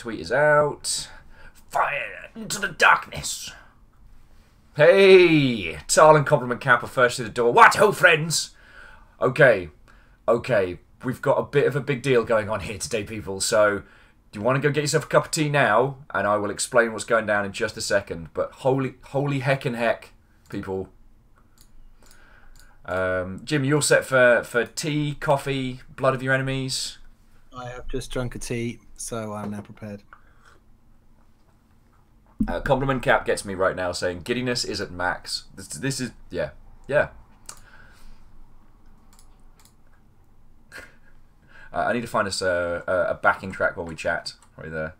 tweet is out. Fire into the darkness. Hey, Tal and Compliment are first through the door. What ho, friends? Okay, okay, we've got a bit of a big deal going on here today, people. So, do you want to go get yourself a cup of tea now? And I will explain what's going down in just a second. But holy, holy heck and heck, people. Um, Jim, you're set for, for tea, coffee, blood of your enemies. I have just drunk a tea, so I'm now prepared. Uh, compliment cap gets me right now saying giddiness is at max. This, this is yeah, yeah. Uh, I need to find us a, a, a backing track while we chat right there.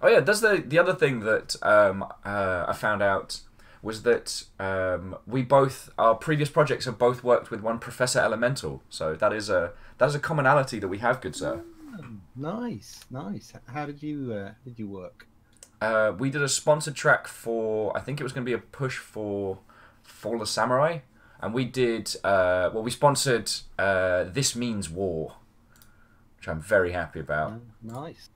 Oh yeah, does the the other thing that um, uh, I found out was that um, we both our previous projects have both worked with one Professor Elemental, so that is a that is a commonality that we have, good sir. Oh, nice, nice. How did you uh, did you work? Uh, we did a sponsored track for I think it was going to be a push for Fall of Samurai, and we did uh, well. We sponsored uh, This Means War, which I'm very happy about. Oh, nice.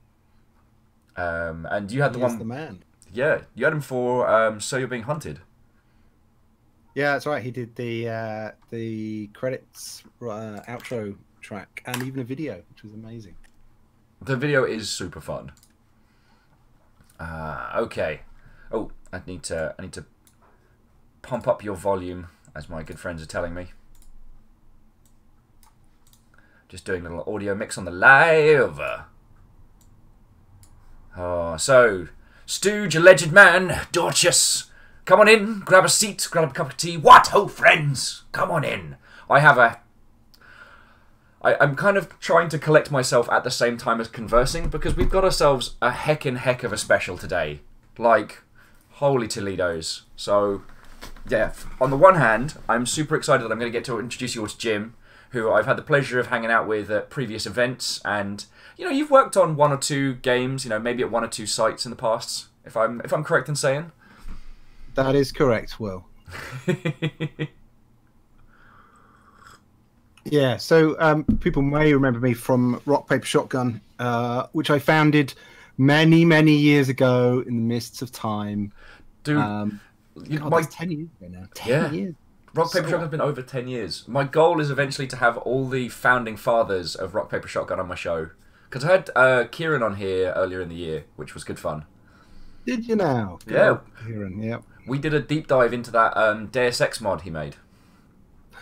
Um, and you had the He one, the man. yeah, you had him for um, Sir You're Being Hunted. Yeah, that's right. He did the uh, the credits uh, outro track and even a video, which was amazing. The video is super fun. Uh, okay. Oh, I need to I need to pump up your volume, as my good friends are telling me. Just doing a little audio mix on the live. Oh, so Stooge, alleged man, Dorchus, come on in, grab a seat, grab a cup of tea. What ho, friends? Come on in. I have a I, I'm kind of trying to collect myself at the same time as conversing because we've got ourselves a heckin' heck of a special today. Like, holy Toledo's. So, yeah, on the one hand, I'm super excited that I'm going to get to introduce you all to Jim, who I've had the pleasure of hanging out with at previous events. And, you know, you've worked on one or two games, you know, maybe at one or two sites in the past, if I'm, if I'm correct in saying. That is correct, Will. Yeah, so um, people may remember me from Rock Paper Shotgun, uh, which I founded many, many years ago in the mists of time. Dude, Um, you- God, my ten years ago now. Ten Yeah. years. Rock Paper So- Shotgun has been over 10 years. My goal is eventually to have all the founding fathers of Rock Paper Shotgun on my show. Because I had uh, Kieron on here earlier in the year, which was good fun. Did you now? Good Yeah. Kieron, yeah. We did a deep dive into that um, Deus Ex mod he made.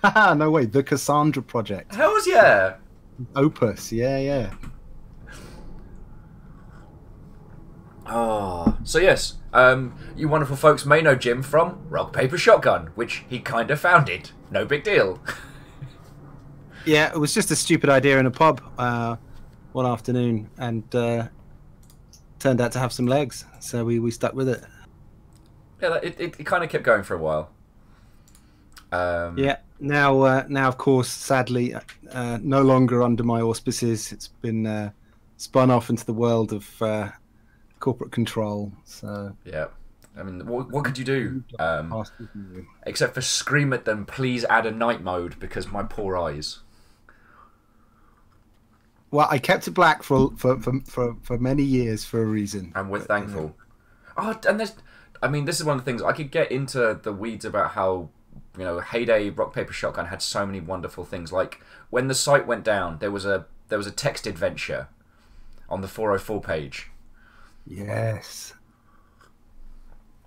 Haha, no way. The Cassandra Project. Hells yeah! Opus. Yeah, yeah. Oh, so yes, um, you wonderful folks may know Jim from Rock Paper Shotgun, which he kind of founded. No big deal. Yeah, it was just a stupid idea in a pub uh, one afternoon and uh, turned out to have some legs. So we, we stuck with it. yeah, it, it, it kind of kept going for a while. Um, Yeah. Now, uh, now, of course, sadly, uh, no longer under my auspices. It's been uh, spun off into the world of uh, corporate control. So, Yeah. I mean, what, what could you do? Um, past with you. except for scream at them, please add a night mode because my poor eyes. well, I kept it black for for, for for for many years for a reason. And we're But, thankful. Oh, and there's, I mean, this is one of the things I could get into the weeds about how, you know, heyday rock paper shotgun had so many wonderful things. Like when the site went down, there was a there was a text adventure on the 404 page. Yes.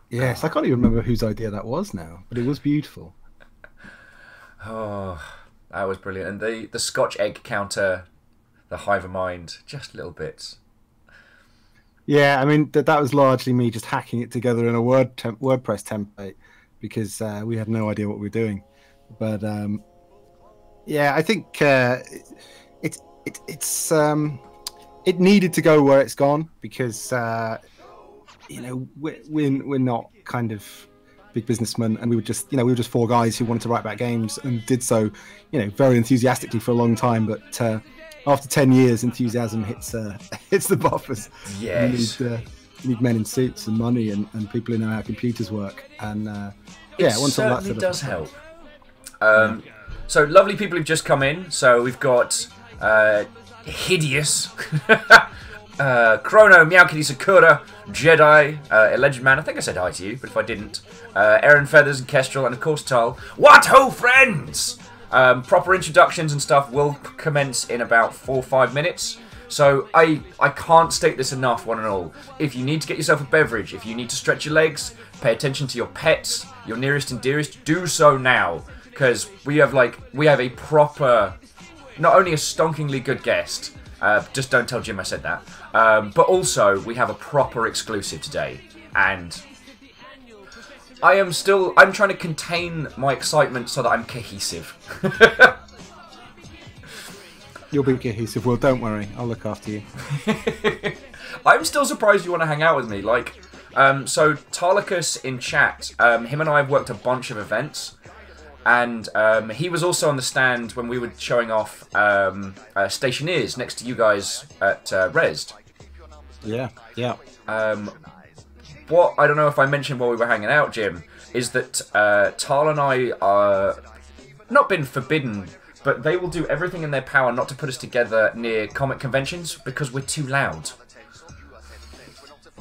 Yes, I can't even remember whose idea that was now, but it was beautiful. Oh, that was brilliant. And the the Scotch egg counter, the Hive of Mind, just little bits. Yeah, I mean that that was largely me just hacking it together in a Word temp- WordPress template because uh, we had no idea what we were doing. But um, yeah, I think uh, it, it it's um, it needed to go where it's gone because uh, you know we're, we're we're not kind of big businessmen and we were just you know we were just four guys who wanted to write about games and did so you know very enthusiastically for a long time but uh, after 10 years enthusiasm hits uh, hits the buffers Yes. need, uh, need men in suits and money and, and people who know how computers work and uh, yeah it once all that sort of does help. Um, So lovely people who've just come in. So we've got uh, hideous, uh, Chrono, Meowkitty, Sakura, Jedi, uh, Alleged Man. I think I said hi to you, but if I didn't, uh, Aaron Feathers and Kestrel, and of course Tal. What ho, friends! Um, proper introductions and stuff will commence in about four or five minutes. So I I can't state this enough, one and all. If you need to get yourself a beverage, if you need to stretch your legs, pay attention to your pets, your nearest and dearest, do so now, because we have like we have a proper, not only a stonkingly good guest. Uh, just don't tell Jim I said that. Um, but also, we have a proper exclusive today, and I am still. I'm trying to contain my excitement so that I'm cohesive. You'll be cohesive. Well, don't worry. I'll look after you. I'm still surprised you want to hang out with me. Like, um, so Tarlicus in chat, um, him and I have worked a bunch of events, and um, he was also on the stand when we were showing off um, uh, Stationeers next to you guys at uh, Rezzed. Yeah, yeah. Um, what I don't know if I mentioned while we were hanging out, Jim, is that uh, Tal and I are not been forbidden, but they will do everything in their power not to put us together near comic conventions because we're too loud.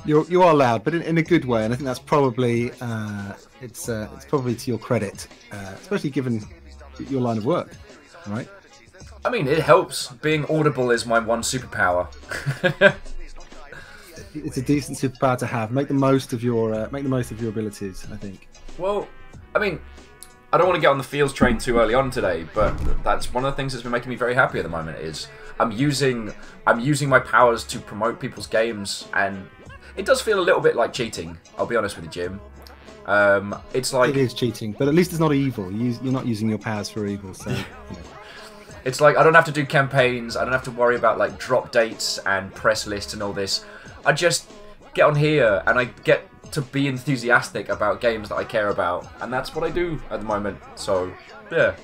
You're you are loud, but in, in a good way, and I think that's probably uh, it's uh, it's probably to your credit, uh, especially given your line of work, right? I mean, it helps. Being audible is my one superpower. It's a decent superpower to have. Make the most of your uh, make the most of your abilities. I think. well, I mean, I don't want to get on the fields train too early on today, but that's one of the things that's been making me very happy at the moment. Is I'm using I'm using my powers to promote people's games, and it does feel a little bit like cheating. I'll be honest with you, Jim. Um, it's like It is cheating, but at least it's not evil. You you're not using your powers for evil. So you know. It's like I don't have to do campaigns. I don't have to worry about like drop dates and press lists and all this. I just get on here and I get to be enthusiastic about games that I care about, and that's what I do at the moment. So yeah,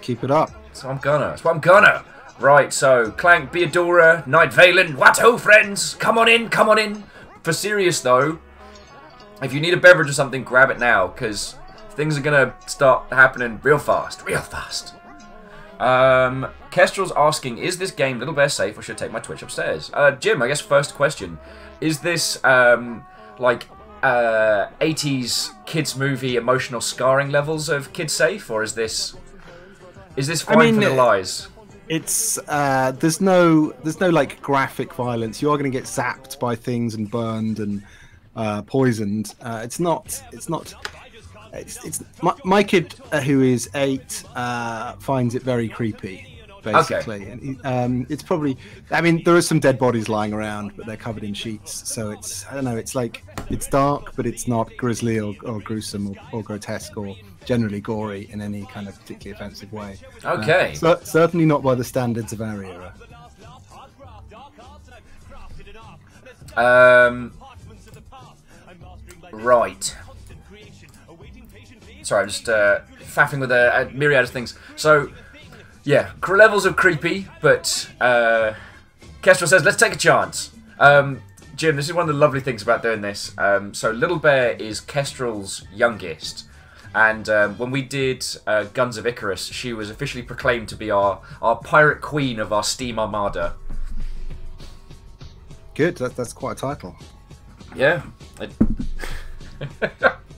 keep it up. so I'm gonna. What I'm gonna. Right. So Clank, Beadora, Night Valen, what ho, friends? Come on in, come on in. For serious though, if you need a beverage or something, grab it now because things are gonna start happening real fast, real fast. Um, Kestrel's asking, is this game Little Bear safe or should I take my Twitch upstairs? Uh, Jim, I guess first question. Is this, um, like, uh, 80s kids movie emotional scarring levels of kid safe or is this, is this fine mean, for the lies? It's uh, there's no there's no like graphic violence. You are going to get zapped by things and burned and uh, poisoned. Uh, it's not it's not. It's, it's my, my kid uh, who is eight uh, finds it very creepy. Basically, and he- um, it's probably. I mean, there are some dead bodies lying around, but they're covered in sheets. So it's I don't know. It's like it's dark, but it's not grisly or, or gruesome or, or grotesque or generally gory in any kind of particularly offensive way. Uh, Okay. certainly not by the standards of our era. Um, right. Sorry, I'm just uh, faffing with a, a myriad of things. So, yeah, levels of creepy, but uh, Kestrel says, let's take a chance. Um, Jim, this is one of the lovely things about doing this. Um, so, Little Bear is Kestrel's youngest. And um, when we did uh, Guns of Icarus, she was officially proclaimed to be our, our pirate queen of our Steam Armada. Good. That, that's quite a title. Yeah. It-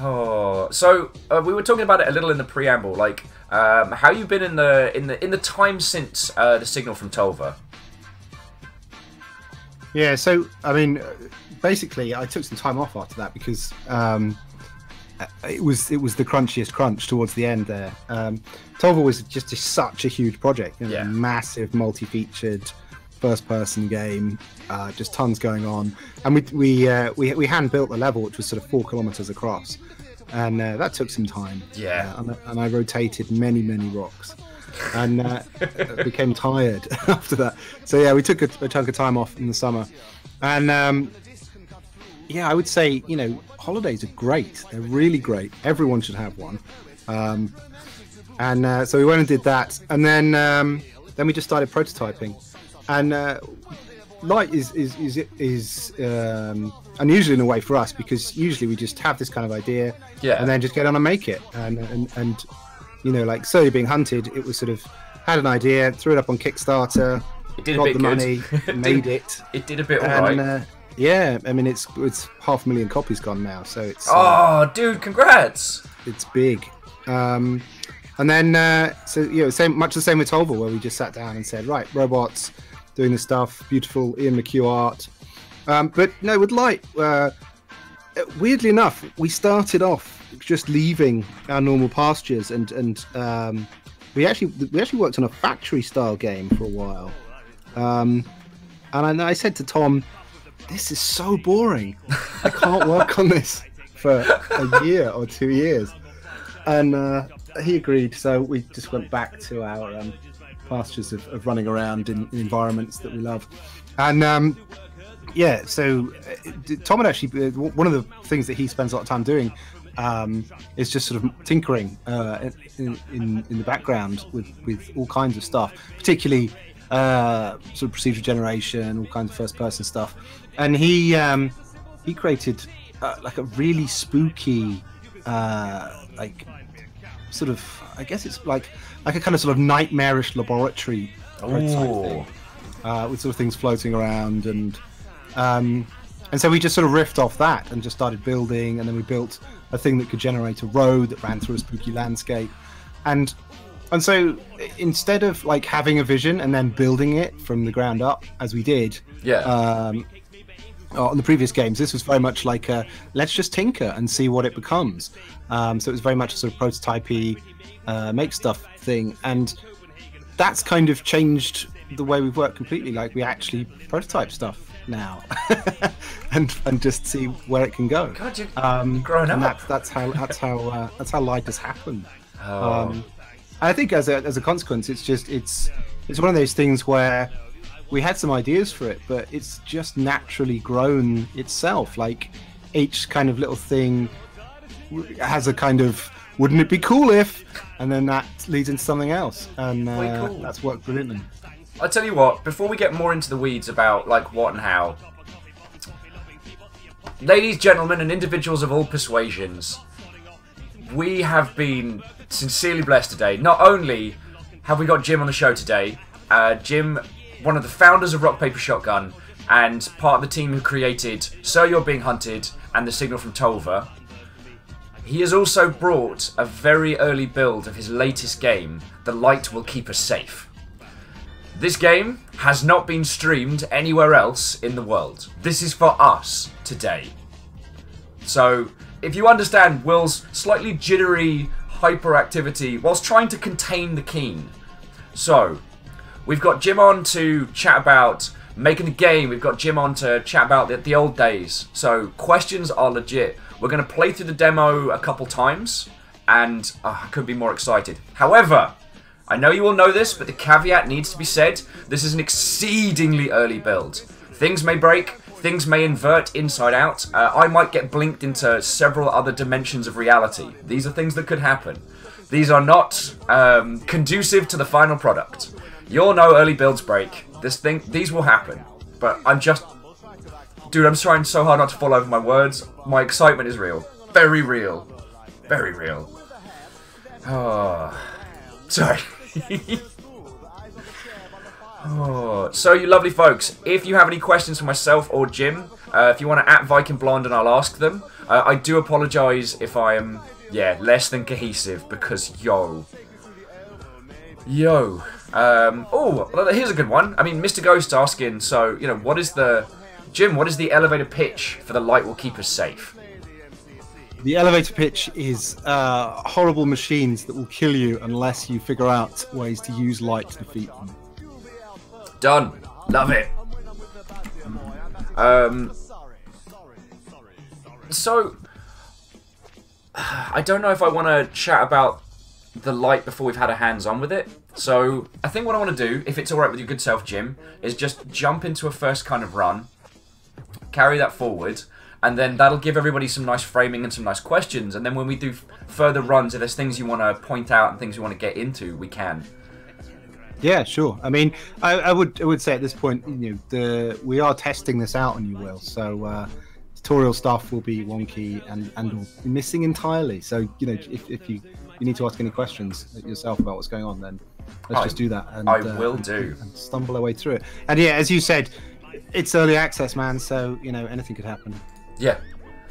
oh, so uh, we were talking about it a little in the preamble. Like, um, how you've been in the in the in the time since uh, the signal from Tolva? Yeah. So I mean, uh, basically, I took some time off after that because um, uh, it was it was the crunchiest crunch towards the end there. Um, Tolva was just a, such a huge project. You know, Yeah. Massive, multi-featured, first-person game. Uh, just tons going on, and we we uh, we we hand built the level, which was sort of four kilometers across, and uh, that took some time. Yeah. Uh, and, I- and I rotated many many rocks. and uh, became tired after that. So yeah, we took a, a chunk of time off in the summer, and um, yeah, I would say you know holidays are great. They're really great. Everyone should have one. Um, and uh, so we went and did that, and then um, then we just started prototyping, and uh, light is is is is um, unusual in a way for us because usually we just have this kind of idea, Yeah. and then just get on and make it, and and and you know like slowly being hunted, it was sort of had an idea, threw it up on Kickstarter, It did a got the good. money, It made did- it, It did a bit and alright. uh, yeah, I mean it's it's half a million copies gone now, so it's uh, oh, dude, congrats! it's big. Um, and then uh, so you know, same much the same with Tolva, where we just sat down and said, right, robots doing the stuff, beautiful Ian McQue art. Um, but no, with Light, uh, weirdly enough, we started off just leaving our normal pastures, and and um, we actually we actually worked on a factory style game for a while. Um, and I, I said to Tom, "This is so boring. I can't work on this for a year or two years." And uh, he agreed. So we just went back to our um, pastures of, of running around in, in environments that we love. And um, yeah, so uh, Tom had actually uh, one of the things that he spends a lot of time doing um, is just sort of tinkering uh, in, in in the background with with all kinds of stuff, particularly uh, sort of procedural generation, all kinds of first person stuff. And he um, he created uh, like a really spooky uh, like sort of I guess it's like like a kind of sort of nightmarish laboratory prototype thing uh, with sort of things floating around and um, and so we just sort of riffed off that and just started building and then we built a thing that could generate a road that ran through a spooky landscape and and so instead of like having a vision and then building it from the ground up as we did Yeah. um, on the previous games, this was very much like a, let's just tinker and see what it becomes. Um, so it was very much a sort of prototypey, uh, make stuff thing, and that's kind of changed the way we've worked completely. Like we actually prototype stuff now, and and just see where it can go. God, you Um, grown up. that's that's how that's how uh, that's how life has happened. Oh. Um, I think as a as a consequence, it's just it's it's one of those things where we had some ideas for it, but it's just naturally grown itself. Like each kind of little thing has a kind of wouldn't it be cool if, and then that leads into something else, and uh, cool. that's worked brilliantly. I tell you what, before we get more into the weeds about like what and how, ladies, gentlemen, and individuals of all persuasions, we have been sincerely blessed today. Not only have we got Jim on the show today, uh, Jim, one of the founders of Rock Paper Shotgun, and part of the team who created Sir You're Being Hunted" and "The Signal from Tolva." He has also brought a very early build of his latest game, "The Light Will Keep Us Safe." This game has not been streamed anywhere else in the world. This is for us today. So, if you understand Will's slightly jittery hyperactivity whilst trying to contain the keen. So, we've got Jim on to chat about making the game. We've got Jim on to chat about the, the old days. So, questions are legit. We're going to play through the demo a couple times, and uh, I couldn't be more excited. However, I know you all know this, but the caveat needs to be said. This is an exceedingly early build. Things may break, things may invert inside out. Uh, I might get blinked into several other dimensions of reality. These are things that could happen. These are not um, conducive to the final product. You all know early builds break. This thing, these will happen. But I'm just, dude, I'm trying so hard not to fall over my words. My excitement is real, very real, very real. Oh, sorry. oh, so you lovely folks, if you have any questions for myself or Jim, uh, if you want to at Viking Blonde and I'll ask them. Uh, I do apologise if I am, yeah, less than cohesive because yo, yo. Um, oh, here's a good one. I mean, Mr. Ghost asking, so you know, what is the Jim? What is the elevator pitch for the light will keep us safe? The elevator pitch is uh, horrible machines that will kill you unless you figure out ways to use light to defeat them. Done. Love it. Um. So, I don't know if I want to chat about the light before we've had a hands-on with it. So, I think what I want to do, if it's all right with your good self, Jim, is just jump into a first kind of run, carry that forward, and then that'll give everybody some nice framing and some nice questions. And then when we do further runs, if there's things you want to point out and things you want to get into, we can. Yeah, sure. I mean, I, I would I would say at this point, you know, the we are testing this out on you, Will. So uh, tutorial stuff will be wonky and and missing entirely. So you know, if, if you you need to ask any questions yourself about what's going on, then Let's I- just do that. And, I uh, will and- do. And stumble our way through it. And yeah, as you said, it's early access, man. So you know anything could happen. Yeah.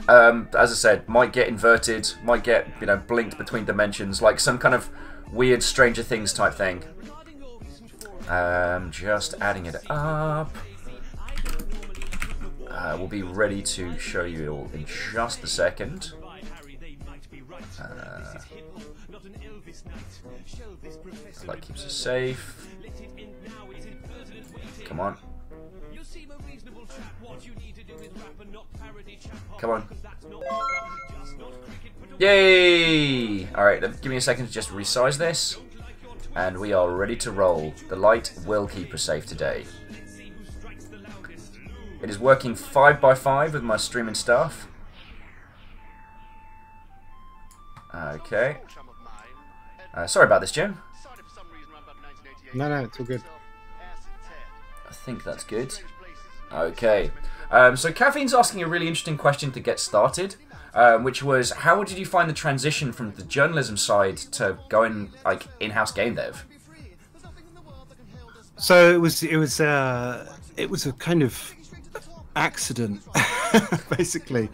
Um, as I said, might get inverted, might get you know blinked between dimensions, like some kind of weird Stranger Things type thing. Um, just adding it up. Uh, we'll be ready to show you all in just a second. Uh, that keeps us safe. Come on. Come on. Yay! Alright, give me a second to just resize this. And we are ready to roll. The light will keep us safe today. It is working 5x5 with my streaming stuff. Okay. Uh, sorry about this, Jim. No, no, it's all good. I think that's good. Okay. Um, so Caffeine's asking a really interesting question to get started, um, which was how did you find the transition from the journalism side to going like in-house game dev? So it was it was uh it was a kind of accident basically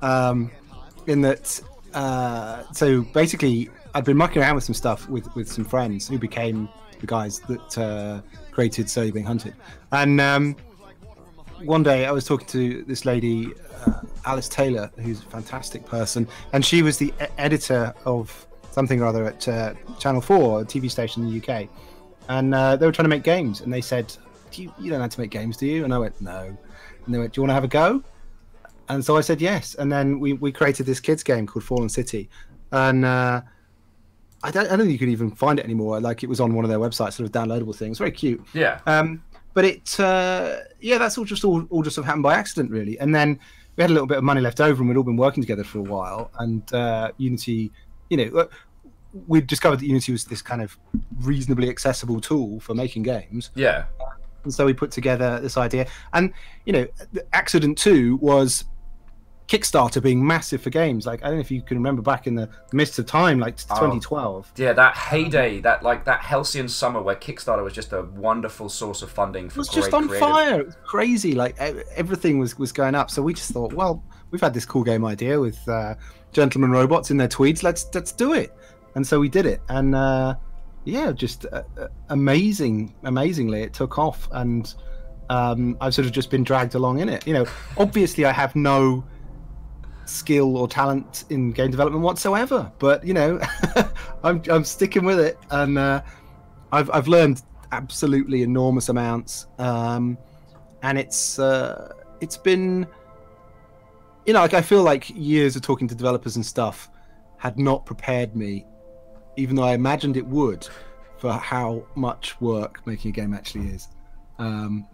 um in that uh so basically I'd been mucking around with some stuff with with some friends who became the guys that uh created Slowly Being Hunted and um one day I was talking to this lady uh, Alice Taylor who's a fantastic person and she was the e- editor of something or other at uh, Channel 4 a TV station in the UK and uh, they were trying to make games and they said do you, you don't have to make games do you? And i went no. And they went do you want to have a go? And so i said yes. And then we, we created this kids game called fallen city. And uh, I, don't, I don't think you could even find it anymore. Like it was on one of their websites sort of downloadable things. Very cute. Yeah. um, but it, uh, yeah, that's all just all, all just sort of happened by accident, really. And then we had a little bit of money left over, and we'd all been working together for a while. And uh, Unity, you know, uh, we discovered that Unity was this kind of reasonably accessible tool for making games. Yeah. And so we put together this idea. And, you know, the accident two was Kickstarter being massive for games. Like, I don't know if you can remember back in the midst of time, like Oh. 2012. Yeah, that heyday, that like that halcyon summer where Kickstarter was just a wonderful source of funding for It was just on creative- fire. It was crazy. Like everything was was going up. So we just thought, well, we've had this cool game idea with uh, gentlemen robots in their tweeds. Let's let's do it. And so we did it. And uh, yeah, just uh, uh, amazing, amazingly, it took off. And um, I've sort of just been dragged along in it. You know, obviously, I have no skill or talent in game development whatsoever. But you know, I'm I'm sticking with it, and uh, I've I've learned absolutely enormous amounts, um, and it's uh, it's been you know like I feel like years of talking to developers and stuff had not prepared me, even though I imagined it would, for how much work making a game actually is. Um,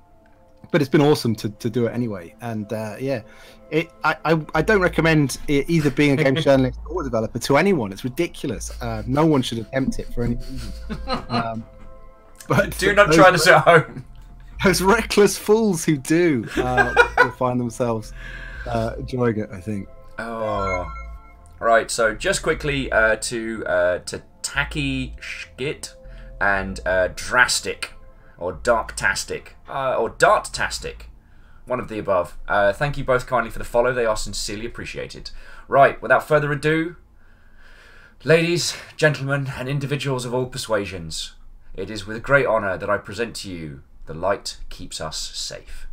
but it's been awesome to, to do it anyway, and uh, yeah, it I, I, I don't recommend it either being a game journalist or developer to anyone. It's ridiculous. Uh, no one should attempt it for any reason. Um, but Do not those- try this at home. those reckless fools who do uh, will find themselves uh, enjoying it. I think. Oh. Right, so just quickly uh, to uh, to Tacky Schgit and uh, Drastic or Darktastic uh, or Darttastic, one of the above. Uh, thank you both kindly for the follow. They are sincerely appreciated. Right, without further ado, ladies, gentlemen, and individuals of all persuasions, it is with great honour that I present to you the light keeps us safe.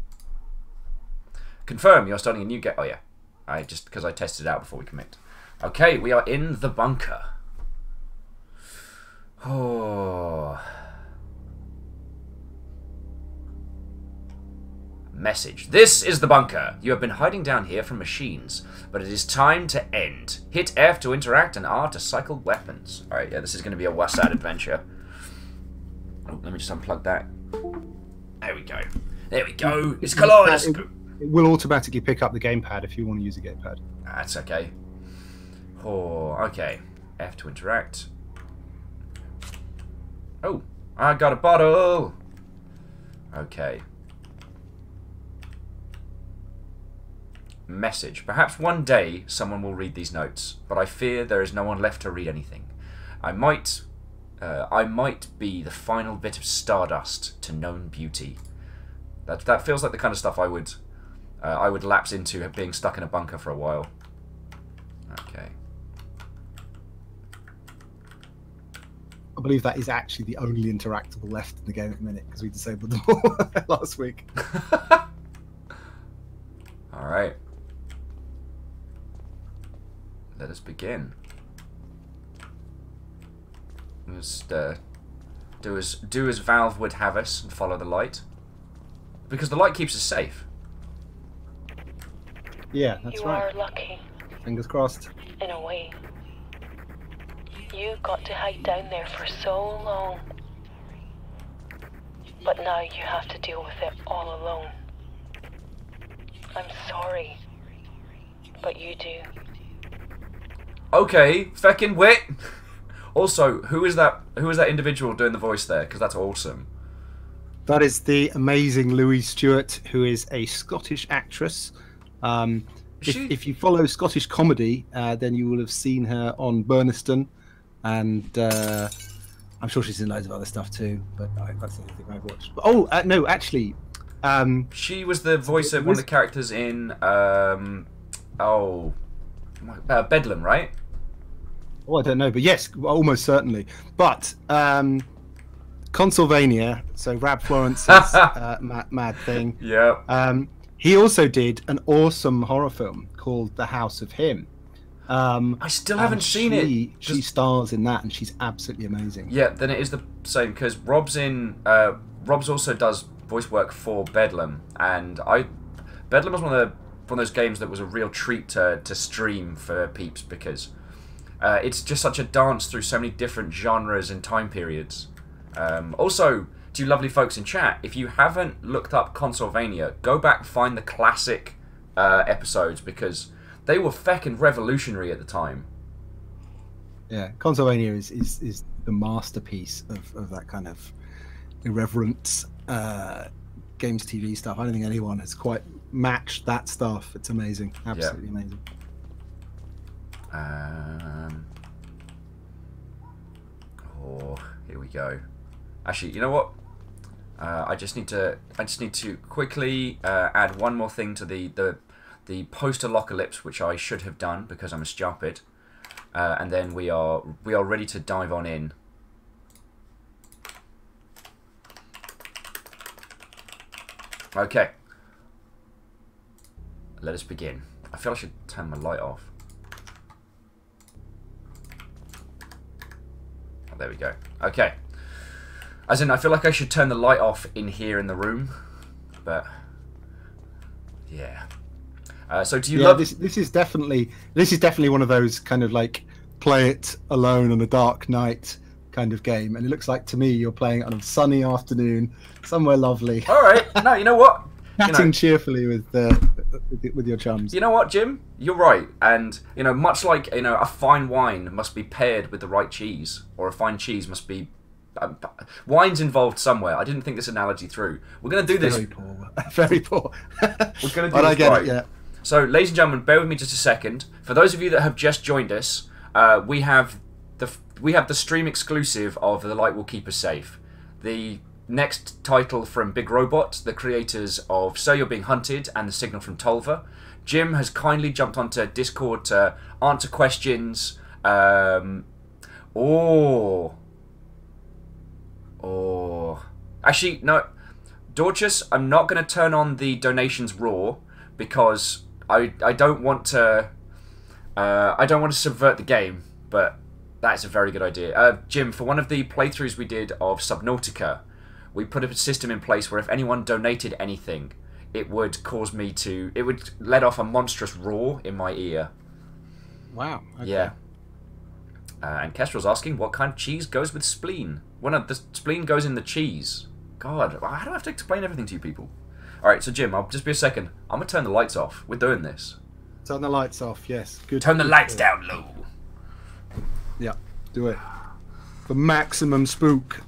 Confirm you're starting a new game. Oh yeah, I just because I tested it out before we commit. Okay, we are in the bunker. Oh. Message. This is the bunker. You have been hiding down here from machines, but it is time to end. Hit F to interact and R to cycle weapons. Alright, yeah, this is going to be a West Side adventure. Oh, let me just unplug that. There we go. There we go. It's Kaleidoscope. It will automatically pick up the gamepad if you want to use a gamepad. That's okay. Oh, okay. F to interact. Oh, I got a bottle. Okay. Message. Perhaps one day someone will read these notes, but I fear there is no one left to read anything. I might Uh, I might be the final bit of stardust to known beauty. That that feels like the kind of stuff I would uh, I would lapse into being stuck in a bunker for a while. Okay. I believe that is actually the only interactable left in the game at the minute because we disabled them all last week. All right. Let us begin. Just uh, do as do as Valve would have us and follow the light, because the light keeps us safe. Yeah, that's you right. are lucky, Fingers crossed. in a way. You got to hide down there for so long. But now you have to deal with it all alone. I'm sorry. But you do. Okay, feckin' wit. Also, who is that? Who is that individual doing the voice there? Because that's awesome. That is the amazing Louise Stewart, who is a Scottish actress. Um, if, She- if you follow Scottish comedy, uh, then you will have seen her on Burnistoun, and uh, I'm sure she's in loads of other stuff too. But I, that's the only thing I've watched. Oh uh, no, actually, um, She was the voice of one of the characters in um, oh, uh, Bedlam, right? oh I don't know, but yes, almost certainly. But um, Consolevania, so Rab Florence's uh, mad, mad thing. Yeah. Um, he also did an awesome horror film called The House of Him. Um, I still haven't seen she, it. She stars in that, and she's absolutely amazing. Yeah, then it is the same because Rob's in. Uh, Rob's also does voice work for Bedlam, and I. Bedlam was one of the one of those games that was a real treat to to stream for peeps because uh, it's just such a dance through so many different genres and time periods. Um, also, to you lovely folks in chat, if you haven't looked up Consolevania, go back find the classic uh, episodes because they were feckin' revolutionary at the time. Yeah, Consolevania is, is, is the masterpiece of, of that kind of irreverent uh, games TV stuff. I don't think anyone has quite matched that stuff. It's amazing, absolutely amazing. Um, oh, here we go. Actually, you know what? Uh, I just need to. I just need to quickly uh, add one more thing to the the the poster lockalypse, which I should have done because I'm a stupid. Uh, and then we are we are ready to dive on in. Okay. Let us begin. I feel I should turn my light off. Oh, there we go. Okay. As in, I feel like I should turn the light off in here in the room, but yeah. Uh, so do you yeah, love? this this is definitely this is definitely one of those kind of like play it alone on a dark night kind of game, and it looks like to me you're playing on a sunny afternoon somewhere lovely, All right. No, you know what? You chatting know, cheerfully with uh, with, your chums. you know what, Jim? You're right. And you know, much like you know, a fine wine must be paired with the right cheese, or a fine cheese must be. Um, wine's involved somewhere. I didn't think this analogy through. We're gonna do this. Very poor, very poor. We're gonna do but I this get right. it. Yeah. So, ladies and gentlemen, bear with me just a second. For those of you that have just joined us, uh, we have the we have the stream exclusive of "The Light Will Keep Us Safe," the next title from Big Robot, the creators of "Sir You're Being Hunted" and "The Signal from Tolva." Jim has kindly jumped onto Discord to answer questions. Um, oh, oh, actually, no. Dorcas, I'm not going to turn on the donations raw because I I don't want to uh, I don't want to subvert the game, but that's a very good idea. Uh, Jim, for one of the playthroughs we did of Subnautica, we put a system in place where if anyone donated anything, it would cause me to it would let off a monstrous roar in my ear. Wow. okay. Yeah. Uh, and Kestrel's asking what kind of cheese goes with spleen. Well, no, the spleen goes in the cheese. God, I don't have to explain everything to you people? All right, so Jim, I'll just be a second. I'm gonna turn the lights off. We're doing this. Turn the lights off. Yes. Good. Turn the good lights call. down low. Yeah. Do it. For maximum spook.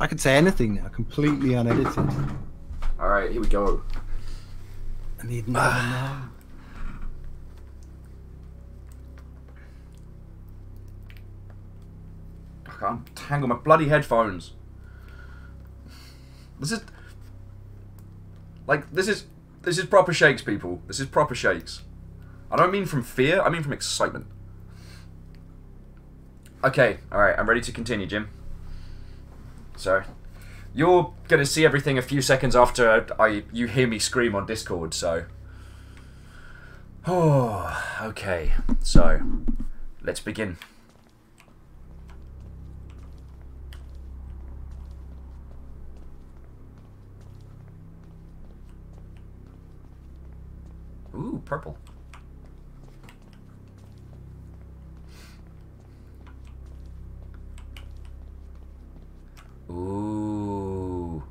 I can say anything now, completely unedited. All right, here we go. I need another. I can't tangle my bloody headphones. This is like this is this is proper shakes, people. This is proper shakes. I don't mean from fear. I mean from excitement. Okay, all right. I'm ready to continue, Jim. So, you're gonna see everything a few seconds after I you hear me scream on Discord. So, oh, okay. So, let's begin. Ooh, purple. Ooh.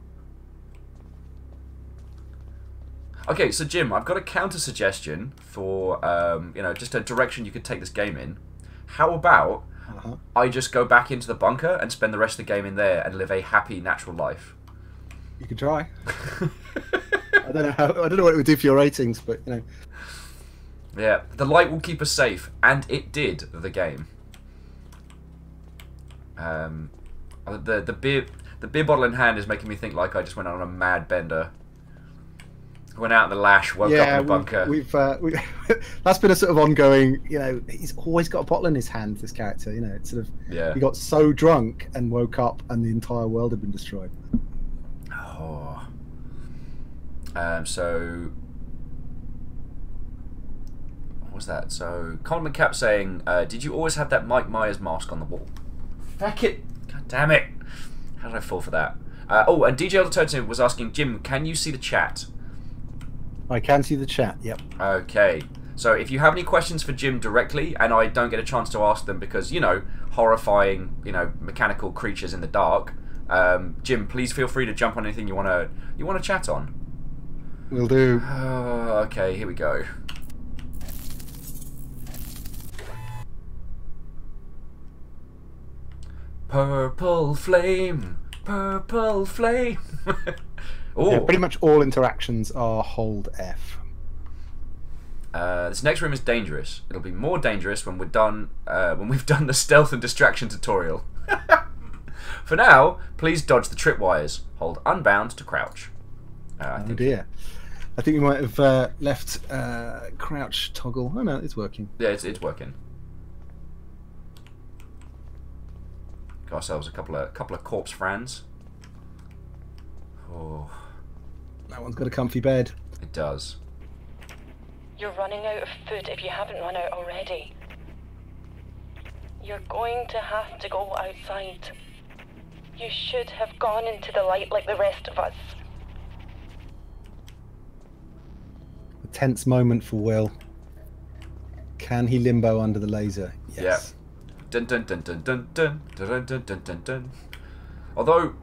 Okay, so Jim, I've got a counter suggestion for um, you know just a direction you could take this game in. How about Uh-huh. I just go back into the bunker and spend the rest of the game in there and live a happy natural life? You could try. I don't know how. I don't know what it would do for your ratings, but you know. Yeah, the light will keep us safe, and it did. The game. Um, the the beer the beer bottle in hand is making me think like I just went on a mad bender. Went out in the lash, woke yeah, up in the bunker. we've, we've, uh, we that's been a sort of ongoing. You know, he's always got a bottle in his hand. This character, you know, it's sort of yeah. he got so drunk and woke up, and the entire world had been destroyed. Oh. Um. So. What was that? So Colin McCap saying, uh, "Did you always have that Mike Myers mask on the wall?" Fuck it! Damn it! How did I fall for that? Uh, oh, and DJ Alternative was asking Jim, "Can you see the chat?" I can see the chat. Yep. Okay. So if you have any questions for Jim directly, and I don't get a chance to ask them because you know horrifying, you know mechanical creatures in the dark, um, Jim, please feel free to jump on anything you wanna you wanna chat on. We'll do. Oh, okay, here we go. Purple flame, purple flame. oh, Yeah, pretty much all interactions are hold F. Uh, this next room is dangerous. It'll be more dangerous when we're done. Uh, when we've done the stealth and distraction tutorial. For now, please dodge the tripwires. Hold unbound to crouch. Uh, I Oh think. dear. I think we might have uh, left uh, crouch toggle. Oh no, it's working. Yeah, it's, it's working. Got ourselves a couple of couple of corpse friends. Oh, That one's got a comfy bed. it does. You're running out of food if you haven't run out already. You're going to have to go outside. You should have gone into the light like the rest of us. A tense moment for Will. Can he limbo under the laser? Yes. Dun dun dun dun dun dun dun dun dun dun dun. Although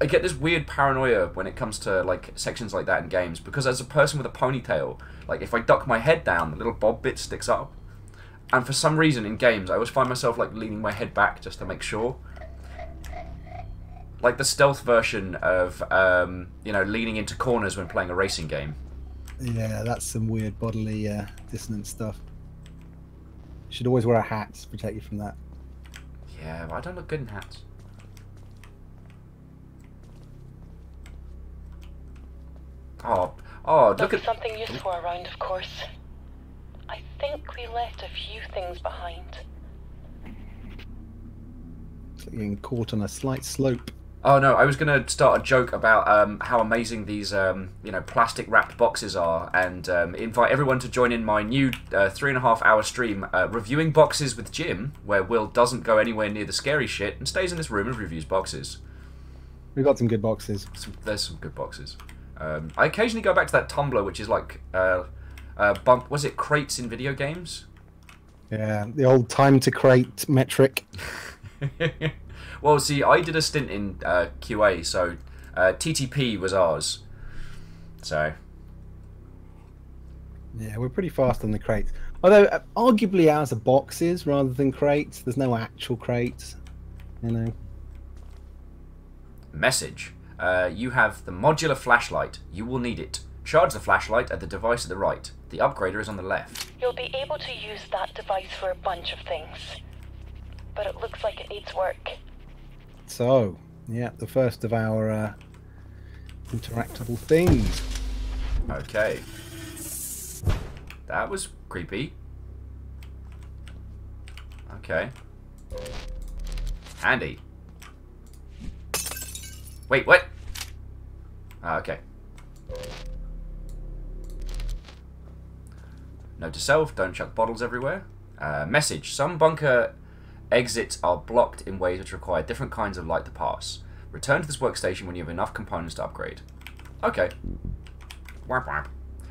I get this weird paranoia when it comes to like sections like that in games because as a person with a ponytail, like if I duck my head down, the little bob bit sticks up. And for some reason in games, I always find myself like leaning my head back just to make sure. Like the stealth version of um, you know leaning into corners when playing a racing game. Yeah, that's some weird bodily uh, dissonance stuff. You should always wear a hat to protect you from that. Yeah, but I don't look good in hats. Oh, oh, look There'll at something useful around, of course. I think we left a few things behind. It's like getting caught on a slight slope. Oh no, I was gonna start a joke about um, how amazing these um, you know plastic wrapped boxes are, and um, invite everyone to join in my new uh, three and a half hour stream uh, reviewing boxes with Jim, where Will doesn't go anywhere near the scary shit and stays in this room and reviews boxes. We've got some good boxes. Some, there's some good boxes. Um, I occasionally go back to that Tumblr, which is like uh, uh, bump. Was it crates in video games? Yeah, the old time to crate metric. well, see, I did a stint in uh, QA, so uh, TTP was ours. So Yeah, we're pretty fast on the crates. Although, uh, arguably ours are boxes rather than crates. There's no actual crates. You know. Message. Uh, you have the modular flashlight. You will need it. Charge the flashlight at the device at the right. The upgrader is on the left. You'll be able to use that device for a bunch of things. But it looks like it needs work. So, yeah, the first of our uh, interactable things. Okay. That was creepy. Okay. Handy. Wait, what? Ah, okay. Note to self, don't chuck bottles everywhere. Uh, message, some bunker exits are blocked in ways which require different kinds of light to pass. Return to this workstation when you have enough components to upgrade. Okay.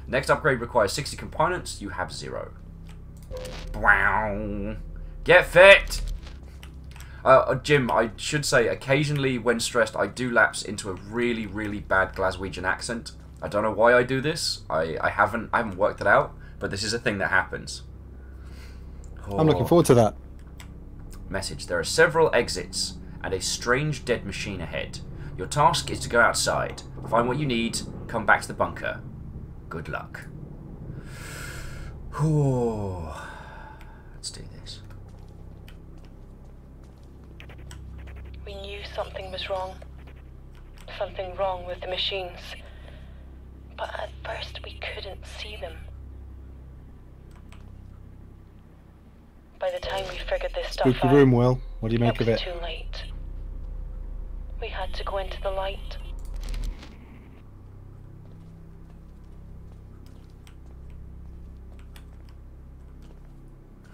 Next upgrade requires 60 components, you have zero. Get fit! Uh, uh, Jim, I should say, occasionally when stressed, I do lapse into a really, really bad Glaswegian accent. I don't know why I do this. I, I haven't I haven't worked it out, but this is a thing that happens. I'm looking Oh. forward to that. Message. There are several exits and a strange dead machine ahead. Your task is to go outside, find what you need, come back to the bunker. Good luck. Ooh. Let's do this. We knew something was wrong. Something wrong with the machines. But at first we couldn't see them. By the time we figured this stuff Spooky out, room, Will. What do you it make was of it? too late. We had to go into the light.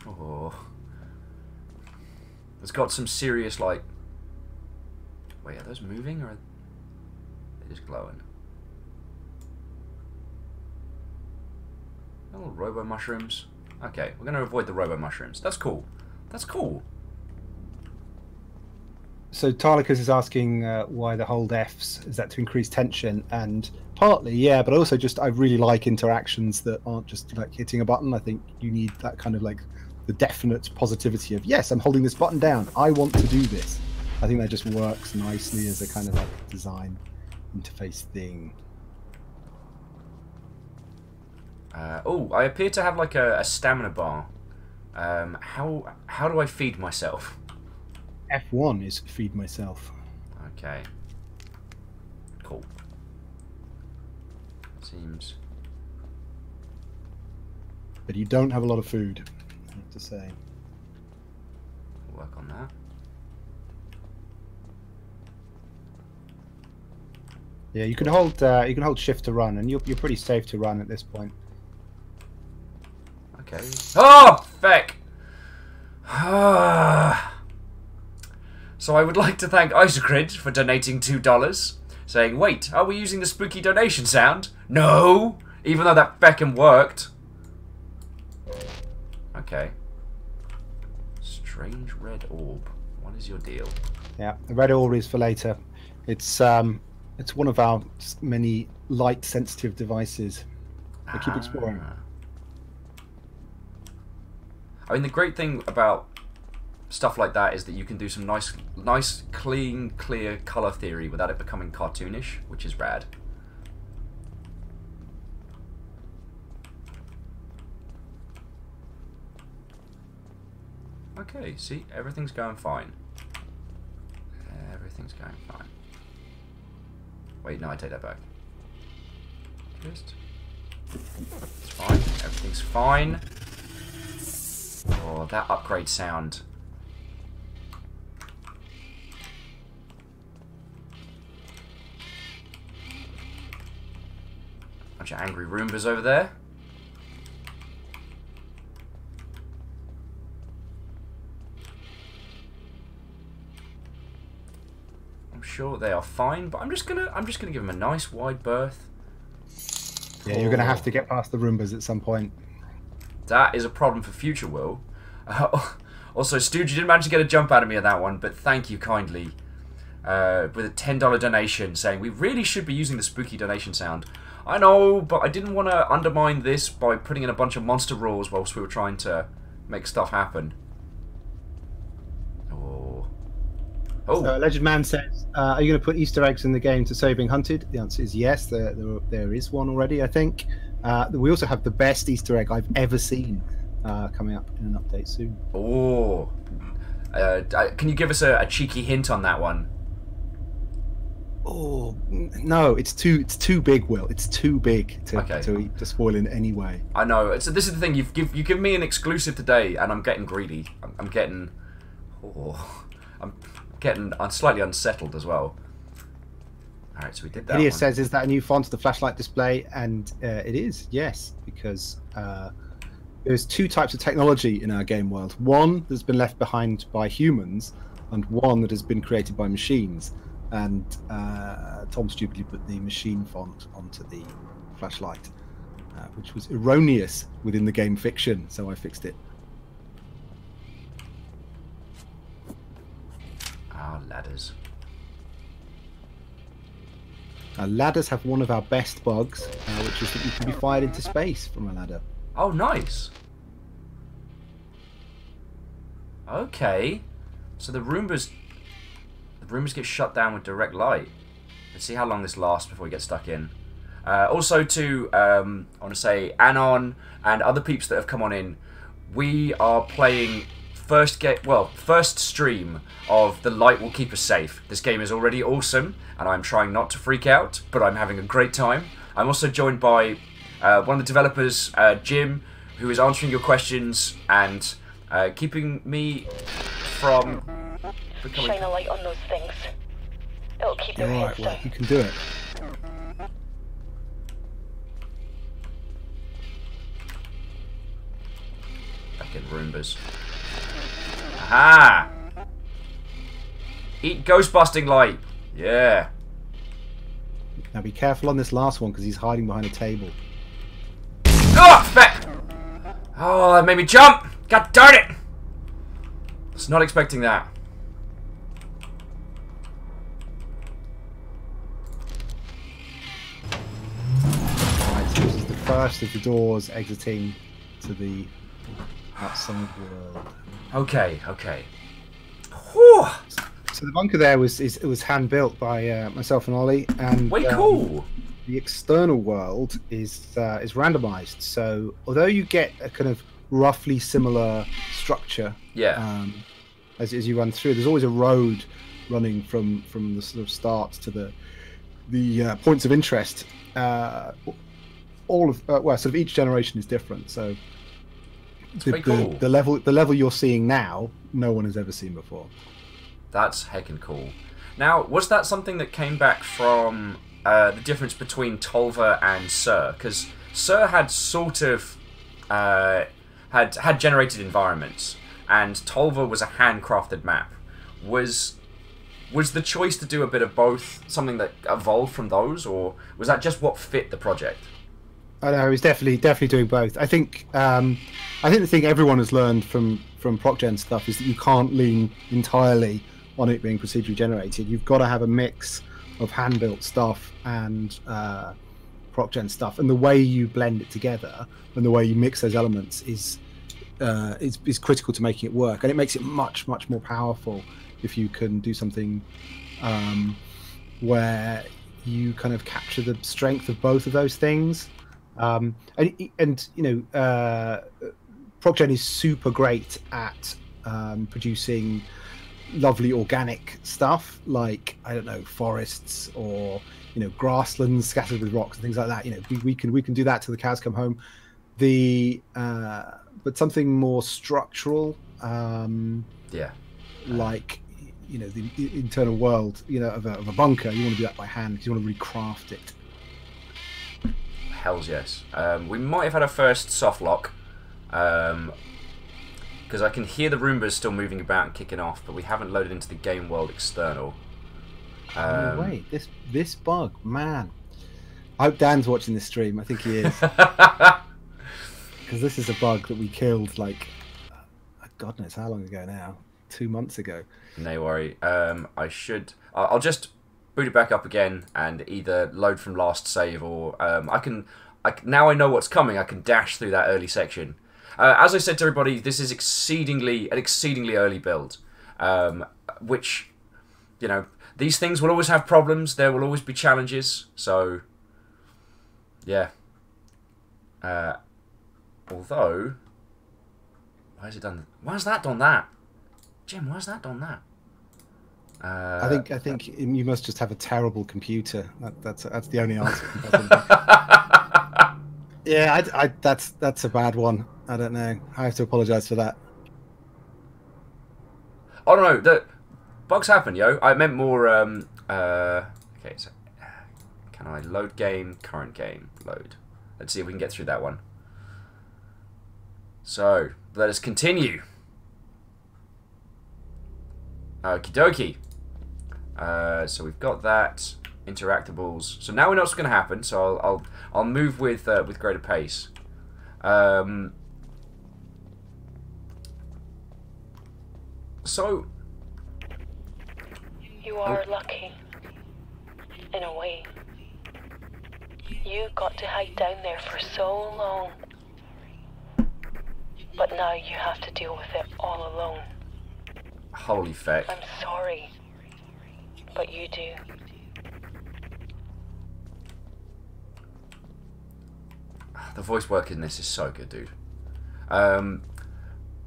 Oh. It's got some serious, like. Wait, are those moving or are they just glowing? Little robo mushrooms. Okay, we're going to avoid the robo mushrooms. That's cool. That's cool. So Tarlicus is asking uh, why the hold Fs is that to increase tension, and partly, yeah, but also just I really like interactions that aren't just like hitting a button. I think you need that kind of like the definite positivity of yes, I'm holding this button down. I want to do this. I think that just works nicely as a kind of like design interface thing. Uh, oh, I appear to have like a, a stamina bar. Um, how how do I feed myself? F1 is feed myself. Okay. Cool. Seems. But you don't have a lot of food, I have to say. Work on that. Yeah, you can hold uh, you can hold shift to run, and you're you're pretty safe to run at this point. Okay. Oh, feck! so I would like to thank Isocrid for donating $2, saying, wait, are we using the spooky donation sound? No! Even though that feckin' worked. Okay. Strange red orb. What is your deal? Yeah, the red orb is for later. It's um, it's one of our many light-sensitive devices. So keep exploring. Ah. I mean, the great thing about stuff like that is that you can do some nice, nice, clean, clear color theory without it becoming cartoonish, which is rad. Okay, see, everything's going fine. Everything's going fine. Wait, no, I take that back. Just. It's fine. Everything's fine. Oh, that upgrade sound. Bunch of angry Roombas over there. I'm sure they are fine, but I'm just gonna I'm just gonna give them a nice wide berth. Yeah, you're gonna have to get past the Roombas at some point. That is a problem for future Will. Uh, also, Stooge, you didn't manage to get a jump out of me on that one, but thank you kindly. Uh, with a $10 donation saying we really should be using the spooky donation sound. I know, but I didn't want to undermine this by putting in a bunch of monster rules whilst we were trying to make stuff happen. Oh. Oh, So, Alleged Man says, uh, "Are you going to put Easter eggs in the game to say being hunted?" The answer is yes. There, there, there is one already, I think. Uh, we also have the best Easter egg I've ever seen uh, coming up in an update soon. oh. Uh, can you give us a, a cheeky hint on that one? Oh no, it's too it's too big, Will. It's too big to Okay. to, to spoil in any way. I know. So this is the thing. You've give you give me an exclusive today, and I'm getting greedy. I'm, I'm getting. Oh, I'm getting I'm slightly unsettled as well. All right, so we did that. Idiot one. says, "Is that a new font, the flashlight display?" And uh, it is, yes, because uh, there's two types of technology in our game world. One that's been left behind by humans, and one that has been created by machines. And uh, Tom stupidly put the machine font onto the flashlight, uh, which was erroneous within the game fiction. So I fixed it. Ah, ladders. Ladders have one of our best bugs, uh, which is that you can be fired into space from a ladder. Oh, nice. Okay. So the Roombas, the Roombas get shut down with direct light. Let's see how long this lasts before we get stuck in. Uh, also, to um, I want to say Anon and other peeps that have come on in, we are playing first get well first stream of the light will keep us safe. This game is already awesome, and I'm trying not to freak out, but I'm having a great time. I'm also joined by uh, one of the developers, uh, Jim, who is answering your questions and uh, keeping me from becoming. Shine a light on those things. It'll keep their All heads right, well, you can do it. Back in Roombas. Aha! Eat ghost busting light. Yeah. Now be careful on this last one because he's hiding behind a table. Ah, oh, back! Oh, that made me jump! God darn it! Was not expecting that. Right, so this is the first of the doors exiting to the outside world. Okay, okay. Whew. So the bunker there was is it was hand built by uh, myself and Ollie, and Way um, cool. the external world is uh, is randomized. So although you get a kind of roughly similar structure Yeah. um, as, as you run through, there's always a road running from from the sort of start to the the uh, points of interest. Uh, all of uh, well, sort of each generation is different. So the, pretty the, the level the level you're seeing now, no one has ever seen before. That's heckin' cool. Now, was that something that came back from uh, the difference between Tolva and Sir? Because Sir had sort of uh, had had generated environments, and Tolva was a handcrafted map. Was was the choice to do a bit of both something that evolved from those, or was that just what fit the project? I know he's definitely definitely doing both. I think um, I think the thing everyone has learned from from ProcGen stuff is that you can't lean entirely on it being procedurally generated. You've got to have a mix of hand built stuff and uh, ProcGen stuff, and the way you blend it together and the way you mix those elements is uh, is, is critical to making it work, and it makes it much much more powerful if you can do something um, where you kind of capture the strength of both of those things. Um, and, and you know, uh, ProcGen is super great at um, producing lovely organic stuff like I don't know forests or you know grasslands scattered with rocks and things like that. You know, we, we can we can do that till the cows come home. The uh, but something more structural, um, Yeah. like you know the, the internal world, you know, of a, of a bunker. You want to do that by hand because you want to recraft it. Hells yes. Um, we might have had a first soft lock. Um, because I can hear the Roombas still moving about and kicking off, but we haven't loaded into the game world external. Um, way, this this bug, man. I hope Dan's watching this stream. I think he is because this is a bug that we killed like uh, God knows how long ago now, two months ago. no worry. Um, I should. I'll just boot it back up again and either load from last save or um, I can. I, now I know what's coming. I can dash through that early section. Uh, as I said to everybody, this is exceedingly an exceedingly early build, um, which you know these things will always have problems. There will always be challenges. So yeah. Uh, although, why has it done? Why has that done that? Jim, why has that done that? Uh, I think I think you must just have a terrible computer. That, that's that's the only answer. I can possibly- yeah, I, I, that's that's a bad one. I don't know. I have to apologise for that. Oh no, the bugs happen, yo. I meant more. Um, uh, okay, so can I load game? Current game load. Let's see if we can get through that one. So let us continue. Okie dokie. Uh, so we've got that interactables. So now we know what's going to happen. So I'll I'll, I'll move with uh, with greater pace. Um, so You are lucky. In a way. You got to hide down there for so long. But now you have to deal with it all alone. holy feck. I'm sorry. But you do. The voice work in this is so good, dude. Um,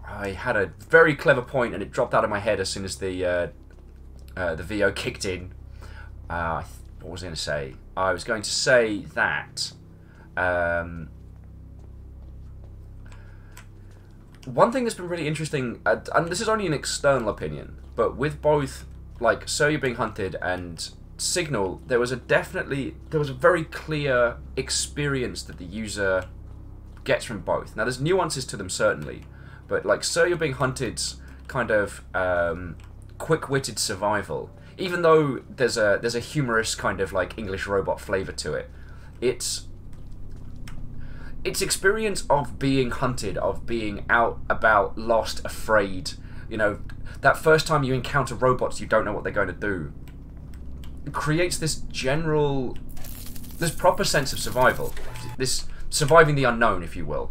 I had a very clever point, and it dropped out of my head as soon as the uh, uh, the VO kicked in. Uh, what was I going to say? I was going to say that um, one thing that's been really interesting, uh, and this is only an external opinion, but with both like Sir You're Being Hunted and Signal, there was a definitely there was a very clear experience that the user gets from both. Now there's nuances to them certainly, but like Sir You're Being Hunted's kind of um, quick-witted survival, even though there's a there's a humorous kind of like English robot flavor to it, it's its experience of being hunted, of being out about, lost, afraid. You know, that first time you encounter robots, you don't know what they're going to do. It creates this general, this proper sense of survival, this surviving the unknown, if you will.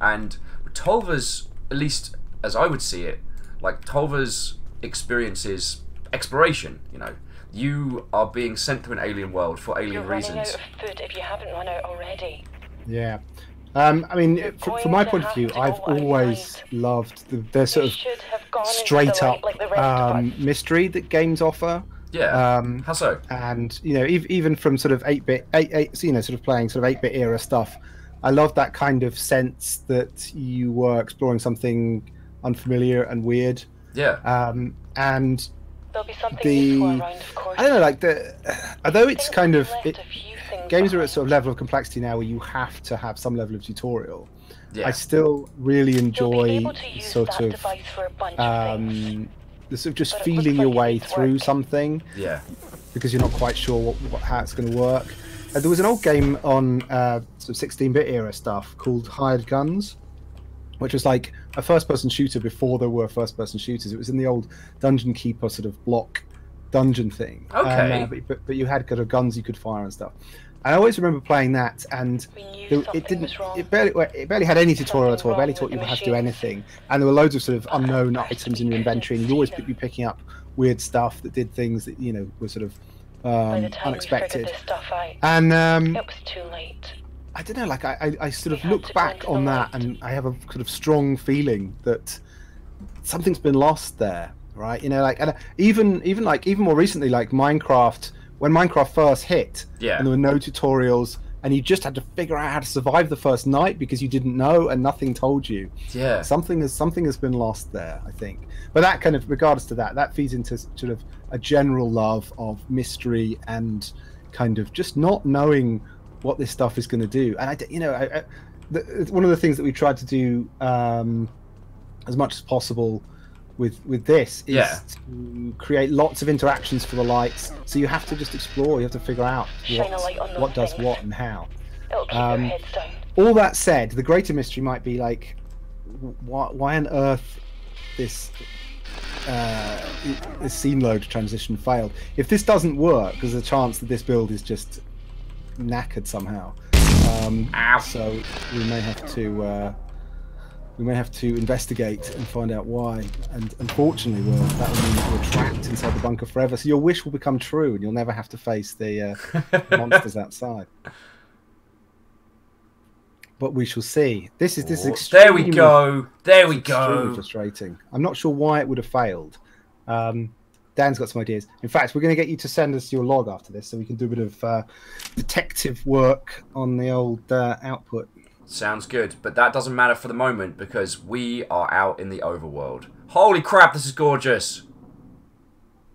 And Tolva's, at least as I would see it, like Tolva's experience is exploration. You know, you are being sent to an alien world for alien You're running reasons. out of food if you haven't run out already. Yeah. Um, I mean, You're fr- from my point of view, I've go always loved the, the sort of should have gone into straight the light up like um, mystery that games offer. Yeah. Um, How so? and you know, ev- even from sort of eight bit, eight, eight, you know, sort of playing sort of eight bit era stuff, I love that kind of sense that you were exploring something unfamiliar and weird. Yeah. Um, and There'll be something the- around, of course. I don't know, like the although it's kind of it, a few games are at sort of level of complexity now where you have to have some level of tutorial. Yeah. I still really enjoy able sort of device for a bunch of things. um, the sort of just feeling looks your way through work. something Yeah. because you're not quite sure what, what how it's going to work. Uh, there was an old game on uh, sort of 16-bit era stuff called Hired Guns, which was like a first-person shooter before there were first-person shooters. It was in the old Dungeon Keeper sort of block dungeon thing. Um, Okay. uh, but, but, but you had kind of guns you could fire and stuff. I always remember playing that, and there- it didn't. It barely, well, it barely had any tutorial at all. It barely taught you how to do anything, and there were loads of sort of unknown items in your inventory, and you always them. be picking up weird stuff that did things that you know were sort of By the um, time unexpected. figured this stuff out, And um, it was too late. I don't know, like I, I, I sort We of look back on that, light. and I have a sort of strong feeling that something's been lost there, right? You know, like and even even like even more recently, like Minecraft, when Minecraft first hit, Yeah. and there were no tutorials, and you just had to figure out how to survive the first night because you didn't know and nothing told you. Yeah. Something has something has been lost there, I think. But that kind of, regardless to that, that feeds into sort of a general love of mystery and kind of just not knowing what this stuff is going to do. And I, you know, I, I, the, one of the things that we tried to do um, as much as possible with with this is Yeah. to create lots of interactions for the lights. So you have to just explore. You have to figure out what, light on those what does things. what and how. Um, your heads down. All that said, the greater mystery might be like, why, why on earth this uh, this scene load transition failed? If this doesn't work, there's a chance that this build is just knackered somehow. Um, so we may have to uh, we may have to investigate and find out why. And unfortunately, we'll, that will mean that we're trapped inside the bunker forever. So your wish will become true, and you'll never have to face the uh, monsters outside. But we shall see. This is this is extremely, there we go. There we go. frustrating. I'm not sure why it would have failed. Um, Dan's got some ideas. In fact, we're going to get you to send us your log after this, so we can do a bit of uh, detective work on the old uh, output. Sounds good, but that doesn't matter for the moment because we are out in the overworld. Holy crap, this is gorgeous!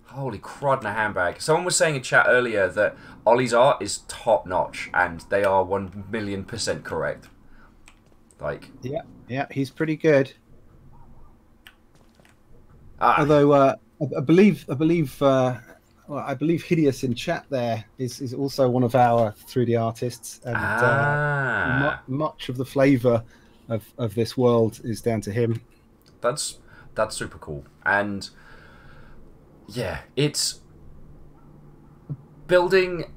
Holy crud in a handbag. Someone was saying in chat earlier that Ollie's art is top notch, and they are one million percent correct. Like, Yeah, yeah, he's pretty good. ah, Although uh, I, I believe, I believe, uh, well, I believe Hideous in chat there is, is also one of our 3D artists, and uh, ah, mu- much of the flavour of, of this world is down to him. that's that's super cool, and yeah, it's building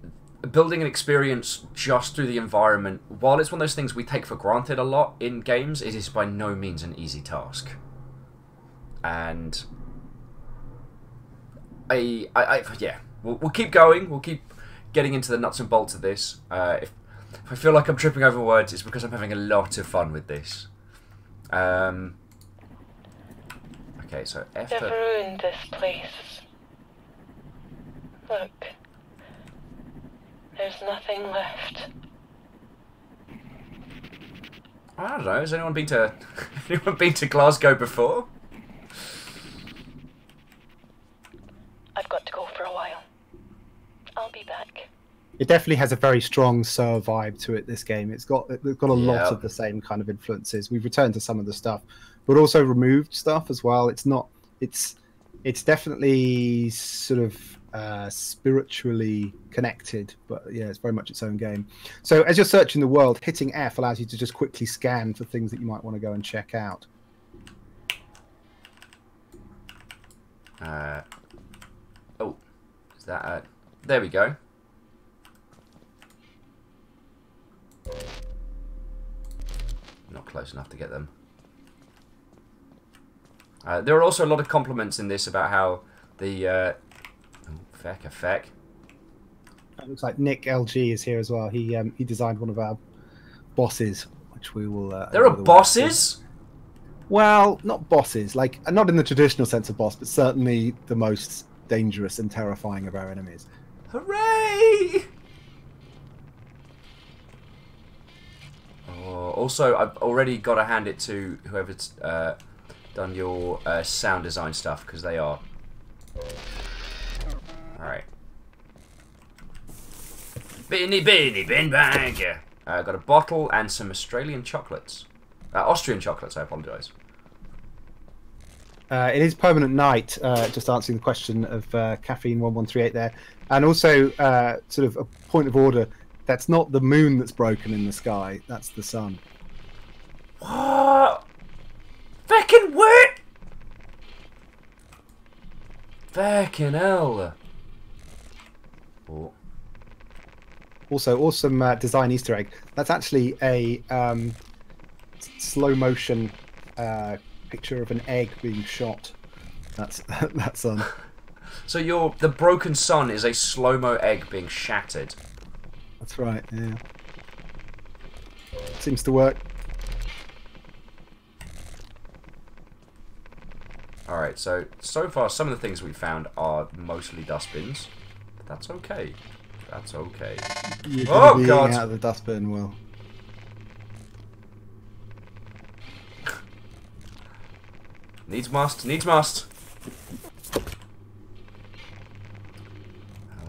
building an experience just through the environment. While it's one of those things we take for granted a lot in games, it is by no means an easy task, and I, I, I yeah, we'll, we'll keep going. We'll keep getting into the nuts and bolts of this. Uh, if, if I feel like I'm tripping over words, it's because I'm having a lot of fun with this. Um, okay, so F They've ruined this place. Look. There's nothing left. I don't know. Has anyone been to anyone been to Glasgow before? I've got to go for a while. I'll be back. It definitely has a very strong Sir vibe to it. This game, it's got it's got a lot of the same kind of influences. We've returned to some of the stuff, but also removed stuff as well. It's not. It's it's definitely sort of uh, spiritually connected, but yeah, it's very much its own game. So as you're searching the world, hitting F allows you to just quickly scan for things that you might want to go and check out. Uh, is that? Uh, there we go. Not close enough to get them. Uh, there are also a lot of compliments in this about how the uh, oh, feck a feck. It looks like Nick LG is here as well. He um, he designed one of our bosses, which we will. Uh, There are bosses. Well, not bosses, like not in the traditional sense of boss, but certainly the most dangerous and terrifying of our enemies. Hooray! Oh, also, I've already got to hand it to whoever's uh, done your uh, sound design stuff because they are. Alright. Beanie beanie bin bag! Uh, got a bottle and some Australian chocolates. Uh, Austrian chocolates, I apologise. Uh, it is permanent night. Uh, just answering the question of uh, caffeine one one three eight there, and also uh, sort of a point of order. That's not the moon that's broken in the sky. That's the sun. What? Fucking what? Fucking hell. Oh. Also, awesome uh, design Easter egg. That's actually a um, slow motion uh, picture of an egg being shot. That's that sun. Um, so your the broken sun is a slow mo egg being shattered. That's right. Yeah. Seems to work. All right. So so far, some of the things we found are mostly dustbins. That's okay. That's okay. You're Oh, God. out of the dustbin, Will. Needs must. Needs must.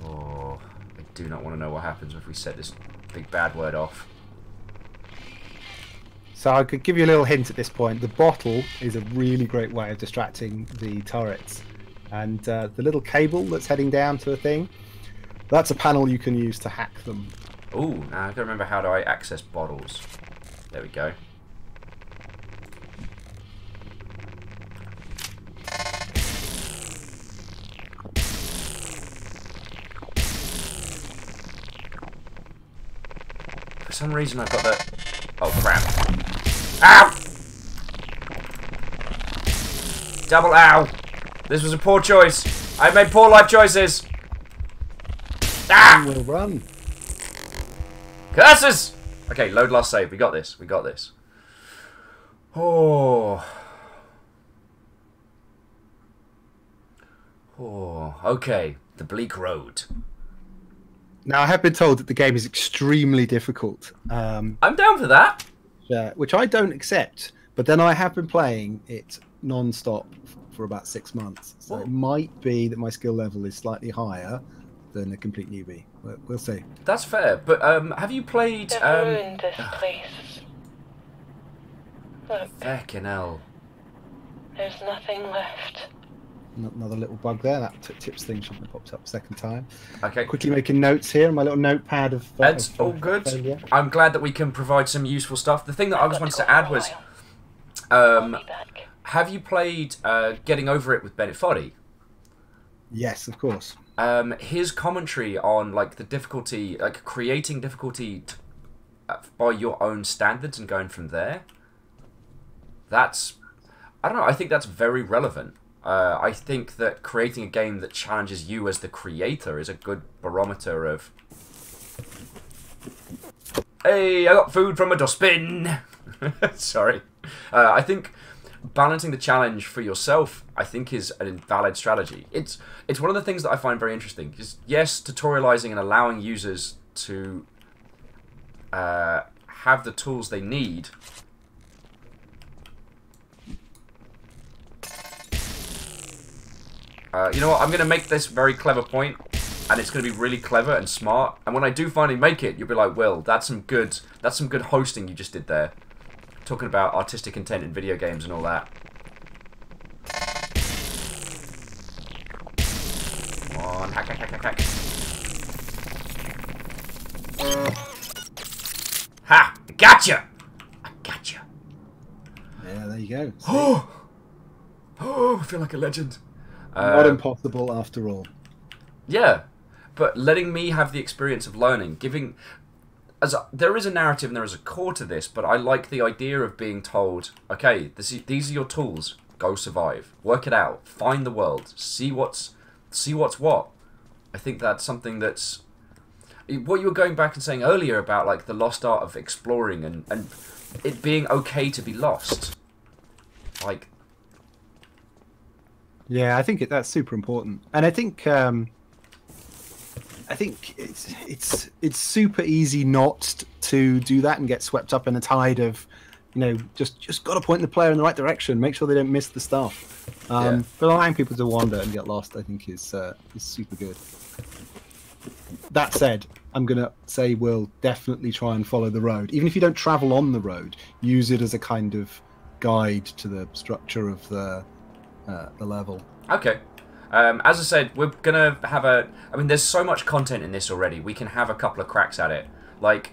Oh, I do not want to know what happens if we set this big bad word off. So I could give you a little hint at this point. The bottle is a really great way of distracting the turrets, and uh, the little cable that's heading down to the thing. That's a panel you can use to hack them. Ooh, now I gotta remember how do I access bottles. There we go. Some reason I've got the... Oh crap. Ow! Double ow! This was a poor choice. I made poor life choices. Ah! We'll run. Curses! Okay, load last save. We got this. We got this. Oh. Oh, okay. The bleak road. Now I have been told that the game is extremely difficult, um, I'm down for that. uh, which I don't accept. But then I have been playing it non-stop for about six months, so it might be that my skill level is slightly higher than a complete newbie. We'll, we'll see. That's fair. But um, have you played? They've Um, ruined this place. Look, Fucking hell. there's nothing left. N- Another little bug there. That t- tips thing shouldn't have popped up second time. Okay. Quickly making notes here. on My little notepad of. uh, That's of- all of good. failure. I'm glad that we can provide some useful stuff. The thing that I was got wanted to add was, um, have you played uh, Getting Over It with Bennett Foddy? Yes, of course. um, his commentary on like the difficulty, like creating difficulty t- uh, by your own standards and going from there. That's, I don't know. I think that's very relevant. Uh, I think that creating a game that challenges you as the creator is a good barometer of. Hey, I got food from a dustbin. Sorry. Uh, I think balancing the challenge for yourself, I think, is an invalid strategy. It's it's one of the things that I find very interesting. Is yes, tutorializing and allowing users to uh, have the tools they need. Uh, you know what? I'm going to make this very clever point, and it's going to be really clever and smart. And when I do finally make it, you'll be like, "Will, that's some good. That's some good hosting you just did there." Talking about artistic intent in video games and all that. Come on, hack, hack, hack, hack, hack. Ha! I gotcha! I gotcha. Yeah, there you go. Oh, oh, I feel like a legend. Not Uh, impossible after all. Yeah, but letting me have the experience of learning, giving as a, there is a narrative and there is a core to this, but I like the idea of being told, okay, this is, these are your tools. Go survive, work it out, find the world, see what's see what's what. I think that's something that's what you were going back and saying earlier about like the lost art of exploring and and it being okay to be lost. Like Yeah, I think it, that's super important, and I think um, I think it's it's it's super easy not to do that and get swept up in a tide of, you know, just just got to point the player in the right direction, make sure they don't miss the stuff. Um, Yeah. But allowing people to wander and get lost, I think, is uh, is super good. That said, I'm gonna say we'll definitely try and follow the road, even if you don't travel on the road. Use it as a kind of guide to the structure of the uh, the level. Okay. Um, as I said, we're gonna have a. I mean, there's so much content in this already. We can have a couple of cracks at it. Like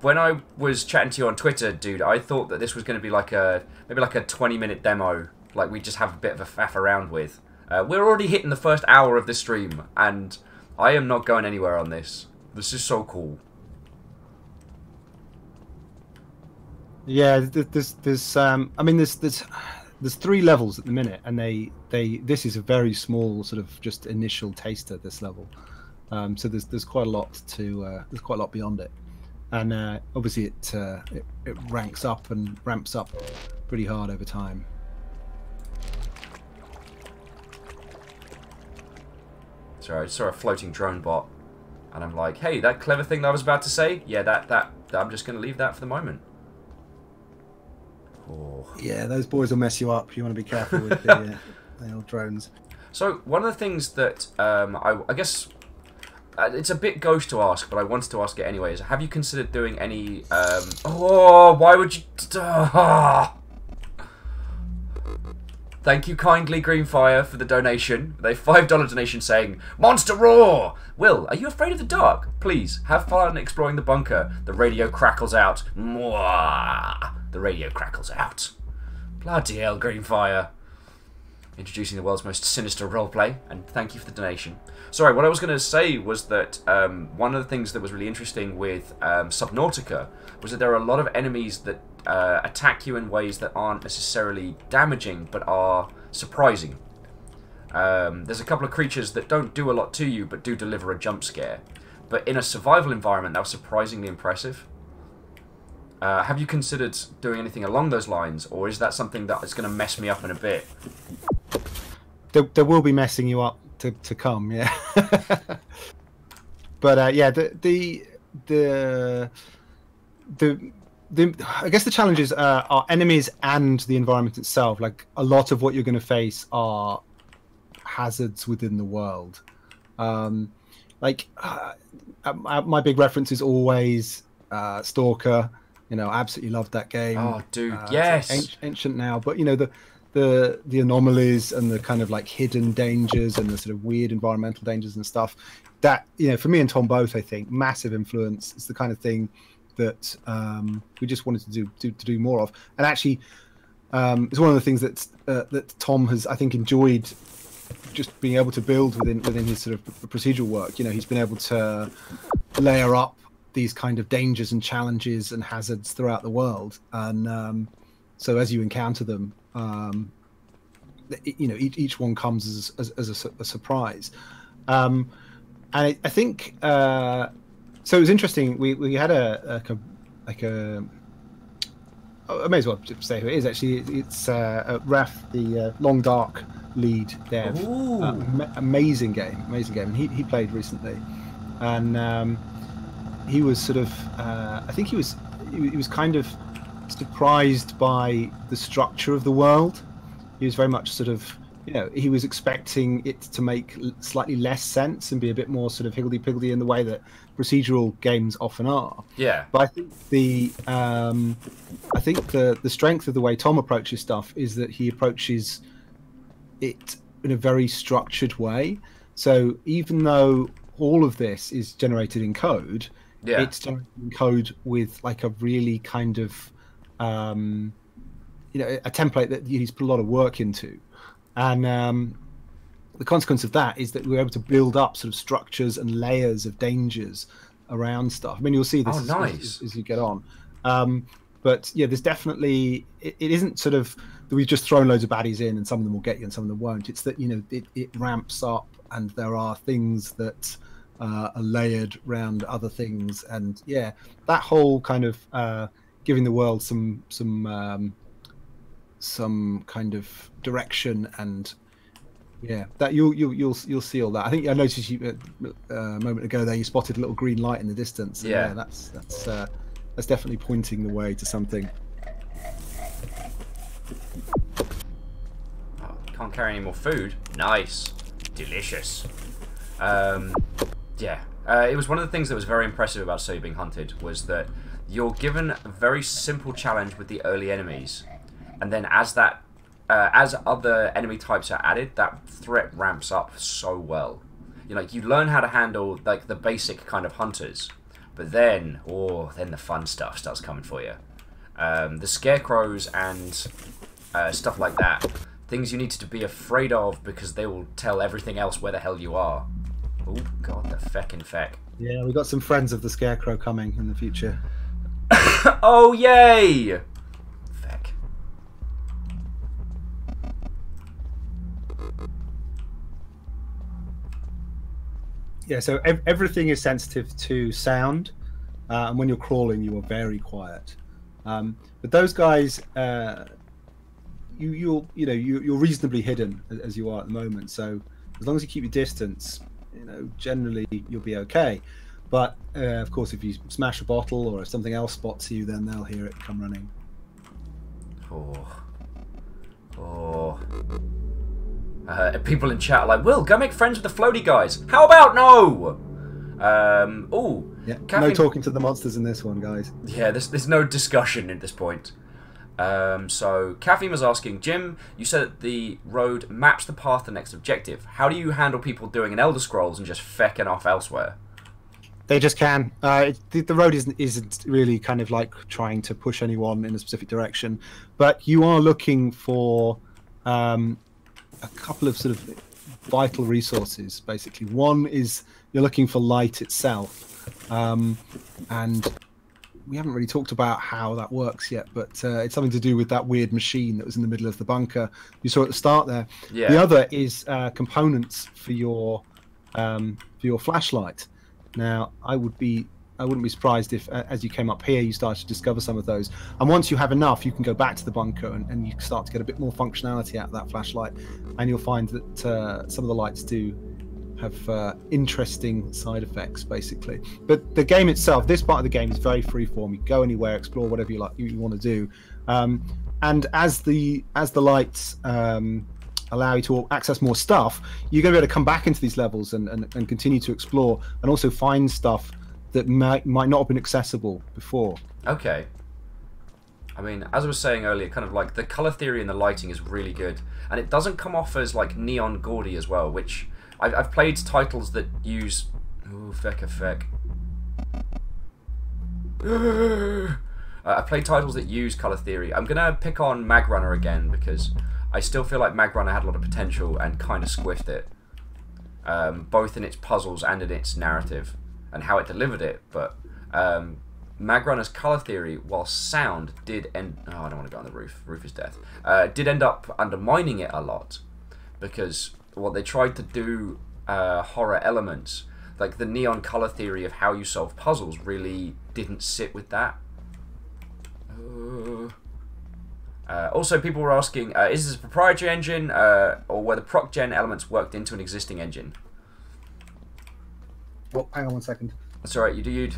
when I was chatting to you on Twitter, dude, I thought that this was gonna be like a maybe like a 20 minute demo. Like we just have a bit of a faff around with. Uh, we're already hitting the first hour of the stream, and I am not going anywhere on this. This is so cool. Yeah, this there's there's um I mean this there's there's three levels at the minute and they they this is a very small sort of just initial taster this level. Um so there's there's quite a lot to uh, there's quite a lot beyond it. And uh, obviously it, uh, it it ranks up and ramps up pretty hard over time. Sorry, I saw a floating drone bot, and I'm like, hey, that clever thing that I was about to say. Yeah, that that, I'm just gonna leave that for the moment. Oh. Yeah, those boys will mess you up. You want to be careful with the, uh, the old drones. So one of the things that um, I, I guess uh, it's a bit gauche to ask, but I wanted to ask it anyway. Is have you considered doing any? Um, oh, why would you? Ah. Thank you kindly, Greenfire, for the donation. They five dollar donation saying Monster Roar. Will, are you afraid of the dark? Please have fun exploring the bunker. The radio crackles out. Mwah. The radio crackles out. Bloody hell, Greenfire introducing the world's most sinister roleplay, and thank you for the donation. Sorry, what I was going to say was that um, one of the things that was really interesting with um, Subnautica was that there are a lot of enemies that uh, attack you in ways that aren't necessarily damaging, but are surprising. Um, there's a couple of creatures that don't do a lot to you, but do deliver a jump scare. But in a survival environment, that was surprisingly impressive. Uh, have you considered doing anything along those lines, or is that something that is going to mess me up in a bit? There, there will be messing you up to, to come. Yeah. but uh, yeah, the the the the the, I guess the challenges uh, are enemies and the environment itself. Like a lot of what you're going to face are hazards within the world. Um, like uh, uh, my big reference is always uh, Stalker. You know, absolutely loved that game. Oh, dude, Uh, yes. ancient, ancient now, but you know the the the anomalies and the kind of like hidden dangers and the sort of weird environmental dangers and stuff. That you know, for me and Tom both, I think massive influence. It's the kind of thing that um, we just wanted to do, do to do more of, and actually, um, it's one of the things that uh, that Tom has, I think, enjoyed just being able to build within within his sort of procedural work. You know, he's been able to layer up these kind of dangers and challenges and hazards throughout the world, and um, so as you encounter them, um, you know, each, each one comes as, as, as a, su- a surprise. Um, and I, I think uh, so. It was interesting. We we had a, a like a. I may as well say who it is. Actually, it's uh, uh, Raf, the uh, Long Dark lead dev. Ooh. Uh, ama- amazing game, amazing game. And he he played recently, and um, he was sort of. Uh, I think he was he, he was kind of surprised by the structure of the world. He was very much sort of, you know, he was expecting it to make slightly less sense and be a bit more sort of higgledy-piggledy in the way that procedural games often are. Yeah. But I think the um, I think the the strength of the way Tom approaches stuff is that he approaches it in a very structured way. So even though all of this is generated in code, Yeah. it's generated in code with like a really kind of um, you know a template that he's put a lot of work into, and um, the consequence of that is that we're able to build up sort of structures and layers of dangers around stuff. I mean, you'll see this Oh, as, nice. as, as you get on. Um, but yeah, there's definitely it, it isn't sort of that we've just thrown loads of baddies in and some of them will get you and some of them won't. It's that you know it, it ramps up and there are things that uh, are layered around other things, and yeah, that whole kind of uh, giving the world some some um, some kind of direction and yeah, that you'll you'll you'll you'll see all that. I think I noticed you uh, a moment ago there. You spotted a little green light in the distance. and Yeah. that's that's uh, that's definitely pointing the way to something. Oh, can't carry any more food. Nice. Delicious. Um, yeah. Uh, it was one of the things that was very impressive about Sir You're Being Hunted was that you're given a very simple challenge with the early enemies, and then as that, uh, as other enemy types are added, that threat ramps up so well. You know, like you learn how to handle like the basic kind of hunters, but then, oh, then the fun stuff starts coming for you. Um, the scarecrows and uh, stuff like that. Things you need to be afraid of because they will tell everything else where the hell you are. Oh god, the feckin' feck. Yeah, we've got some friends of the Scarecrow coming in the future. oh yay! Feck. Yeah, so ev- everything is sensitive to sound, uh, and when you're crawling, you are very quiet. Um, but those guys, uh, you you'll you know you, you're reasonably hidden as you are at the moment. So as long as you keep your distance, you know generally you'll be okay. But uh, of course, if you smash a bottle or if something else spots you, then they'll hear it come running. Oh. Oh. Uh, people in chat are like, Will, go make friends with the floaty guys. How about no? Um, oh. Yeah, no talking to the monsters in this one, guys. Yeah, there's, there's no discussion at this point. Um, so, Caffeine was asking, Jim, you said that the road maps the path to the next objective. How do you handle people doing an Elder Scrolls and just fecking off elsewhere? They just can. Uh, the, the road isn't isn't really kind of like trying to push anyone in a specific direction, but you are looking for um, a couple of sort of vital resources. Basically, one is you're looking for light itself, um, and we haven't really talked about how that works yet. But uh, it's something to do with that weird machine that was in the middle of the bunker you saw at the start there. Yeah. The other is uh, components for your um, for your flashlight. Now, I would be I wouldn't be surprised if, uh, as you came up here, you started to discover some of those. And once you have enough, you can go back to the bunker and, and you start to get a bit more functionality out of that flashlight. And you'll find that uh, some of the lights do have uh, interesting side effects, basically. But the game itself, this part of the game is very freeform. You go anywhere, explore whatever you like, you, want to do. Um, and as the as the lights um, allow you to access more stuff, you're going to be able to come back into these levels and, and, and continue to explore and also find stuff that might might not have been accessible before. Okay. I mean, as I was saying earlier, kind of like the color theory and the lighting is really good, and it doesn't come off as like neon gaudy as well. Which I've, I've played titles that use. Ooh, feck a uh, I played titles that use color theory. I'm gonna pick on Magrunner again because I still feel like Magrunner had a lot of potential and kind of squiffed it, um, both in its puzzles and in its narrative and how it delivered it. But um, Magrunner's color theory, while sound, did end. Oh, I don't want to go on the roof. Roof is death. Uh, did end up undermining it a lot because what they tried to do uh, horror elements, like the neon color theory of how you solve puzzles, really didn't sit with that. Uh, uh, also, people were asking, uh, is this a proprietary engine, uh, or were the proc gen elements worked into an existing engine? Well, hang on one second. That's alright, you do you.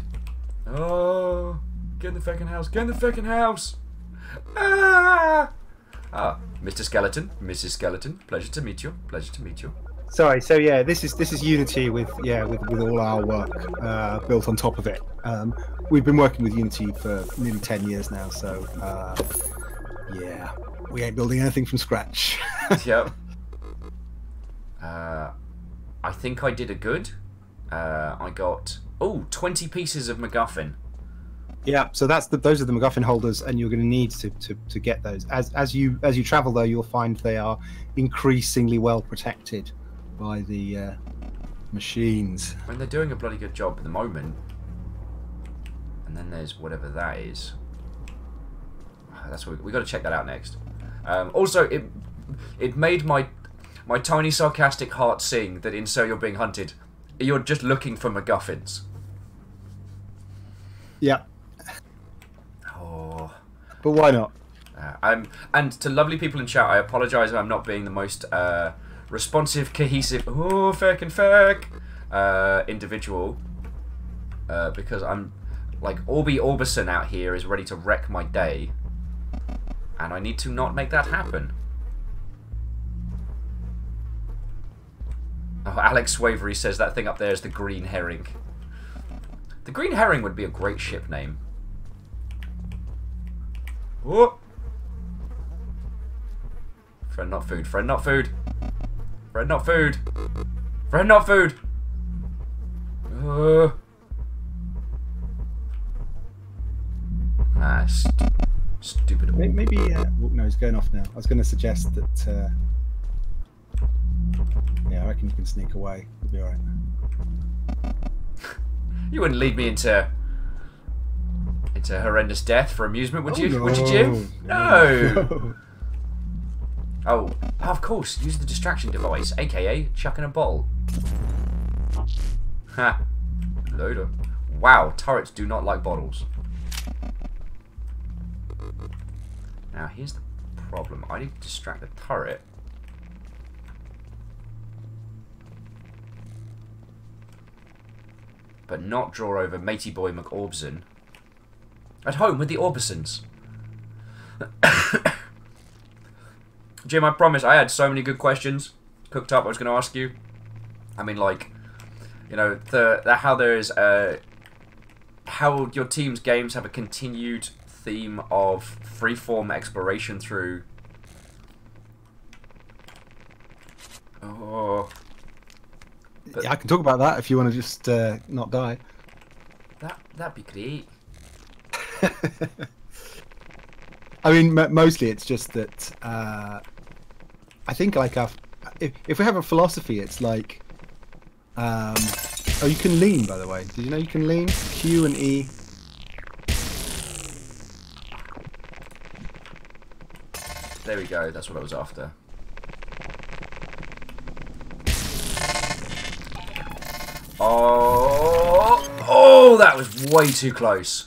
Oh, get in the fucking house, get in the fucking house! Ah! Ah, Mr. Skeleton, Mrs. Skeleton, pleasure to meet you, pleasure to meet you. Sorry, so yeah, this is this is Unity with yeah with, with all our work uh, built on top of it. Um, we've been working with Unity for nearly ten years now, so uh, yeah, we ain't building anything from scratch. yep. Uh, I think I did a good. Uh, I got oh 20 pieces of MacGuffin. Yeah, so that's the those are the MacGuffin holders, and you're going to need to, to, to get those. As as you as you travel though, you'll find they are increasingly well protected by the uh, machines. When they're doing a bloody good job at the moment. And then there's whatever that is. That's what we, we got to check that out next. Um, also, it it made my my tiny sarcastic heart sing that in Sir You're Being Hunted, you're just looking for MacGuffins. Yeah. But why not? Uh, I'm and to lovely people in chat, I apologise if I'm not being the most uh, responsive, cohesive, oh feck and feck, uh, individual, uh, because I'm like Orby Orbison out here is ready to wreck my day, and I need to not make that happen. Oh, Alex Wavery says that thing up there is the Green Herring. The Green Herring would be a great ship name. Oh! Friend not food, friend not food. Friend not food. Friend not food. Uh. Ah, st stupid. Maybe, uh, no, he's going off now. I was going to suggest that uh, yeah, I reckon you can sneak away. You'll be alright. you wouldn't lead me into into horrendous death for amusement, would oh, you? No. Would you, Jim? No. no. Oh, oh, of course. Use the distraction device, aka chucking a ball. Ha. Loader. Wow, turrets do not like bottles. Now, here's the problem. I need to distract the turret. but not draw over matey boy McOrbson. At home with the Orbisons. Jim, I promise I had so many good questions cooked up I was going to ask you. I mean, like, you know, the, the how there is a... How your team's games have a continued theme of freeform exploration through... Oh... But yeah, I can talk about that if you want to just uh, not die. That that'd be great. I mean, mostly it's just that uh, I think like if if we have a philosophy, it's like, um, oh, you can lean. By the way, did you know you can lean? Q and E. There we go. That's what I was after. Oh, oh, that was way too close.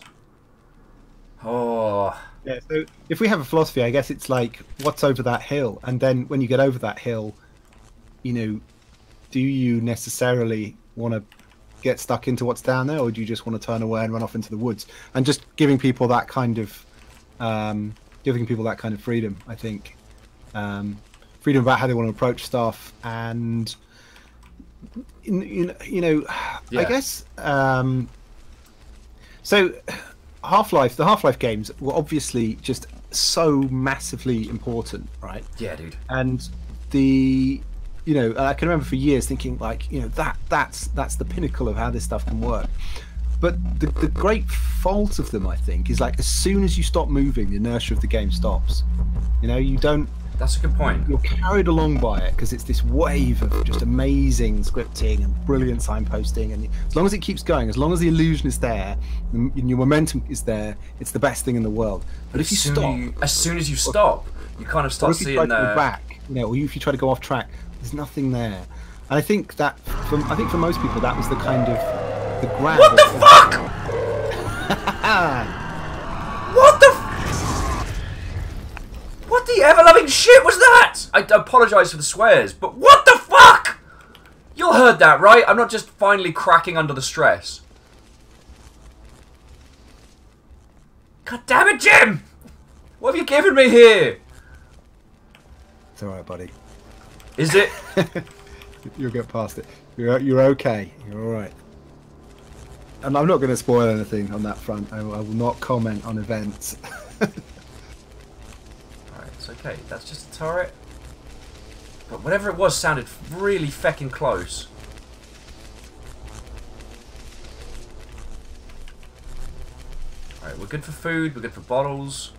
Oh. Yeah, so if we have a philosophy, I guess it's like, what's over that hill? And then when you get over that hill, you know, do you necessarily want to get stuck into what's down there, or do you just want to turn away and run off into the woods? And just giving people that kind of um, giving people that kind of freedom, I think, um, freedom about how they want to approach stuff, and you know, you know Yeah. I guess. Um, so, Half Life, the Half Life games were obviously just so massively important, right? Yeah, dude. and the you know i can remember for years thinking like you know that that's that's the pinnacle of how this stuff can work but the, the great fault of them i think is like as soon as you stop moving the inertia of the game stops you know you don't That's a good point. you're carried along by it because it's this wave of just amazing scripting and brilliant signposting and as long as it keeps going as long as the illusion is there and your momentum is there it's the best thing in the world but if you as soon stop you- as soon as you stop, you kind of start if you seeing the. back, you know, or if you try to go off track, there's nothing there. And I think that, for, I think for most people, that was the kind of the grab. What the fuck? What the? F- what the ever loving shit was that? I apologise for the swears, but what the fuck? You all heard that, right? I'm not just finally cracking under the stress. God damn it, Jim! What have you given me here? it's all right, buddy. Is it? You'll get past it. You're you're okay. You're all right. And I'm not going to spoil anything on that front. I, I will not comment on events. Okay. That's just a turret. But whatever it was sounded really feckin' close. Alright, we're good for food, we're good for bottles.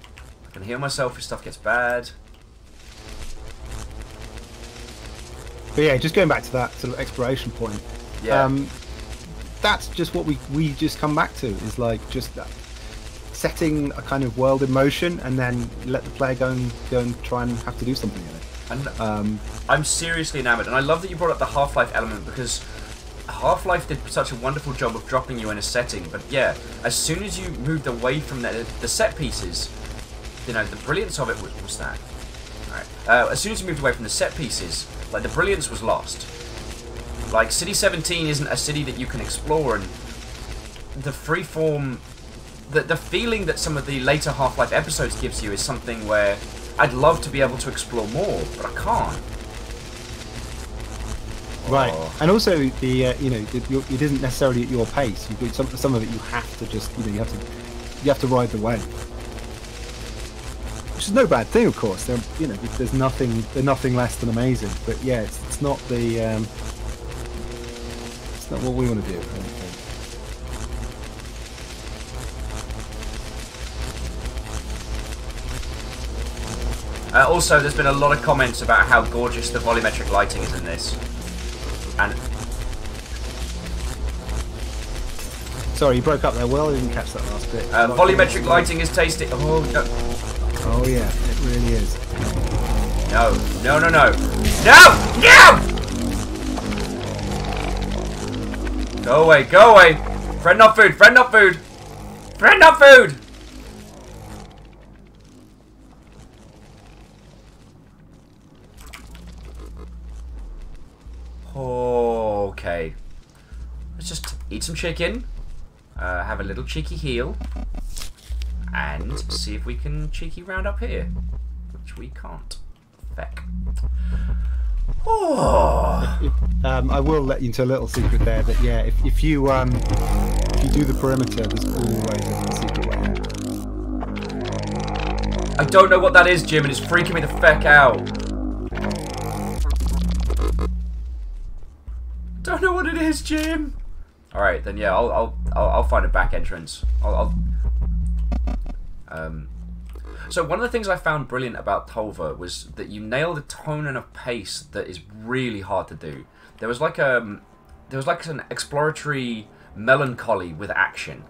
I can heal myself if stuff gets bad. but yeah, just going back to that sort of exploration point. Yeah. um, that's just what we we just come back to is like just that setting a kind of world in motion and then let the player go and go and try and have to do something in it. and Um, I'm seriously enamored, and I love that you brought up the Half-Life element because Half-Life did such a wonderful job of dropping you in a setting. But yeah, as soon as you moved away from the, the set pieces, you know, the brilliance of it was, was that. Uh, as soon as you moved away from the set pieces, like the brilliance was lost. Like City 17 isn't a city that you can explore, and the freeform, the the feeling that some of the later Half-Life episodes gives you is something where I'd love to be able to explore more, but I can't. Right, Oh. and also the uh, you know it, you're- it isn't necessarily at your pace. You some some of it you have to just you know you have to you have to ride the wave, which is no bad thing, of course. There you know there's nothing there's nothing less than amazing. But yeah, it's, it's not the um, it's not what we want to do. I Uh, also, there's been a lot of comments about how gorgeous the volumetric lighting is in this. And Sorry, you broke up there. Well, I didn't catch that last bit. uh, volumetric lighting is tasty. Oh, no. Oh yeah, it really is. No, no, no, no. No! No! Go away, go away. Friend not food, friend not food. Friend not food! Okay. Let's just eat some chicken. Uh, have a little cheeky heal. And see if we can cheeky round up here. Which we can't. Feck. Oh. Um, I will let you into a little secret there that yeah, if, if you um, if you do the perimeter, there's always a secret way out. I don't know what that is, Jim, and it's freaking me the feck out. Don't know what it is, Jim. All right, then yeah, I'll I'll I'll, I'll find a back entrance. I'll, I'll um. So one of the things I found brilliant about Tolva was that you nailed a tone and a pace that is really hard to do. There was like um, there was like an exploratory melancholy with action,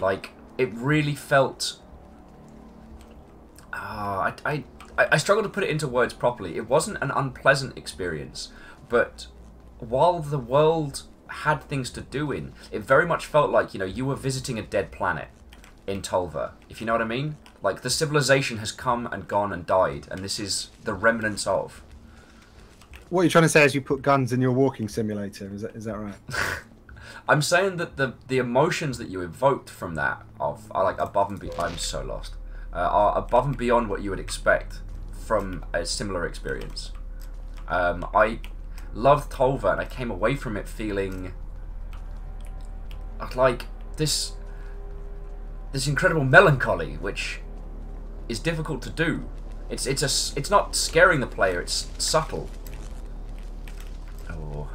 like it really felt Ah, I, I, I struggle to put it into words properly. It wasn't an unpleasant experience, but while the world had things to do in, it very much felt like, you know, you were visiting a dead planet in Tolva, if you know what I mean. Like, the civilization has come and gone and died, and this is the remnants of. what you're trying to say is you put guns in your walking simulator. Is that is that right? I'm saying that the the emotions that you evoked from that of are like above and beyond. I'm so lost. Uh, are above and beyond what you would expect from a similar experience. Um, I loved Tolva, and I came away from it feeling like this this incredible melancholy, which is difficult to do. It's it's a it's not scaring the player. It's subtle. Oh,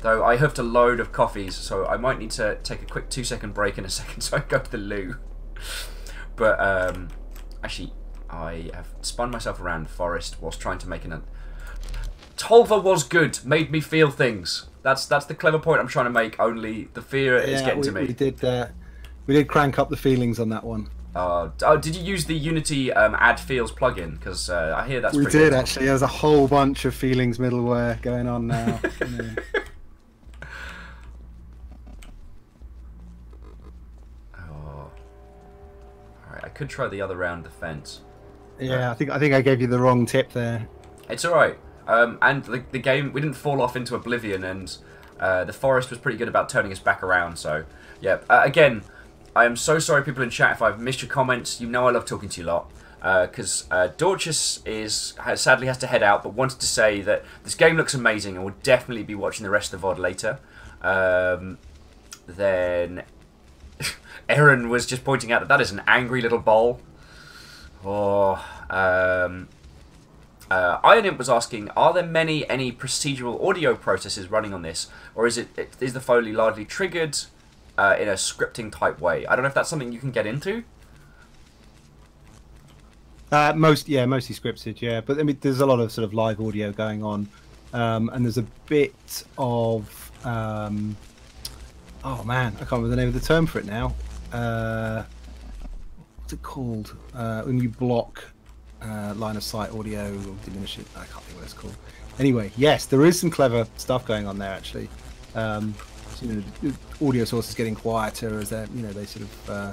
though I have a load of coffees, so I might need to take a quick two second break in a second, so I go to the loo. But um, actually, I have spun myself around the forest whilst trying to make an. Tolva was good. Made me feel things. That's that's the clever point I'm trying to make. Only the fear is getting we, to me. We did uh, we did crank up the feelings on that one. Uh, oh, did you use the Unity um, add feels plugin? Because uh, I hear that's we did awesome. actually. There's a whole bunch of feelings middleware going on now. yeah. Oh. Alright, I could try the other round of the fence. Yeah, I think I think I gave you the wrong tip there. It's alright. Um, and the, the game, we didn't fall off into oblivion, and uh, the forest was pretty good about turning us back around. So, yeah. Uh, again, I am so sorry, people in chat, if I've missed your comments. You know I love talking to you a lot. Because uh, Dorcas is has, sadly has to head out, but wanted to say that this game looks amazing, and we'll definitely be watching the rest of the VOD later. Um, then Aaron was just pointing out that that is an angry little bowl. Oh, um, uh, Iron Imp was asking, are there many any procedural audio processes running on this, or is it is the Foley largely triggered uh, in a scripting type way? I don't know if that's something you can get into. Uh, most yeah, mostly scripted, yeah. But I mean, there's a lot of sort of live audio going on, um, and there's a bit of um, oh man, I can't remember the name of the term for it now. Uh, what's it called uh, when you block uh, line of sight audio or diminish it? I can't think what it's called. Anyway, yes, there is some clever stuff going on there actually. Um, so, you know, the audio sources getting quieter as they you know they sort of uh,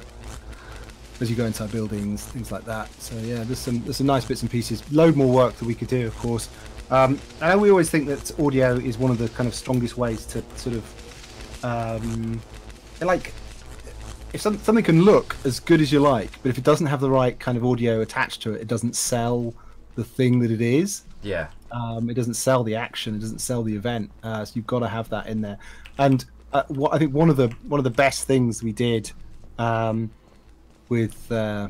as you go inside buildings, things like that. So yeah, there's some there's some nice bits and pieces. Load more work that we could do, of course. Um, I know we always think that audio is one of the kind of strongest ways to sort of um, like if some, something can look as good as you like, but if it doesn't have the right kind of audio attached to it, it doesn't sell the thing that it is. Yeah. Um, it doesn't sell the action. It doesn't sell the event. Uh, so you've got to have that in there. And uh, what I think one of the one of the best things we did um, with uh,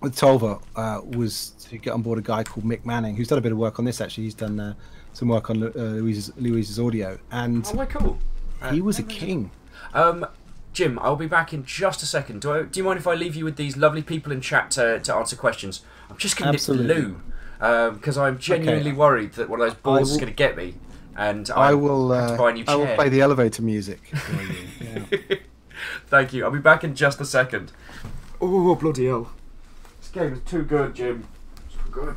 with Tolva uh, was to get on board a guy called Mick Manning, who's done a bit of work on this. Actually, he's done uh, some work on uh, Louise's, Louise's audio, and Oh, my cool. he was a king. Um, Jim, I'll be back in just a second. Do, I, do you mind if I leave you with these lovely people in chat to, to answer questions? I'm just going to nip to the loo because I'm genuinely worried that one of those balls is going to get me. And I I'm- will. Uh, buy a new I will play the elevator music. Yeah. Thank you. I'll be back in just a second. Oh bloody hell! This game is too good, Jim. Too good.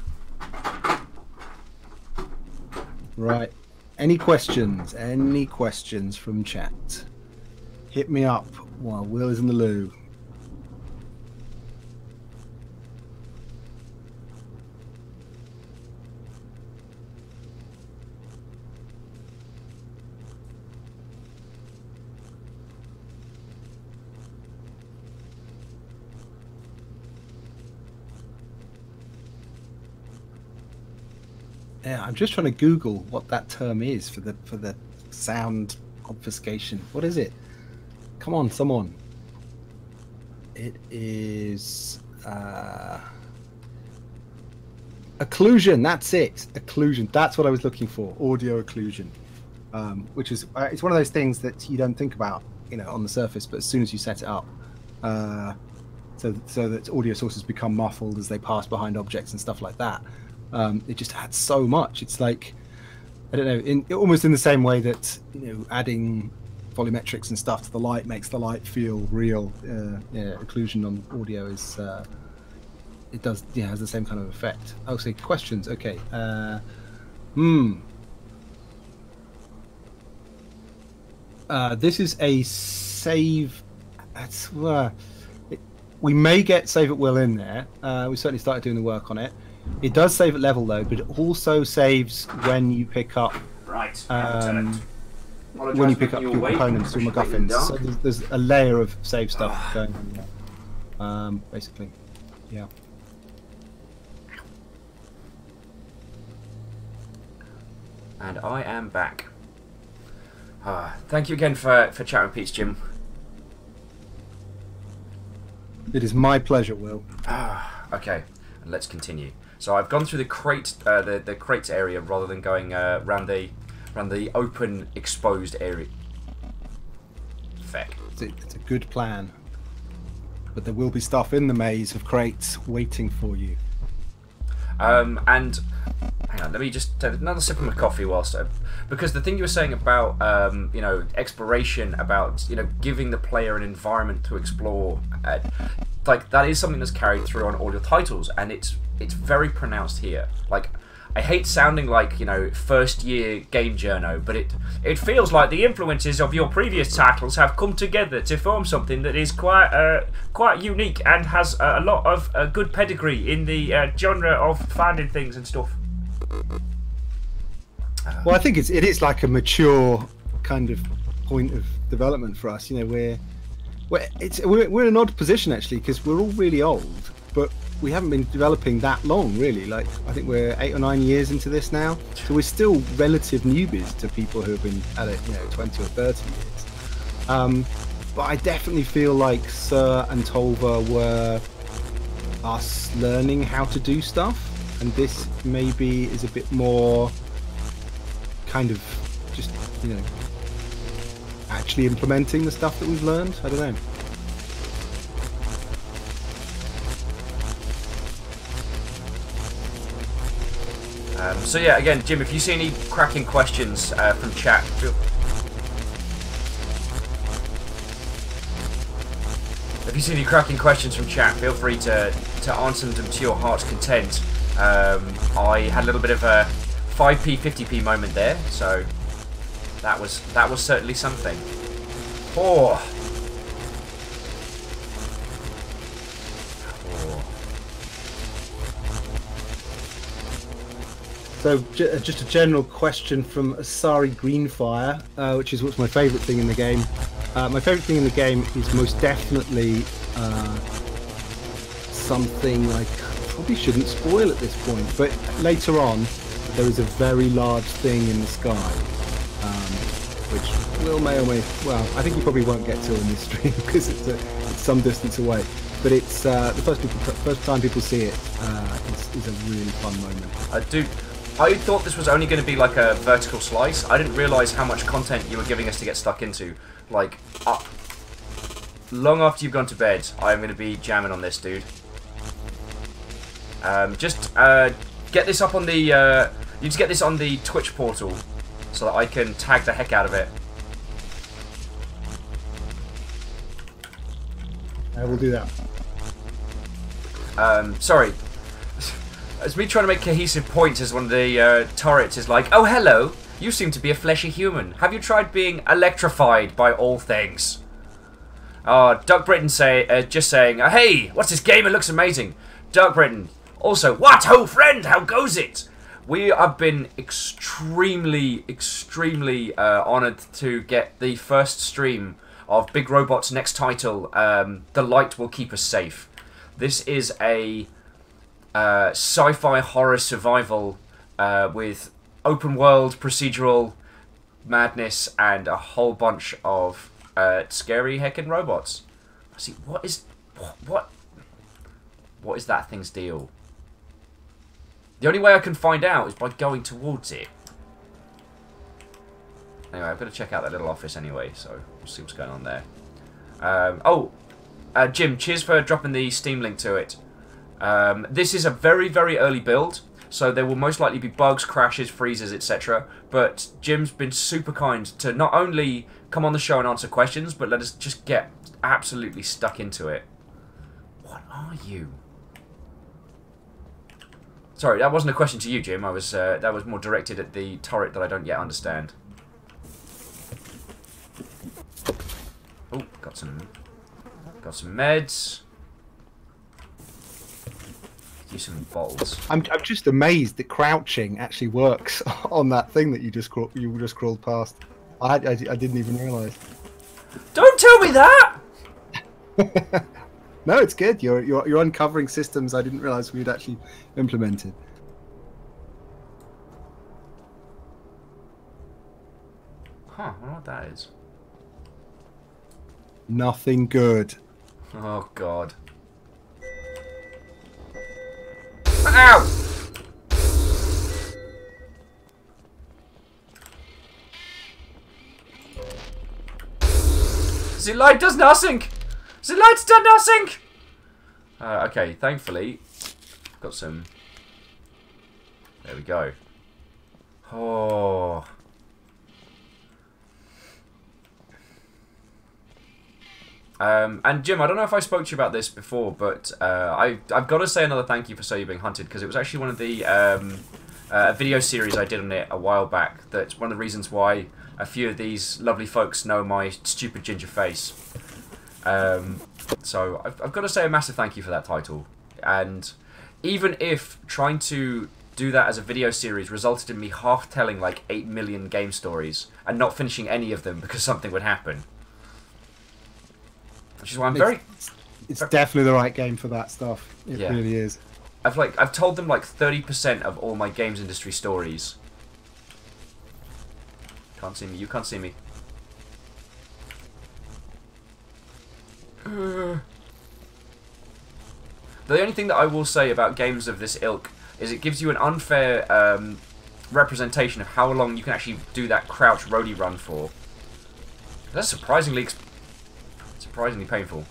Right. Any questions? Any questions from chat? Hit me up while Will is in the loo. Yeah, I'm just trying to Google what that term is for the for the sound obfuscation. What is it? Come on, someone. It is uh, occlusion. That's it. Occlusion. That's what I was looking for. Audio occlusion, um, which is uh, it's one of those things that you don't think about, you know, on the surface, but as soon as you set it up, uh, so so that audio sources become muffled as they pass behind objects and stuff like that. Um, it just adds so much. It's like I don't know, in almost in the same way that you know adding volumetrics and stuff to the light makes the light feel real. Uh, yeah, occlusion on audio is uh, it does yeah has the same kind of effect. I'll say questions. Okay. Uh, hmm. Uh, this is a save. That's uh, it, we may get save at will in there. Uh, we certainly started doing the work on it. It does save at level though, but it also saves when you pick up Right. um, when you pick up your components, your MacGuffins. So there's, there's a layer of save stuff going on there. Um, basically, yeah. And I am back. Ah, thank you again for, for chatting Pete's Jim. It is my pleasure, Will. Ah, okay, and let's continue. So I've gone through the crate, uh, the the crates area rather than going uh, around the around the open exposed area. Feck. It's a, it's a good plan. But there will be stuff in the maze of crates waiting for you. Um, and hang on, let me just take another sip of my coffee whilst I, because the thing you were saying about um, you know exploration, about you know giving the player an environment to explore, uh, like that is something that's carried through on all your titles, and it's it's very pronounced here. Like I hate sounding like you know first year game journo, but it it feels like the influences of your previous titles have come together to form something that is quite uh, quite unique and has a lot of uh, good pedigree in the uh, genre of finding things and stuff. Well, I think it's it is like a mature kind of point of development for us. You know, we're we're it's we're, we're in an odd position actually because we're all really old, but we haven't been developing that long really. Like I think we're eight or nine years into this now, so we're still relative newbies to people who have been at it, you know, twenty or thirty years. Um, but I definitely feel like Sir and Tolva were us learning how to do stuff, and this maybe is a bit more kind of just you know actually implementing the stuff that we've learned. I don't know. Um, so yeah, again, Jim, if you see any cracking questions uh, from chat, feel if you see any cracking questions from chat, feel free to to answer them to your heart's content. Um, I had a little bit of a 5p 50p moment there, so that was that was certainly something. Oh. So, uh, just a general question from Asari Greenfire, uh, which is what's my favourite thing in the game. Uh, my favourite thing in the game is most definitely uh, something I probably shouldn't spoil at this point, but later on, there is a very large thing in the sky, um, which Will may or may well, I think you probably won't get to in this stream because it's, a, it's some distance away. But it's uh, the first people, first time people see it uh, is, is a really fun moment. I do. I thought this was only going to be like a vertical slice. I didn't realise how much content you were giving us to get stuck into. Like, up. long after you've gone to bed, I'm going to be jamming on this, dude. Um, just uh, get this up on the. Uh, you just get this on the Twitch portal, so that I can tag the heck out of it. I will do that. Um, sorry. It's me trying to make cohesive points as one of the uh, turrets is like, oh hello, you seem to be a fleshy human. Have you tried being electrified by all things? Uh, Doug Britain say, uh, just saying, uh, hey, what's this game? It looks amazing. Doug Britain, also, what, ho friend, how goes it? We have been extremely, extremely uh, honoured to get the first stream of Big Robot's next title, um, The Light Will Keep Us Safe. This is a uh, sci-fi horror survival uh, with open world procedural madness and a whole bunch of uh, scary heckin' robots. See, what is what, what is that thing's deal? The only way I can find out is by going towards it. Anyway, I've got to check out that little office anyway, so we'll see what's going on there. Um, oh, uh, Jim, cheers for dropping the Steam link to it. Um, this is a very, very early build, so there will most likely be bugs, crashes, freezes, etc. But Jim's been super kind to not only come on the show and answer questions, but let us just get absolutely stuck into it. What are you? Sorry, that wasn't a question to you, Jim. I was uh, that was more directed at the turret that I don't yet understand. Oh, got some, got some meds. Use some bottles. I'm, I'm just amazed that crouching actually works on that thing that you just craw- you just crawled past. I, I, I didn't even realise. Don't tell me that! No, it's good. You're, you're you're uncovering systems I didn't realise we'd actually implemented. Huh, I wonder what that is. Nothing good. Oh god. Ow! The light does nothing! The light's done nothing! Uh, okay, thankfully, got some. There we go. Oh. Um, and Jim, I don't know if I spoke to you about this before, but uh, I, I've got to say another thank you for Sir You're Being Hunted because it was actually one of the um, uh, video series I did on it a while back. That's one of the reasons why a few of these lovely folks know my stupid ginger face. Um, so I've, I've got to say a massive thank you for that title. And even if trying to do that as a video series resulted in me half telling like 8 million game stories and not finishing any of them because something would happen. Which is why I'm very It's definitely the right game for that stuff. It Yeah. really is. I've like I've told them like thirty percent of all my games industry stories. Can't see me. You can't see me. The only thing that I will say about games of this ilk is it gives you an unfair um, representation of how long you can actually do that crouch roadie run for. That's surprisingly surprisingly painful.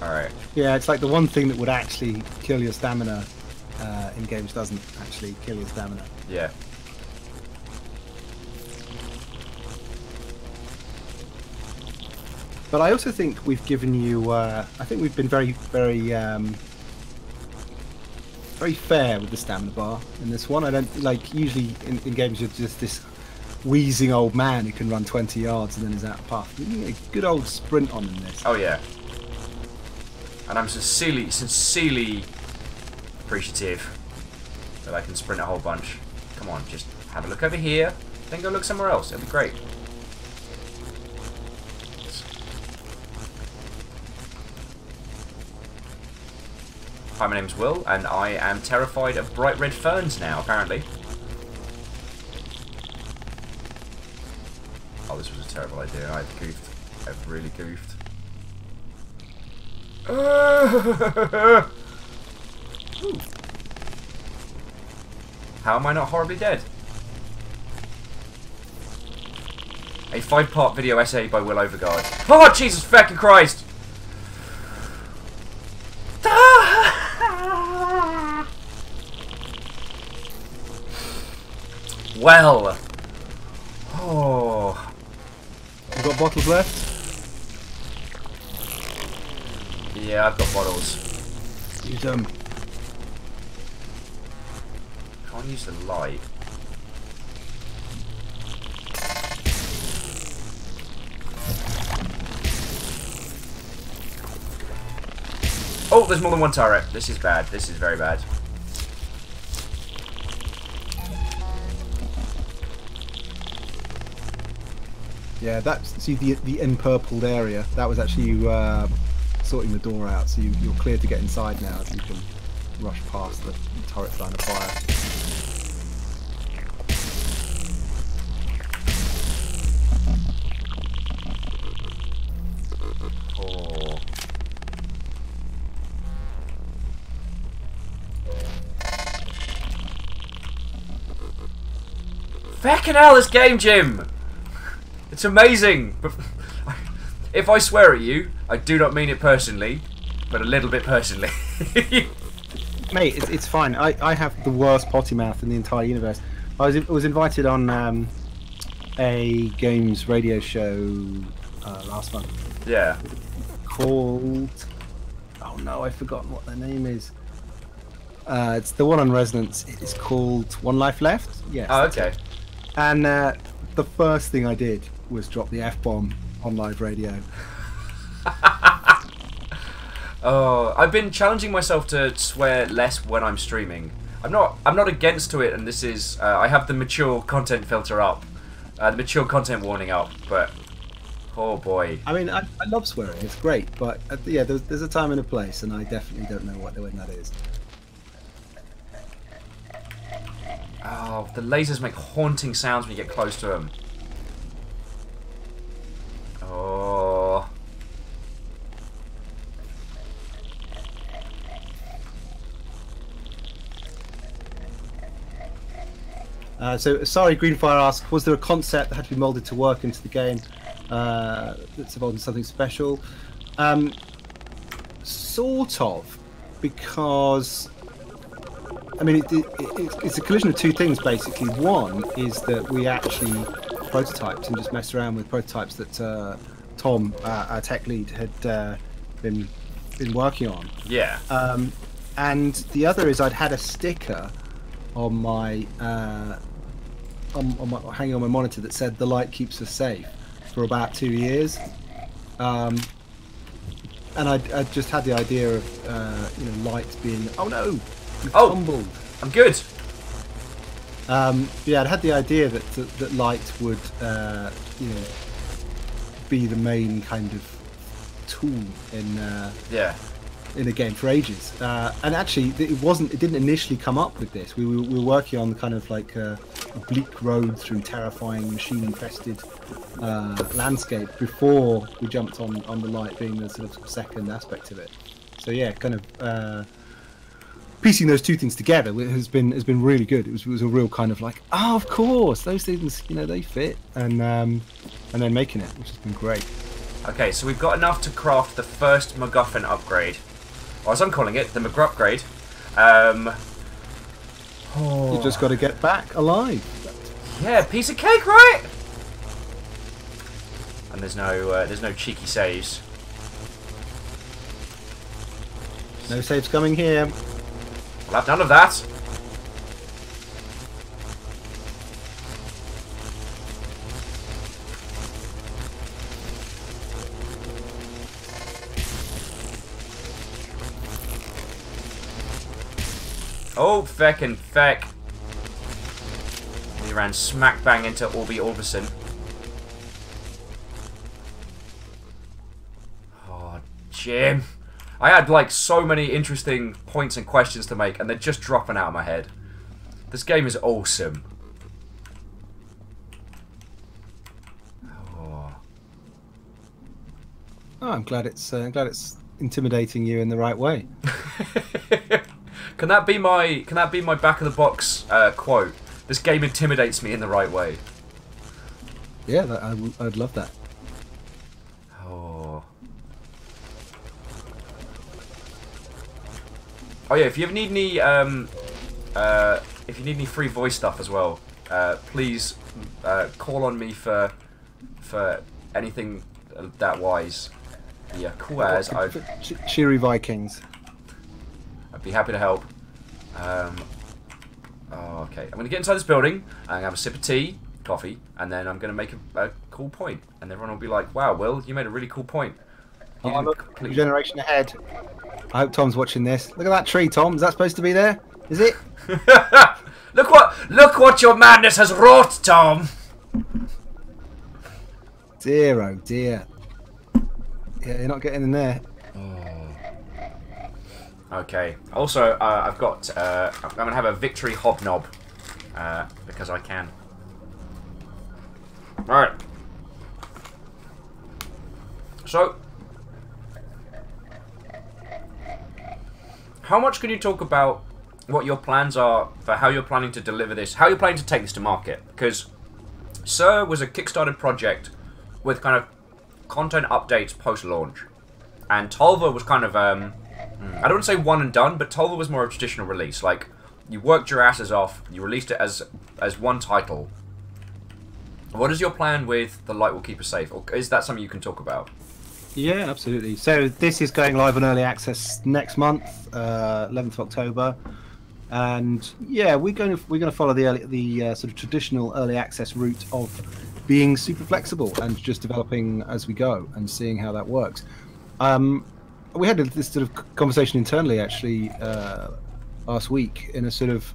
All right. Yeah, it's like the one thing that would actually kill your stamina uh, in games doesn't actually kill your stamina. Yeah. But I also think we've given you. Uh, I think we've been very, very, um, very fair with the stamina bar in this one. I don't like usually in, in games you're just this wheezing old man who can run 20 yards and then is out of path. You get a good old sprint on in this. Oh yeah. And I'm sincerely, sincerely appreciative that I can sprint a whole bunch. Come on, just have a look over here, then go look somewhere else. It'll be great. Hi, my name's Will, and I am terrified of bright red ferns now, apparently. Oh, this was a terrible idea. I've goofed. I've really goofed. How am I not horribly dead? A five-part video essay by Will Overgard. Oh, Jesus fucking Christ! Well. Oh. You got bottles left? Yeah, I've got bottles. Use them. Can't use the light. Oh, there's more than one turret. This is bad. This is very bad. Yeah, that's see the the empurpled area. That was actually you uh, sorting the door out, so you, you're clear to get inside now. You can rush past the turret line of fire. Fucking hell, this game, Jim! It's amazing! If I swear at you, I do not mean it personally, but a little bit personally. Mate, it's, it's fine. I, I have the worst potty mouth in the entire universe. I was was invited on um, a games radio show uh, last month yeah. called. Oh no, I've forgotten what their name is. Uh, it's the one on Resonance. It's called One Life Left. Yes. Oh, that's it. And uh, the first thing I did was drop the f bomb on live radio. Oh, I've been challenging myself to swear less when I'm streaming. I'm not. I'm not against to it, and this is. Uh, I have the mature content filter up, uh, the mature content warning up, but oh boy. I mean, I, I love swearing; it's great. But uh, yeah, there's, there's a time and a place, and I definitely don't know what when that is. Oh, the lasers make haunting sounds when you get close to them. Oh. Uh, so, sorry, Greenfire asks, was there a concept that had to be molded to work into the game uh, that's involved in something special? Um, sort of, because I mean, it, it, it, it's a collision of two things basically. One is that we actually prototyped and just messed around with prototypes that uh, Tom, uh, our tech lead, had uh, been been working on. Yeah. Um, and the other is I'd had a sticker on my, uh, on, on my hanging on my monitor that said "the light keeps us safe" for about two years. Um, and I, I just had the idea of uh, you know light being oh no, you Oh. tumbled. I'm good. Um, yeah, I'd had the idea that that, that light would uh, you know be the main kind of tool in uh, Yeah. in a game for ages. Uh, and actually, it wasn't. It didn't initially come up with this. We were, we were working on the kind of like a, a bleak road through terrifying machine-infested uh, landscape before we jumped on on the light being the sort of second aspect of it. So yeah, kind of. Uh, Piecing those two things together has been has been really good. It was, it was a real kind of like, oh, of course, those things, you know, they fit, and um, and then making it, which has been great. Okay, so we've got enough to craft the first MacGuffin upgrade. Or as I'm calling it, the McGrupp upgrade. Um, oh, You just got to get back alive. yeah, piece of cake, right? And there's no, uh, there's no cheeky saves. No saves coming here. We'll have none of that. Oh, feck and feck. He ran smack bang into Orby Orbison. Oh, Jim. I had like so many interesting points and questions to make, and they're just dropping out of my head. This game is awesome. Oh. Oh, I'm glad it's uh, I'm glad it's intimidating you in the right way. can that be my can that be my back of the box uh, quote? This game intimidates me in the right way. Yeah, that, I, w- I'd love that. Oh. Oh yeah, if you ever need any um uh if you need any free voice stuff as well, uh please uh call on me for for anything that wise. Yeah, cool as I've cheery Vikings. I'd be happy to help. Um Oh, okay. I'm gonna get inside this building. I'm gonna have a sip of tea, coffee, and then I'm gonna make a, a cool point, and everyone will be like, "Wow, Will, you made a really cool point." You Oh, look, complete- generation ahead. I hope Tom's watching this. Look at that tree, Tom. Is that supposed to be there? Is it? look what look what your madness has wrought, Tom. Dear, oh dear. Yeah, you're not getting in there. Okay. Also, uh, I've got. Uh, I'm gonna have a victory hobnob uh, because I can. Right. So, how much can you talk about what your plans are for how you're planning to deliver this? How you're planning to take this to market? Because Sir was a Kickstarter project with kind of content updates post launch, and Tolva was kind of um, I don't want to say one and done, but Tolva was more of a traditional release. Like you worked your asses off, you released it as as one title. What is your plan with the light will keep us safe, or is that something you can talk about? Yeah, absolutely. So this is going live on early access next month, uh, 11th of October, and yeah, we're going to we're going to follow the early, the uh, sort of traditional early access route of being super flexible and just developing as we go and seeing how that works. Um, we had this sort of conversation internally actually uh, last week in a sort of,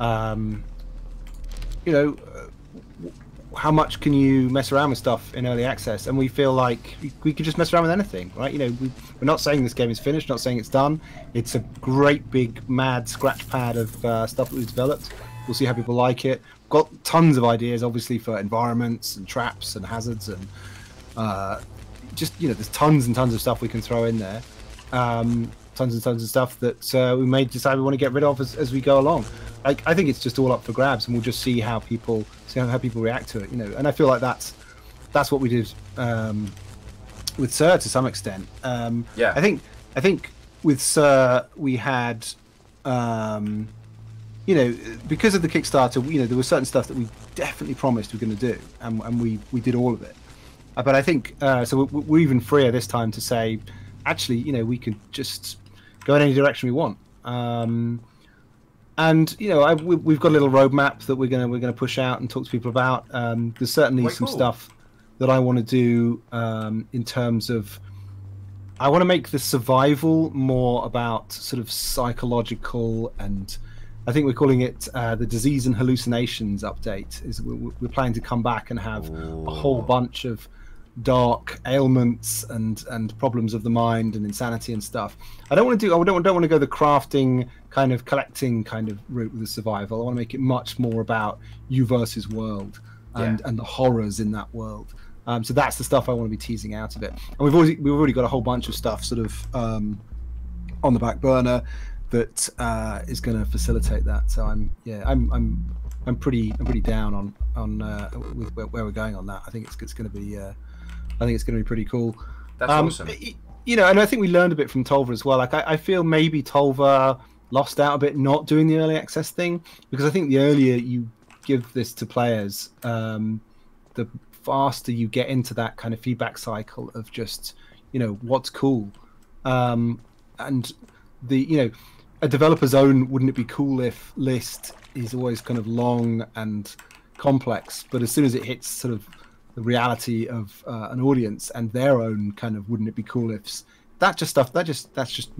um, you know, how much can you mess around with stuff in early access? And we feel like we could just mess around with anything, right? You know, we, we're not saying this game is finished, not saying it's done. It's a great big mad scratch pad of uh, stuff that we've developed. We'll see how people like it. Got tons of ideas, obviously, for environments and traps and hazards and uh, just you know, there's tons and tons of stuff we can throw in there. Um, tons and tons of stuff that uh, we may decide we want to get rid of as, as we go along. Like, I think it's just all up for grabs, and we'll just see how people see how, how people react to it. You know, and I feel like that's that's what we did um, with Sir to some extent. Um, Yeah. I think I think with Sir we had. Um, you know, because of the Kickstarter, you know, there was certain stuff that we definitely promised we are going to do, and, and we we did all of it. Uh, but I think uh, so. We're, we're even freer this time to say, actually, you know, we could just go in any direction we want. Um, and you know, I, we, we've got a little roadmap that we're gonna we're gonna push out and talk to people about. Um, there's certainly some cool. stuff that I want to do um, in terms of. I want to make the survival more about sort of psychological and I think we're calling it uh, the disease and hallucinations update. Is we're, we're planning to come back and have a whole bunch of dark ailments and and problems of the mind and insanity and stuff. I don't want to do. I don't, don't want to go the crafting kind of collecting kind of route with the survival. I want to make it much more about you versus world and Yeah. and the horrors in that world. Um, so that's the stuff I want to be teasing out of it. And we've already we've already got a whole bunch of stuff sort of um, on the back burner that uh, is going to facilitate that. So I'm yeah I'm I'm I'm pretty I'm pretty down on on uh, with where, where we're going on that. I think it's it's going to be uh, I think it's going to be pretty cool. That's Um, awesome. You know, and I think we learned a bit from Tolva as well. Like I, I feel maybe Tolva lost out a bit not doing the early access thing because I think the earlier you give this to players, um, the faster you get into that kind of feedback cycle of just you know what's cool, um, and the you know a developer's own wouldn't it be cool if list is always kind of long and complex, but as soon as it hits sort of the reality of uh, an audience and their own kind of wouldn't it be cool ifs that just stuff that just that's just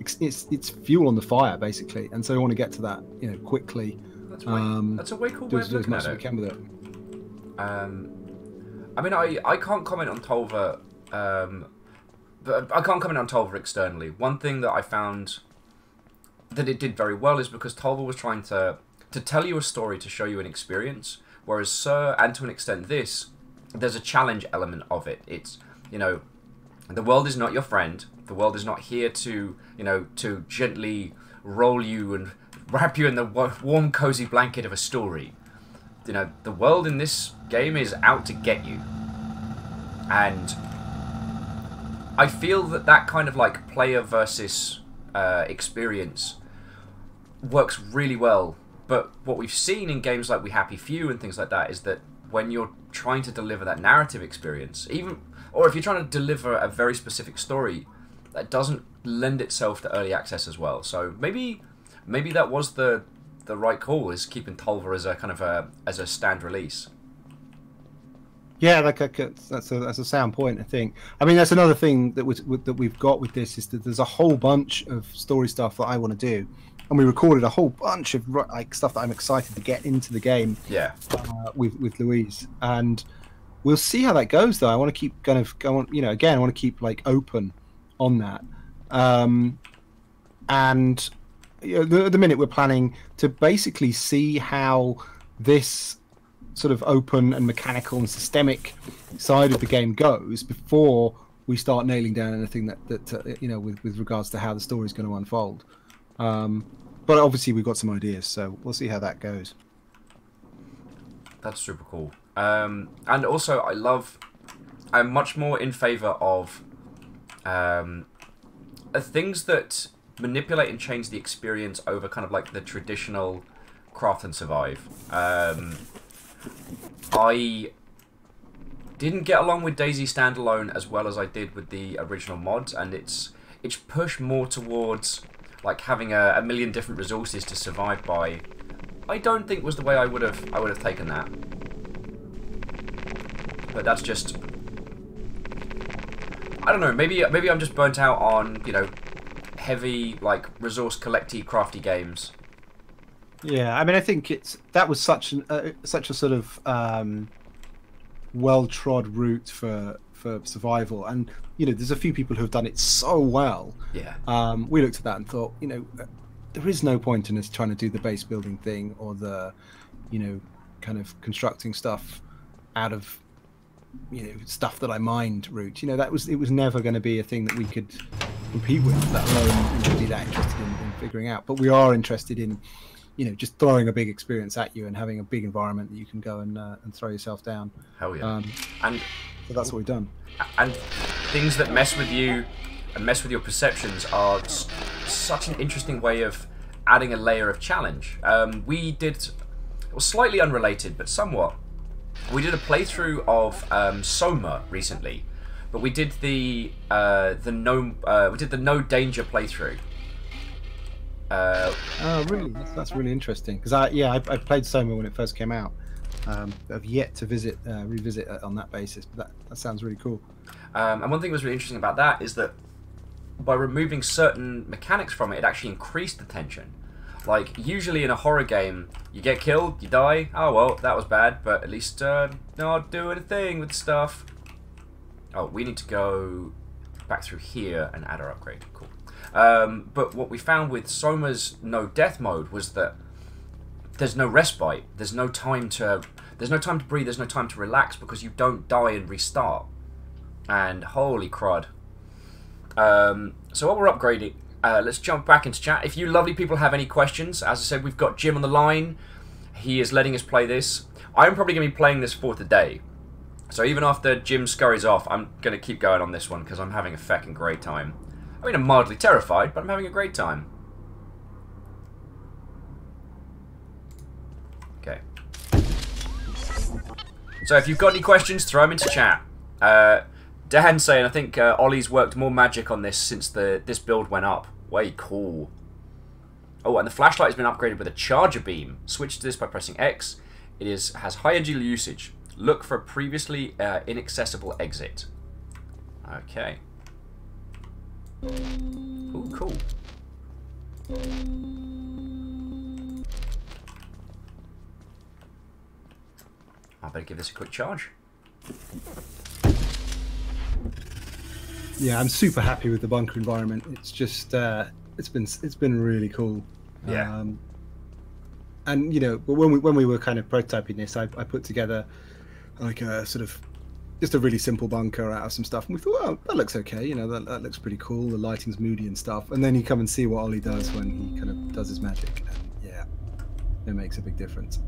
it's it's, fuel on the fire basically and so i want to get to that you know quickly That's way, um, that's a way cool do way of do as much as we can with it Um, I mean, I, I can't comment on Tolva. Um, but I can't comment on Tolva externally. One thing that I found that it did very well is because Tolva was trying to to tell you a story to show you an experience, whereas Sir and to an extent this, there's a challenge element of it. It's you know, the world is not your friend. The world is not here to you know to gently roll you and wrap you in the warm cozy blanket of a story you know, the world in this game is out to get you. And I feel that that kind of like player versus uh, experience works really well. But what we've seen in games like We Happy Few and things like that is that when you're trying to deliver that narrative experience, even or if you're trying to deliver a very specific story, that doesn't lend itself to early access as well. So maybe maybe that was the the right call is keeping Tolva as a kind of a as a stand release. yeah like, uh, that's a that's a sound point i think i mean that's another thing that was that we've got with this is that there's a whole bunch of story stuff that i want to do and we recorded a whole bunch of like stuff that i'm excited to get into the game Yeah, uh, with with Louise, and we'll see how that goes. Though I want to keep kind of want you know again I want to keep like open on that, um, and you know, the, at the minute we're planning to basically see how this sort of open and mechanical and systemic side of the game goes before we start nailing down anything that that uh, you know with with regards to how the story is going to unfold. Um, but obviously we've got some ideas, so we'll see how that goes. that's super cool. Um, and also, I love. I'm much more in favor of um, uh, things that manipulate and change the experience over kind of like the traditional craft and survive. Um, I didn't get along with DayZ standalone as well as I did with the original mods, and it's it's pushed more towards like having a, a million different resources to survive by. I don't think was the way I would have I would have taken that. but that's just. I don't know. Maybe maybe I'm just burnt out on you know heavy like resource collecty crafty games. Yeah, I mean, I think it's that was such an uh, such a sort of um, well trod route for for survival, and you know, there's a few people who have done it so well. Yeah. Um, we looked at that and thought, you know, uh, there is no point in us trying to do the base building thing or the, you know, kind of constructing stuff out of, you know, stuff that I mined route. You know, that was it was never going to be a thing that we could compete with, let alone be that interested in, in figuring out. But we are interested in, you know, just throwing a big experience at you and having a big environment that you can go and uh, and throw yourself down. Hell yeah. Um, and so that's what we've done. and things that mess with you and mess with your perceptions are such an interesting way of adding a layer of challenge. Um, we did, it was slightly unrelated, but somewhat. We did a playthrough of um, Soma recently, but we did the uh, the no uh, we did the no danger playthrough. Uh, Oh, really? That's, that's really interesting. Because I, yeah, I, I played Soma when it first came out. Um, I've yet to visit, uh, revisit it on that basis. But that, that sounds really cool. Um, and one thing that was really interesting about that is that by removing certain mechanics from it, it actually increased the tension. Like, usually in a horror game, you get killed, you die, oh well, that was bad, but at least uh, not doing a thing with stuff. Oh, we need to go back through here and add our upgrade. Cool. Um, but what we found with Soma's no death mode was that there's no respite. There's no time to there's no time to breathe. There's no time to relax because you don't die and restart. And holy crud. Um, so while we're upgrading, uh, let's jump back into chat. If you lovely people have any questions, as I said, we've got Jim on the line. He is letting us play this. I'm probably going to be playing this for today. So even after Jim scurries off, I'm going to keep going on this one because I'm having a feckin' great time. I mean, I'm mildly terrified, but I'm having a great time. Okay. So if you've got any questions, throw them into chat. Uh, Dan saying, I think uh, Ollie's worked more magic on this since the this build went up. Way cool. Oh, and the flashlight has been upgraded with a charger beam. Switch to this by pressing X. It is has high energy usage. Look for a previously uh, inaccessible exit. Okay. Ooh, cool. I better give this a quick charge. Yeah, I'm super happy with the bunker environment. It's just, uh, it's been, it's been really cool. Yeah. Um, and you know, but when we when we were kind of prototyping this, I, I put together like a sort of just a really simple bunker out of some stuff, and we thought, oh, that looks okay. You know, that, that looks pretty cool. The lighting's moody and stuff. And then you come and see what Ollie does when he kind of does his magic, and yeah, it makes a big difference.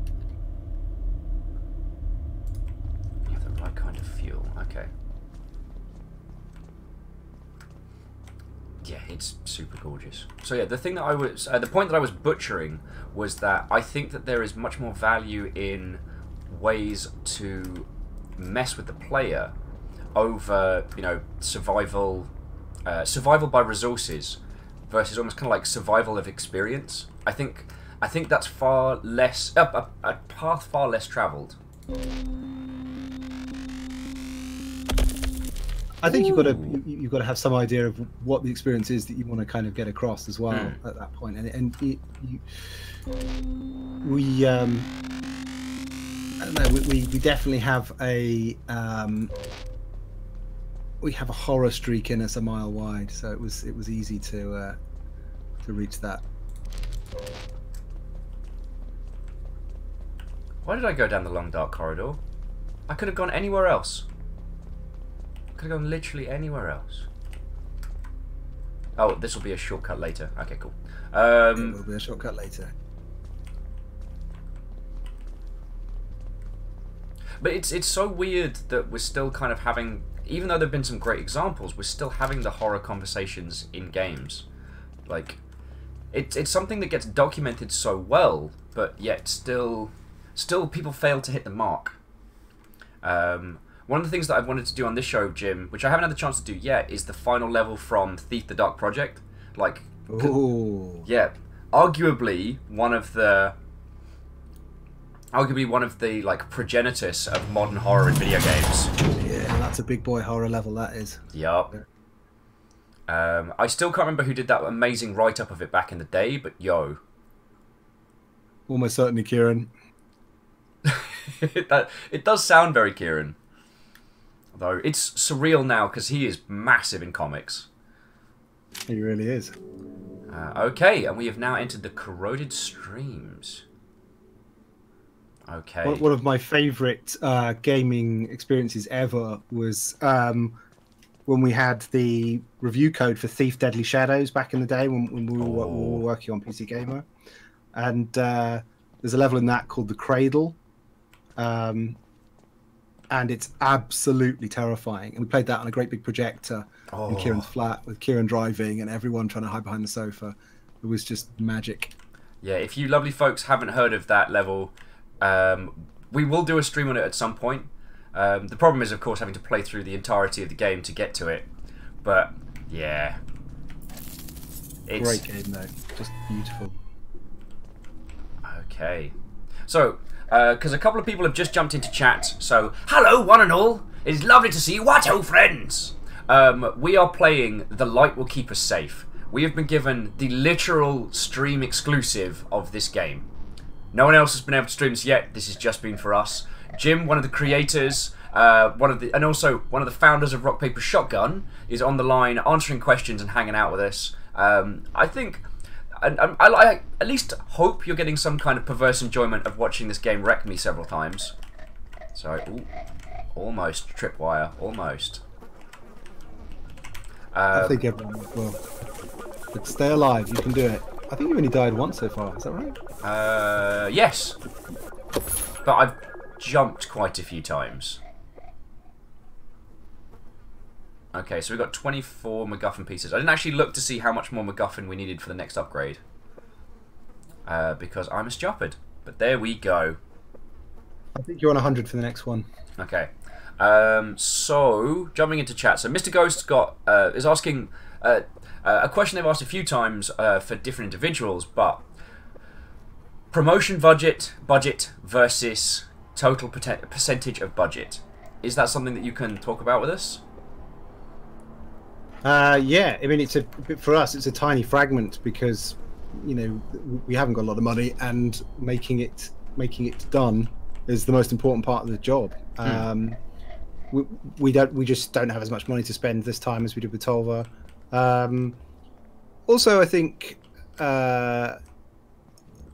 Right kind of fuel. Okay. Yeah, it's super gorgeous. So yeah, the thing that I was, uh, the point that I was butchering was that I think that there is much more value in ways to mess with the player over, you know, survival, uh, survival by resources versus almost kind of like survival of experience. I think, I think that's far less, uh, a, a path far less travelled. I think you've got to you, you've got to have some idea of what the experience is that you want to kind of get across as well Mm. at that point. And and it, you, we um, I don't know, we, we we definitely have a um, we have a horror streak in us a mile wide, so it was it was easy to uh, to reach that. Why did I go down the long dark corridor? I could have gone anywhere else. Could have gone literally anywhere else. Oh, this will be a shortcut later. Okay, cool. it Um, will be a shortcut later. but it's it's so weird that we're still kind of having, even though there've been some great examples, we're still having the horror conversations in games. Like, it's it's something that gets documented so well, but yet still, still people fail to hit the mark. Um, one of the things that I've wanted to do on this show, Jim, which I haven't had the chance to do yet, is the final level from Thief the Dark Project. Like, Oh, yeah, arguably one of the arguably one of the like progenitors of modern horror in video games. Yeah, that's a big boy horror level. That is. Yup. Um, I still can't remember who did that amazing write up of it back in the day, but yo, Almost certainly, Kieron. that it does sound very Kieron. Although it's surreal now because he is massive in comics. He really is. Uh, okay, and we have now entered the corroded streams. Okay. One, of my favourite uh, gaming experiences ever was um, when we had the review code for Thief Deadly Shadows back in the day when, when we, were, we Oh. were working on PC Gamer. And uh, there's a level in that called The Cradle. Um, and it's absolutely terrifying. And we played that on a great big projector in Oh. Kieron's flat with Kieron driving and everyone trying to hide behind the sofa. It was just magic. Yeah, if you lovely folks haven't heard of that level, um, we will do a stream on it at some point. Um, the problem is, of course, having to play through the entirety of the game to get to it. But yeah, it's Great game though, just beautiful. okay. So, because a couple of people have just jumped into chat, so hello, one and all. It is lovely to see you. What, oh friends? Um, we are playing "The Light Will Keep Us Safe." We have been given the literal stream exclusive of this game. No one else has been able to stream this yet. This has just been for us. Jim, one of the creators, uh, one of the, and also one of the founders of Rock Paper Shotgun, is on the line answering questions and hanging out with us. Um, I think, I, I, I, I at least hope you're getting some kind of perverse enjoyment of watching this game wreck me several times. Ooh, almost tripwire, almost. I Uh, think everyone will. But stay alive, you can do it. I think you only died once so far, is that right? Uh, yes. But I've jumped quite a few times. Okay, so we've got 24 MacGuffin pieces. I didn't actually look to see how much more MacGuffin we needed for the next upgrade. Uh, because I'm a stupid. But there we go. I think you're on 100 for the next one. Okay. Um, so jumping into chat. So Mr. Ghost got uh, is asking uh, uh, a question they've asked a few times uh, for different individuals, but promotion budget budget versus total percentage of budget. Is that something that you can talk about with us? Uh, yeah, I mean, it's a for us, it's a tiny fragment because you know we haven't got a lot of money, and making it making it done is the most important part of the job. Um, we, we don't we just don't have as much money to spend this time as we did with Tolva. Um, also, I think uh,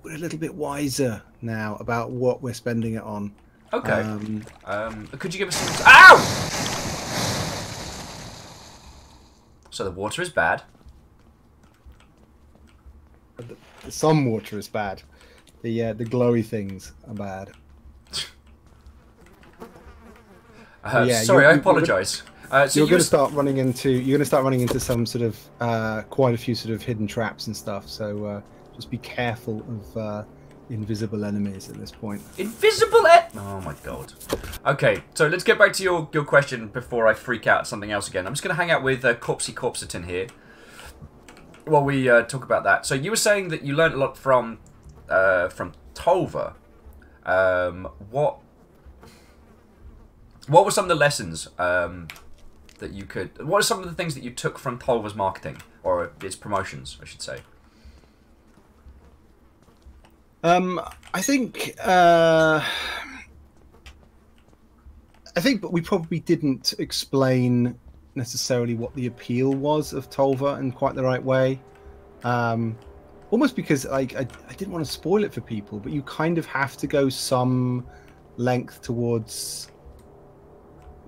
we're a little bit wiser now about what we're spending it on. Okay. Um, Um, could you give us some? Ow! So the water is bad. some water is bad. The uh, the glowy things are bad. Uh, yeah, sorry, I apologise. Uh, so you're going to start running into you're going to start running into some sort of uh, quite a few sort of hidden traps and stuff. So uh, just be careful of uh, invisible enemies at this point. Invisible e- Oh my god. Okay, so let's get back to your, your question before I freak out something else again. I'm just going to hang out with uh, Corpsey Corpseton here while we uh, talk about that. So you were saying that you learned a lot from uh, from Tolva. Um, what what were some of the lessons um, that you could? What are some of the things that you took from Tolva's marketing or its promotions, I should say? Um, I think uh, I think, but we probably didn't explain necessarily what the appeal was of Tolva in quite the right way. Um, almost because like I, I didn't want to spoil it for people, but you kind of have to go some length towards,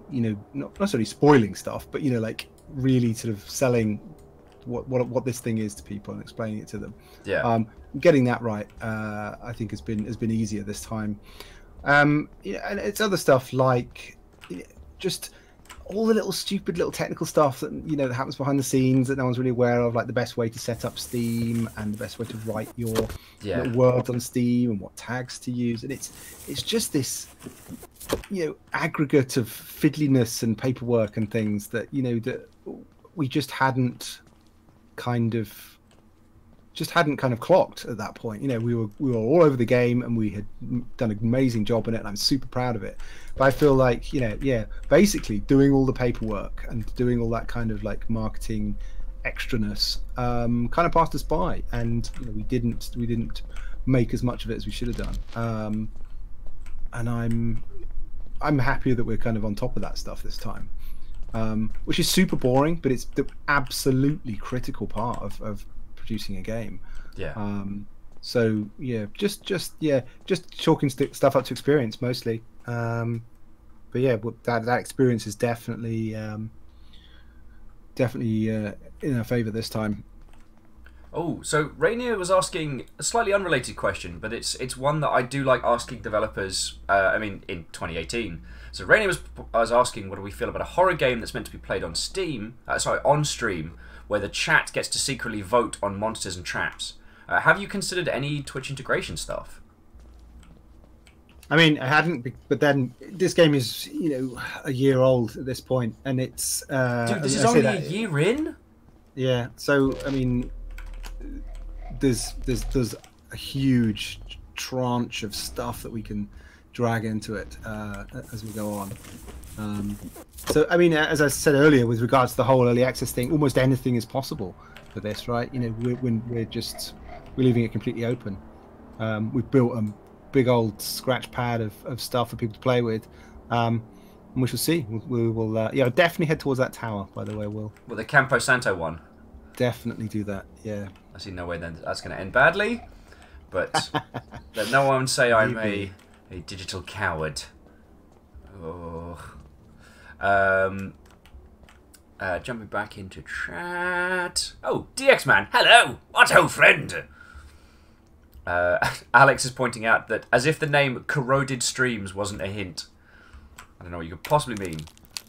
you know, not necessarily spoiling stuff, but you know, like really sort of selling what what what this thing is to people and explaining it to them Yeah. um, getting that right uh, i think has been has been easier this time um, yeah, and it's other stuff like just all the little stupid little technical stuff that you know that happens behind the scenes that no one's really aware of like the best way to set up steam and the best way to write your yeah. little words on steam and what tags to use and it's it's just this you know aggregate of fiddliness and paperwork and things that you know that we just hadn't kind of just hadn't kind of clocked at that point. You know, we were we were all over the game and we had done an amazing job in it, and I'm super proud of it. But I feel like you know, yeah, basically doing all the paperwork and doing all that kind of like marketing extraness um, kind of passed us by, and you know, we didn't we didn't make as much of it as we should have done. Um, and I'm I'm happier that we're kind of on top of that stuff this time. Um, which is super boring, but it's the absolutely critical part of, of producing a game. Yeah. Um, so yeah, just just yeah, just chalking st- stuff up to experience mostly. Um, but yeah, that that experience is definitely um, definitely uh, in our favour this time. Oh, so Rainier was asking a slightly unrelated question, but it's it's one that I do like asking developers. Uh, I mean, in 2018. So Rainier was I was asking, what do we feel about a horror game that's meant to be played on Steam? Uh, sorry, on stream, where the chat gets to secretly vote on monsters and traps. Uh, have you considered any Twitch integration stuff? I mean, I hadn't, but then this game is you know a year old at this point, and it's uh, dude, this is only that, a year in. Yeah, so I mean, there's there's there's a huge tranche of stuff that we can drag into it uh, as we go on. Um, so, I mean, as I said earlier, with regards to the whole early access thing, almost anything is possible for this, right? You know, we're, we're just we're leaving it completely open. Um, we've built a big old scratch pad of, of stuff for people to play with. Um, and we shall see. We, we will, uh, yeah, definitely head towards that tower. By the way, Will. Well, the Campo Santo one. Definitely do that. Yeah. I see no way then that's going to end badly, but let no one say I'm a a digital coward. Oh. Um. Uh, jumping back into chat. Oh, DX man, hello, what ho, friend. Uh, Alex is pointing out that as if the name Corroded Streams wasn't a hint. I don't know what you could possibly mean.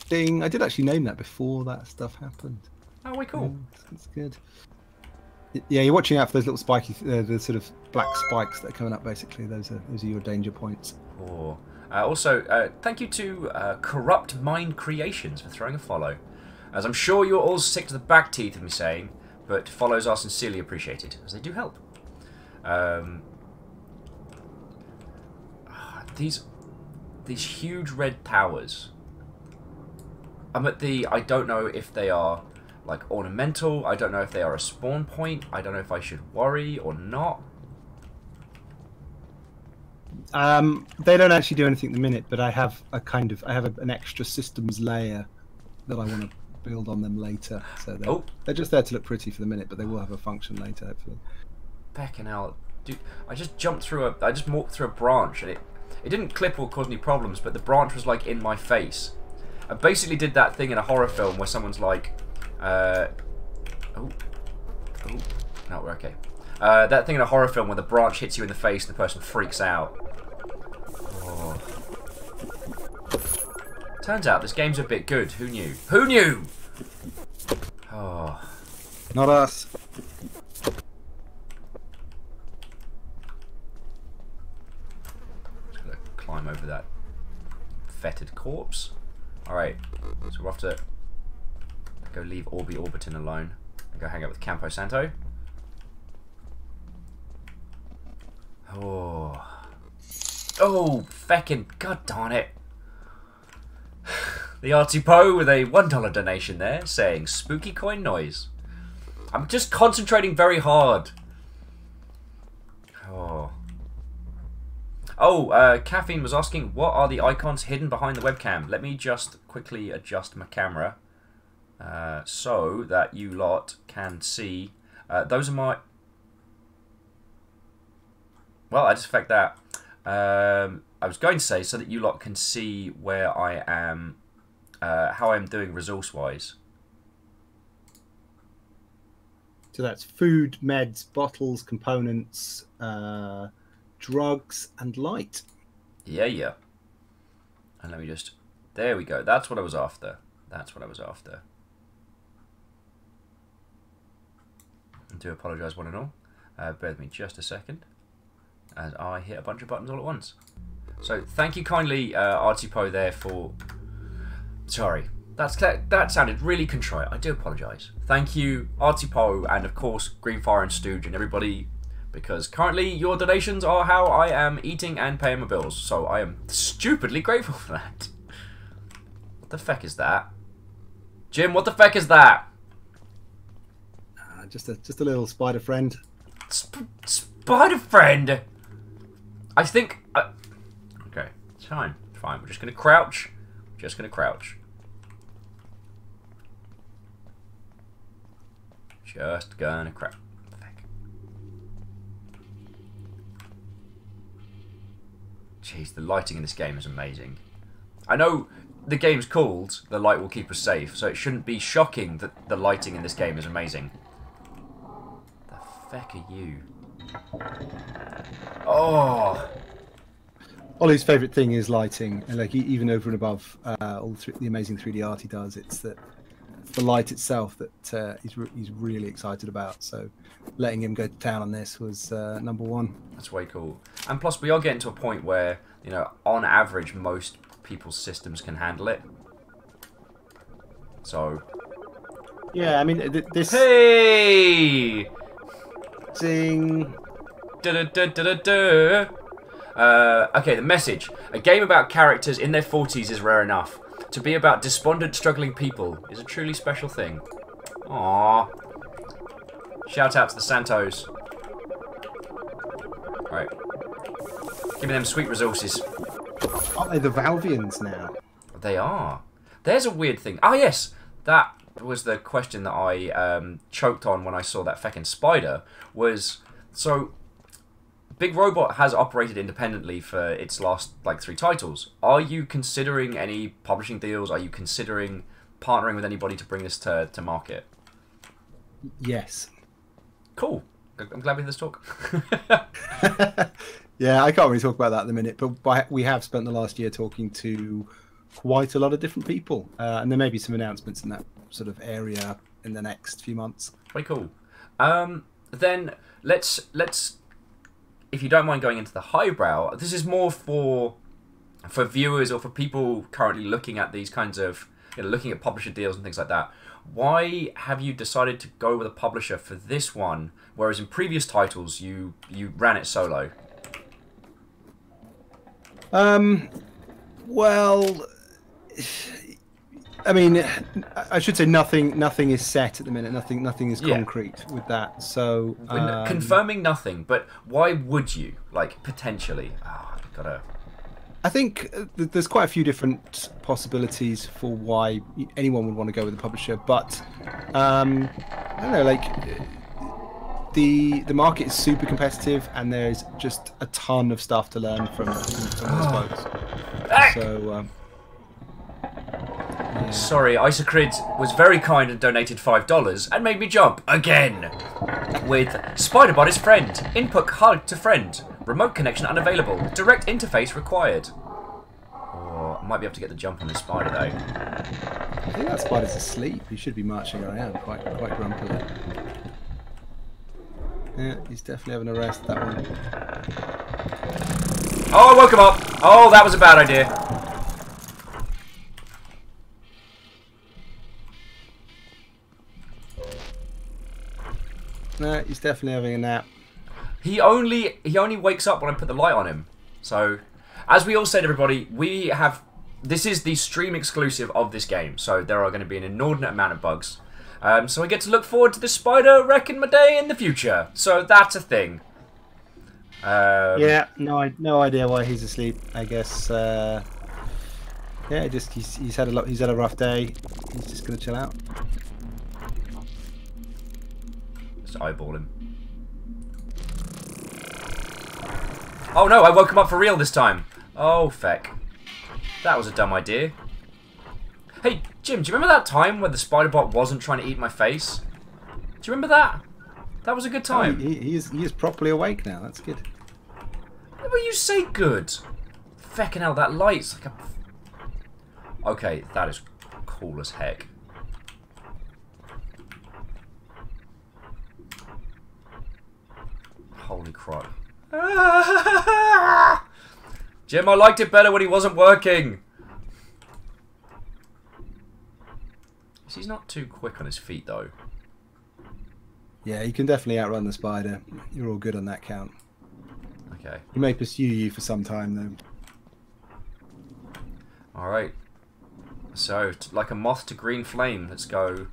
Ding! I did actually name that before that stuff happened. Oh, way cool. Yeah, that's good. Yeah, you're watching out for those little spiky, uh, the sort of black spikes that are coming up. Basically, those are those are your danger points. Oh. Uh, also, uh, thank you to uh, Corrupt Mind Creations for throwing a follow. As I'm sure you're all sick to the back teeth of me saying, but follows are sincerely appreciated, as they do help. Um, these these huge red towers. I'm at the. I don't know if they are like ornamental. I don't know if they are a spawn point. I don't know if I should worry or not. Um, they don't actually do anything at the minute, but I have a kind of I have a, an extra systems layer that I want to build on them later. So they're, oh. they're just there to look pretty for the minute, but they will have a function later, hopefully. Backing out, dude! I just jumped through a, I just walked through a branch, and it, it didn't clip or cause any problems, but the branch was like in my face. I basically did that thing in a horror film where someone's like, uh, oh, oh, no, we're okay. Uh, that thing in a horror film where the branch hits you in the face and the person freaks out. Oh. Turns out this game's a bit good. Who knew? Who knew? Oh. Not us. Just gonna climb over that fetid corpse. Alright, so we're off to go leave Orbi Orbiton alone and go hang out with Campo Santo. Oh. Oh, feckin' god darn it. The Artie Poe with a $1 donation there saying spooky coin noise. I'm just concentrating very hard. Oh. Oh, uh, Caffeine was asking, what are the icons hidden behind the webcam? Let me just quickly adjust my camera uh, so that you lot can see. Uh, those are my well, I just affect that. Um, I was going to say so that you lot can see where I am, uh, how I'm doing resource-wise. So that's food, meds, bottles, components, uh, drugs, and light. Yeah, yeah. And let me just... There we go. That's what I was after. That's what I was after. I do apologise one and all. Uh, bear with me just a second as I hit a bunch of buttons all at once. So thank you kindly, uh, Artie Poe, there for... Sorry. That's that sounded really contrite. I do apologise. Thank you, Artie Poe, and of course Greenfire and Stooge and everybody, because currently your donations are how I am eating and paying my bills. So I am stupidly grateful for that. What the feck is that, Jim? What the feck is that? Uh, just a just a little spider friend. Sp spider friend. I think. Uh, okay, it's fine. It's fine. We're just gonna crouch. We're Just gonna crouch. Just gonna crouch. Jeez, the lighting in this game is amazing. I know the game's called The Light Will Keep Us Safe, so it shouldn't be shocking that the lighting in this game is amazing. The feck are you? Oh! Ollie's favourite thing is lighting, and like even over and above uh, all the, the amazing 3D art he does, it's that the light itself that uh, he's, re he's really excited about. So letting him go to town on this was uh, number one. That's way cool. And plus, we are getting to a point where you know, on average, most people's systems can handle it. So. Yeah, I mean, th this. Hey! Zing. Da da da. Uh, okay, the message. A game about characters in their 40s is rare enough. To be about despondent, struggling people is a truly special thing. Aww. Shout out to the Santos. Right. Give me them sweet resources. Aren't they the Valvians now? They are. There's a weird thing. Ah, yes. That was the question that I um, choked on when I saw that feckin' spider. Was so Big Robot has operated independently for its last like three titles. Are you considering any publishing deals? Are you considering partnering with anybody to bring this to, to market? Yes. Cool. I'm glad we had this talk. yeah, I can't really talk about that at the minute, but we have spent the last year talking to quite a lot of different people, uh, and there may be some announcements in that sort of area in the next few months. Very cool. Um, then let's let's if you don't mind going into the highbrow, this is more for for viewers or for people currently looking at these kinds of you know, looking at publisher deals and things like that. Why have you decided to go with a publisher for this one, whereas in previous titles you you ran it solo? Um, well, I mean, I should say nothing. Nothing is set at the minute. Nothing. Nothing is concrete yeah. with that. So um, confirming nothing. But why would you? Like potentially. Oh, I've gotta. I think uh, there's quite a few different possibilities for why anyone would want to go with a publisher, but um, I don't know. Like the the market is super competitive, and there's just a ton of stuff to learn from, from those folks. So. Um, Sorry, Isocrid was very kind and donated $5 and made me jump again. With Spiderbot is friend. Input hard to friend. Remote connection unavailable. Direct interface required. Oh, I might be able to get the jump on this spider though. I think that spider's asleep. He should be marching around quite quite grumpily. Yeah, he's definitely having a rest, that one. Oh, I woke him up. Oh, that was a bad idea. No, he's definitely having a nap. He only he only wakes up when I put the light on him. So, as we all said, everybody, we have this is the stream exclusive of this game. So there are going to be an inordinate amount of bugs. Um, so I get to look forward to the spider wrecking my day in the future. So that's a thing. Um, yeah, no, I, no idea why he's asleep. I guess. Uh, yeah, just he's, he's had a lot. He's had a rough day. He's just gonna chill out. Just eyeball him. Oh no, I woke him up for real this time. Oh, feck. That was a dumb idea. Hey, Jim, do you remember that time when the spider bot wasn't trying to eat my face? Do you remember that? That was a good oh, time. Oh, he, he, is, he is properly awake now. That's good. Well, you say good. Feckin' hell, that light's like a... Okay, that is cool as heck. Holy crap. Jim, I liked it better when he wasn't working. He's not too quick on his feet, though. Yeah, you can definitely outrun the spider. You're all good on that count. Okay. He may pursue you for some time, though. Alright. So, like a moth to green flame, let's go.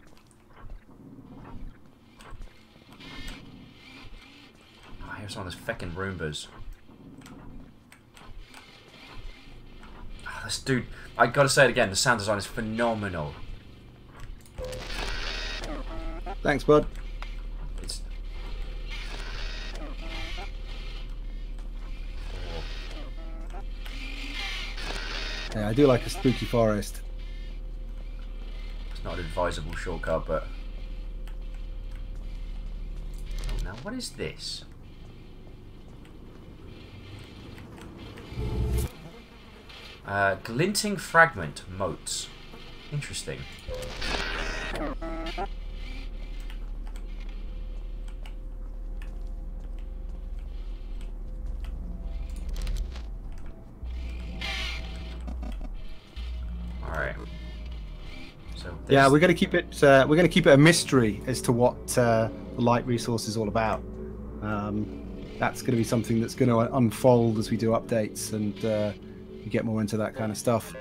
Here's one of those feckin' Roombas. Oh, this dude, I gotta say it again, the sound design is phenomenal. Thanks, bud. It's. Yeah, I do like a spooky forest. It's not an advisable shortcut, but. Oh, now, what is this? Uh, glinting fragment motes. Interesting. Alright. Yeah, we're going to keep it. Uh, we're going to keep it a mystery as to what uh, the light resource is all about. Um, that's going to be something that's going to unfold as we do updates and uh, we get more into that kind of stuff.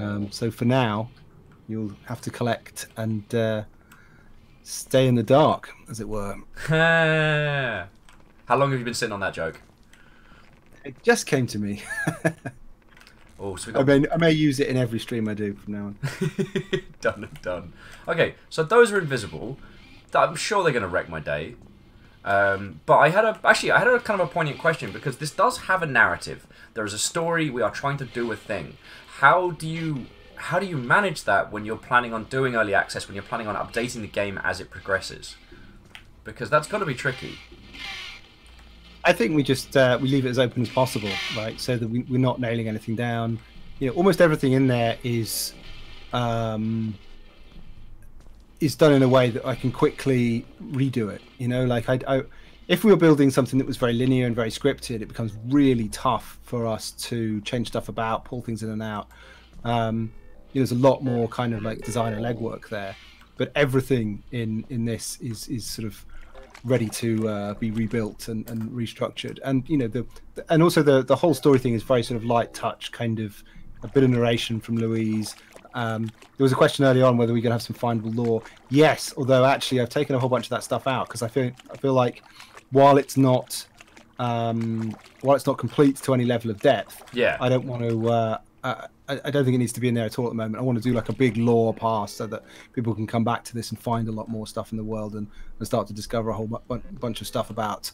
Um, so for now, you'll have to collect and uh, stay in the dark, as it were. How long have you been sitting on that joke? It just came to me. Oh, so we I got may, I may use it in every stream I do from now on. done and done. Okay, so those are invisible. I'm sure they're going to wreck my day. Um, but I had a actually I had a kind of a poignant question because this does have a narrative. There is a story. We are trying to do a thing. How do you how do you manage that when you're planning on doing early access? When you're planning on updating the game as it progresses? Because that's got to be tricky. I think we just uh, we leave it as open as possible, right? So that we, we're not nailing anything down. You know, almost everything in there is um, is done in a way that I can quickly redo it. You know, like I, I if we were building something that was very linear and very scripted, it becomes really tough for us to change stuff about, pull things in and out. Um, you know, there's a lot more kind of like designer legwork there, but everything in in this is is sort of ready to uh, be rebuilt and, and restructured. And you know the and also the the whole story thing is very sort of light touch, kind of a bit of narration from Louise. Um, there was a question early on whether we could have some findable lore. Yes, although actually I've taken a whole bunch of that stuff out because I feel I feel like while it's not um, while it's not complete to any level of depth, Yeah. I don't want to. Uh, uh, I, I don't think it needs to be in there at all at the moment. I want to do like a big lore pass so that people can come back to this and find a lot more stuff in the world and, and start to discover a whole bu- bunch of stuff about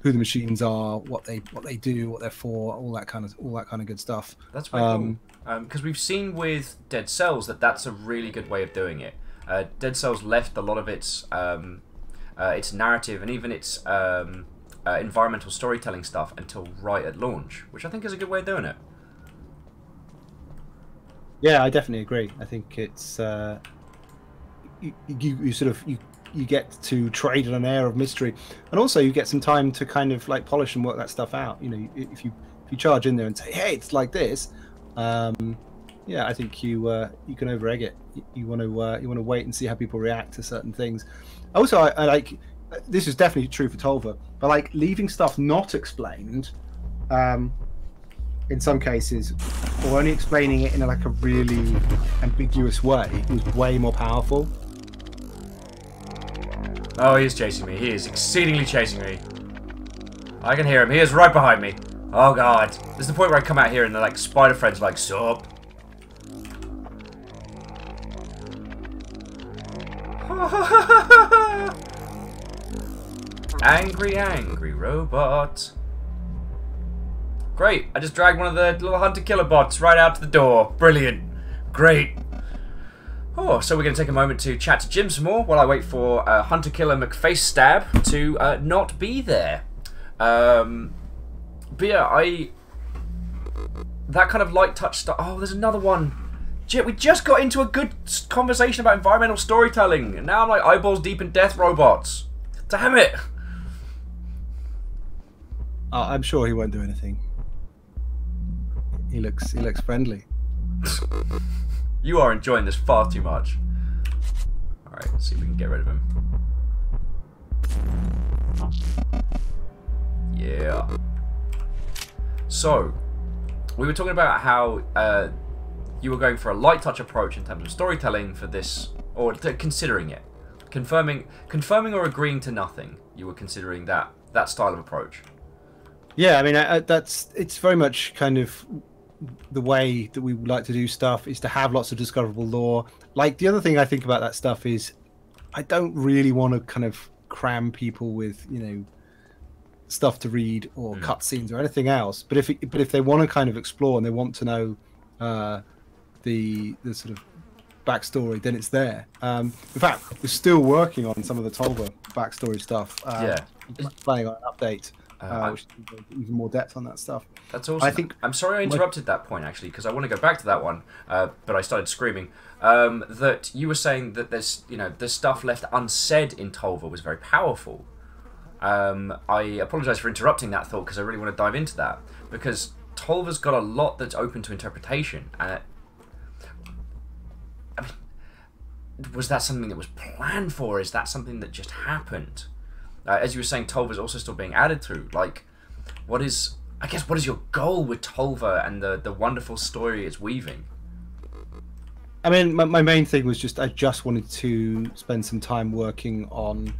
who the machines are, what they what they do, what they're for, all that kind of all that kind of good stuff. That's Um, cool. Because we've seen with Dead Cells that that's a really good way of doing it. Uh, Dead Cells left a lot of its um, uh, its narrative and even its um, uh, environmental storytelling stuff until right at launch, which I think is a good way of doing it. Yeah, I definitely agree. I think it's uh, you, you, you sort of you you get to trade in an air of mystery, and also you get some time to kind of like polish and work that stuff out. You know, if you if you charge in there and say, "Hey, it's like this," um, yeah, I think you uh, you can over egg it. You, want to uh, you want to wait and see how people react to certain things. Also, I, I like this is definitely true for Tolva, but like leaving stuff not explained. Um, in some cases, or only explaining it in a, like a really ambiguous way was way more powerful. Oh, he is chasing me. He is exceedingly chasing me. I can hear him. He is right behind me. Oh god. This is the point where I come out here and they're like spider friends like, sup? angry, angry robot. Great. I just dragged one of the little hunter killer bots right out to the door. Brilliant. Great. Oh, so we're going to take a moment to chat to Jim some more while I wait for uh, Hunter Killer McFace Stab to uh, not be there. Um, but yeah, I. That kind of light touch stuff. Oh, there's another one. We just got into a good conversation about environmental storytelling, and now I'm like eyeballs deep in death robots. Damn it! Uh, I'm sure he won't do anything. He looks he looks friendly. You are enjoying this far too much. All right, let's see if we can get rid of him. Yeah. So, we were talking about how uh, you were going for a light touch approach in terms of storytelling for this, or considering it, confirming, confirming or agreeing to nothing. You were considering that that style of approach. Yeah, I mean I, I, that's it's very much kind of the way that we like to do stuff is to have lots of discoverable lore. Like the other thing I think about that stuff is I don't really want to kind of cram people with you know stuff to read or Mm. cutscenes or anything else. But if it, but if they want to kind of explore and they want to know uh, the the sort of backstory, then it's there. Um, in fact, we're still working on some of the Tolva backstory stuff. Um, Yeah. planning on an update, Uh, uh, which even more depth on that stuff. That's awesome. I think- I'm sorry I interrupted that point actually because I want to go back to that one, uh, but I started screaming. Um, that you were saying that there's you know the stuff left unsaid in Tolva was very powerful. Um, I apologise for interrupting that thought because I really want to dive into that because Tolva's got a lot that's open to interpretation. And it, I mean, was that something that was planned for? Is that something that just happened? Uh, as you were saying, Tolva's also still being added through. Like, what is I guess what is your goal with Tolva and the the wonderful story it's weaving? I mean, my, my main thing was just I just wanted to spend some time working on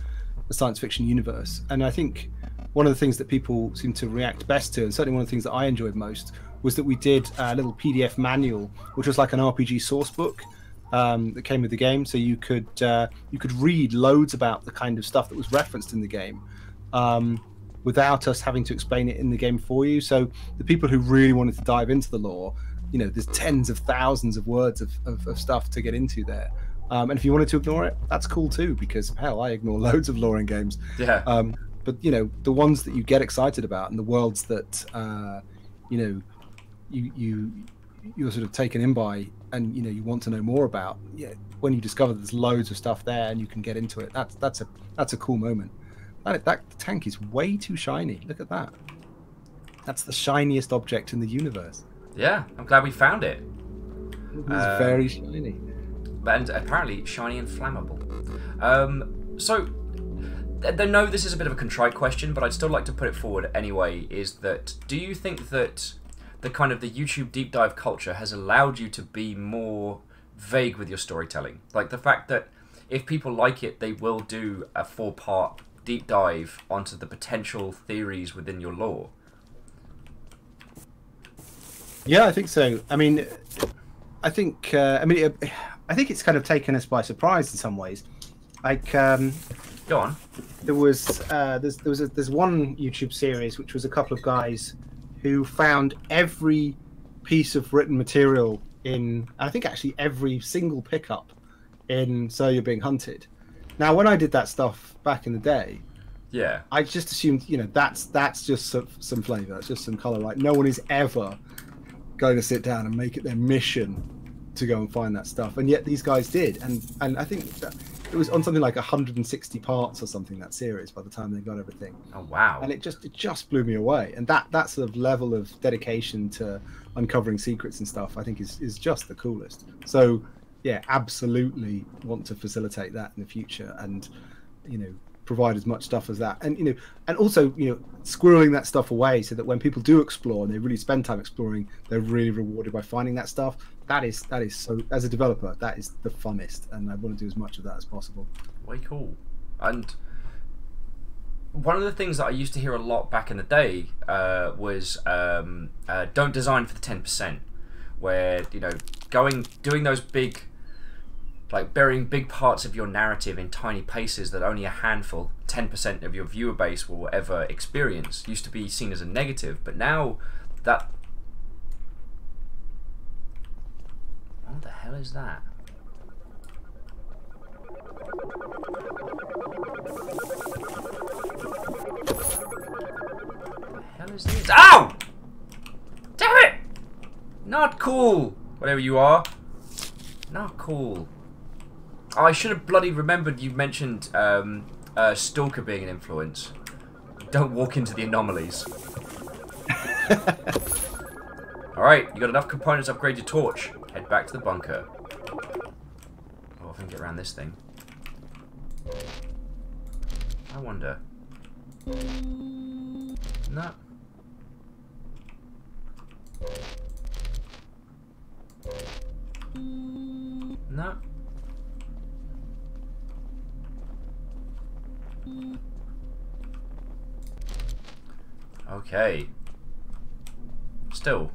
the science fiction universe, and I think one of the things that people seem to react best to, and certainly one of the things that I enjoyed most, was that we did a little PDF manual, which was like an RPG source book um, that came with the game, so you could uh, you could read loads about the kind of stuff that was referenced in the game. Um, without us having to explain it in the game for you. So the people who really wanted to dive into the lore, you know, there's tens of thousands of words of, of, of stuff to get into there. Um, and if you wanted to ignore it, that's cool too, because hell, I ignore loads of lore in games. Yeah. Um, but you know, the ones that you get excited about and the worlds that uh, you know you you you're sort of taken in by and you know you want to know more about. Yeah, when you discover there's loads of stuff there and you can get into it, that's that's a that's a cool moment. That, that tank is way too shiny. Look at that. That's the shiniest object in the universe. yeah, I'm glad we found it. It's Um, very shiny. And apparently shiny and flammable. Um, so, th- know this is a bit of a contrite question, but I'd still like to put it forward anyway. Is that do you think that the kind of the YouTube deep dive culture has allowed you to be more vague with your storytelling? Like the fact that if people like it, they will do a four part deep dive onto the potential theories within your lore. Yeah, I think so. I mean, I think uh, I mean, I think it's kind of taken us by surprise in some ways. Like, um, Go on. there was uh, there's there was a, there's one YouTube series which was a couple of guys who found every piece of written material in I think actually every single pickup in Sir You're Being Hunted. Now, when I did that stuff back in the day, Yeah. I just assumed you know that's that's just some, some flavor, it's just some color. Like no one is ever going to sit down and make it their mission to go and find that stuff, and yet these guys did, and and I think that it was on something like 160 parts or something that series by the time they got everything, Oh wow. and it just it just blew me away. And that that sort of level of dedication to uncovering secrets and stuff, I think is is just the coolest. So yeah, absolutely want to facilitate that in the future, and you know provide as much stuff as that. And you know and also you know squirreling that stuff away so that when people do explore and they really spend time exploring they're really rewarded by finding that stuff. That is that is so as a developer that is the funnest. And i want to do as much of that as possible. Way cool. And one of the things that I used to hear a lot back in the day uh, was um, uh, don't design for the ten percent, where you know going doing those big, like burying big parts of your narrative in tiny paces that only a handful, ten percent of your viewer base will ever experience, used to be seen as a negative, but now that. What the hell is that? What the hell is this? Ow! Damn it! Not cool. Whatever you are. Not cool. Oh, I should have bloody remembered you mentioned um, uh, Stalker being an influence. Don't walk into the anomalies. Alright, you got enough components to upgrade your torch. Head back to the bunker. Oh, if I can get around this thing. I wonder. No. No. Okay. Still.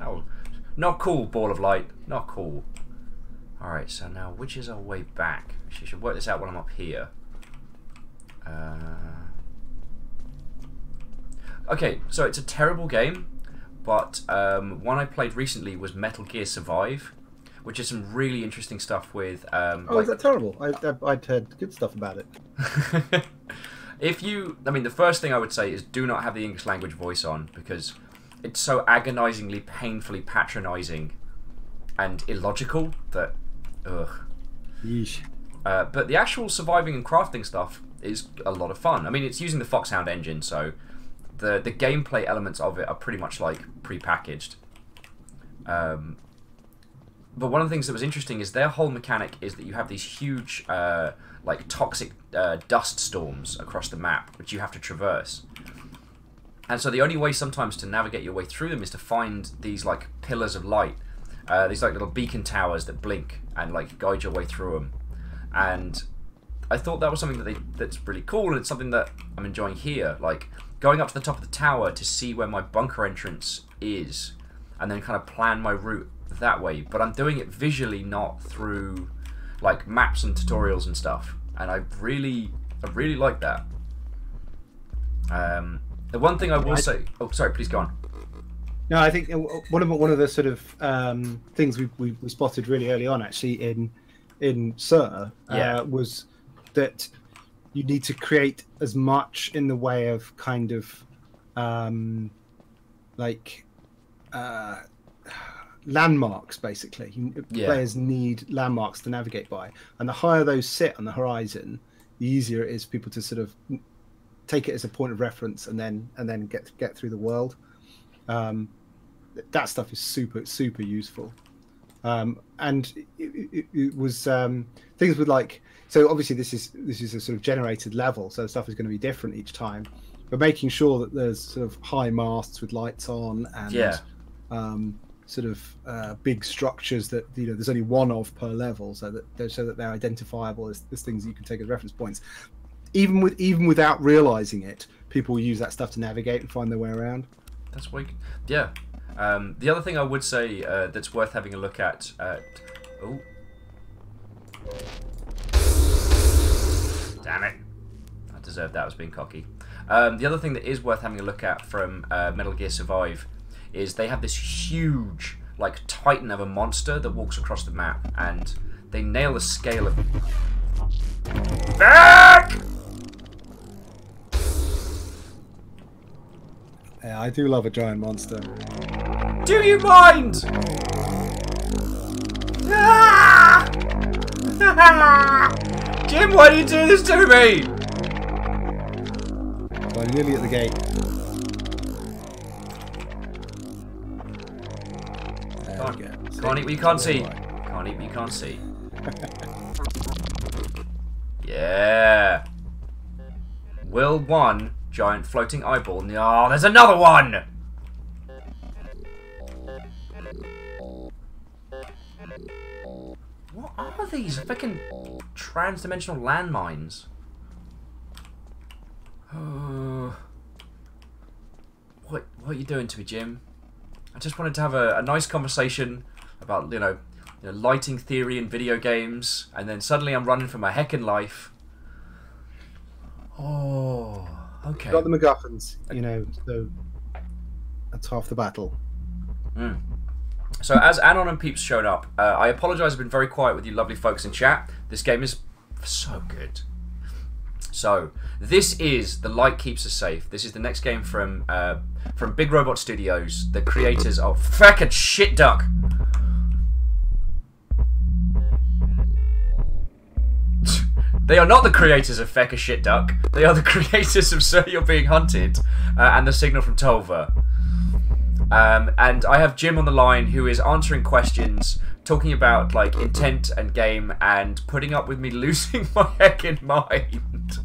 Oh, not cool, ball of light. Not cool. Alright, so now which is our way back? She should work this out while I'm up here. Uh... Okay, so it's a terrible game, but um, one I played recently was Metal Gear Survive, which is some really interesting stuff with. Um, Oh, like- is that terrible? I, I, I'd heard good stuff about it. if you, I mean, the first thing I would say is do not have the English language voice on because it's so agonizingly, painfully patronizing and illogical that, ugh. Yeesh. Uh, but the actual surviving and crafting stuff is a lot of fun. I mean, it's using the Foxhound engine, so the the gameplay elements of it are pretty much like prepackaged. Um, but one of the things that was interesting is their whole mechanic is that you have these huge, uh, like toxic uh, dust storms across the map, which you have to traverse. And so the only way sometimes to navigate your way through them is to find these like pillars of light, uh, these like little beacon towers that blink and like guide your way through them. And I thought that was something that they that's really cool, and it's something that I'm enjoying here. Like going up to the top of the tower to see where my bunker entrance is, and then kind of plan my route that way. But I'm doing it visually, not through like maps and tutorials and stuff. And I really, I really like that. Um, the one thing I will I- say. Oh, sorry. Please go on. No, I think uh, one of one of the sort of um, things we, we, we spotted really early on, actually in in Sir, Yeah. uh, was that you need to create as much in the way of kind of um, like uh, landmarks, basically. Yeah. Players need landmarks to navigate by, and the higher those sit on the horizon, the easier it is for people to sort of take it as a point of reference and then and then get get through the world. Um, that stuff is super super useful um, and it, it, it was um, things with like so obviously this is this is a sort of generated level so stuff is going to be different each time but making sure that there's sort of high masts with lights on and Yeah. um, sort of uh, big structures that you know there's only one of per level so that they're, so that they're identifiable as, as things you can take as reference points even with even without realizing it people use that stuff to navigate and find their way around That's weak. Yeah. Um, the other thing I would say uh, that's worth having a look at. Uh, oh. Damn it. I deserved that. I was being cocky. Um, the other thing that is worth having a look at from uh, Metal Gear Survive is they have this huge, like, titan of a monster that walks across the map, and they nail the scale of. Back! Yeah, I do love a giant monster. Do you mind? Ah! Jim, why do you do this to me? I'm nearly at the gate. Can't, we go. can't eat you can't see. Can't eat you can't see. yeah. Will one giant floating eyeball. Oh, there's another one! What are these? Fucking trans-dimensional landmines. Oh. what, what are you doing to me, Jim? I just wanted to have a, a nice conversation about, you know, you know, lighting theory in video games, and then suddenly I'm running for my heckin' life. Oh, okay. Got the MacGuffins, you know, so that's half the battle. Mm. So as Anon and Peeps showed up, uh, I apologise. I've been very quiet with you, lovely folks in chat. This game is so good. So this is the light keeps us safe. This is the next game from uh, from Big Robot Studios, the creators of Feckin' Shit Duck. They are not the creators of Feck Shit Duck. They are the creators of Sir You're Being Hunted uh, and The Signal from Tolva. Um, and I have Jim on the line who is answering questions talking about like intent and game and putting up with me losing my heckin' mind.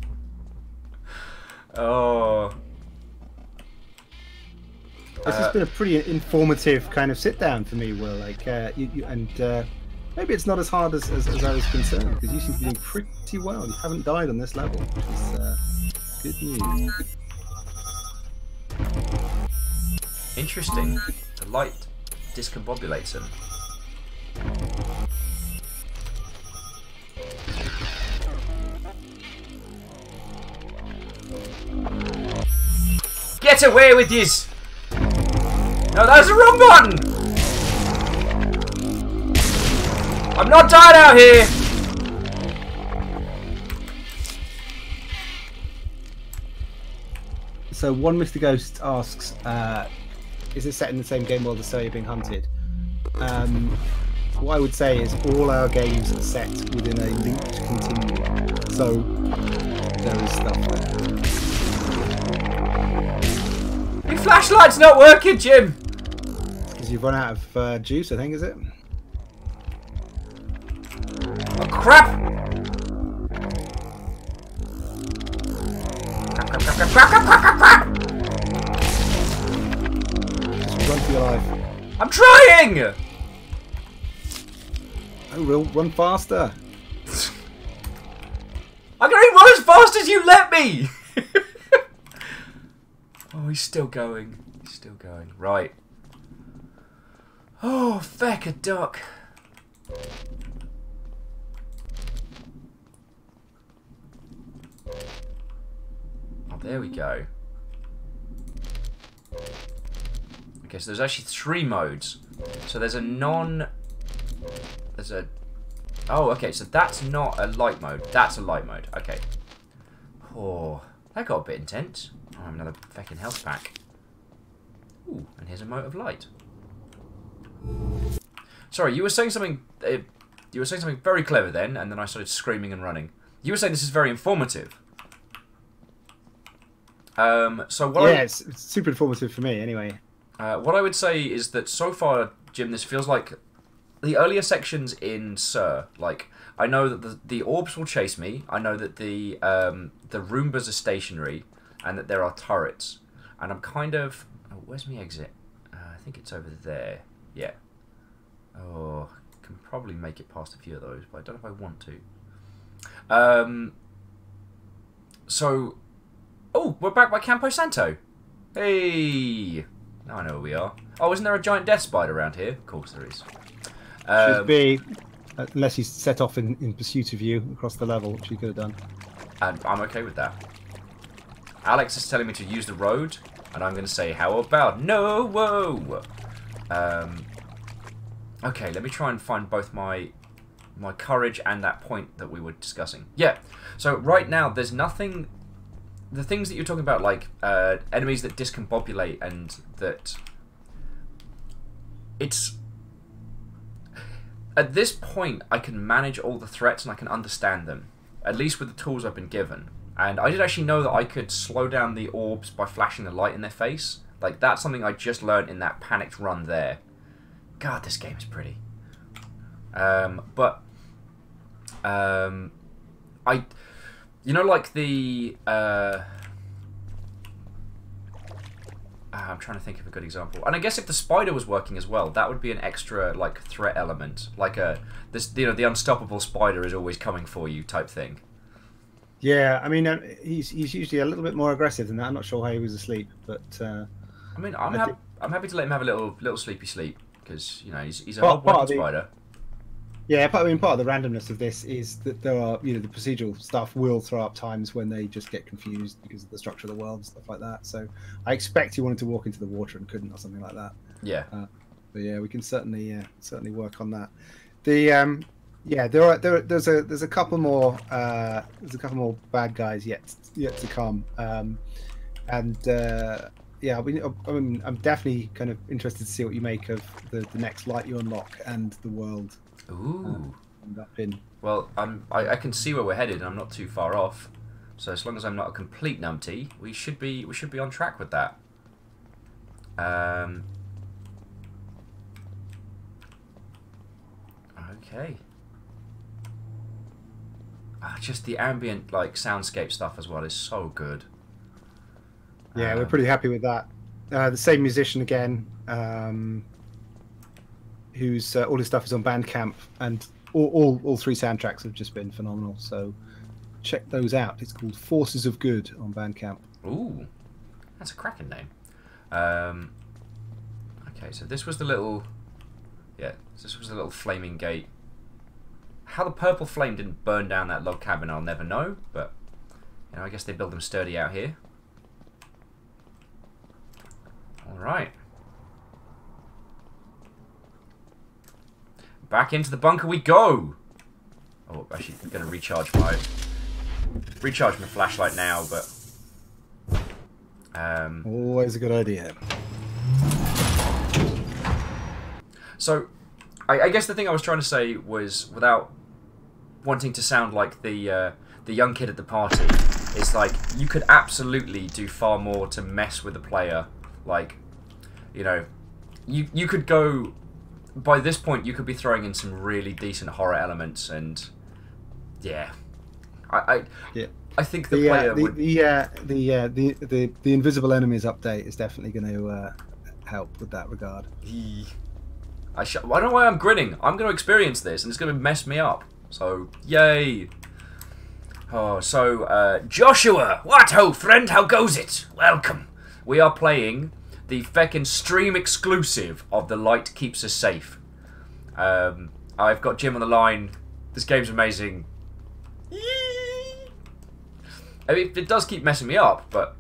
oh. This Uh, has been a pretty informative kind of sit down for me, Will. Like, uh, you, you, and uh, maybe it's not as hard as, as, as I was concerned because you seem to be doing pretty well. You haven't died on this level, which is uh, good news. Interesting. The light discombobulates him. Get away with this! No, that was the wrong one! I'm not dying out here! So one Mr. Ghost asks, uh, "Is it set in the same game world as Sir You're Being Hunted?" Um, what I would say is all our games are set within a linked continuum, so there is stuff there. Your flashlight's not working, Jim! Because you've run out of uh, juice, I think, is it? Oh, crap! Crap, crap, crap, crap, crap, crap, crap, crap! Just run for your life. I'm trying! Oh, real, run faster. I can only run as fast as you let me! oh, he's still going. He's still going. Right. Oh, feck a duck. Oh, there we go. Okay, so there's actually three modes. So there's a non... There's a... Oh, okay, so that's not a light mode. That's a light mode. Okay. Oh, that got a bit intense. Oh, I have another fucking health pack. Ooh, and here's a mote of light. Sorry, you were saying something... Uh, you were saying something very clever then, and then I started screaming and running. You were saying this is very informative. Um, so what yeah, I, it's super informative for me, anyway. uh, what I would say is that so far, Jim, this feels like the earlier sections in Sir. Like I know that the, the orbs will chase me. I know that the um, the Roombas are stationary, and that there are turrets. And I'm kind of oh, where's my exit? Uh, I think it's over there. Yeah. Oh, can probably make it past a few of those, but I don't know if I want to. Um. So, oh, we're back by Campo Santo. Hey. Now I know where we are. Oh, isn't there a giant death spider around here? Of course there is. Should Um, be, unless he's set off in, in pursuit of you across the level, which he could have done. and I'm okay with that. Alex is telling me to use the road, and I'm going to say, how about no? Whoa! Um, okay, let me try and find both my my courage and that point that we were discussing. Yeah. So right now, there's nothing. The things that you're talking about, like uh, enemies that discombobulate and that it's at this point I can manage all the threats and I can understand them, at least with the tools I've been given. And I did actually know that I could slow down the orbs by flashing the light in their face. Like that's something I just learned in that panicked run there. God, this game is pretty. Um, but um, I, you know, like the. Uh, ah, I'm trying to think of a good example. And I guess if the spider was working as well, that would be an extra like threat element, like a this you know the unstoppable spider is always coming for you type thing. Yeah, I mean, uh, he's he's usually a little bit more aggressive than that. I'm not sure how he was asleep, but uh, I mean, I'm I I'm happy to let him have a little little sleepy sleep because you know he's he's a Part- hard working of the- spider. Yeah, I mean, part of the randomness of this is that there are, you know, the procedural stuff will throw up times when they just get confused because of the structure of the world and stuff like that. So I expect you wanted to walk into the water and couldn't, or something like that. Yeah. But yeah, we can certainly uh, certainly work on that. The um, yeah, there are there, there's a there's a couple more uh, there's a couple more bad guys yet yet to come, um, and uh, yeah, I mean, I mean, I'm definitely kind of interested to see what you make of the, the next light you unlock and the world Ooh. in. Well, I'm I, I can see where we're headed, and I'm not too far off. So as long as I'm not a complete numpty, we should be we should be on track with that. Um. Okay. Ah, just the ambient like soundscape stuff as well is so good. Yeah, we're Um, pretty happy with that. Uh, the same musician again, um, whose uh, all his stuff is on Bandcamp, and all, all all three soundtracks have just been phenomenal. So check those out. It's called Forces of Good on Bandcamp. Ooh, that's a cracking name. Um, okay, so this was the little, yeah, this was the little flaming gate. How the purple flame didn't burn down that log cabin, I'll never know. But you know, I guess they build them sturdy out here. All right. Back into the bunker we go. Oh, actually, I'm gonna recharge my recharge my flashlight now, but um, Always a good idea. So, I, I guess the thing I was trying to say was, without wanting to sound like the uh, the young kid at the party, is like you could absolutely do far more to mess with the player. Like, you know, you you could go. By this point, you could be throwing in some really decent horror elements, and yeah, I I, Yeah. I think the, The player uh, the would. the, uh, the, uh, the the the Invisible Enemies update is definitely going to uh, help with that regard. I, sh- I don't know why I'm grinning. I'm going to experience this, and it's going to mess me up. So, yay! Oh, so uh, Joshua, what ho, friend? How goes it? Welcome. We are playing the feckin' stream exclusive of The Light Keeps Us Safe. Um, I've got Jim on the line. This game's amazing. I mean, it does keep messing me up, but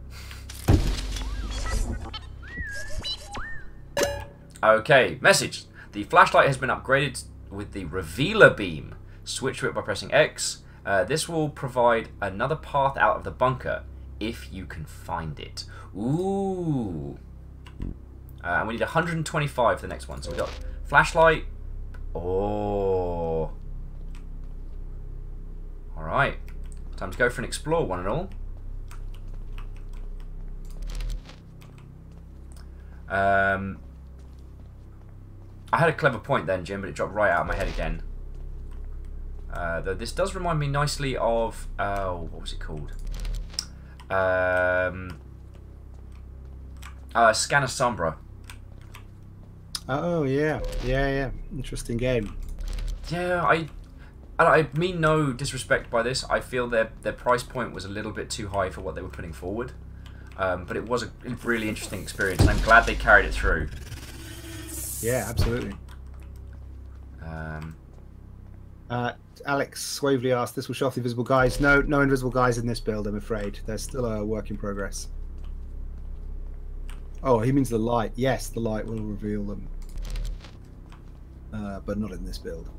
Okay, message. The flashlight has been upgraded with the revealer beam. Switch to it by pressing X. Uh, this will provide another path out of the bunker if you can find it. Ooh. Uh, and we need 125 for the next one. So we got flashlight. Oh. All right. Time to go for an explore, one and all. Um, I had a clever point then, Jim, but it dropped right out of my head again. Uh, though this does remind me nicely of oh, what was it called? Um, uh, Scanner Sombra. Oh yeah, yeah, yeah. Interesting game. Yeah, I, I, I mean no disrespect by this. I feel their their price point was a little bit too high for what they were putting forward. Um, but it was a really interesting experience, and I'm glad they carried it through. Yeah, absolutely. Um, Uh, Alex Swavely asked, "This will show off the invisible guys." No, no invisible guys in this build. I'm afraid they're still a work in progress. Oh, he means the light. Yes, the light will reveal them, uh, but not in this build.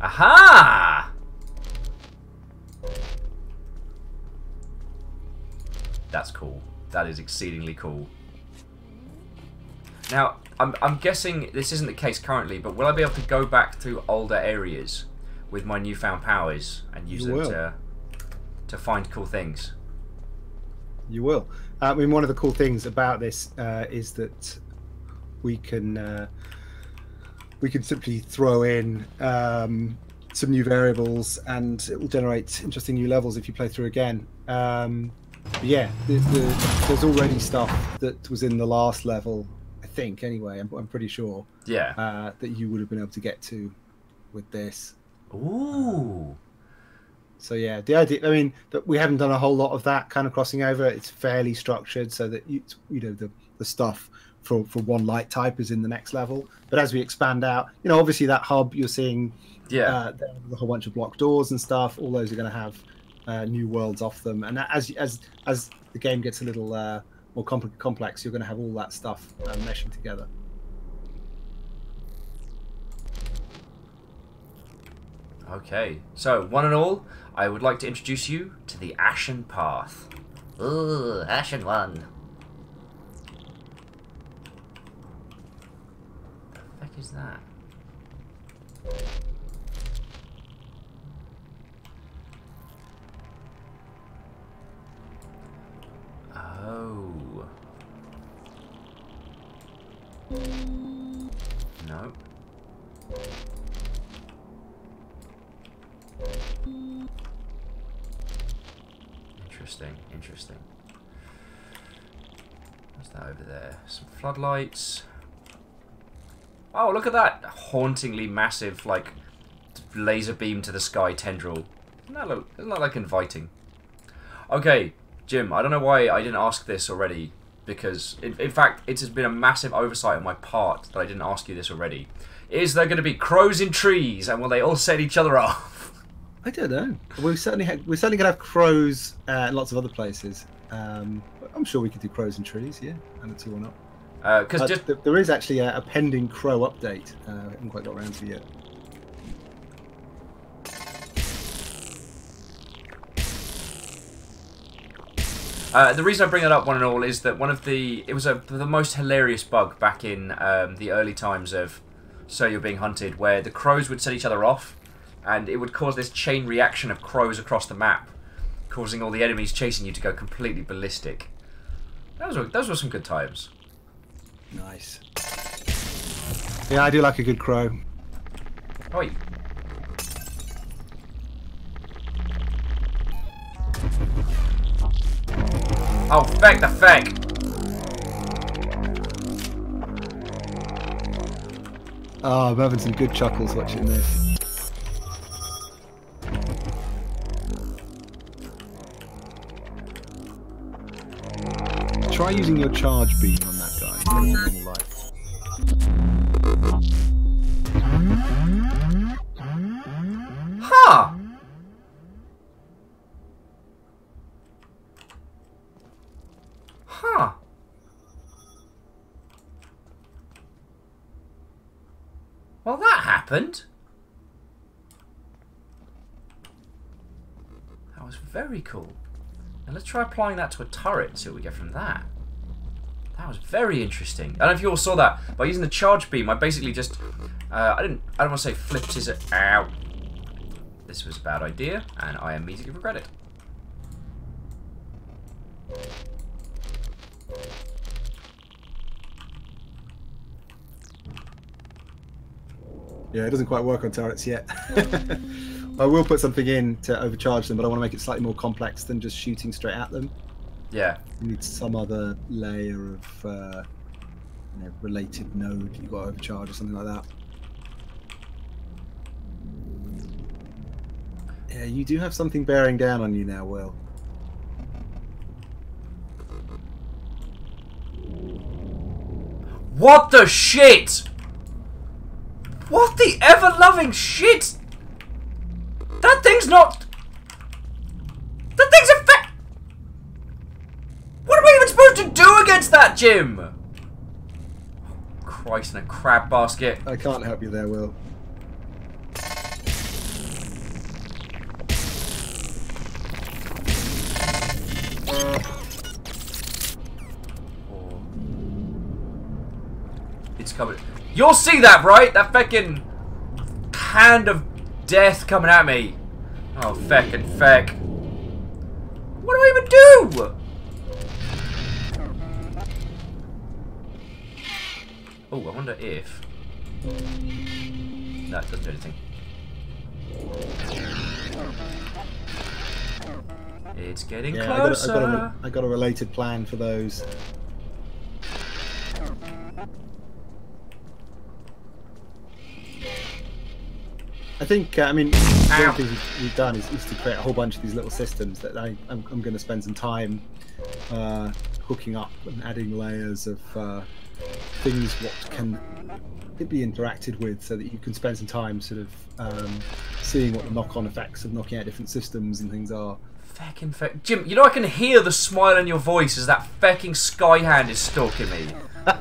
Aha! That's cool. That is exceedingly cool. Now, I'm, I'm guessing this isn't the case currently, but will I be able to go back to older areas with my newfound powers and use You them will. to to find cool things? You will. Uh, I mean, one of the cool things about this uh, is that we can uh, we can simply throw in um, some new variables, and it will generate interesting new levels if you play through again. Um, yeah, the, the, there's already stuff that was in the last level. I think, anyway. I'm, I'm pretty sure Yeah. uh, that you would have been able to get to with this. Ooh. So yeah, the idea. I mean, that we haven't done a whole lot of that kind of crossing over. It's fairly structured so that you, you know, the the stuff for for one light type is in the next level. But as we expand out, you know, obviously that hub you're seeing, Yeah. uh, a whole bunch of blocked doors and stuff. All those are going to have uh, new worlds off them. And as as as the game gets a little uh, more compl- complex, you're going to have all that stuff uh, meshing together. Okay, so one and all, I would like to introduce you to the Ashen Path. Ooh, Ashen One. The heck is that? Oh. No. Interesting, interesting. What's that over there? Some floodlights. Oh, look at that hauntingly massive, like, laser beam to the sky tendril. Doesn't that look, doesn't that look inviting? Okay, Jim, I don't know why I didn't ask this already, because, in, in fact, it has been a massive oversight on my part that I didn't ask you this already. Is there going to be crows in trees, and will they all set each other off? I don't know. We certainly ha- we're certainly gonna have crows uh, in lots of other places. Um, I'm sure we could do crows and trees. Yeah, I don't see why not. Because Uh, just th- there is actually a, a pending crow update. Uh, I haven't quite got around to yet. Uh, the reason I bring that up, one and all, is that one of the it was a the most hilarious bug back in um, the early times of Sir You're Being Hunted, where the crows would set each other off, and it would cause this chain reaction of crows across the map, causing all the enemies chasing you to go completely ballistic. Those were those were some good times. Nice. Yeah, I do like a good crow. Oh, Oh, feck the feck! Oh, I'm having some good chuckles watching this. Try using your charge beam on that guy. light. Huh! Huh. Well, that happened. That was very cool. Now let's try applying that to a turret and see what we get from that. Was very interesting. I don't know if you all saw that. By using the charge beam, I basically just... Uh, I didn't... I don't want to say flipped his... Ow. This was a bad idea, and I immediately regret it. Yeah, it doesn't quite work on turrets yet. I will put something in to overcharge them, but I want to make it slightly more complex than just shooting straight at them. Yeah. You need some other layer of uh, you know, related node you've got to overcharge or something like that. Yeah, you do have something bearing down on you now, Will. What the shit? What the ever-loving shit? That thing's not... That thing's a fa- What even to do against that, Jim? Christ in a crab basket. I can't help you there, Will. Oh. It's coming. You'll see that, right? That feckin' hand of death coming at me. Oh, feckin' feck. What do I even do? Oh, I wonder if... No, it doesn't do anything. It's getting Yeah, I got, a, I, got a, I got a related plan for those. I think, uh, I mean, one of the things we've- we've done is, is to create a whole bunch of these little systems that I, I'm, I'm going to spend some time uh, hooking up and adding layers of uh, things what can be interacted with so that you can spend some time sort of um, seeing what the knock-on effects of knocking out different systems and things are. Feckin' feck. Jim, you know I can hear the smile in your voice as that fecking sky hand is stalking me.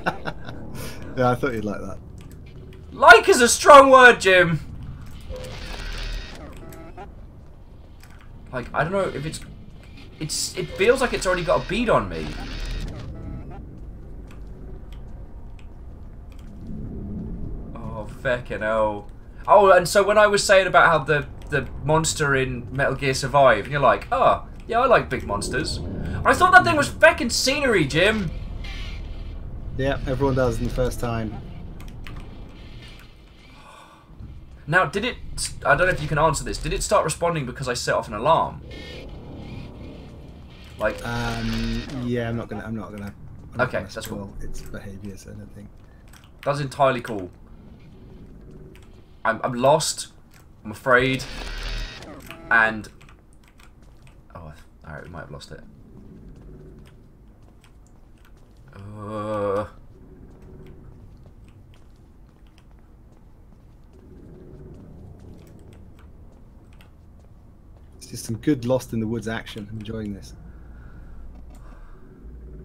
Yeah, I thought you'd like that. Like is a strong word, Jim. Like, I don't know if it's... It's. It feels like it's already got a bead on me. Oh, feckin' hell. Oh, and so when I was saying about how the, the monster in Metal Gear survived, and you're like, oh, yeah, I like big monsters. I thought that thing was fucking scenery, Jim. Yeah, everyone does in the first time. Now, did it... I don't know if you can answer this. Did it start responding because I set off an alarm? Like, Um, yeah, I'm not gonna. I'm not gonna. I'm not Okay, gonna that's cool. Its behaviours. I don't think. that's entirely cool. I'm, I'm lost. I'm afraid. And... Oh, alright, we might have lost it. Uh... It's just some good Lost in the Woods action. I'm enjoying this.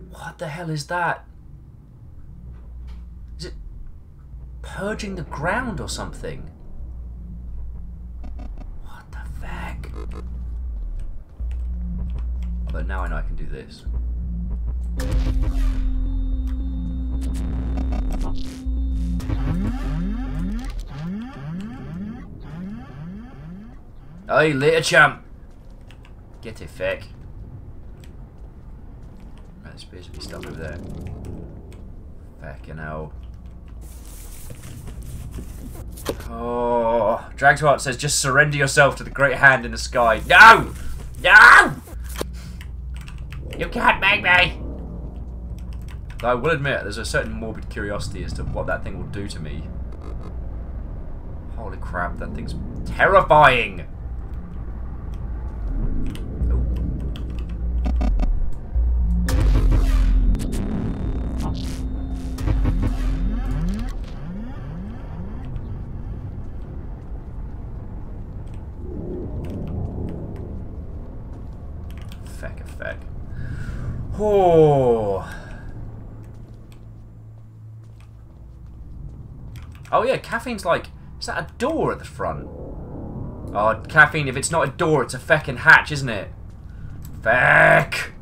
What the hell is that? Is it purging the ground or something? But now I know I can do this. Hey, later, champ. Get it, feck. Right, appears to be stuff over there. Fucking hell. Oh, Dragswart says, just surrender yourself to the great hand in the sky. No! No! You can't make me! Though I will admit, there's a certain morbid curiosity as to what that thing will do to me. Holy crap, that thing's terrifying! Oh. Feck a feck. Oh. Oh yeah, caffeine's like, is that a door at the front? Oh, caffeine, if it's not a door, it's a feckin' hatch, isn't it? Feck!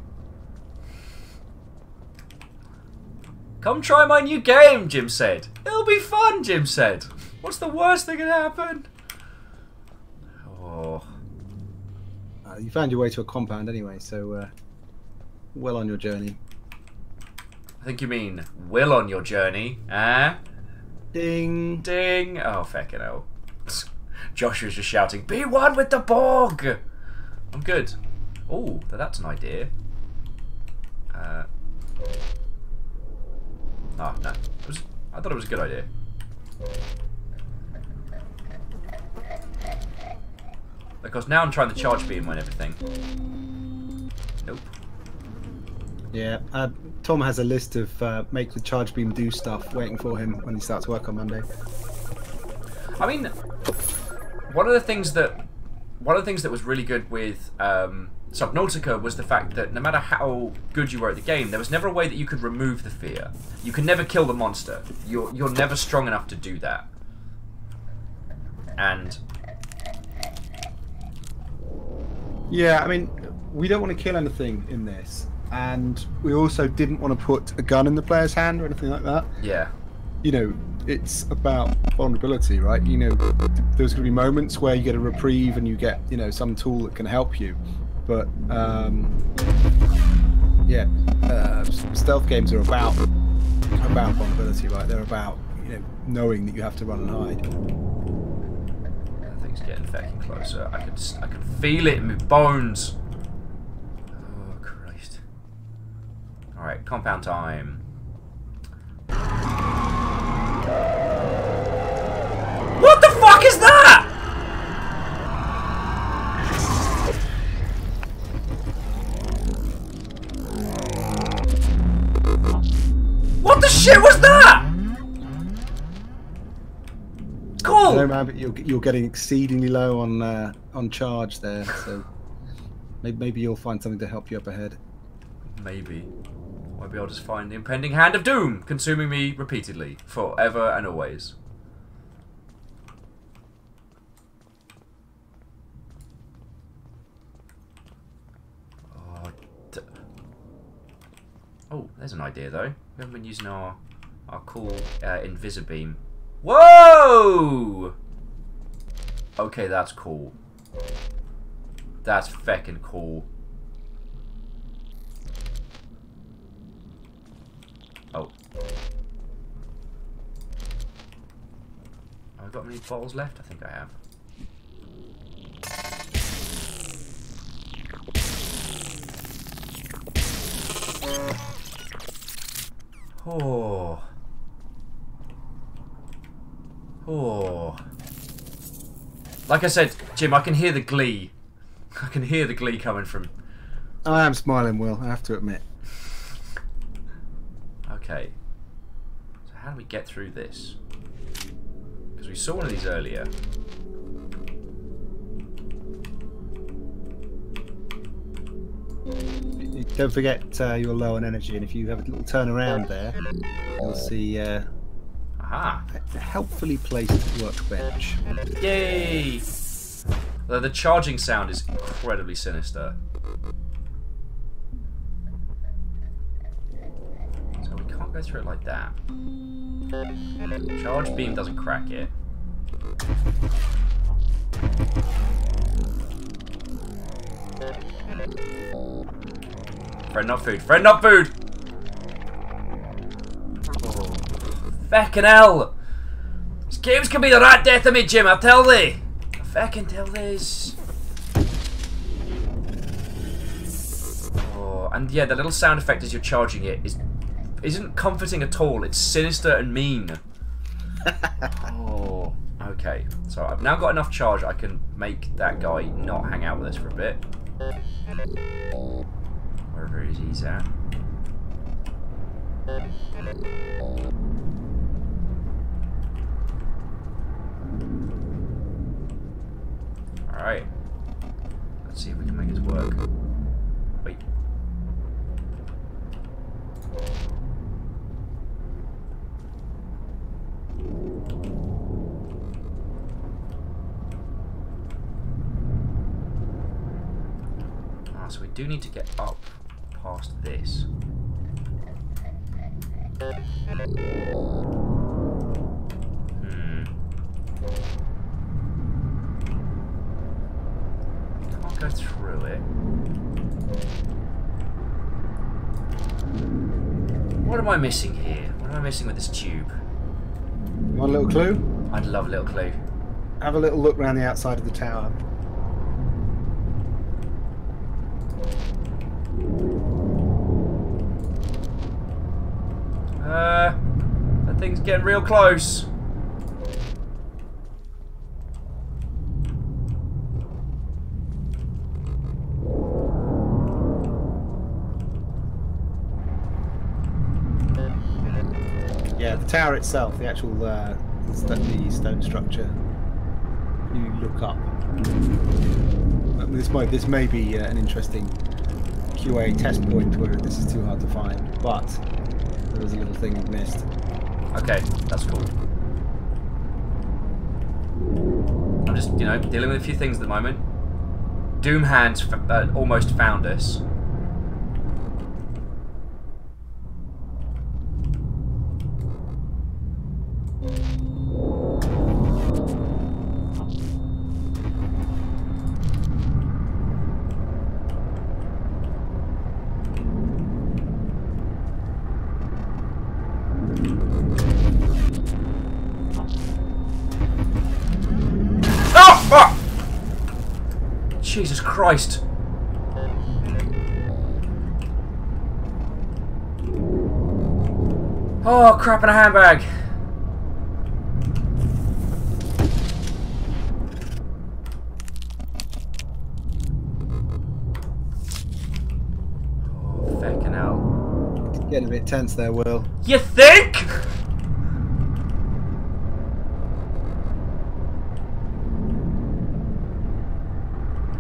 Come try my new game, Jim said. It'll be fun, Jim said. What's the worst thing that can happen? Oh. Uh, you found your way to a compound anyway, so uh, well on your journey. I think you mean Will on your journey, eh? Ding. Ding! Oh, feckin' hell. Joshua's just shouting, Be one with the Borg! I'm good. Oh, that's an idea. Uh. Oh, no. It was, I thought it was a good idea. Because now I'm trying the charge beam and everything. Nope. Yeah, uh, Tom has a list of uh, make the charge beam do stuff waiting for him when he starts work on Monday. I mean, one of the things that one of the things that was really good with um, Subnautica was the fact that no matter how good you were at the game, there was never a way that you could remove the fear. You can never kill the monster. You're you're never strong enough to do that. And Yeah, I mean, we don't want to kill anything in this, and we also didn't want to put a gun in the player's hand or anything like that. yeah, You know, it's about vulnerability, right? You know, there's going to be moments where you get a reprieve and you get, you know, some tool that can help you, but um, yeah, uh, stealth games are about about vulnerability, right? They're about you know knowing that you have to run and hide. that thing's getting fucking closer. I could s- I could feel it in my bones. Oh Christ! All right, compound time. What the fuck is that? What the shit was that? Cool. No man, but you're you're getting exceedingly low on uh, on charge there, so maybe maybe you'll find something to help you up ahead. Maybe. Maybe I'll just find the impending hand of doom consuming me repeatedly, forever and always. Oh, oh, there's an idea though. We haven't been using our our cool uh, Invisibeam. Whoa! Okay, that's cool. That's feckin' cool. Oh. I've got many bottles left? I think I have. Oh. Oh. Like I said, Jim, I can hear the glee. I can hear the glee coming from. I am smiling, Will, I have to admit. Okay. So how do we get through this? Because we saw one of these earlier. Don't forget uh, you're low on energy, and if you have a little turn around there, you'll see uh, Aha! a helpfully placed workbench. Yay! Though the charging sound is incredibly sinister. Go through it like that. Charge beam doesn't crack it. Friend not food. Friend not food! Oh. Feckin' hell! These games can be the rat death of me, Jim, I tell thee! I fucking tell this. Oh, and yeah, the little sound effect as you're charging it is isn't comforting at all. It's sinister and mean. oh, okay. So I've now got enough charge. I can make that guy not hang out with us for a bit. Wherever it is he's at. Alright. Let's see if we can make this work. Wait. Ah, so we do need to get up past this. Hmm. Can't go through it. What am I missing here? What am I missing with this tube? Want a little clue? I'd love a little clue. Have a little look around the outside of the tower. Uh, that thing's getting real close. Yeah, the tower itself, the actual uh, the stone structure. You look up. This might this may be uh, an interesting QA test point where this is too hard to find, but there was a little thing we missed. Okay, that's cool. I'm just, you know, dealing with a few things at the moment. Doom Hands uh, almost found us. Christ. Oh, crap in a handbag. Oh. Getting a bit tense there, Will. You think?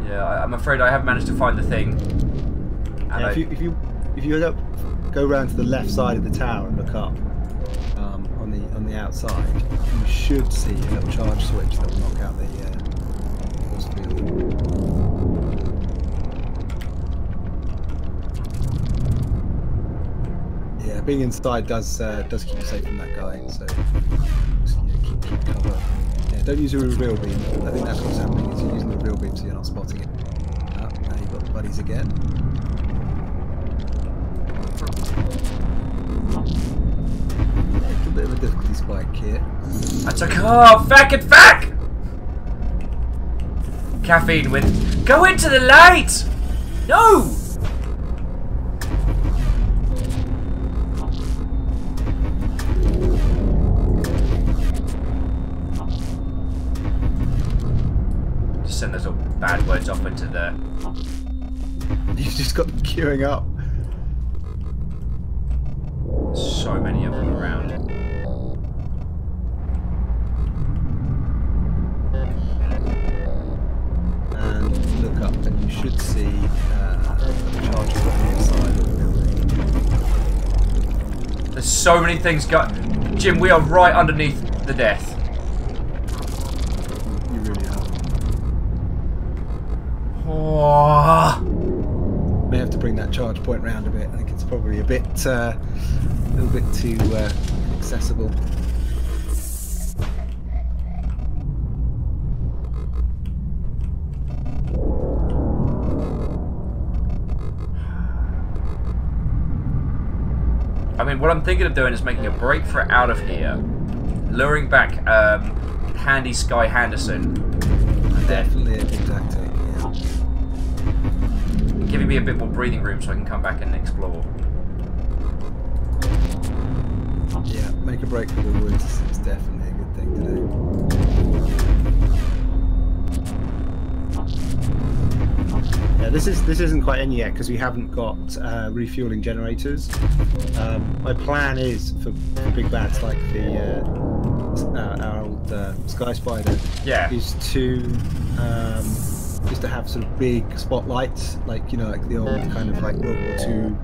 Yeah, I, I'm afraid I haven't managed to find the thing. Yeah, if you if you if you look, go round to the left side of the tower and look up um, on the on the outside, you should see a little charge switch that will knock out the uh, force field. Yeah, being inside does uh, does keep you safe from that guy. So just, yeah, keep, keep cover. Yeah, don't use a reveal beam. I think that's what's happening. Is you're using the reveal beam so you're not spotting it. Buddies again. A bit of a difficulty spike. here. I took oh feck and feck! Caffeine with Go into the light! No! Just got them queuing up. so many of them around. And look up, and you should see uh, charges on the inside of the building. There's so many things going. Jim, we are right underneath the death. You really are. Oh. May have to bring that charge point round a bit. I think it's probably a bit, uh, a little bit too uh, accessible. I mean, what I'm thinking of doing is making a break for it out of here, luring back um, Handy Sky Henderson, Definitely a good tactic. Giving me a bit more breathing room so I can come back and explore. Yeah, make a break for the woods is definitely a good thing to do. Yeah, this is this isn't quite in yet because we haven't got uh, refueling generators. Um, my plan is for, for big bats like the uh, uh, our old uh, Sky Spider Yeah. is to um, is to have sort of big spotlights, like you know, like the old kind of like World War Two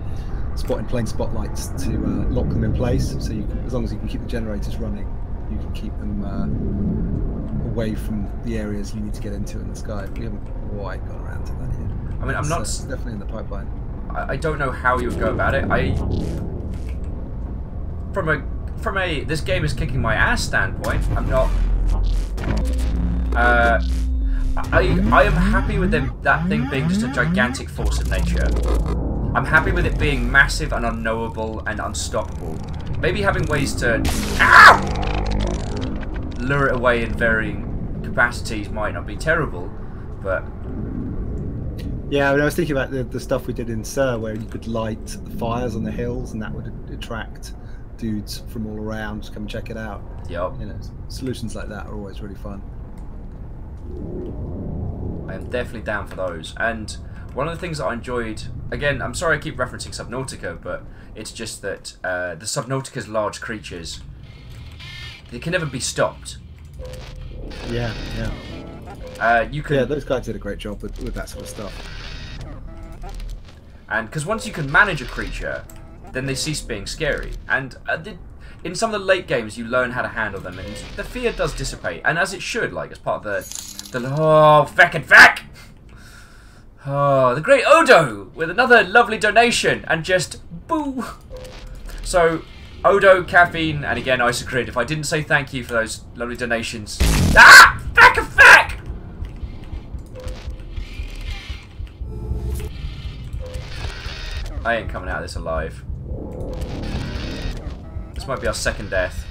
spotting plane spotlights to uh, lock them in place. So you as long as you can keep the generators running, you can keep them uh, away from the areas you need to get into in the sky. We haven't quite got around to that yet. I mean, I'm It's, not. definitely in the pipeline. I I don't know how you would go about it. I from a from a this game is kicking my ass standpoint. I'm not. Uh, I I am happy with them that thing being just a gigantic force of nature. I'm happy with it being massive and unknowable and unstoppable. Maybe having ways to Ow! lure it away in varying capacities might not be terrible, but Yeah, I, mean, I was thinking about the, the stuff we did in Sir, where you could light fires on the hills, and that would attract dudes from all around to come check it out. yup. You know, solutions like that are always really fun. I am definitely down for those. And one of the things that I enjoyed, again, I'm sorry I keep referencing Subnautica, but it's just that uh, the Subnautica's large creatures, they can never be stopped. Yeah, yeah. Uh, you can, Yeah, those guys did a great job with, with that sort of stuff. and because once you can manage a creature, then they cease being scary. And uh, the, in some of the late games, you learn how to handle them, and the fear does dissipate, and as it should, like as part of the, the oh feck and feck. Oh, the great Odo with another lovely donation, and just boo. So, Odo, caffeine, and again Isocrid. If I didn't say thank you for those lovely donations, ah, feck. I ain't coming out of this alive. Might be our second death.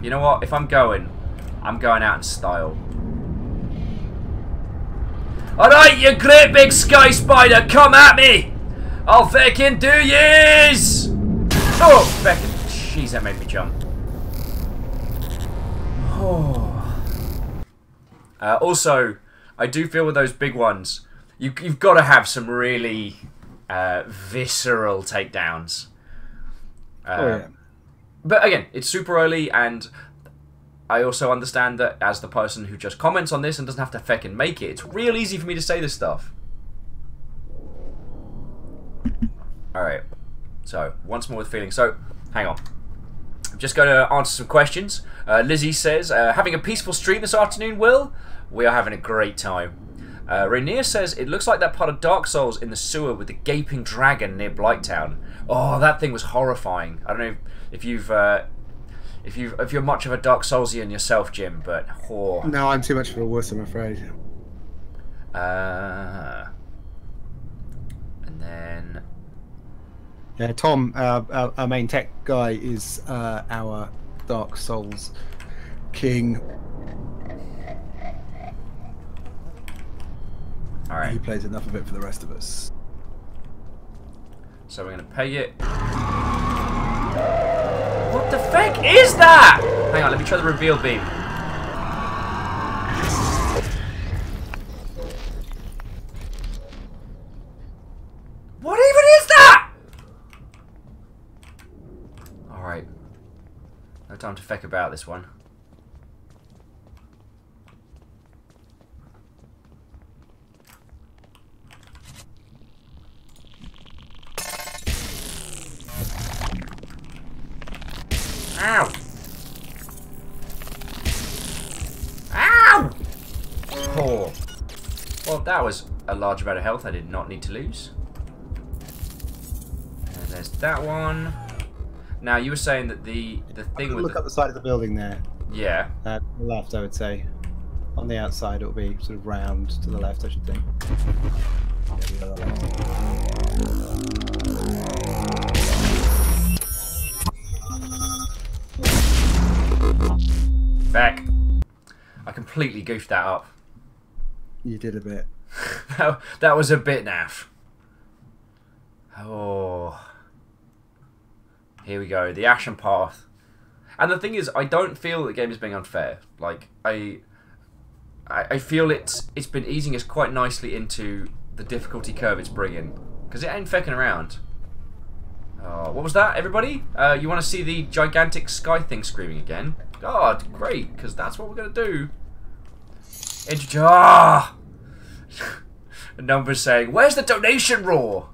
You know what? If I'm going, I'm going out in style. Alright, you great big sky spider, come at me! I'll fucking do yous! Oh, fucking. Jeez, that made me jump. Oh. Uh, also, I do feel with those big ones, you, you've got to have some really uh, visceral takedowns. Uh, oh yeah. But again, it's super early, and I also understand that as the person who just comments on this and doesn't have to feckin' make it, it's real easy for me to say this stuff. Alright, so once more with feeling. So, hang on. I'm just going to answer some questions. Uh, Lizzie says, uh, having a peaceful stream this afternoon, Will? We are having a great time. Uh, Rainier says, it looks like that part of Dark Souls in the sewer with the gaping dragon near Blighttown. Oh, that thing was horrifying. I don't know if you've... Uh, if you if you're much of a Dark Soulsian yourself, Jim, but oh, No, I'm too much of a wuss, I'm afraid. uh, and then Yeah, Tom, uh, our, our main tech guy, is uh, our Dark Souls king. All He plays enough of it for the rest of us. So we're gonna pay it. What the fuck is that? Hang on, let me try the reveal beam. What even is that? Alright. No time to feck about this one. Ow! Ow! Oh. Well, that was a large amount of health I did not need to lose. And there's that one. Now, you were saying that the, the thing with Look the, up the side of the building there. Yeah. Uh, the left, I would say. On the outside, it'll be sort of round to the left, I should think. Back. I completely goofed that up. You did a bit. that, that was a bit naff. Oh. Here we go. The Ashen Path. And the thing is, I don't feel the game is being unfair. Like, I... I, feel it's it's been easing us quite nicely into the difficulty curve it's bringing. Because it ain't fecking around. Oh, what was that, everybody? Uh, you want to see the gigantic sky thing screaming again? God, great, because that's what we're going to do. Intro- ah! the numbers saying, "Where's the donation roar?"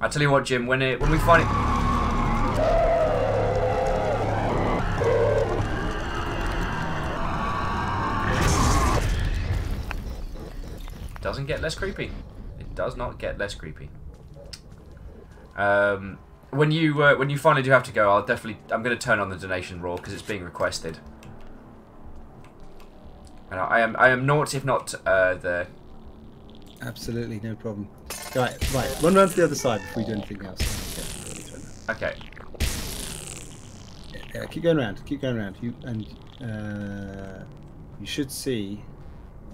I tell you what, Jim. When it when we find it, doesn't get less creepy. It does not get less creepy. Um, when you uh, when you finally do have to go, I'll definitely I'm going to turn on the donation roar because it's being requested. And I, I am I am naught if not uh, the Absolutely, no problem. Right, right. Run around to the other side before we do anything else. okay. Yeah, yeah, keep going around. Keep going around. You and uh, you should see.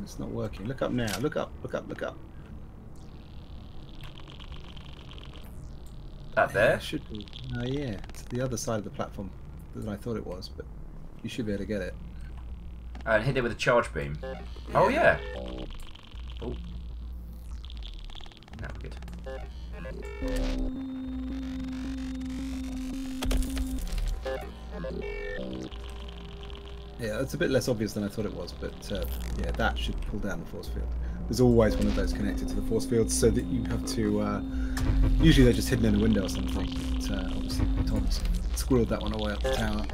It's not working. Look up now. Look up. Look up. Look up. That there. Should be. Uh, yeah, it's the other side of the platform than I thought it was, but you should be able to get it. And hit it with a charge beam. Oh yeah. Oh. No, good. Yeah, it's a bit less obvious than I thought it was, but uh, yeah, that should pull down the force field. There's always one of those connected to the force field, so that you have to. Uh, usually they're just hidden in a window or something. But uh, obviously Tom's squirreled that one away up the tower.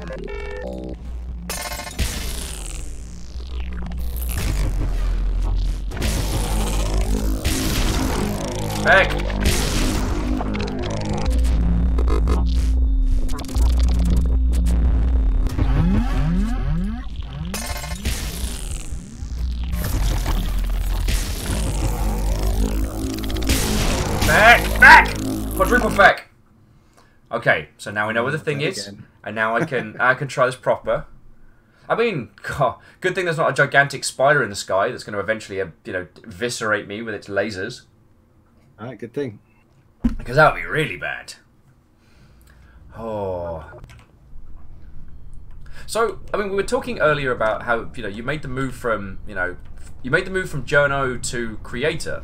Back. Back, back, quadruple back. Okay, so now we know where the thing is, again. and now I can I can try this proper. I mean, God, good thing there's not a gigantic spider in the sky that's going to eventually, uh, you know, eviscerate me with its lasers. All right, good thing. Because that would be really bad. Oh. So, I mean, we were talking earlier about how, you know, you made the move from, you know, you made the move from journo to creator.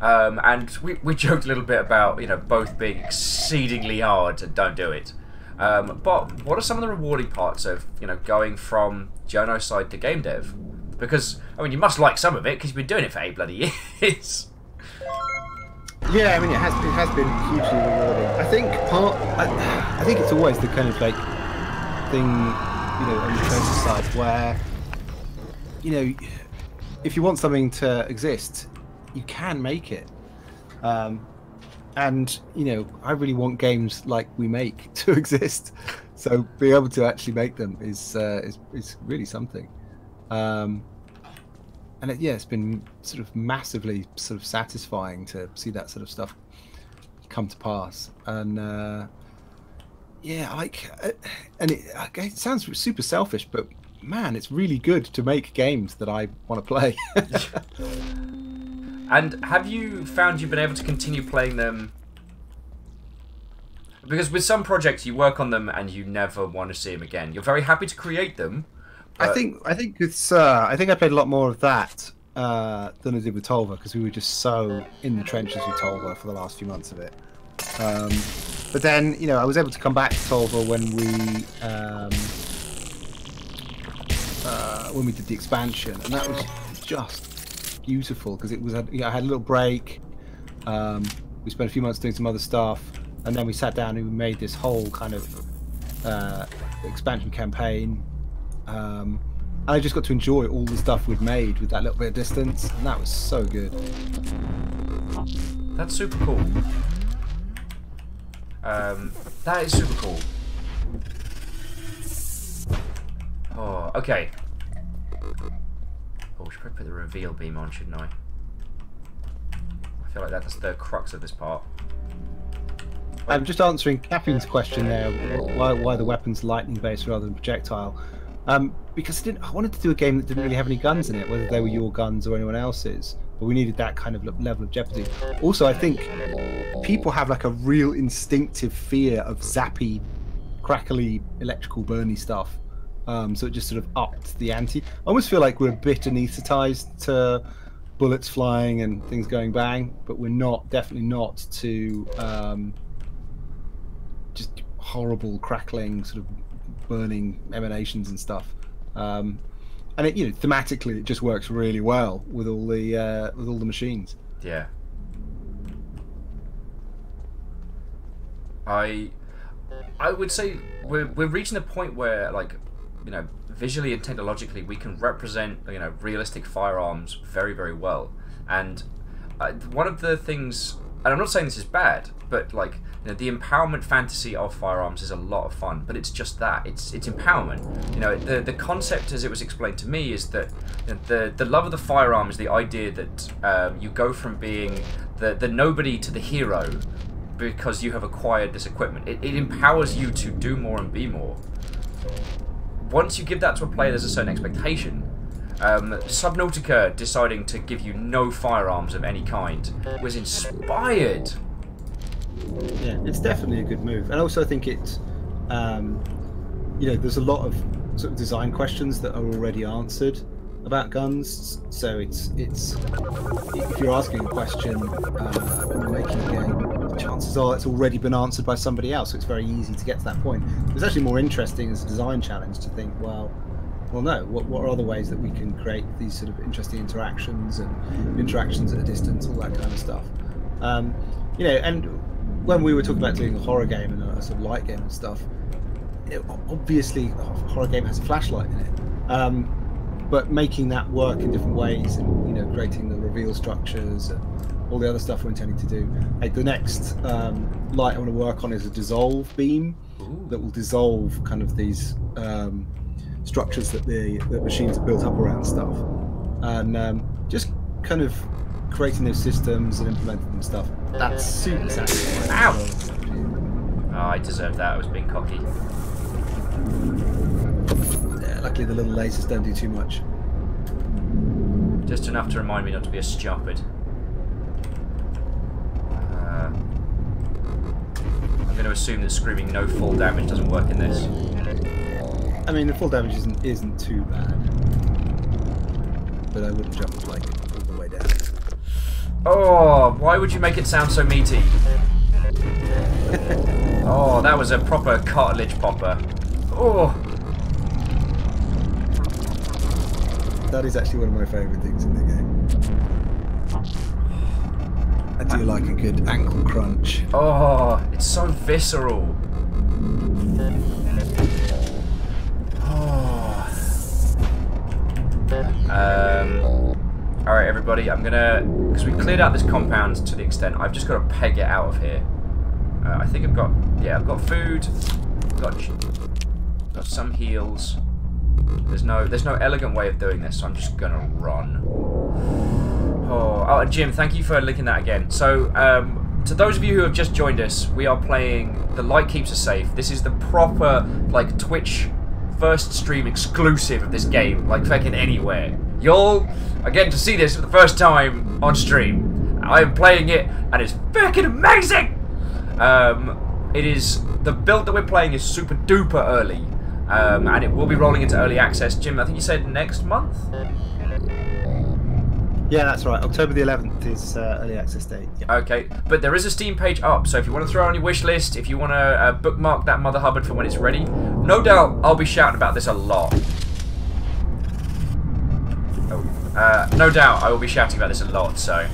Um, and we, we joked a little bit about, you know, both being exceedingly hard and don't do it. Um, but what are some of the rewarding parts of, you know, going from journo side to game dev? Because, I mean, you must like some of it because you've been doing it for eight bloody years. Yeah, I mean, it has it has been hugely rewarding. I think part, I, I think it's always the kind of like thing, you know, on the creative side where, you know, if you want something to exist, you can make it. Um, and you know, I really want games like we make to exist. So being able to actually make them is uh, is is really something. Um, and it, yeah, it's been sort of massively sort of satisfying to see that sort of stuff come to pass. And uh, yeah, like, uh, and it, it sounds super selfish, but man, it's really good to make games that I want to play. and have you found you've been able to continue playing them? Because with some projects, you work on them and you never want to see them again. You're very happy to create them. I think I think it's uh, I think I played a lot more of that uh, than I did with Tolva because we were just so in the trenches with Tolva for the last few months of it. Um, but then, you know, I was able to come back to Tolva when we um, uh, when we did the expansion, and that was just beautiful because it was. You know, I had a little break. Um, we spent a few months doing some other stuff, and then we sat down and we made this whole kind of uh, expansion campaign. Um, and I just got to enjoy all the stuff we'd made with that little bit of distance, and that was so good. That's super cool. Um, that is super cool. Oh, okay. Oh, should probably put the reveal beam on, shouldn't I? I feel like that's the crux of this part. I'm just answering Caffeine's question there, why, why the weapon's lightning based rather than projectile. Um, because I, didn't, I wanted to do a game that didn't really have any guns in it, whether they were your guns or anyone else's. But we needed that kind of level of jeopardy. Also, I think people have like a real instinctive fear of zappy, crackly, electrical burny stuff. Um, so it just sort of upped the ante. I almost feel like we're a bit anaesthetized to bullets flying and things going bang, but we're not, definitely not to um, just horrible crackling, sort of burning emanations and stuff. Um, and it, you know, thematically, it just works really well with all the uh, with all the machines. Yeah. I I would say we're we're reaching a point where like you know visually and technologically we can represent you know realistic firearms very very well and uh, one of the things and I'm not saying this is bad but like you know, the empowerment fantasy of firearms is a lot of fun, but it's just that. It's it's empowerment. You know, the the concept as it was explained to me is that you know, the the love of the firearm is the idea that um, you go from being the the nobody to the hero because you have acquired this equipment. It, it empowers you to do more and be more. Once you give that to a player, there's a certain expectation. Um, Subnautica deciding to give you no firearms of any kind was inspired. Yeah, it's definitely a good move, and also I think it's, um, you know, there's a lot of sort of design questions that are already answered about guns. So it's it's if you're asking a question uh, when you're making a game, chances are it's already been answered by somebody else. So it's very easy to get to that point. It's actually more interesting as a design challenge to think, well, well, no. What, what are other ways that we can create these sort of interesting interactions and interactions at a distance, all that kind of stuff. Um, you know, and when we were talking about doing a horror game and a sort of light game and stuff, obviously a horror game has a flashlight in it. Um, but making that work in different ways and you know creating the reveal structures and all the other stuff we're intending to do. Like the next um, light I want to work on is a dissolve beam Ooh. that will dissolve kind of these um, structures that the that machines are built up around stuff, and um, just kind of creating those systems and implementing them stuff. That's super satisfying. Ow! Oh, I deserve that. I was being cocky. Luckily the little lasers don't do too much. Just enough to remind me not to be a stupid. Uh, I'm going to assume that screaming no full damage doesn't work in this. I mean, the full damage isn't isn't too bad, but I wouldn't jump like all the way down. Oh, why would you make it sound so meaty? oh, that was a proper cartilage popper. Oh. That is actually one of my favourite things in the game. I do like a good ankle crunch. Oh, it's so visceral. Oh. Um. Alright everybody, I'm gonna, because we cleared out this compound to the extent, I've just got to peg it out of here. Uh, I think I've got, yeah, I've got food, got, got some heals. There's no, there's no elegant way of doing this, so I'm just gonna run. Oh, oh Jim, thank you for linking that again. So, um, to those of you who have just joined us, we are playing The Light Keeps Us Safe. This is the proper, like, Twitch first stream exclusive of this game, like, fucking anywhere. Y'all are getting to see this for the first time on stream. I am playing it, and it's fucking amazing! Um, it is, the build that we're playing is super duper early. Um, and it will be rolling into early access. Jim, I think you said next month? Yeah, that's right. October the 11th is uh, early access date. Yeah. Okay, but there is a Steam page up, so if you want to throw on your wish list, if you want to uh, bookmark that Mother Hubbard for when it's ready, no doubt I'll be shouting about this a lot. Oh, uh, no doubt I will be shouting about this a lot, so...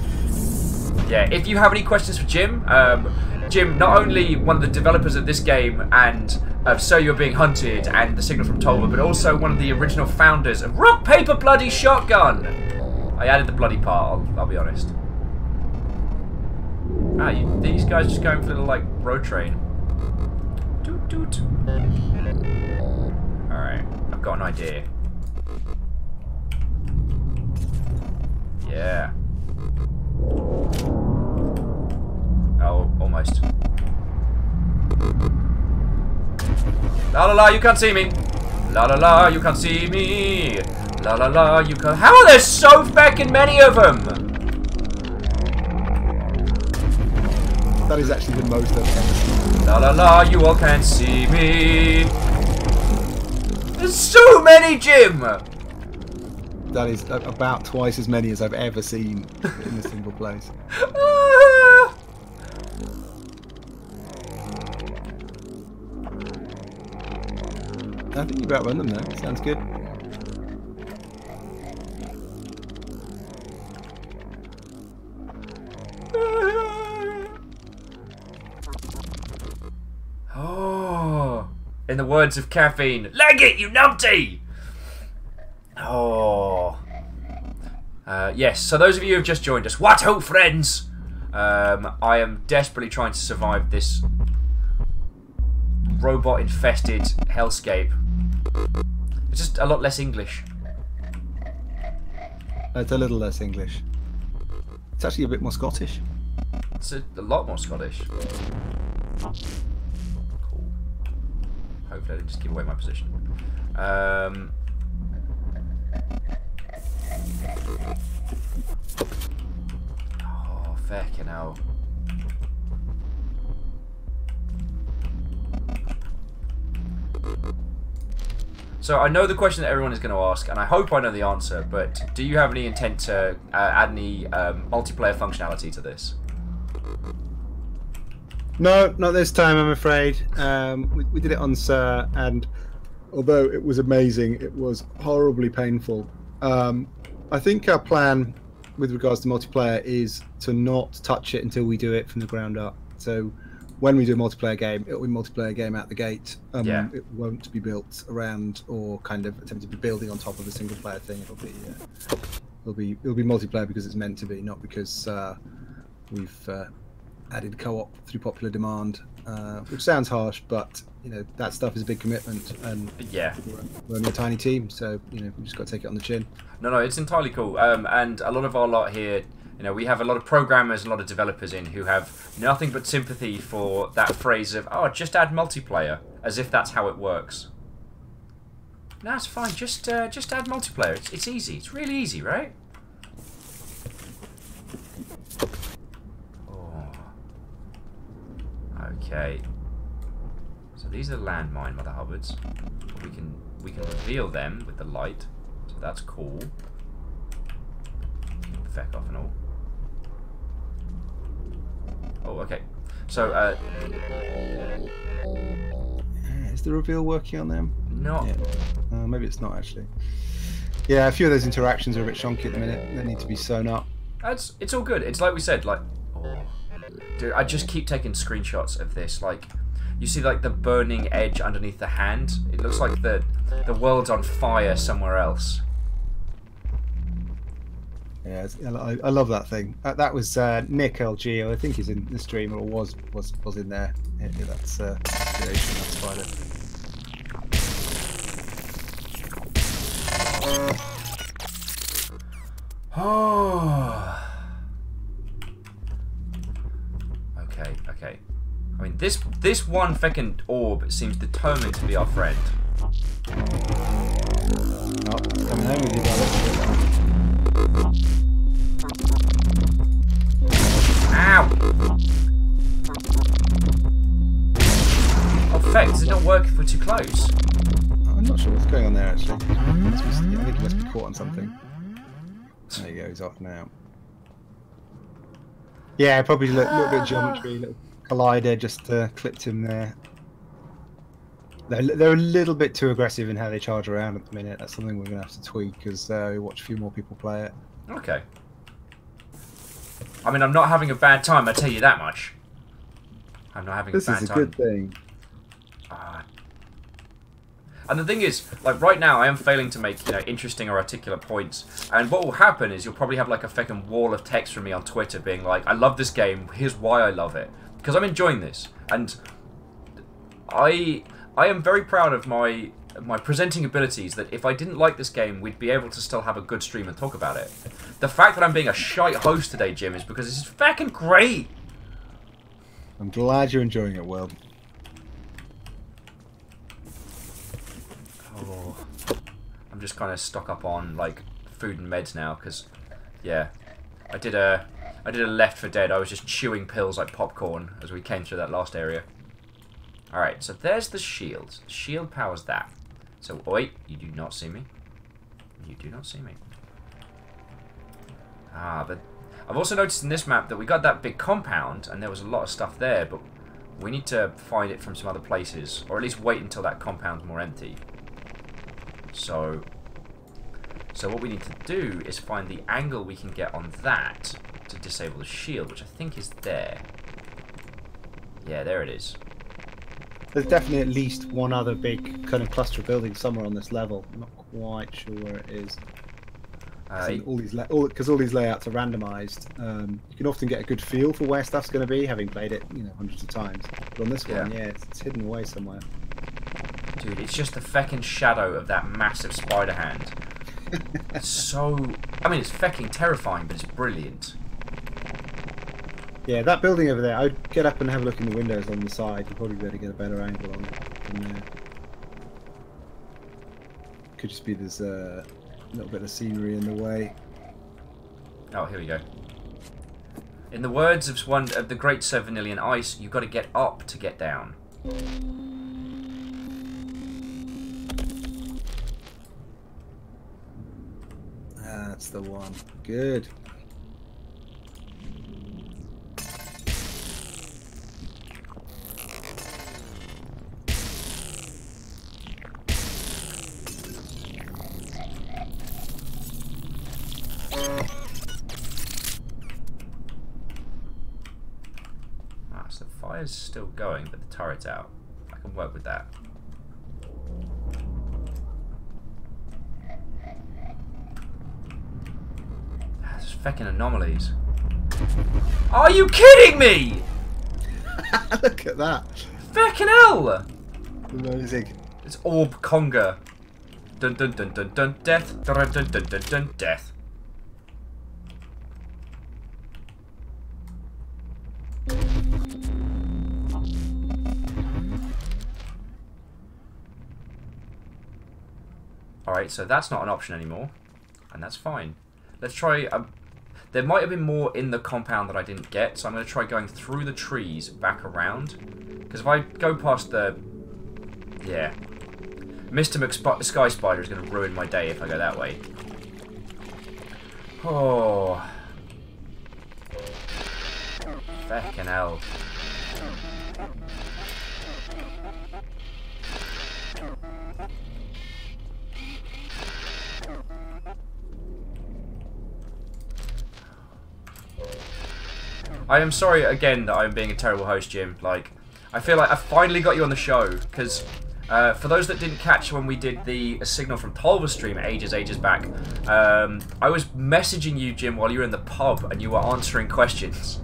Yeah, if you have any questions for Jim, um, Jim, not only one of the developers of this game and of Sir You're Being Hunted and The Signal from Tolva, but also one of the original founders of Rock, Paper, Bloody Shotgun! I added the bloody part, I'll, I'll be honest. Ah, you, these guys just going for little, like, road train. Toot toot. Alright, I've got an idea. Yeah. Oh, almost. La la la, you can't see me. La la la, you can't see me. La la la, you can't. How are there so fucking many of them? That is actually the most I've ever seen. La la la, you all can't see me. There's so many, Jim. That is about twice as many as I've ever seen in a single place. I think you've outrun them though. Sounds good. Oh, in the words of caffeine, leg it, you numpty! Oh. Uh, yes, so those of you who have just joined us, what ho, friends! Um, I am desperately trying to survive this robot infested hellscape. It's just a lot less English. It's a little less English. It's actually a bit more Scottish. It's a, a lot more Scottish. Cool. Hopefully I didn't just give away my position. Um, oh, fucking hell. So I know the question that everyone is going to ask, and I hope I know the answer. But do you have any intent to uh, add any um, multiplayer functionality to this? No, not this time, I'm afraid. Um, we, we did it on Sir, and although it was amazing, it was horribly painful. Um, I think our plan with regards to multiplayer is to not touch it until we do it from the ground up. So when we do a multiplayer game, it'll be multiplayer game out the gate. Um, Yeah. It won't be built around or kind of attempt to be building on top of a single player thing. It'll be uh, it'll be it'll be multiplayer because it's meant to be, not because uh, we've uh, added co-op through popular demand, uh, which sounds harsh, but you know that stuff is a big commitment, and Yeah. we're, we're only a tiny team, so you know we just got to take it on the chin. No, no, it's entirely cool. Um, and a lot of our lot here, you know, we have a lot of programmers, a lot of developers in who have nothing but sympathy for that phrase of, oh, just add multiplayer, as if that's how it works. No, it's fine. Just, uh, just add multiplayer. It's, it's easy. It's really easy, right? Oh. Okay. So these are landmine Mother Hubbards. We can we can reveal them with the light. So that's cool. Feck off and all. Oh, okay. So, uh, Is the reveal working on them? No. Yeah. Uh, maybe it's not actually. Yeah, a few of those interactions are a bit chunky at the minute. They need to be sewn up. It's it's all good. It's like we said. Like, oh, dude, I just keep taking screenshots of this. Like, you see like the burning edge underneath the hand. It looks like the the world's on fire somewhere else. Yeah, it's, I, I love that thing. Uh, that was uh, Nick LG, I think he's in the stream or was was was in there. Yeah, yeah, that's uh. That's spider. Oh. Okay, okay. I mean, this this one feckin' orb seems determined to be our friend. Oh, coming home with you, brother. Ow! Oh, feck, does it not work if we're too close? I'm not sure what's going on there actually. I think he must be caught on something. There you go, he's off now. Yeah, probably a little, little bit of geometry, a little collider just uh, clipped him there. They're, they're a little bit too aggressive in how they charge around at the minute. That's something we're going to have to tweak as uh, we watch a few more people play it. Okay. I mean, I'm not having a bad time, I tell you that much. I'm not having This a bad time. This is a time. good thing. Ah. And the thing is, like right now, I am failing to make you know interesting or articulate points. And what will happen is you'll probably have like a fucking wall of text from me on Twitter being like, "I love this game. Here's why I love it." Because I'm enjoying this, and I I am very proud of my my presenting abilities. That if I didn't like this game, we'd be able to still have a good stream and talk about it. The fact that I'm being a shite host today, Jim, is because this is fucking great. I'm glad you're enjoying it, Will. Oh, I'm just kind of stock up on like food and meds now because, yeah, I did a I did a Left 4 Dead. I was just chewing pills like popcorn as we came through that last area. All right, so there's the shield. Shield powers that. So wait, you do not see me. You do not see me. Ah, but I've also noticed in this map that we got that big compound and there was a lot of stuff there, but we need to find it from some other places, or at least wait until that compound's more empty. So, so what we need to do is find the angle we can get on that to disable the shield, which I think is there. Yeah, there it is. There's definitely at least one other big kind of cluster of buildings somewhere on this level. I'm not quite sure where it is. Uh, all these because all, all these layouts are randomized. Um, you can often get a good feel for where stuff's going to be, having played it, you know, hundreds of times. But on this one, Yeah. yeah, it's, it's hidden away somewhere. dude, it's just the feckin' shadow of that massive spider hand. So, I mean, it's fecking terrifying, but it's brilliant. Yeah, that building over there. I'd get up and have a look in the windows on the side. You'd probably be able to get a better angle on it from there. Could just be there's a little bit of scenery in the way. Oh, here we go. In the words of one of the great Sir Vanillian Ice, you've got to get up to get down. That's the one. Good. Turret's out. I can work with that. There's feckin' anomalies. Are you kidding me? look at that. Feckin' hell! Amazing. It's Orb Conga. Dun dun dun dun dun death. Dun dun dun dun dun death. Alright, so that's not an option anymore. And that's fine. Let's try... Um, there might have been more in the compound that I didn't get, so I'm going to try going through the trees back around. Because if I go past the... Yeah. Mr. McSp Sky Spider is going to ruin my day if I go that way. Oh. Feckin' hell. I am sorry again that I'm being a terrible host, Jim. Like, I feel like I finally got you on the show because uh, for those that didn't catch when we did the signal from Tolva stream ages, ages back, um, I was messaging you, Jim, while you were in the pub and you were answering questions.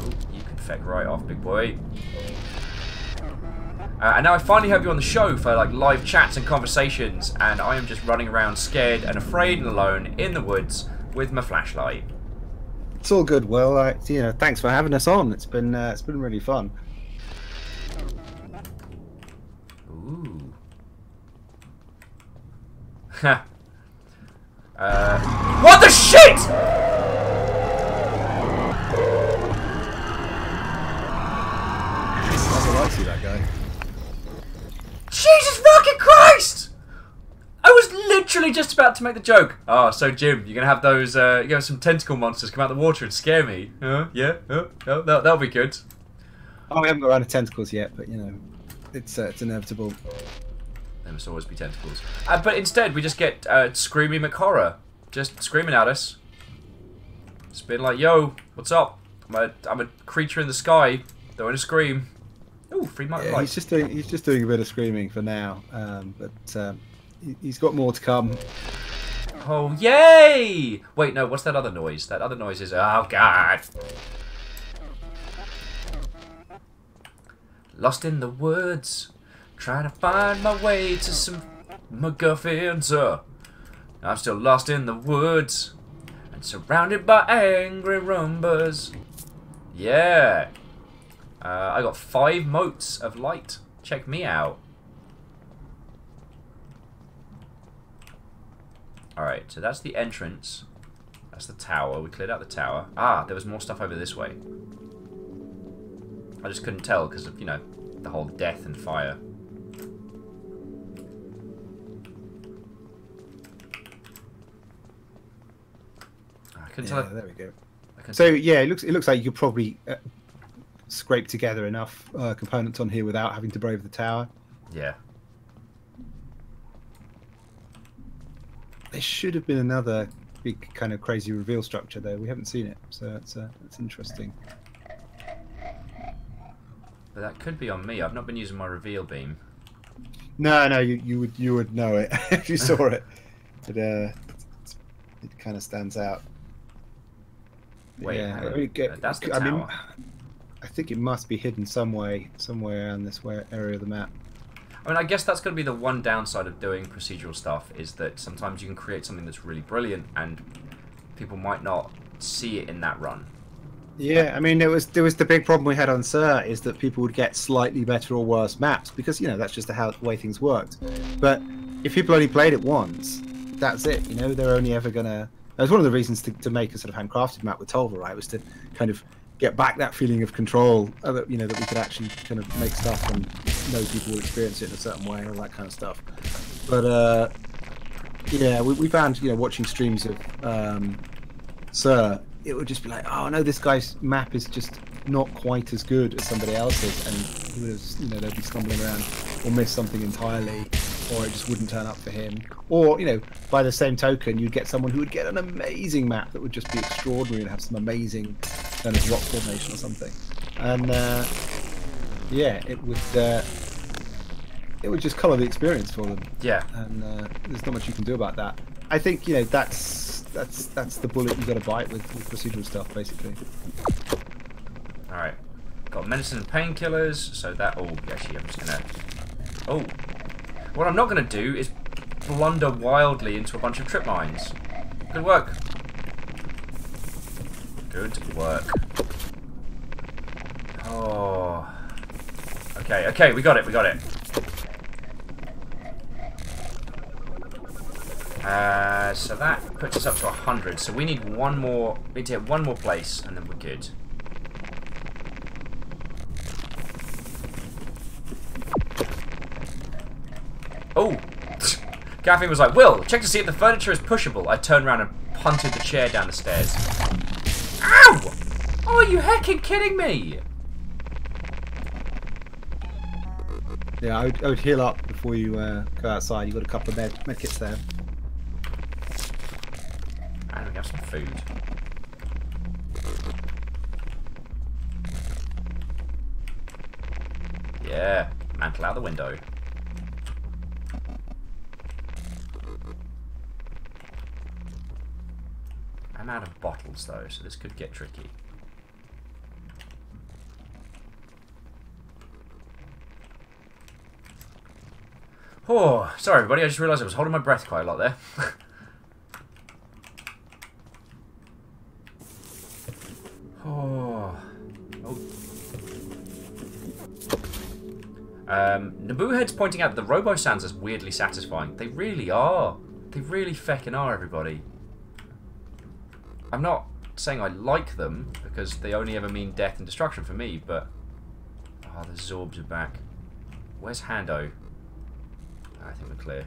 Ooh, you can feck right off, big boy. Uh, and now I finally have you on the show for like live chats and conversations, and I am just running around scared and afraid and alone in the woods with my flashlight. It's all good. Well, uh, you know, thanks for having us on. It's been uh, it's been really fun. Ooh. Ha. uh, what the shit? I like see that guy. Jesus fucking Christ! I was literally just about to make the joke. Oh, so Jim, you're gonna have those, uh, you have some tentacle monsters come out of the water and scare me. Huh? Yeah? Oh, oh, that, that'll be good. Oh, we haven't got around to tentacles yet, but you know, it's uh, it's inevitable. There must always be tentacles. Uh, but instead, we just get uh, Screamy McHorror. Just screaming at us. It's been like, yo, what's up? I'm a, I'm a creature in the sky. Throwing a scream. Ooh, free mic Yeah, light. he's just doing he's just doing a bit of screaming for now, um, but um, he's got more to come. Oh, yay! Wait, no, what's that other noise? That other noise is... Oh, God. Lost in the woods. Trying to find my way to some MacGuffins. Uh, I'm still lost in the woods. And surrounded by angry Roombas. Yeah. Uh, I got five motes of light. Check me out. Alright, so that's the entrance. That's the tower. We cleared out the tower. Ah, there was more stuff over this way. I just couldn't tell because of, you know, the whole death and fire. I couldn't Yeah, tell. there we go. I So yeah, it looks it looks like you could probably uh, scrape together enough uh, components on here without having to brave the tower. yeah. There should have been another big kind of crazy reveal structure there. We haven't seen it, so it's uh, it's interesting. But that could be on me. I've not been using my reveal beam. No, no, you, you would you would know it if you saw it. But uh, it's, it kind of stands out. Wait, yeah. I mean, get- Uh, that's the I mean, tower. I think it must be hidden some way, somewhere around this area of the map. I mean, I guess that's going to be the one downside of doing procedural stuff is that sometimes you can create something that's really brilliant and people might not see it in that run. Yeah, I mean, there was there was the big problem we had on Sir is that people would get slightly better or worse maps because you know that's just how the way things worked. But if people only played it once, that's it. You know, they're only ever gonna. That was one of the reasons to, to make a sort of handcrafted map with Tolva, right? Was to kind of get back that feeling of control, uh, that, you know, that we could actually kind of make stuff and know people will experience it in a certain way, and all that kind of stuff. But uh, yeah, we, we found you know watching streams of um, Sir, it would just be like, oh no, this guy's map is just not quite as good as somebody else's, and he would have, you know, they'd be stumbling around or miss something entirely, or it just wouldn't turn up for him. Or you know, by the same token, you'd get someone who would get an amazing map that would just be extraordinary and have some amazing kind of rock formation or something, and uh, yeah, it would. Uh, it would just colour the experience for them Yeah. and uh, there's not much you can do about that. I think you know that's that's that's the bullet you've got to bite with, with procedural stuff, basically. Alright. Got medicine and painkillers, so that... Oh, actually, I'm just gonna... Oh. What I'm not gonna do is blunder wildly into a bunch of trip mines. Good work. Good work. Oh. Okay, okay, we got it, we got it. Uh, so that puts us up to 100. So we need one more... We need to hit one more place, and then we're good. Oh! Gaffney was like, Will, check to see if the furniture is pushable. I turned around and punted the chair down the stairs. Ow! Oh, are you hecking kidding me? Yeah, I would, I would heal up before you uh, go outside. You've got a couple of med, med kits there. And we have some food. Yeah, mantle out the window. I'm out of bottles though, so this could get tricky. Oh, sorry everybody, I just realised I was holding my breath quite a lot there. oh. oh. Um, Naboohead's pointing out that the robo sounds are weirdly satisfying. They really are. They really feckin' are, everybody. I'm not saying I like them, because they only ever mean death and destruction for me, but... Oh, the Zorbs are back. Where's Hando? I think we're clear.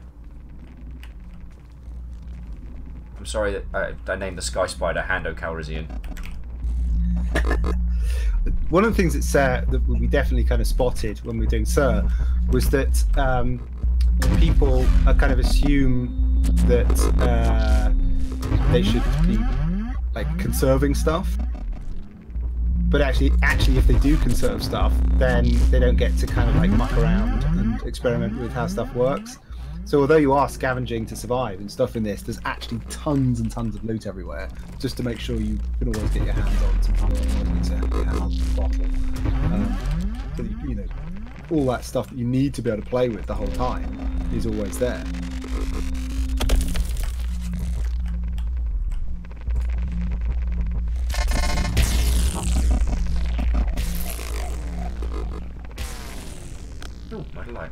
I'm sorry that I, I named the Sky Spider Hando Calrissian. One of the things that's uh, that we definitely kind of spotted when we were doing Sir was that um, people uh, kind of assume that uh, they should be like conserving stuff, but actually, actually, if they do conserve stuff, then they don't get to kind of like muck around and experiment with how stuff works. So although you are scavenging to survive and stuff in this, there's actually tons and tons of loot everywhere, just to make sure you can always get your hands on some bottle. Um, so you, you know, all that stuff that you need to be able to play with the whole time is always there. Ooh, my light.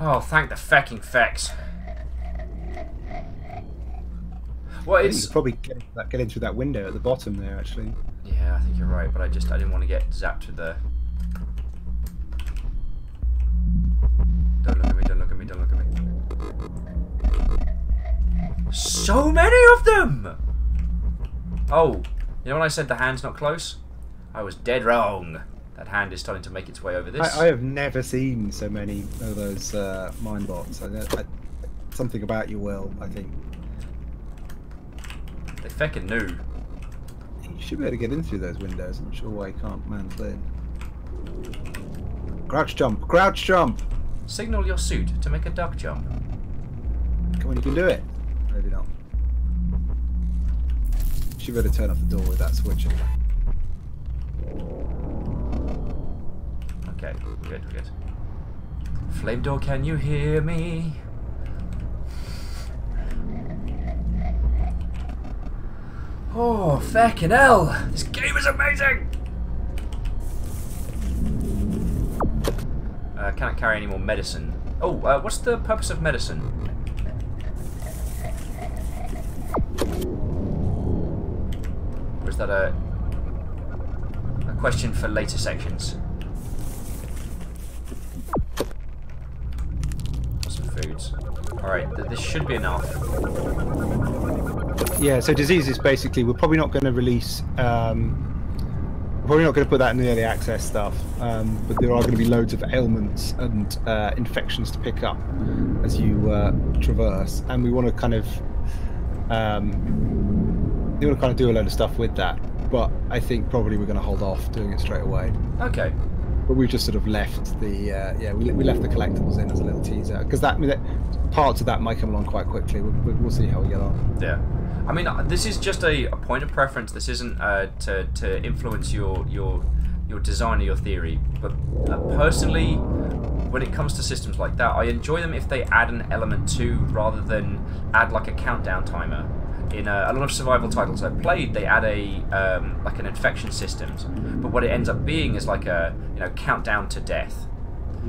Oh, thank the fecking fex. Well, I you could probably get, that, get in through that window at the bottom there, actually. yeah. I think you're right, but I just I didn't want to get zapped with the. Don't look at me! Don't look at me! Don't look at me! So many of them! Oh, you know when I said the hand's not close? I was dead wrong. That hand is starting to make its way over this. I, I have never seen so many of those uh, mine bots. I, I, something about you, Will. I think They feckin' knew. you should be able to get in through those windows. I'm not sure why you can't man clear. Crouch jump! Crouch jump! Signal your suit to make a duck jump. Come on, you can do it. Maybe not. Should be able to turn off the door with that switch. Okay, good, good. Flame door, can you hear me? Oh, feckin' hell! This game is amazing! Uh, can't carry any more medicine. Oh, uh, what's the purpose of medicine? Or is that a, a question for later sections? Some foods. Alright, th this should be enough. Yeah, so diseases basically, we're probably not going to release. Um, we're probably not going to put that in the early access stuff, um, but there are going to be loads of ailments and uh, infections to pick up as you uh, traverse, and we want to kind of, um, we want to kind of do a load of stuff with that. But I think probably we're going to hold off doing it straight away. Okay. But we just sort of left the uh, yeah we, we left the collectibles in as a little teaser because that, I mean, that parts of that might come along quite quickly. We'll, we'll see how we get on. Yeah. I mean, uh, this is just a, a point of preference. This isn't uh, to, to influence your your your design or your theory. But uh, personally, when it comes to systems like that, I enjoy them if they add an element to rather than add like a countdown timer. In uh, a lot of survival titles I've played, they add a um, like an infection systems, but what it ends up being is like a you know countdown to death.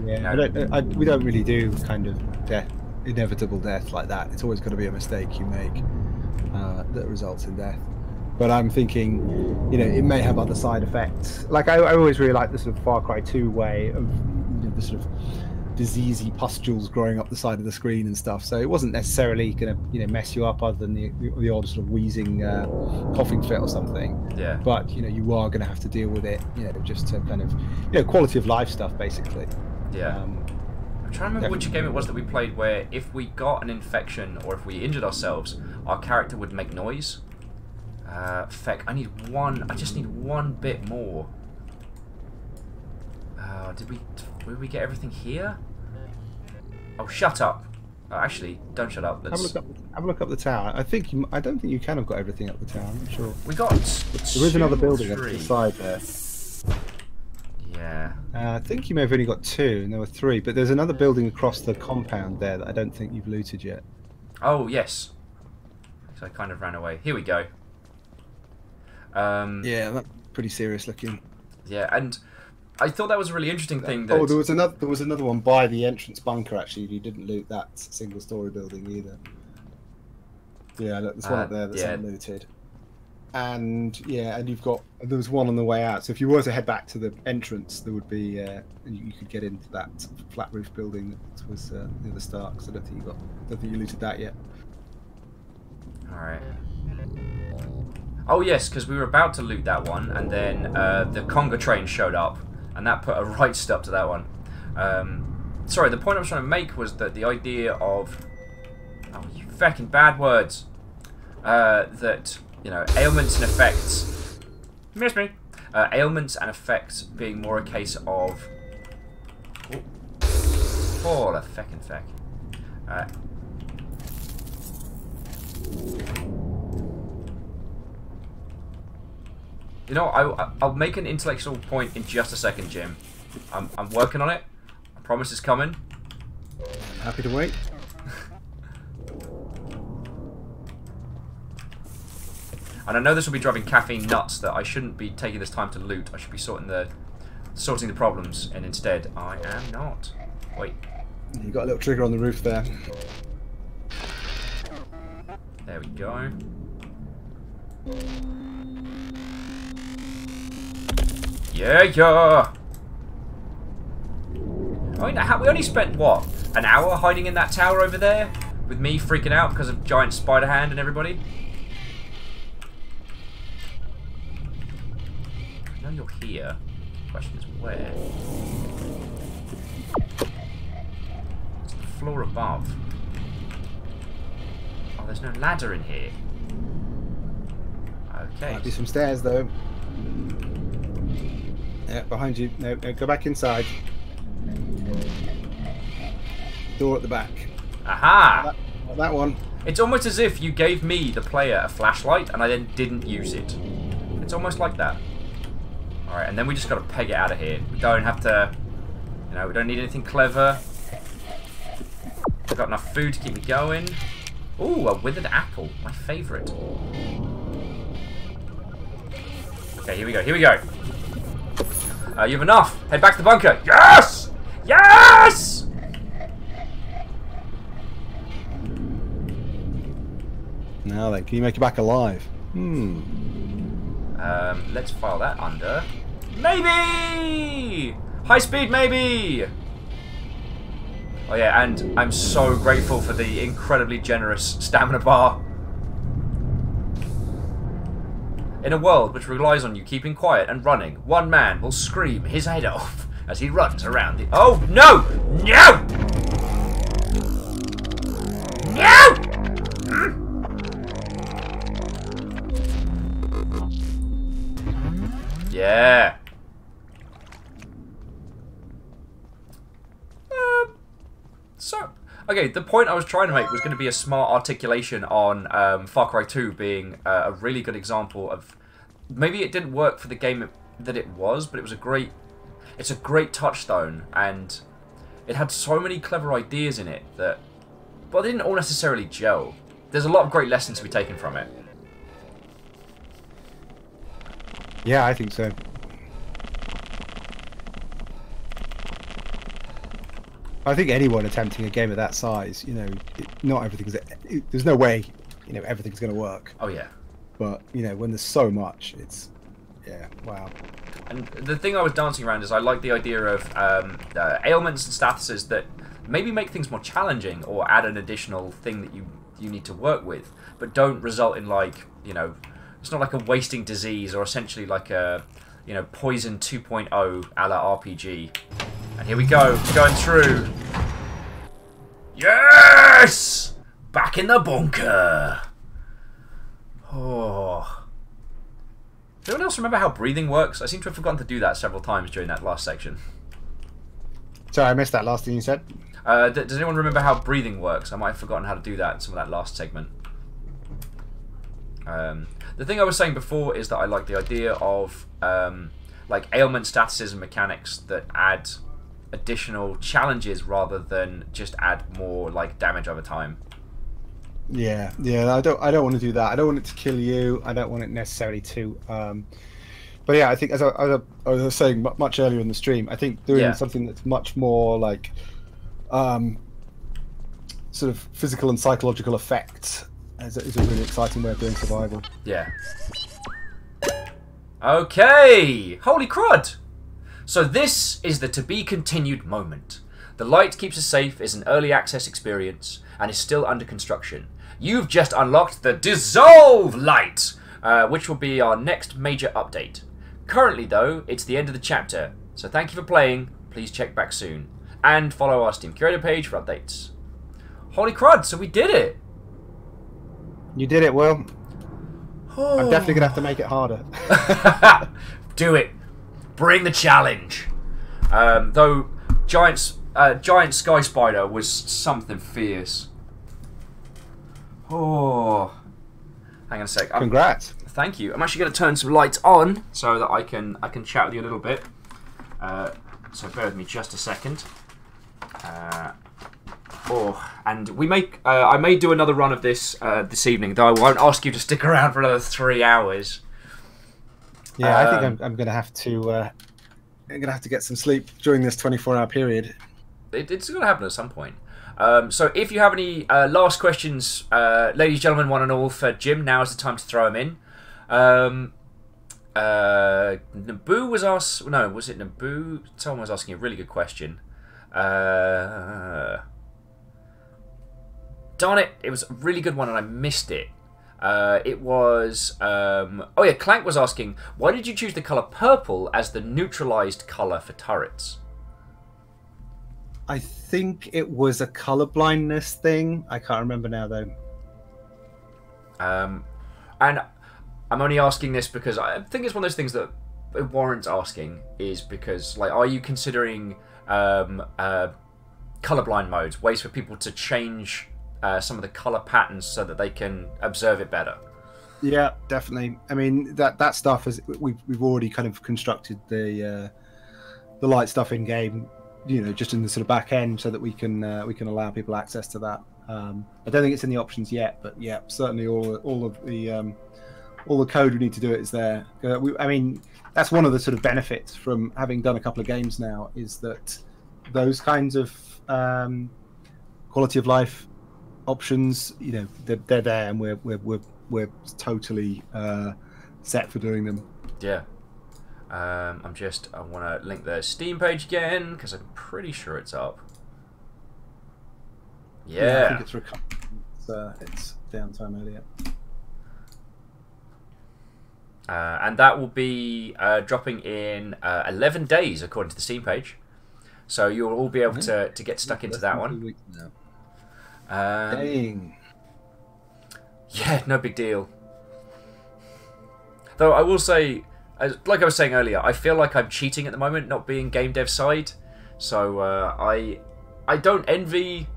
Yeah, No. I don't, I, we don't really do kind of death, inevitable death like that. It's always got to be a mistake you make uh, that results in death. But I'm thinking, you know, it may have other side effects. Like I, I always really like the sort of Far Cry 2 way of you know, the sort of diseasey pustules growing up the side of the screen and stuff. So it wasn't necessarily going to, you know, mess you up other than the the, the odd sort of wheezing, uh, coughing fit or something Yeah. but you know you are going to have to deal with it you know just to kind of you know quality of life stuff basically Yeah. um, I'm trying to remember which game it was that we played where if we got an infection or if we injured ourselves, our character would make noise. Uh, feck, I need one, I just need one bit more. Uh, did we, we get everything here? Oh, shut up. Oh, actually, don't shut up. have a Let's, look up have a look up the tower i think you, i don't think you can have got everything up the tower i'm not sure we got there is another building three. the side there Yeah. uh, i think you may have only got two and there were three but there's another building across the compound there that i don't think you've looted yet Oh, yes. So I kind of ran away. Here we go. Um, Yeah, that's pretty serious looking. yeah, and I thought that was a really interesting thing. That Oh, there was another. There was another one by the entrance bunker. Actually, you didn't loot that single-story building either. Yeah, look, there's one Uh, up there that's yeah. unlooted. And yeah, and you've got there was one on the way out. So if you were to head back to the entrance, there would be uh, you, you could get into that flat roof building that was uh, near the start. Because I don't think you got, don't think you looted that yet. All right. Oh yes, because we were about to loot that one, and then uh, the conga train showed up, and that put a right stop to that one. Um, sorry, the point I was trying to make was that the idea of oh, you fucking bad words. Uh, that you know ailments and effects. Miss me. Uh, ailments and effects being more a case of. Oh, oh the feckin' feck. Uh, You know, I, I'll make an intellectual point in just a second, Jim. I'm, I'm working on it. I promise it's coming. Happy to wait. And I know this will be driving Gaffney nuts that I shouldn't be taking this time to loot. I should be sorting the sorting the problems, and instead I am not. Wait, You got a little trigger on the roof there. there we go. Yeah, yeah. I mean, how- we only spent what an hour hiding in that tower over there, with me freaking out because of giant spider hand and everybody. I know you're here. Question is where. It's the floor above. Oh, there's no ladder in here. Okay. Might be some stairs though. Yeah, behind you. No, no, go back inside. Door at the back. Aha! That, not that one. It's almost as if you gave me, the player, a flashlight and I then didn't use it. It's almost like that. Alright, and then we just gotta peg it out of here. We don't have to, you know, we don't need anything clever. I've got enough food to keep me going. Ooh, a withered apple. My favourite. Okay, here we go, here we go. Uh, you have enough. Head back to the bunker. Yes! Yes! Now then, can you make it back alive? Hmm. Um, let's file that under. Maybe! High speed, maybe! Oh yeah, and I'm so grateful for the incredibly generous stamina bar. In a world which relies on you keeping quiet and running, one man will scream his head off as he runs around the- Oh, no! No! No! Yeah. Um, so, okay, the point I was trying to make was going to be a smart articulation on um, Far Cry 2 being uh, a really good example of. Maybe it didn't work for the game that it was, but it was a great. It's a great touchstone, and it had so many clever ideas in it that. But they didn't all necessarily gel. There's a lot of great lessons to be taken from it. Yeah, I think so. I think anyone attempting a game of that size, you know, it, not everything's. It, there's no way, you know, everything's going to work. Oh, yeah. But you know, when there's so much, it's yeah, wow. And the thing I was dancing around is I like the idea of um, uh, ailments and statuses that maybe make things more challenging or add an additional thing that you you need to work with, but don't result in like you know, it's not like a wasting disease or essentially like a you know poison 2.0 a la RPG. And here we go, going through. Yes, back in the bunker. Oh. Does anyone else remember how breathing works? I seem to have forgotten to do that several times during that last section. Sorry, I missed that last thing you said. Uh, does anyone remember how breathing works? I might have forgotten how to do that in some of that last segment. Um, the thing I was saying before is that I like the idea of um, like ailment statuses and mechanics that add additional challenges rather than just add more like damage over time. Yeah, yeah. I don't. I don't want to do that. I don't want it to kill you. I don't want it necessarily to. Um, but yeah, I think as I, as I was saying mu- much earlier in the stream, I think doing Yeah. something that's much more like, um, sort of physical and psychological effects is a, is a really exciting way of doing survival. Yeah. Okay! Holy crud! So this is the to be continued moment. The light keeps us safe is an early access experience and is still under construction. You've just unlocked the Dissolve Light, uh, which will be our next major update. Currently, though, it's the end of the chapter, so thank you for playing. Please check back soon. And follow our Steam Curator page for updates. Holy crud, so we did it! You did it, Will. I'm definitely gonna have to make it harder. Do it. Bring the challenge. Um, though giant, uh, giant sky spider was something fierce. Oh, hang on a sec. I'm, Congrats. thank you. I'm actually going to turn some lights on so that I can I can chat with you a little bit. Uh, so bear with me just a second. Uh, oh, and we make uh, I may do another run of this uh, this evening, though I won't ask you to stick around for another three hours. Yeah, I think Um, I'm, I'm gonna have to. Uh, I'm gonna have to get some sleep during this 24-hour period. it, it's going to happen at some point. Um, so if you have any uh, last questions, uh, ladies, gentlemen, one and all, for Jim, now is the time to throw them in. Um, uh, Naboo was asked. No, was it Naboo? Someone was asking a really good question. Uh, darn it! It was a really good one, and I missed it. Uh, it was. Um, oh yeah, Clank was asking, why did you choose the color purple as the neutralized color for turrets? I think it was a color blindness thing. I can't remember now though. Um, and I'm only asking this because I think it's one of those things that it warrants asking is because, like, are you considering um, uh, colorblind modes, ways for people to change uh, some of the color patterns so that they can observe it better? Yeah, definitely. I mean that that stuff is we've we've already kind of constructed the uh, the light stuff in game, you know, just in the sort of back end, so that we can uh, we can allow people access to that. Um, I don't think it's in the options yet, but yeah, certainly all all of the um, all the code we need to do it is there. Uh, we, I mean, that's one of the sort of benefits from having done a couple of games now is that those kinds of um, quality of life options, you know, they're, they're there, and we're we're we're, we're totally uh, set for doing them. Yeah. Um, I'm just. I want to link the Steam page again because I'm pretty sure it's up. I Yeah. think it's it's, uh, it's downtime earlier. Uh, and that will be uh, dropping in uh, 11 days, according to the Steam page. So you'll all be able to, to get stuck into that one. Two weeks now. Um, Dang. yeah, no big deal. Though I will say, as, like I was saying earlier, I feel like I'm cheating at the moment, not being game dev side. So uh, I I don't envy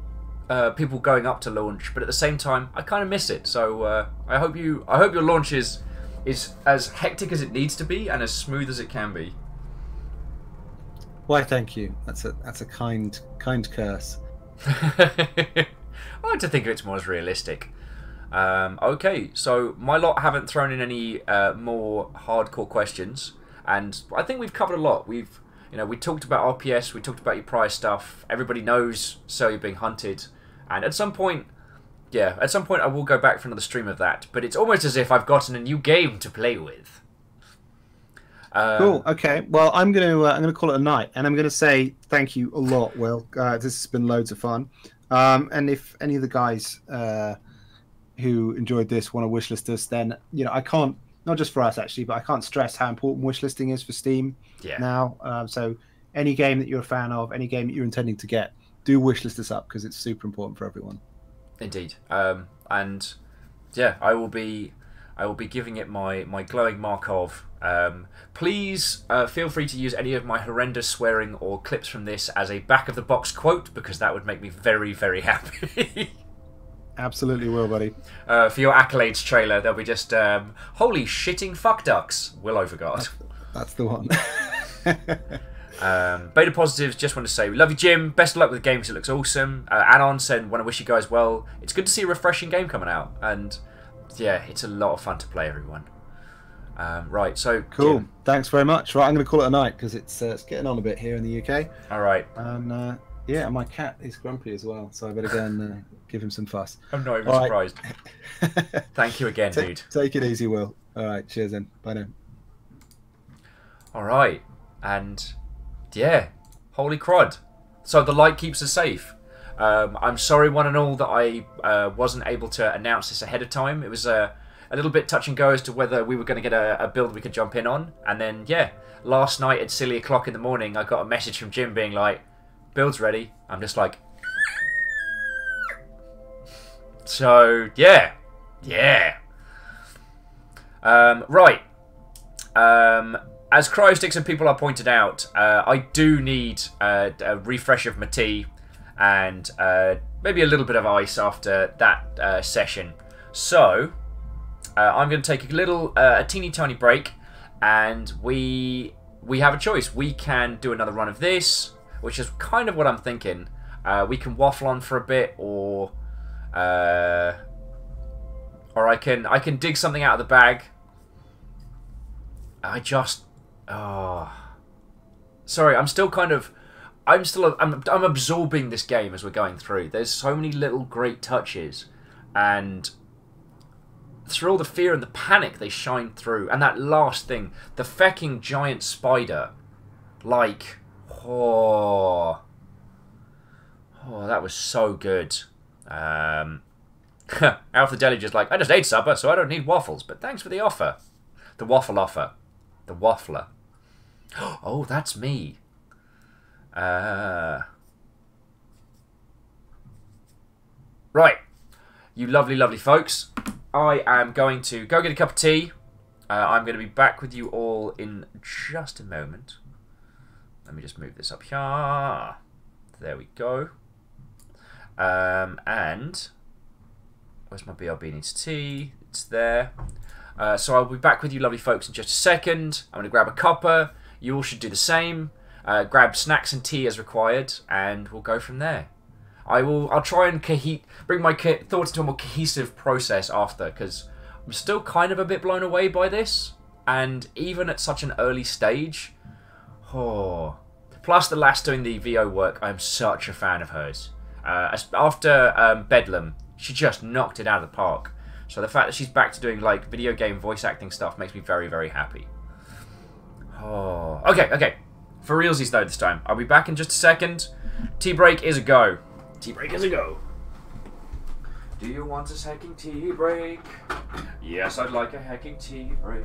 uh, people going up to launch, but at the same time, I kind of miss it. So uh, I hope you I hope your launch is is as hectic as it needs to be and as smooth as it can be. Why? Thank you. That's a that's a kind kind curse. I like to think of it more as realistic. Um, okay, so my lot haven't thrown in any uh, more hardcore questions, and I think we've covered a lot. We've, you know, we talked about RPS, we talked about your prior stuff. Everybody knows Sir You're Being Hunted, and at some point, yeah, at some point I will go back for another stream of that. But it's almost as if I've gotten a new game to play with. Um, Cool. Okay. Well, I'm gonna uh, I'm gonna call it a night, and I'm gonna say thank you a lot, Will. Uh, this has been loads of fun. Um, and if any of the guys uh, who enjoyed this want to wishlist us, then you know I can't not just for us actually, but I can't stress how important wishlisting is for Steam Yeah. now. Um, so any game that you're a fan of, any game that you're intending to get, do wishlist us up because it's super important for everyone. Indeed. Um, and yeah, I will be I will be giving it my, my glowing mark of. Um, please uh, feel free to use any of my horrendous swearing or clips from this as a back of the box quote because that would make me very very happy. Absolutely will, buddy. uh, for your accolades trailer, there'll be just um, holy shitting fuck ducks. Will Overgard. That's the one. Um, Beta Positives just want to say we love you, Jim. Best of luck with the game 'cause it looks awesome. Uh, Anon said, want to wish you guys well. It's good to see a refreshing game coming out, and yeah, it's a lot of fun to play, everyone. Um, right, so Cool. Jim, Thanks very much. Right, I'm going to call it a night because it's uh, it's getting on a bit here in the UK, all right. and uh, yeah, my cat is grumpy as well, so I better go and uh, give him some fuss. I'm not even All right. surprised. Thank you again, Ta- dude. Take it easy, Will. All right, cheers then. Bye now. All right, and yeah, holy crud! So the light keeps us safe. Um, I'm sorry, one and all, that I uh, wasn't able to announce this ahead of time. It was a, a little bit touch and go as to whether we were going to get a, a build we could jump in on. And then, yeah, last night at silly o'clock in the morning, I got a message from Jim being like, "Build's ready." I'm just like, so yeah, yeah. Um, right. Um, as Cryosticks and people are pointed out, uh, I do need uh, a refresh of my tea and uh, maybe a little bit of ice after that uh, session. So uh, I'm going to take a little, uh, a teeny tiny break, and we we have a choice. We can do another run of this, which is kind of what I'm thinking. Uh, we can waffle on for a bit, or uh, or I can I can dig something out of the bag. I just oh sorry I'm still kind of I'm still I'm I'm absorbing this game as we're going through. There's so many little great touches, and through all the fear and the panic they shine through, and that last thing, the fecking giant spider, like oh oh that was so good. Um, Alpha Deli just like I just ate supper, so I don't need waffles. But thanks for the offer, the waffle offer, the waffler. Oh, that's me. Uh, right, you lovely, lovely folks. I am going to go get a cup of tea. Uh, I'm going to be back with you all in just a moment. Let me just move this up here. There we go. Um, and where's my BRB needs tea? It's there. Uh, so I'll be back with you, lovely folks, in just a second. I'm going to grab a copper. You all should do the same. Uh, grab snacks and tea as required, and we'll go from there. I will. I'll try and cohe- bring my co- thoughts into a more cohesive process after, because I'm still kind of a bit blown away by this, and even at such an early stage, oh. Plus, the last doing the VO work, I'm such a fan of hers. Uh, after um, Bedlam, she just knocked it out of the park. So the fact that she's back to doing like video game voice acting stuff makes me very, very happy. Oh, okay, okay. For realsies though, this time. I'll be back in just a second. Tea break is a go. Tea break is a go. Do you want a hacking tea break? Yes, I'd like a hacking tea break.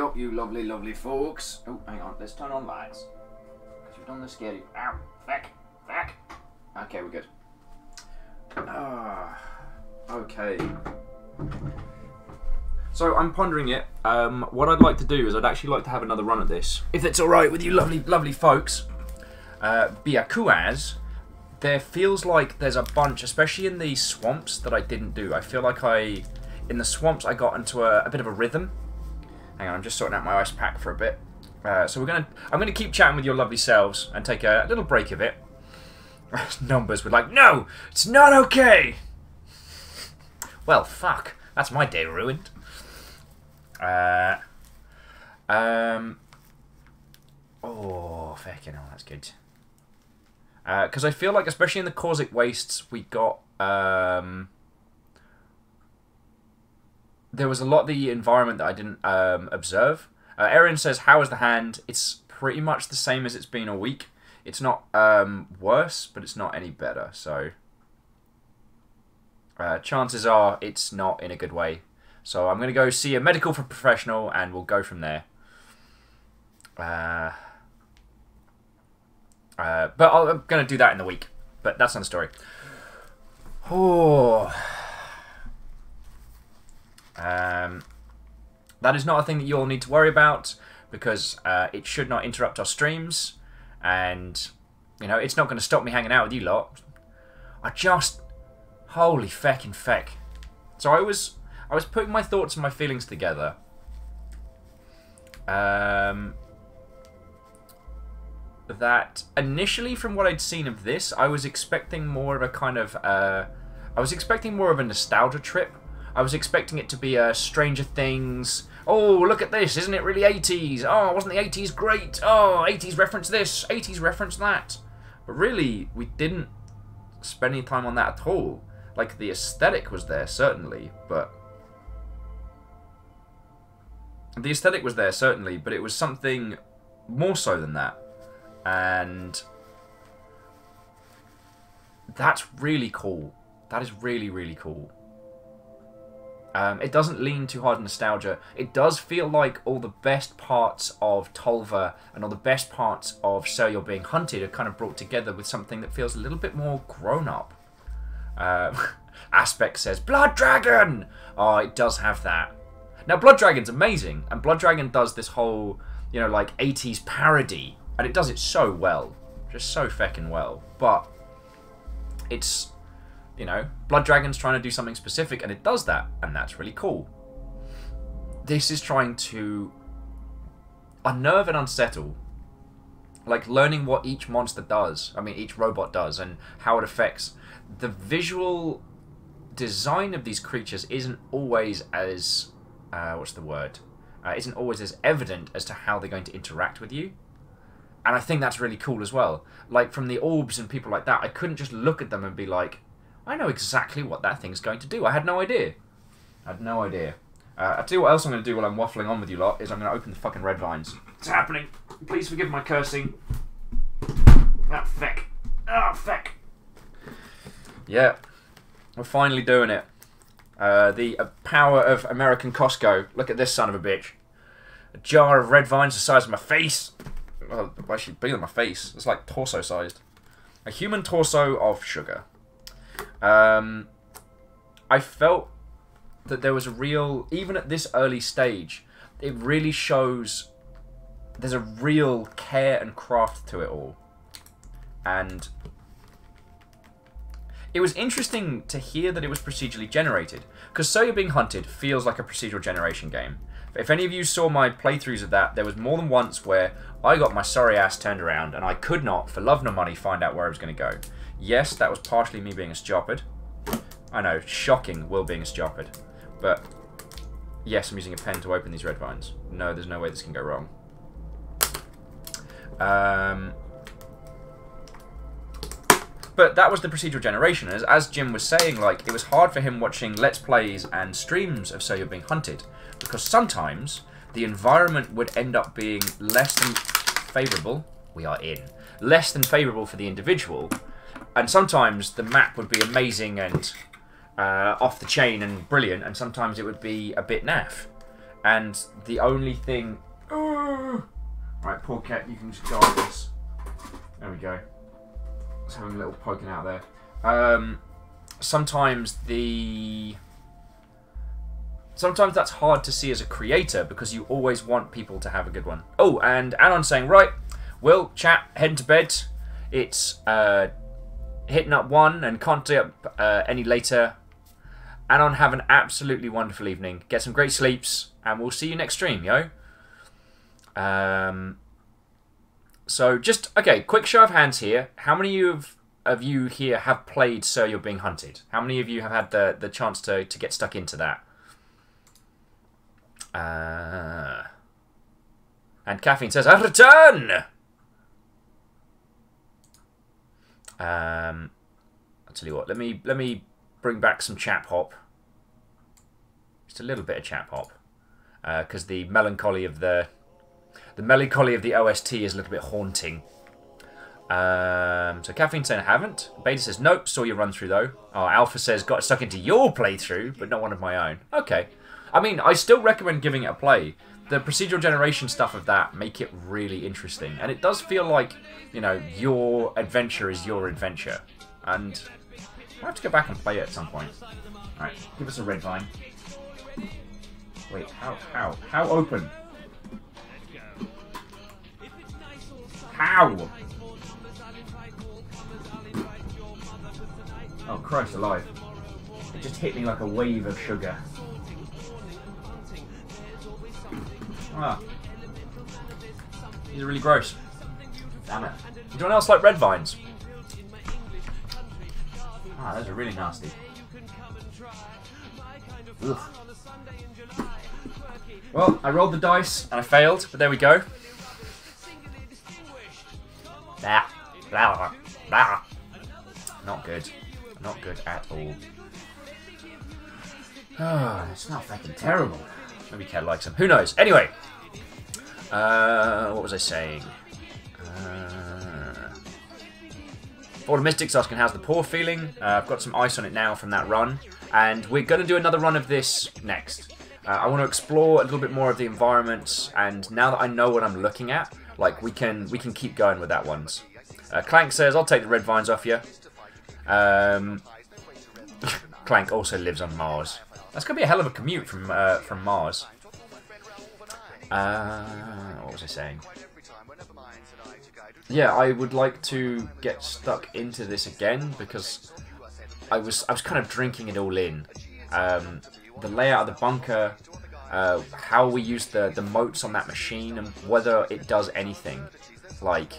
Up, you lovely, lovely folks. Oh, hang on. Let's turn on lights. Because we've done the scary. Ow. Feck. Feck. Okay, we're good. Ah. okay. So I'm pondering it. Um, what I'd like to do is I'd actually like to have another run at this. If it's alright with you lovely, lovely folks. Uh, Byakuaz, there feels like there's a bunch, especially in the swamps, that I didn't do. I feel like I, in the swamps, I got into a, a bit of a rhythm. Hang on, I'm just sorting out my ice pack for a bit. Uh, so we're gonna, I'm gonna keep chatting with your lovely selves and take a, little break of it. Numbers were like, no, it's not okay. Well, fuck, that's my day ruined. Uh, um, oh, fucking hell, that's good. Because uh, I feel like, especially in the Corsic Wastes, we got um, there was a lot of the environment that I didn't um, observe. Uh, Erin says, "How is the hand?" It's pretty much the same as it's been a week. It's not um, worse, but it's not any better. So uh, chances are it's not in a good way. So I'm going to go see a medical professional, and we'll go from there. Uh, uh, but I'm going to do that in the week. But that's not the story. Oh. Um, that is not a thing that you all need to worry about because uh, it should not interrupt our streams, and you know it's not going to stop me hanging out with you lot. I just holy feckin' feck. So I was I was putting my thoughts and my feelings together. Um, that initially, from what I'd seen of this, I was expecting more of a kind of uh, I was expecting more of a nostalgia trip I was expecting it to be a Stranger Things. Oh, look at this! Isn't it really 80s? Oh, wasn't the 80s great? Oh, 80s reference this, 80s reference that. But really, we didn't spend any time on that at all. Like, the aesthetic was there, certainly, but... The aesthetic was there, certainly, but it was something more so than that. And... That's really cool. That is really, really cool. Um, it doesn't lean too hard on nostalgia. It does feel like all the best parts of Tolva and all the best parts of Sir You're Being Hunted are kind of brought together with something that feels a little bit more grown up. Uh, Aspect says, Blood Dragon! Oh, it does have that. Now, Blood Dragon's amazing, and Blood Dragon does this whole, you know, like 80s parody, and it does it so well. Just so feckin' well. But it's you know, Blood Dragon's trying to do something specific and it does that, and that's really cool. This is trying to unnerve and unsettle. Like learning what each monster does, I mean, each robot does, and how it affects. The visual design of these creatures isn't always as. Uh, what's the word? Uh, isn't always as evident as to how they're going to interact with you. And I think that's really cool as well. Like from the orbs and people like that, I couldn't just look at them and be like, I know exactly what that thing's going to do. I had no idea. I had no idea. Uh, I'll tell you what else I'm going to do while I'm waffling on with you lot, is I'm going to open the fucking red vines. It's happening. Please forgive my cursing. Ah, feck. Ah, feck. Yeah. We're finally doing it. Uh, the uh, power of American Costco. Look at this son of a bitch. A jar of red vines the size of my face. Well, actually bigger than my face. It's like torso sized. A human torso of sugar. Um, I felt that there was a real, even at this early stage, it really shows there's a real care and craft to it all. And it was interesting to hear that it was procedurally generated, because Sir You're Being Hunted feels like a procedural generation game. If any of you saw my playthroughs of that, there was more than once where I got my sorry ass turned around and I could not, for love nor money, find out where I was going to go. Yes, that was partially me being a stupid. I know, shocking Will being a stupid. But, yes, I'm using a pen to open these red vines. No, there's no way this can go wrong. Um, but that was the procedural generation. As, as Jim was saying, like, it was hard for him watching Let's Plays and streams of Sir You're Being Hunted. Because sometimes the environment would end up being less than favourable. We are in. Less than favourable for the individual and sometimes the map would be amazing and uh, off the chain and brilliant, and sometimes it would be a bit naff. and the only thing. Right, poor cat, you can just go this. There we go. It's having a little poking out there. Um, sometimes the. Sometimes that's hard to see as a creator because you always want people to have a good one. Oh, and Anon saying, right, Will, chat, head to bed. It's uh, hitting up one and can't up uh, any later. Anon, have an absolutely wonderful evening. Get some great sleeps, and we'll see you next stream, yo. Um, so just okay, quick show of hands here. How many of of you here have played Sir You're Being Hunted? How many of you have had the the chance to to get stuck into that? Uh, and Caffeine says, "I return." Um, I'll tell you what. Let me let me bring back some chap hop. Just a little bit of chap hop, because uh, the melancholy of the the melancholy of the OST is a little bit haunting. Um, so Caffeine saying I haven't. Beta says nope. Saw your run through though. Oh, Alpha says got stuck into your playthrough, but not one of my own. Okay. I mean, I still recommend giving it a play. The procedural generation stuff of that make it really interesting, and it does feel like you know your adventure is your adventure, and I have to go back and play it at some point. All right, give us a red vine. Wait, how how how open? How? Oh Christ alive! It just hit me like a wave of sugar. Ah. These are really gross. Damn it. Anyone else like red vines? Ah, those are really nasty. Ugh. Well, I rolled the dice and I failed, but there we go. Blah, blah, blah. Not good. Not good at all. Oh, it's not fucking terrible. Maybe Cat likes him. Who knows? Anyway, uh, what was I saying? Uh, Border Mystics asking how's the paw feeling. Uh, I've got some ice on it now from that run, and we're going to do another run of this next. Uh, I want to explore a little bit more of the environments, and now that I know what I'm looking at, like we can we can keep going with that ones. Uh, Clank says, "I'll take the red vines off you." Um, Clank also lives on Mars. That's gonna be a hell of a commute from uh, from Mars. Uh, what was I saying? Yeah, I would like to get stuck into this again because I was I was kind of drinking it all in. Um, the layout of the bunker, uh, how we use the the motes on that machine, and whether it does anything. Like,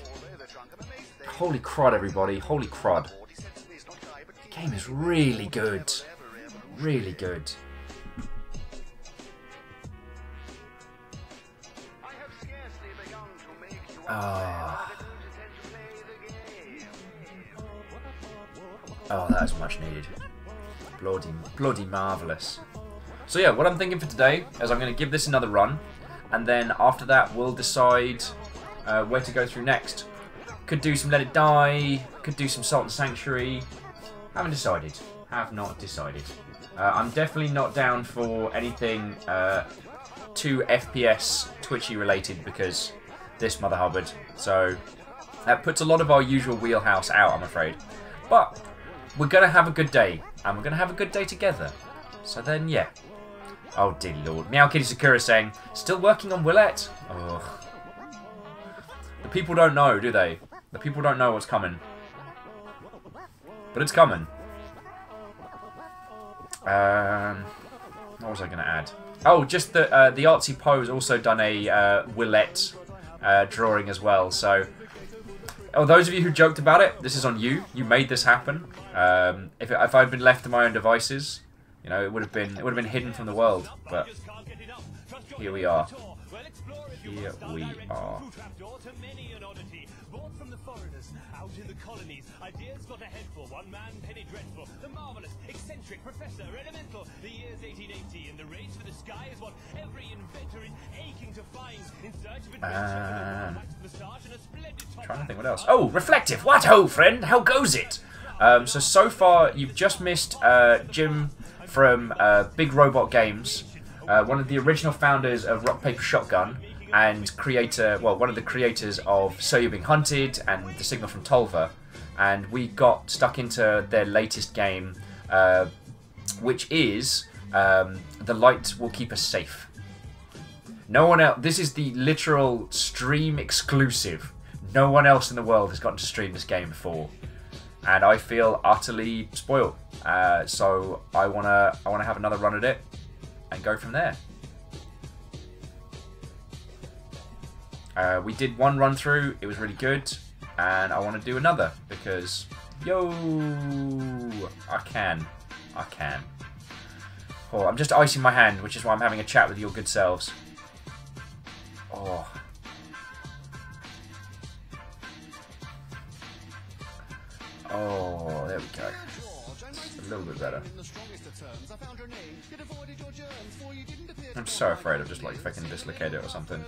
holy crud, everybody! Holy crud! The game is really good, really good. Oh. Oh, that is much needed. Bloody, bloody marvellous. So yeah, what I'm thinking for today is I'm going to give this another run, and then after that we'll decide uh, where to go through next. Could do some Let It Die, could do some Salt and Sanctuary. Haven't decided. Have not decided. Uh, I'm definitely not down for anything uh, too FPS Twitchy related because this Mother Hubbard. So that puts a lot of our usual wheelhouse out, I'm afraid. But we're going to have a good day, and we're going to have a good day together. So then, yeah. Oh, dear lord. Meow Kitty Sakura saying, still working on Willette? Ugh. The people don't know, do they? The people don't know what's coming. But it's coming. Um, what was I going to add? Oh, just the uh, the artsy pose also done a uh, Willette uh, drawing as well. So, oh, those of you who joked about it, this is on you. You made this happen. Um, if, if I'd been left to my own devices, you know, it would have been it would have been hidden from the world. But here we are. Here we are. Ideas got ahead for one man, eccentric Professor Elemental. The year's 1880, and the race for the sky is what every inventor is aching to find in search of adventure. Um, trying to think what else. Oh, reflective. What ho, friend? How goes it? Um, so so far, you've just missed uh, Jim from uh, Big Robot Games. uh, one of the original founders of Rock Paper Shotgun and creator, well, one of the creators of Sir You're Being Hunted and The Signal from Tolva. And we got stuck into their latest game, uh, which is um, The Light Will Keep Us Safe. No one else. This is the literal stream exclusive. No one else in the world has gotten to stream this game before, and I feel utterly spoiled. Uh, so I wanna, I wanna have another run at it, and go from there. Uh, we did one run through. It was really good, and I want to do another because yo, I can, I can. Oh, I'm just icing my hand, which is why I'm having a chat with your good selves. Oh. Oh, there we go. a little bit better. I'm so afraid of just like fucking dislocate it or something.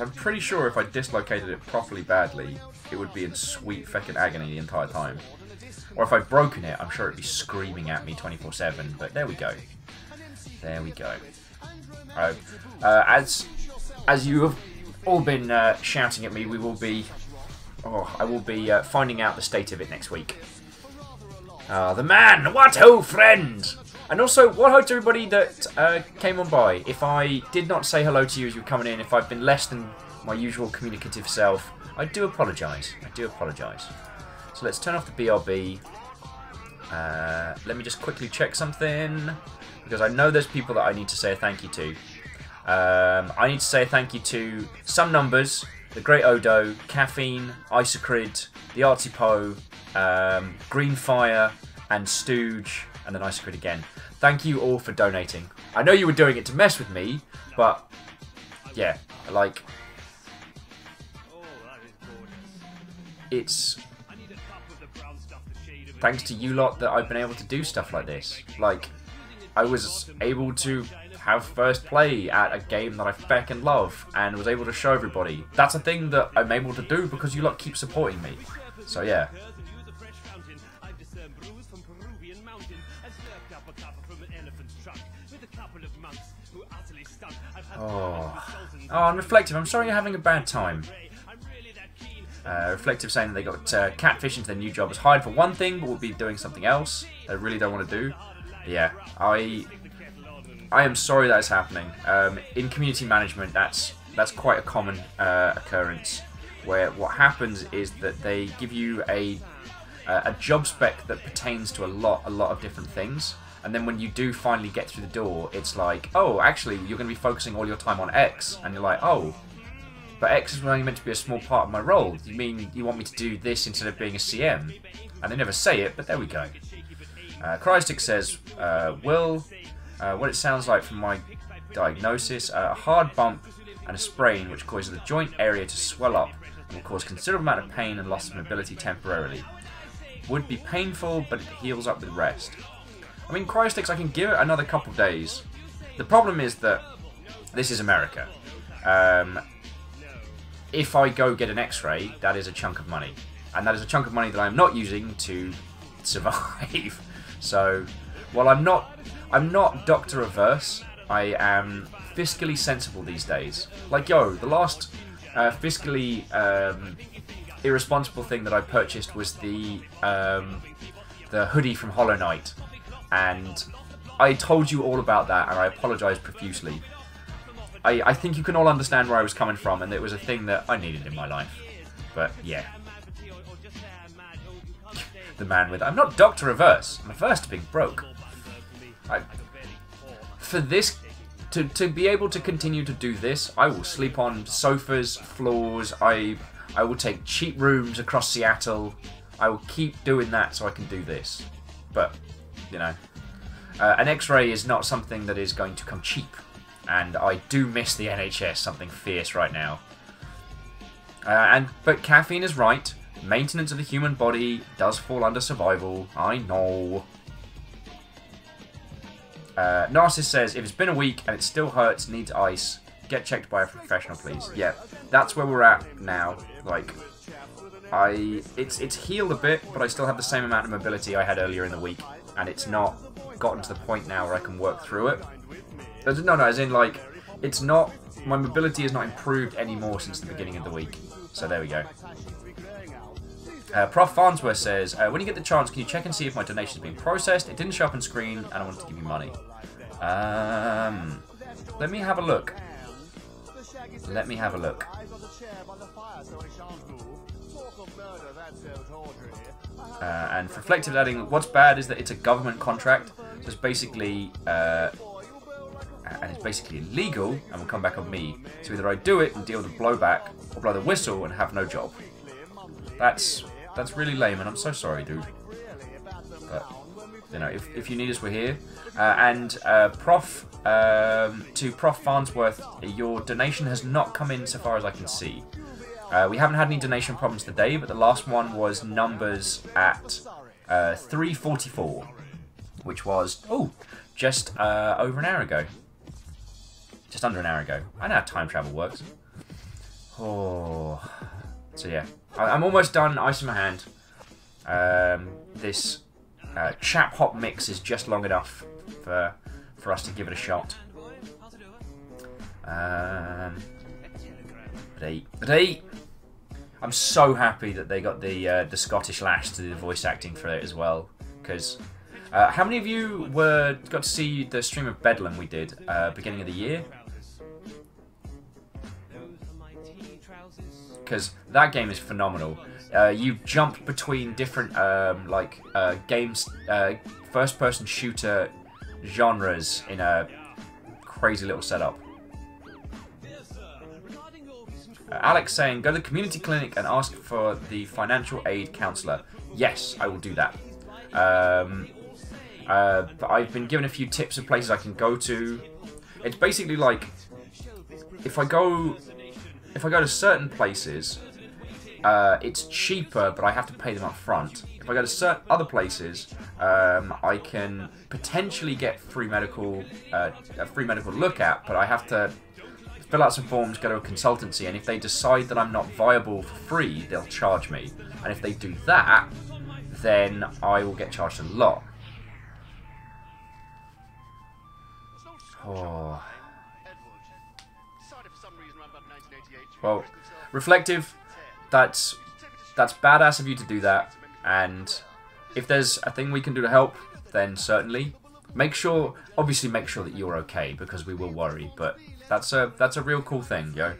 I'm pretty sure if I dislocated it properly badly, it would be in sweet fucking agony the entire time. Or if I've broken it, I'm sure it'd be screaming at me 24-7, but there we go. There we go. Uh, as as you have all been uh, shouting at me, we will be. Oh, I will be uh, finding out the state of it next week. Ah, the man! What ho, friend! And also, what ho to everybody that uh, came on by. If I did not say hello to you as you were coming in, if I've been less than my usual communicative self, I do apologise. I do apologise. So let's turn off the BRB. Uh, let me just quickly check something because I know there's people that I need to say a thank you to. Um, I need to say a thank you to some numbers, the Great Odo, Caffeine, Isocrid, the Artsy Poe, um, Greenfire, and Stooge, and then Isocrid again. Thank you all for donating. I know you were doing it to mess with me, but yeah, like it's thanks to you lot that I've been able to do stuff like this. Like I was able to have first play at a game that I feck and love and was able to show everybody. That's a thing that I'm able to do because you lot keep supporting me. So yeah. Oh. Oh, and Reflective, I'm sorry you're having a bad time. Uh, Reflective saying that they got uh, catfish into their new job as hired for one thing, but will be doing something else they really don't want to do yeah, I I am sorry that is happening. Um, in community management, that's that's quite a common uh, occurrence, where what happens is that they give you a a job spec that pertains to a lot a lot of different things, and then when you do finally get through the door, it's like, oh, actually, you're going to be focusing all your time on X, and you're like, oh. But X is only meant to be a small part of my role. You mean you want me to do this instead of being a CM? And they never say it, but there we go. Uh, Cryostic says, uh, Will, uh, what it sounds like from my diagnosis, uh, a hard bump and a sprain which causes the joint area to swell up and will cause considerable amount of pain and loss of mobility temporarily. Would be painful, but it heals up with rest. I mean, Cryosticks, I can give it another couple days. The problem is that this is America. Um, if I go get an x-ray, that is a chunk of money. And that is a chunk of money that I'm not using to survive. So, while I'm not, I'm not Doctor Reverse. I am fiscally sensible these days. Like yo, the last uh, fiscally um, irresponsible thing that I purchased was the um, the hoodie from Hollow Knight, and I told you all about that, and I apologise profusely. I, I think you can all understand where I was coming from, and it was a thing that I needed in my life. But yeah the man with. I'm not Doctor Reverse. I'm averse to being broke. I, for this, to to be able to continue to do this, I will sleep on sofas, floors. I I will take cheap rooms across Seattle. I will keep doing that so I can do this. But you know, uh, an X-ray is not something that is going to come cheap, and I do miss the NHS something fierce right now. Uh, and but caffeine is right. Maintenance of the human body does fall under survival. I know. Uh, Narcissus says, if it's been a week and it still hurts, needs ice, get checked by a professional, please. Yeah, that's where we're at now. Like, I, it's it's healed a bit, but I still have the same amount of mobility I had earlier in the week, and it's not, gotten to the point now where I can work through it. No, no, as in like it's not my mobility is not improved anymore since the beginning of the week. So there we go. Uh, Prof Farnsworth says, uh, when you get the chance, can you check and see if my donation has been processed? It didn't show up on screen, and I wanted to give you money. Um, let me have a look. Let me have a look. Uh, and Reflective adding, what's bad is that it's a government contract, so it's basically, uh, and it's basically illegal, and will come back on me. So either I do it and deal with the blowback, or blow the whistle and have no job. That's that's really lame, and I'm so sorry, dude. But you know, if, if you need us, we're here. Uh, and uh, Prof um, to Prof Farnsworth, your donation has not come in so far as I can see. Uh, we haven't had any donation problems today, but the last one was numbers at uh, 344, which was oh, just uh, over an hour ago, just under an hour ago. I know how time travel works. Oh, so yeah, I, I'm almost done. Ice in my hand. Um, this uh, chap hop mix is just long enough for for us to give it a shot. Um, but but. I'm so happy that they got the uh, the Scottish lash to do the voice acting for it as well. Because uh, how many of you were got to see the stream of Bedlam we did uh, beginning of the year? Because that game is phenomenal. Uh, you jump between different um, like uh, games, uh, first-person shooter genres in a crazy little setup. Uh, Alex saying, go to the community clinic and ask for the financial aid counselor. Yes, I will do that. Um, uh, I've been given a few tips of places I can go to. It's basically like if I go if I go to certain places, uh, it's cheaper, but I have to pay them up front. If I go to certain other places, um, I can potentially get free medical uh, a free medical look at, but I have to fill out some forms, go to a consultancy, and if they decide that I'm not viable for free, they'll charge me. And if they do that, then I will get charged a lot. Oh. Well, reflective. That's that's badass of you to do that. And if there's a thing we can do to help, then certainly. Make sure, obviously, make sure that you're okay because we will worry. But that's a that's a real cool thing, yo.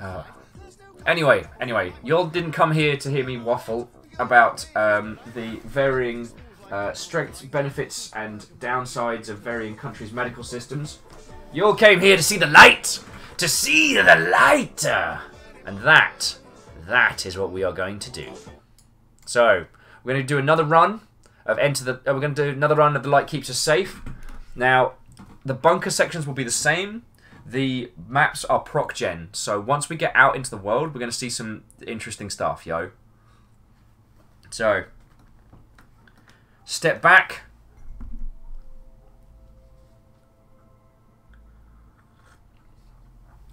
Uh, anyway, anyway, y'all didn't come here to hear me waffle about um, the varying uh, strengths, benefits, and downsides of varying countries' medical systems. You all came here to see the light! To see the light! And that, that is what we are going to do. So, we're going to do another run of Enter the... Uh, we're going to do another run of The Light Keeps Us Safe. Now, the bunker sections will be the same. The maps are proc gen, so once we get out into the world, we're going to see some interesting stuff, yo. So, step back.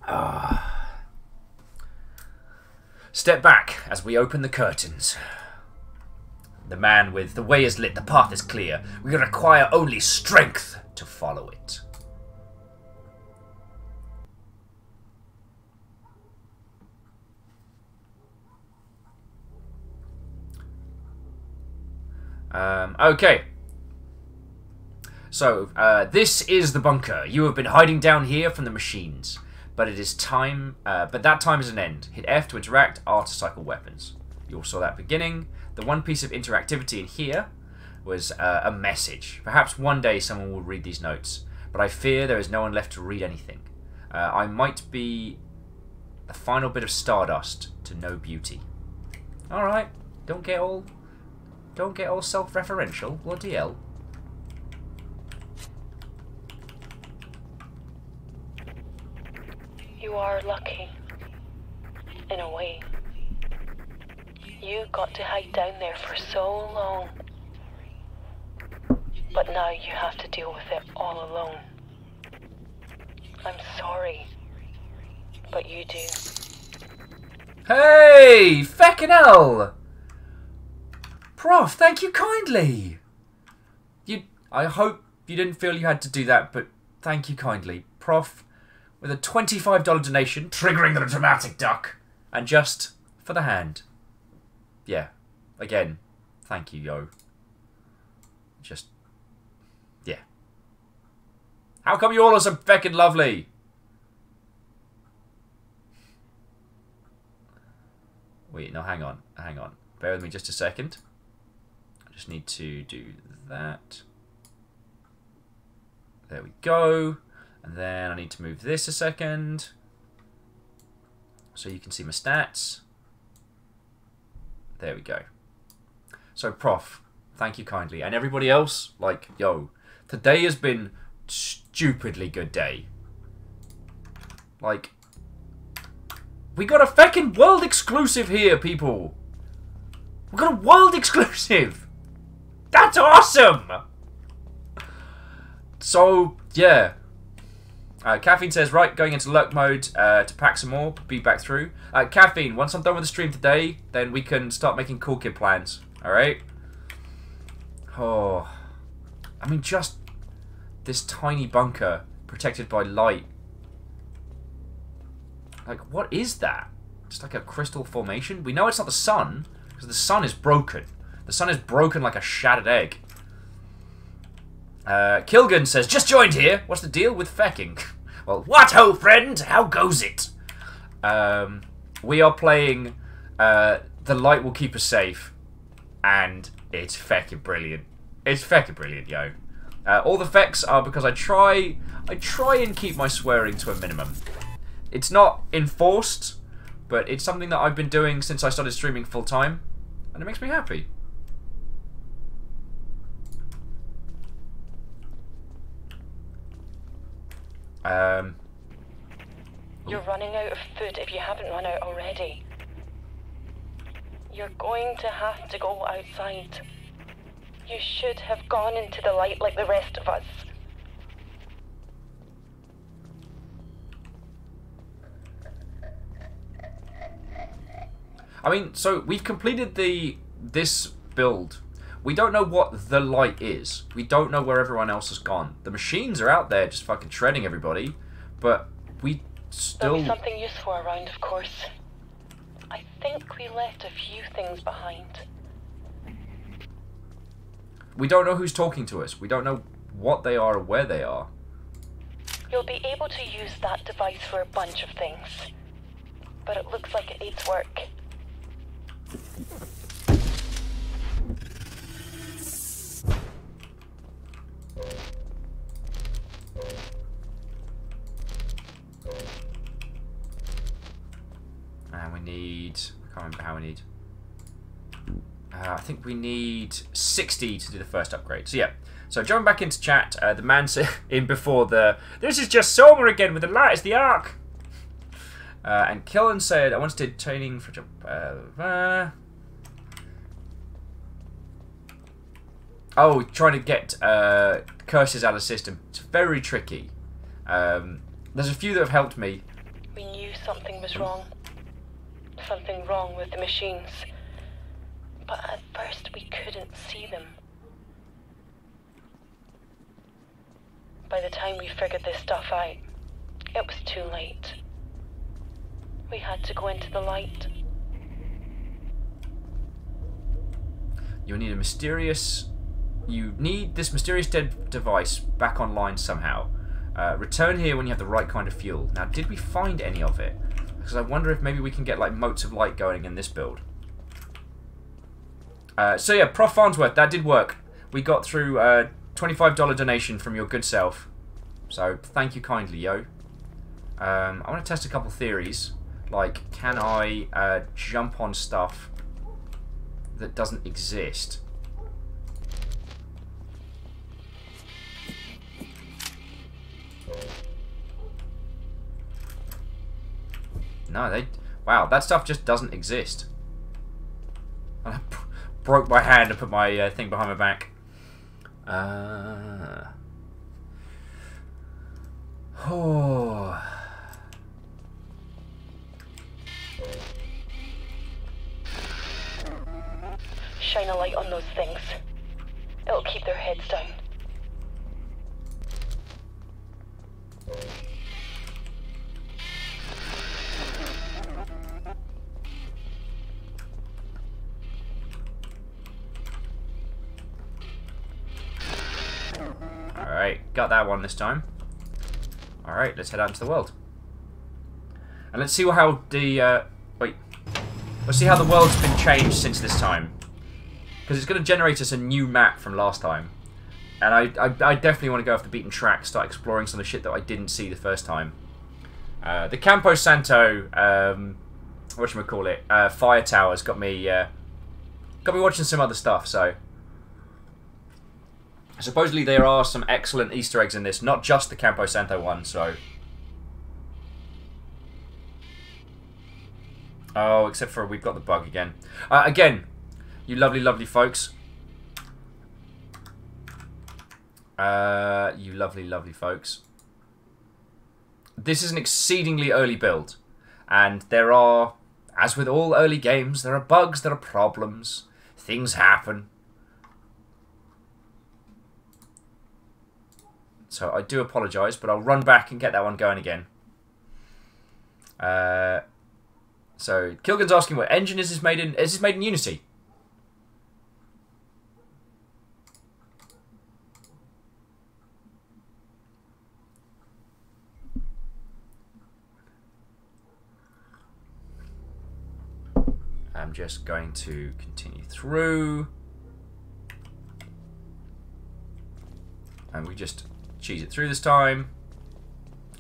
Ah. Step back as we open the curtains. The man with the way is lit, the path is clear. We require only strength to follow it. Um, okay. So, uh, this is the bunker. You have been hiding down here from the machines. But it is time, uh, but that time is an end. Hit F to interact, R to cycle weapons. You all saw that beginning. The one piece of interactivity in here was uh, a message. Perhaps one day someone will read these notes, but I fear there is no one left to read anything. Uh, I might be the final bit of stardust to no beauty. Alright, don't get all don't get all self-referential, bloody hell. You are lucky. In a way. You got to hide down there for so long. But now you have to deal with it all alone. I'm sorry. But you do. Hey! Feckin' hell! Prof, thank you kindly! You, I hope you didn't feel you had to do that, but thank you kindly. Prof, with a $25 donation, triggering the dramatic duck, and just for the hand. Yeah, again, thank you, yo. Just, yeah. How come you all are so feckin' lovely? Wait, no, hang on, hang on. Bear with me just a second. Just need to do that. There we go. And then I need to move this a second. So you can see my stats. There we go. So, Prof, thank you kindly. And everybody else, like, yo, today has been stupidly good day. Like, we got a fucking world exclusive here, people. We got a world exclusive. That's awesome. So, yeah. Uh, Caffeine says, right, going into lurk mode uh, to pack some more, be back through. Uh, Caffeine, once I'm done with the stream today, then we can start making cool kid plans. Alright? Oh. I mean, just this tiny bunker protected by light. Like, what is that? Just like a crystal formation? We know it's not the sun, because the sun is broken. The sun is broken like a shattered egg. Uh, Kilgan says, just joined here. What's the deal with fecking? well, what ho, friend? How goes it? Um, we are playing uh, The Light Will Keep Us Safe, and it's fecking brilliant. It's fecking brilliant, yo. Uh, all the fecks are because I try, I try and keep my swearing to a minimum. It's not enforced, but it's something that I've been doing since I started streaming full time, and it makes me happy. Um, You're running out of food if you haven't run out already. You're going to have to go outside. You should have gone into the light like the rest of us. I mean, so we've completed the this build. We don't know what the light is. We don't know where everyone else has gone. The machines are out there just fucking shredding everybody, but we There'll be still something useful around, of course. I think we left a few things behind. we don't know who's talking to us. We don't know what they are or where they are. You'll be able to use that device for a bunch of things. But it looks like it needs work. And we need. I can't remember how we need. Uh, I think we need 60 to do the first upgrade. So yeah. So jumping back into chat, uh, the man in before the this is just Soma again with the light as the arc. Uh, and Killen said I once did training for. Uh, oh, trying to get uh, curses out of the system. It's very tricky. Um, there's a few that have helped me. We knew something was wrong. Something wrong with the machines. But at first we couldn't see them. By the time we figured this stuff out, it was too late. We had to go into the light. You'll need a mysterious. You need this mysterious dead device back online somehow. Uh, return here when you have the right kind of fuel. Now, did we find any of it? Because I wonder if maybe we can get like motes of light going in this build. Uh, so yeah, Prof Farnsworth, that did work. We got through a $25 donation from your good self. So thank you kindly, yo. Um, I want to test a couple theories. Like, can I uh, jump on stuff that doesn't exist? No, they... Wow, that stuff just doesn't exist. And I broke my hand and put my uh, thing behind my back. Uh... Oh. Shine a light on those things. It'll keep their heads down. Alright, got that one this time. Alright, let's head out into the world. And let's see how the... Uh, wait. Let's see how the world's been changed since this time. Because it's going to generate us a new map from last time. And I, I, I, definitely want to go off the beaten track, start exploring some of the shit that I didn't see the first time. Uh, the Campo Santo, um, whatchamacallit, uh, Fire Towers got me, uh, got me watching some other stuff, so... Supposedly there are some excellent Easter eggs in this, not just the Campo Santo one, so... Oh, except for we've got the bug again. Uh, again, you lovely, lovely folks. Uh, you lovely, lovely folks. This is an exceedingly early build. And there are, as with all early games, there are bugs, there are problems. Things happen. So I do apologise, but I'll run back and get that one going again. Uh, so Kilgan's asking what engine is this made in? Is this made in Unity? I'm just going to continue through. And we just cheese it through this time.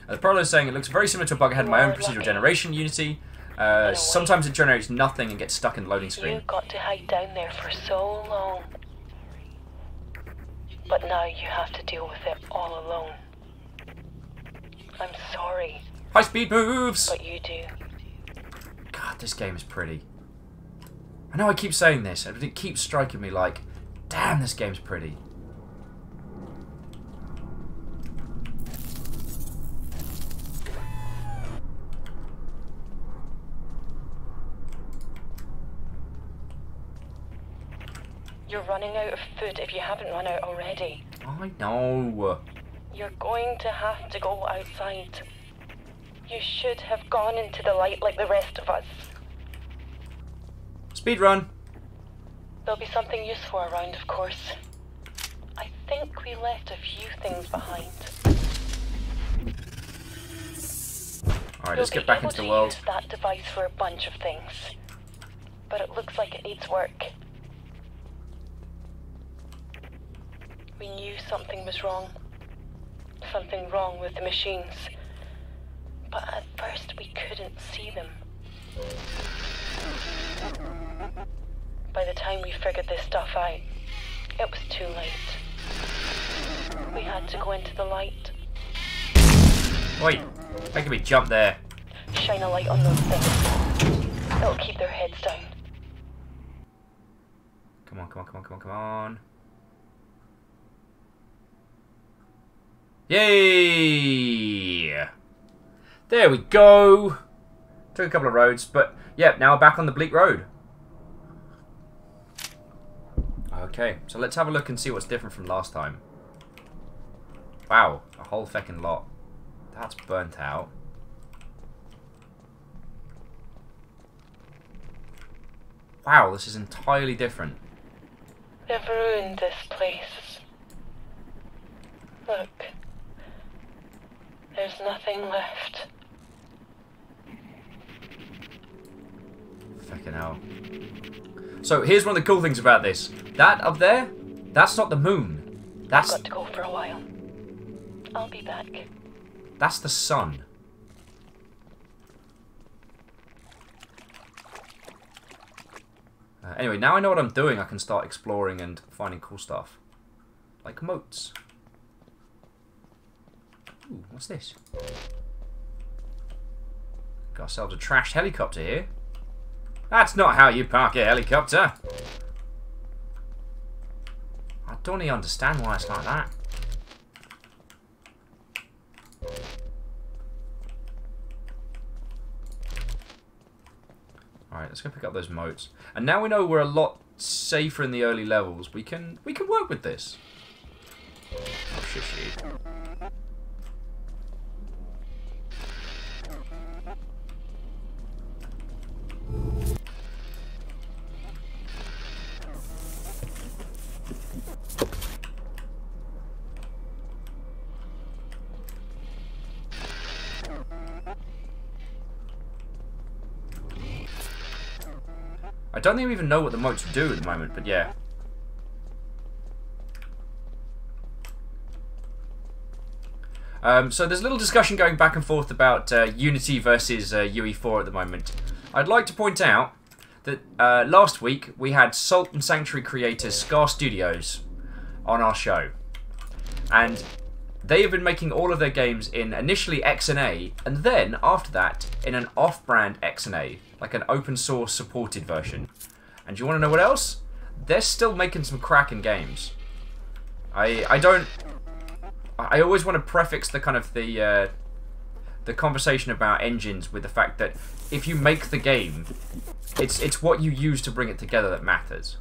The problem is saying it looks very similar to a bug I had in my own procedural generation Unity. Uh, sometimes it generates nothing and gets stuck in the loading screen. You got to hide down there for so long. But now you have to deal with it all alone. I'm sorry. High speed moves! But you do. God, this game is pretty. I know I keep saying this, but it keeps striking me like, damn, this game's pretty. You're running out of food if you haven't run out already. I know. You're going to have to go outside. You should have gone into the light like the rest of us. Speed run. There'll be something useful around, of course. I think we left a few things behind. Alright, let's get back into the world. That device for a bunch of things. But it looks like it needs work. We knew something was wrong. Something wrong with the machines. But at first we couldn't see them. By the time we figured this stuff out, it was too late. We had to go into the light. Wait, making me jump there. Shine a light on those things. It'll keep their heads down. Come on, come on, come on, come on, come on. Yay! There we go. Took a couple of roads, but yeah, now we're back on the bleak road. Okay, so let's have a look and see what's different from last time. Wow, a whole feckin' lot. That's burnt out. Wow, this is entirely different. They've ruined this place. Look. There's nothing left. Fucking hell. So here's one of the cool things about this. That up there, that's not the moon. That's I've got to go for a while. I'll be back. That's the sun. Uh, anyway, now I know what I'm doing, I can start exploring and finding cool stuff. Like moats. Ooh, what's this? Got ourselves a trashed helicopter here. That's not how you park a helicopter. I don't even understand why it's like that. Alright, let's go pick up those moats. And now we know we're a lot safer in the early levels. We can we can work with this. Oh, shit, shit. I don't even know what the motes do at the moment, but yeah. Um, so there's a little discussion going back and forth about uh, Unity versus uh, UE4 at the moment. I'd like to point out that uh, last week we had Salt and Sanctuary creators Ska Studios on our show. And they have been making all of their games in initially XNA, and then after that in an off-brand XNA, like an open source supported version. And you want to know what else? They're still making some cracking games. I I don't. I always want to prefix the kind of the uh, the conversation about engines with the fact that if you make the game, it's it's what you use to bring it together that matters.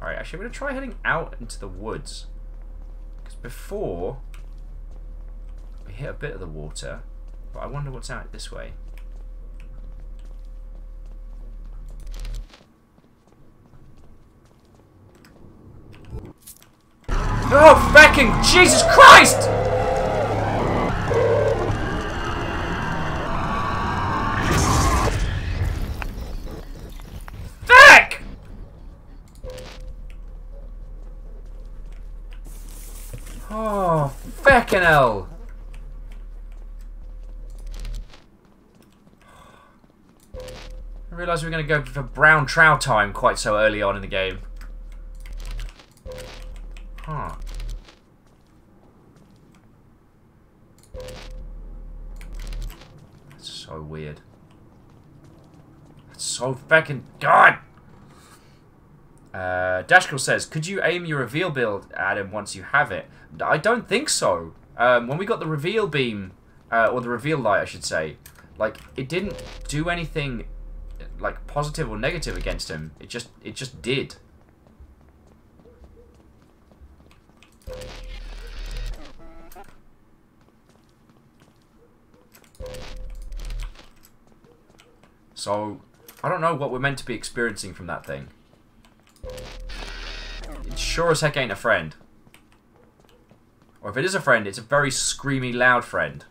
All right, actually, I'm gonna try heading out into the woods because before we hit a bit of the water, but I wonder what's out this way. Oh, fucking Jesus Christ! Fucking hell. I realised we were going to go for brown trout time quite so early on in the game. Huh. That's so weird. That's so fucking God. Uh, Dashkill says, "Could you aim your reveal build at him once you have it?" I don't think so. Um, when we got the reveal beam, uh, or the reveal light, I should say, like it didn't do anything like positive or negative against him. It just it just did. So, I don't know what we're meant to be experiencing from that thing. It sure as heck ain't a friend. Or if it is a friend, it's a very screamy, loud friend.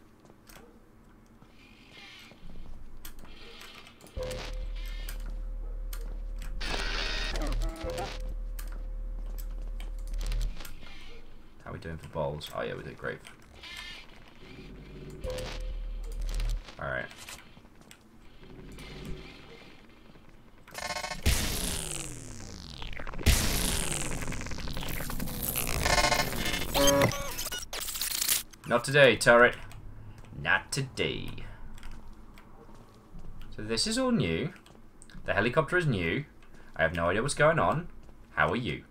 How are we doing for bowls? Oh yeah, we did great. Alright. Not today, turret. Not today. So this is all new. The helicopter is new. I have no idea what's going on. How are you?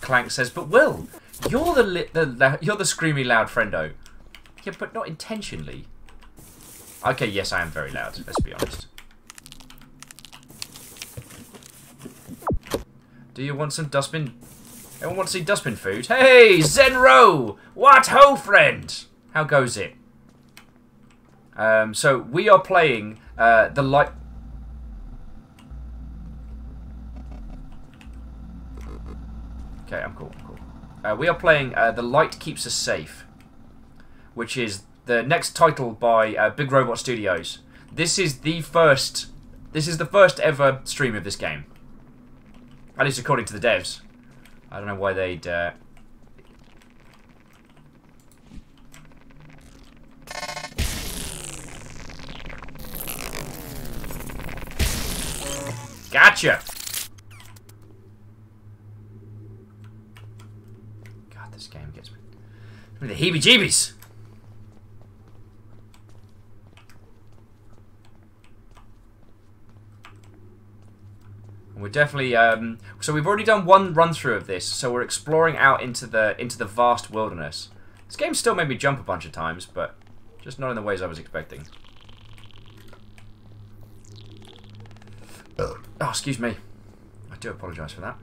Clank says, but Will, you're the, the you're the screamy loud friendo. Yeah, but not intentionally. Okay, yes, I am very loud. Let's be honest. Do you want some dustbin? Anyone want to see dustbin food? Hey, Zenro! What ho, friend? How goes it? Um, so we are playing uh, the light. Okay, I'm cool. I'm cool. Uh, we are playing uh, The Light Keeps Us Safe, which is the next title by uh, Big Robot Studios. This is the first. This is the first ever stream of this game. At least according to the devs. I don't know why they'd... Uh... Gotcha! God, this game gets me... The heebie-jeebies! We're definitely um, so we've already done one run through of this, so we're exploring out into the into the vast wilderness. This game still made me jump a bunch of times, but just not in the ways I was expecting. Oh, excuse me. I do apologise for that.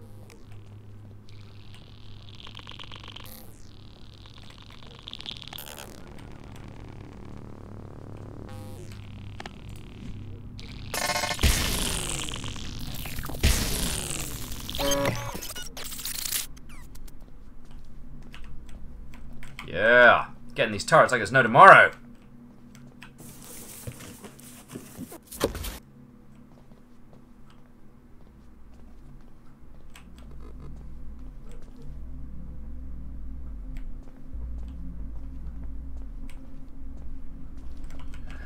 These turrets like there's no tomorrow.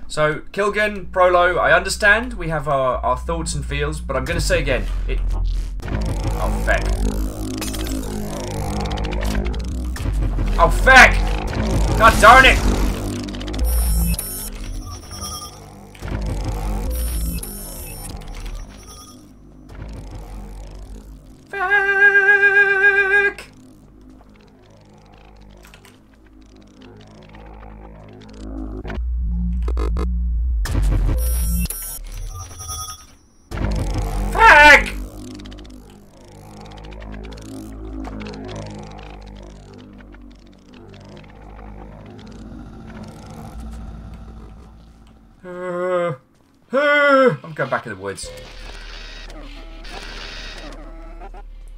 So, Kilgan, Prolo, I understand we have our, our thoughts and feels, but I'm going to say again, it... Oh, feck. Oh, feck! God darn it! Going back in the woods.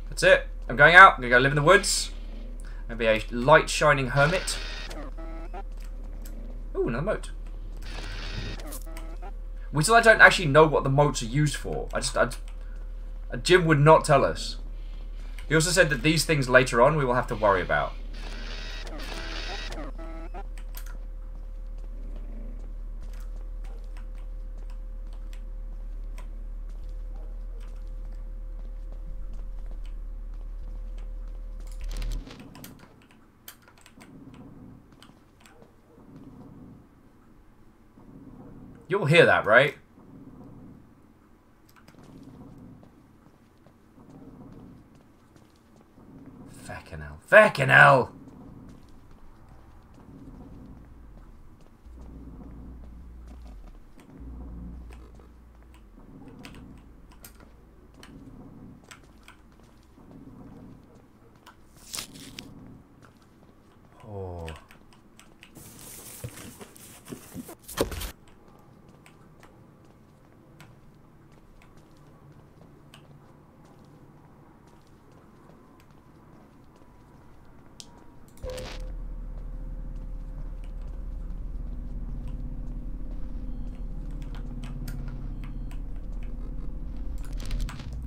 That's it. I'm going out. I'm going to go live in the woods. I'm going to be a light shining hermit. Ooh, another moat. We still don't actually know what the moats are used for. I just, I, Jim would not tell us. He also said that these things later on we will have to worry about. Hear that, right? Feckin' hell. Feckin' hell! Oh.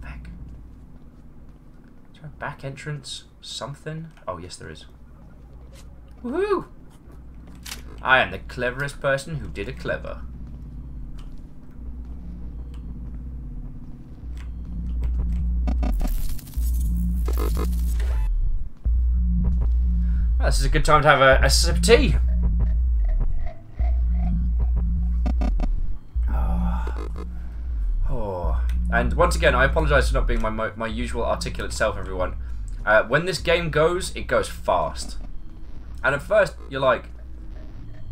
Back. Is there a back entrance? Something? Oh, yes, there is. Woohoo! I am the cleverest person who did a clever. Well, this is a good time to have a, a sip of tea. Oh. Oh. And once again, I apologise for not being my my usual articulate self, everyone. Uh, when this game goes, it goes fast. And at first, you're like,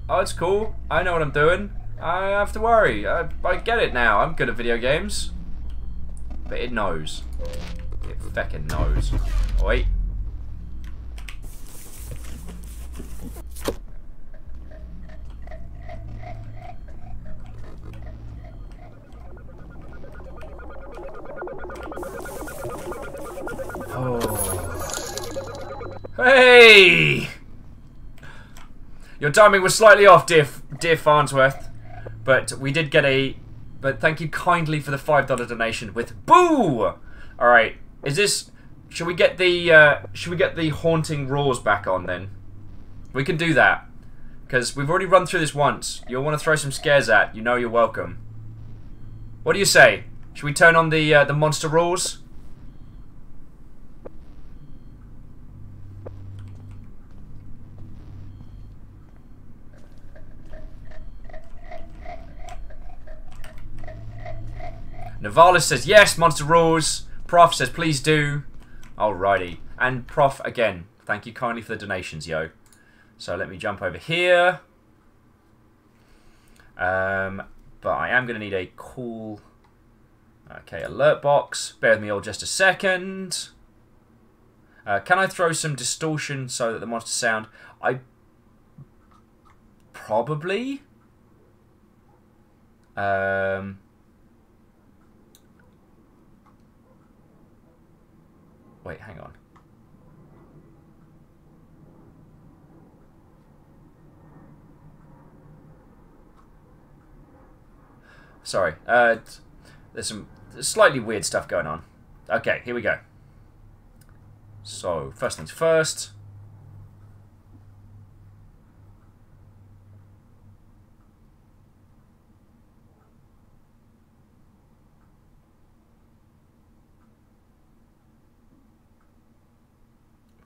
oh, it's cool. I know what I'm doing. I have to worry. I, I get it now. I'm good at video games. But it knows. It feckin' knows. Wait. Oh. Hey! Your timing was slightly off, dear, dear Farnsworth. But we did get a... But thank you kindly for the $5 donation with Boo! Alright, is this... Should we get the, uh, should we get the Haunting Roars back on, then? We can do that. Because we've already run through this once. You'll want to throw some scares at, you know you're welcome. What do you say? Should we turn on the, uh, the Monster Roars? Navalis says yes, Monster Roars. Prof says please do. Alrighty. And Prof again, thank you kindly for the donations, yo. So let me jump over here. Um, but I am going to need a cool... Okay, alert box. Bear with me all just a second. Uh, can I throw some distortion so that the monster sound... I... Probably. Um... Wait, hang on. Sorry. Uh, there's some slightly weird stuff going on. Okay, here we go. So, first things first.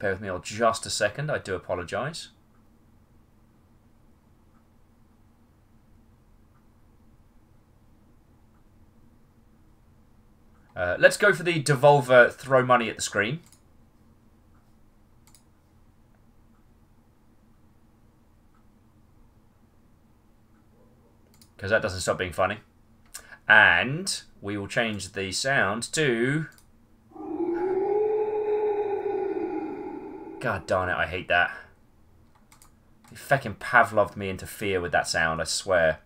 Bear with me all just a second, I do apologise. Uh, let's go for the Devolver throw money at the screen. Because that doesn't stop being funny. And we will change the sound to... God darn it, I hate that. He fucking Pavloved me into fear with that sound, I swear.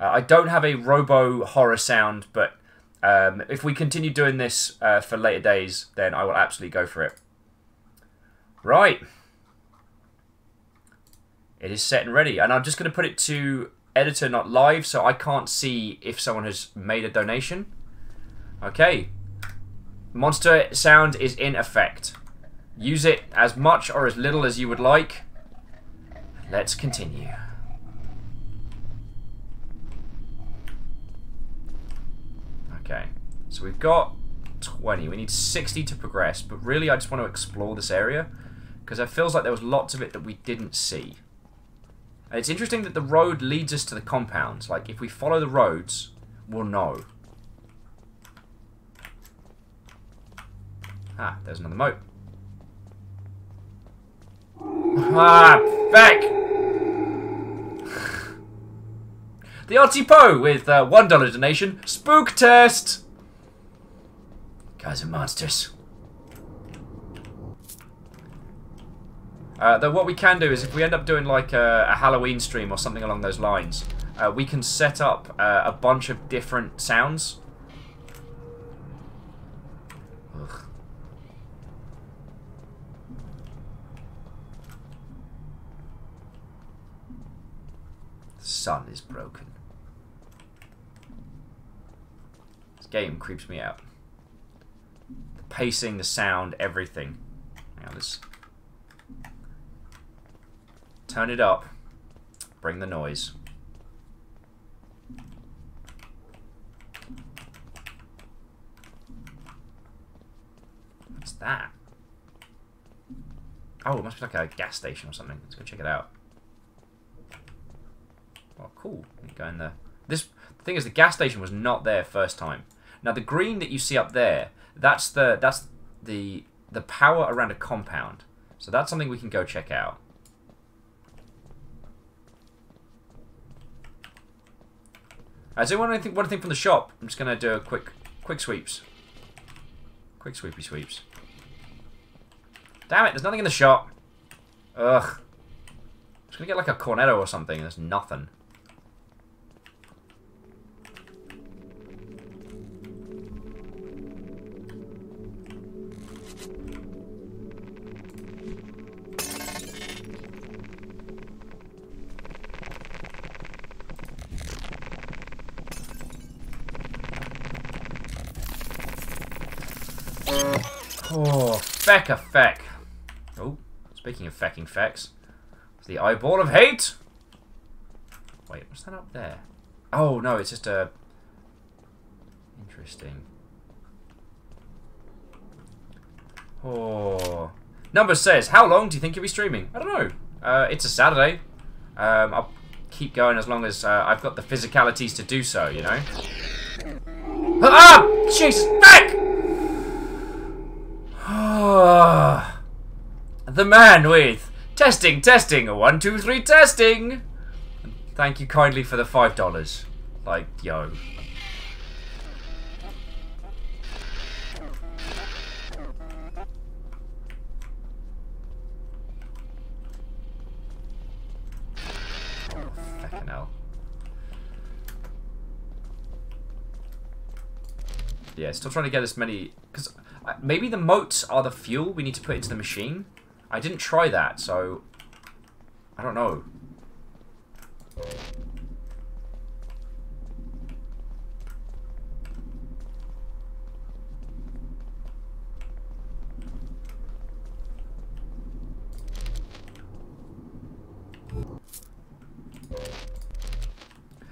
Uh, I don't have a robo horror sound, but um, if we continue doing this uh, for later days, then I will absolutely go for it. Right. It is set and ready. And I'm just going to put it to editor, not live, so I can't see if someone has made a donation. Okay. Monster sound is in effect. Use it as much or as little as you would like. Let's continue. Okay, so we've got 20. We need 60 to progress, but really I just want to explore this area because it feels like there was lots of it that we didn't see. And it's interesting that the road leads us to the compounds. Like, if we follow the roads, we'll know. Ah, there's another moat. Ah, back! the Artsy Poe with uh, $1 donation. Spook test! Guys are monsters. Uh, though what we can do is if we end up doing like a, a Halloween stream or something along those lines, uh, we can set up uh, a bunch of different sounds. Ugh. The sun is broken. This game creeps me out. The pacing, the sound, everything. Now this Turn it up. Bring the noise. What's that? Oh, it must be like a gas station or something. Let's go check it out. Oh, cool. Go in there. This the thing is, the gas station was not there first time. Now, the green that you see up there, that's the that's the the power around a compound. So that's something we can go check out. Uh, does anyone want anything, want anything from the shop? I'm just going to do a quick, quick sweeps. Quick sweepy sweeps. Damn it, there's nothing in the shop. Ugh. I'm just to get like a cornetto or something. There's nothing. Oh, feck a feck. Oh, speaking of fecking fecks. The eyeball of hate! Wait, what's that up there? Oh, no, it's just a... Interesting. Oh. Number says, how long do you think you'll be streaming? I don't know. Uh, it's a Saturday. Um, I'll keep going as long as uh, I've got the physicalities to do so, you know? Ah! Jesus! Back! The man with Testing, testing, one, two, three, testing. Thank you kindly for the five dollars. Like, yo. Yeah, still trying to get as many because uh, maybe the moats are the fuel we need to put into the machine. I didn't try that, so I don't know.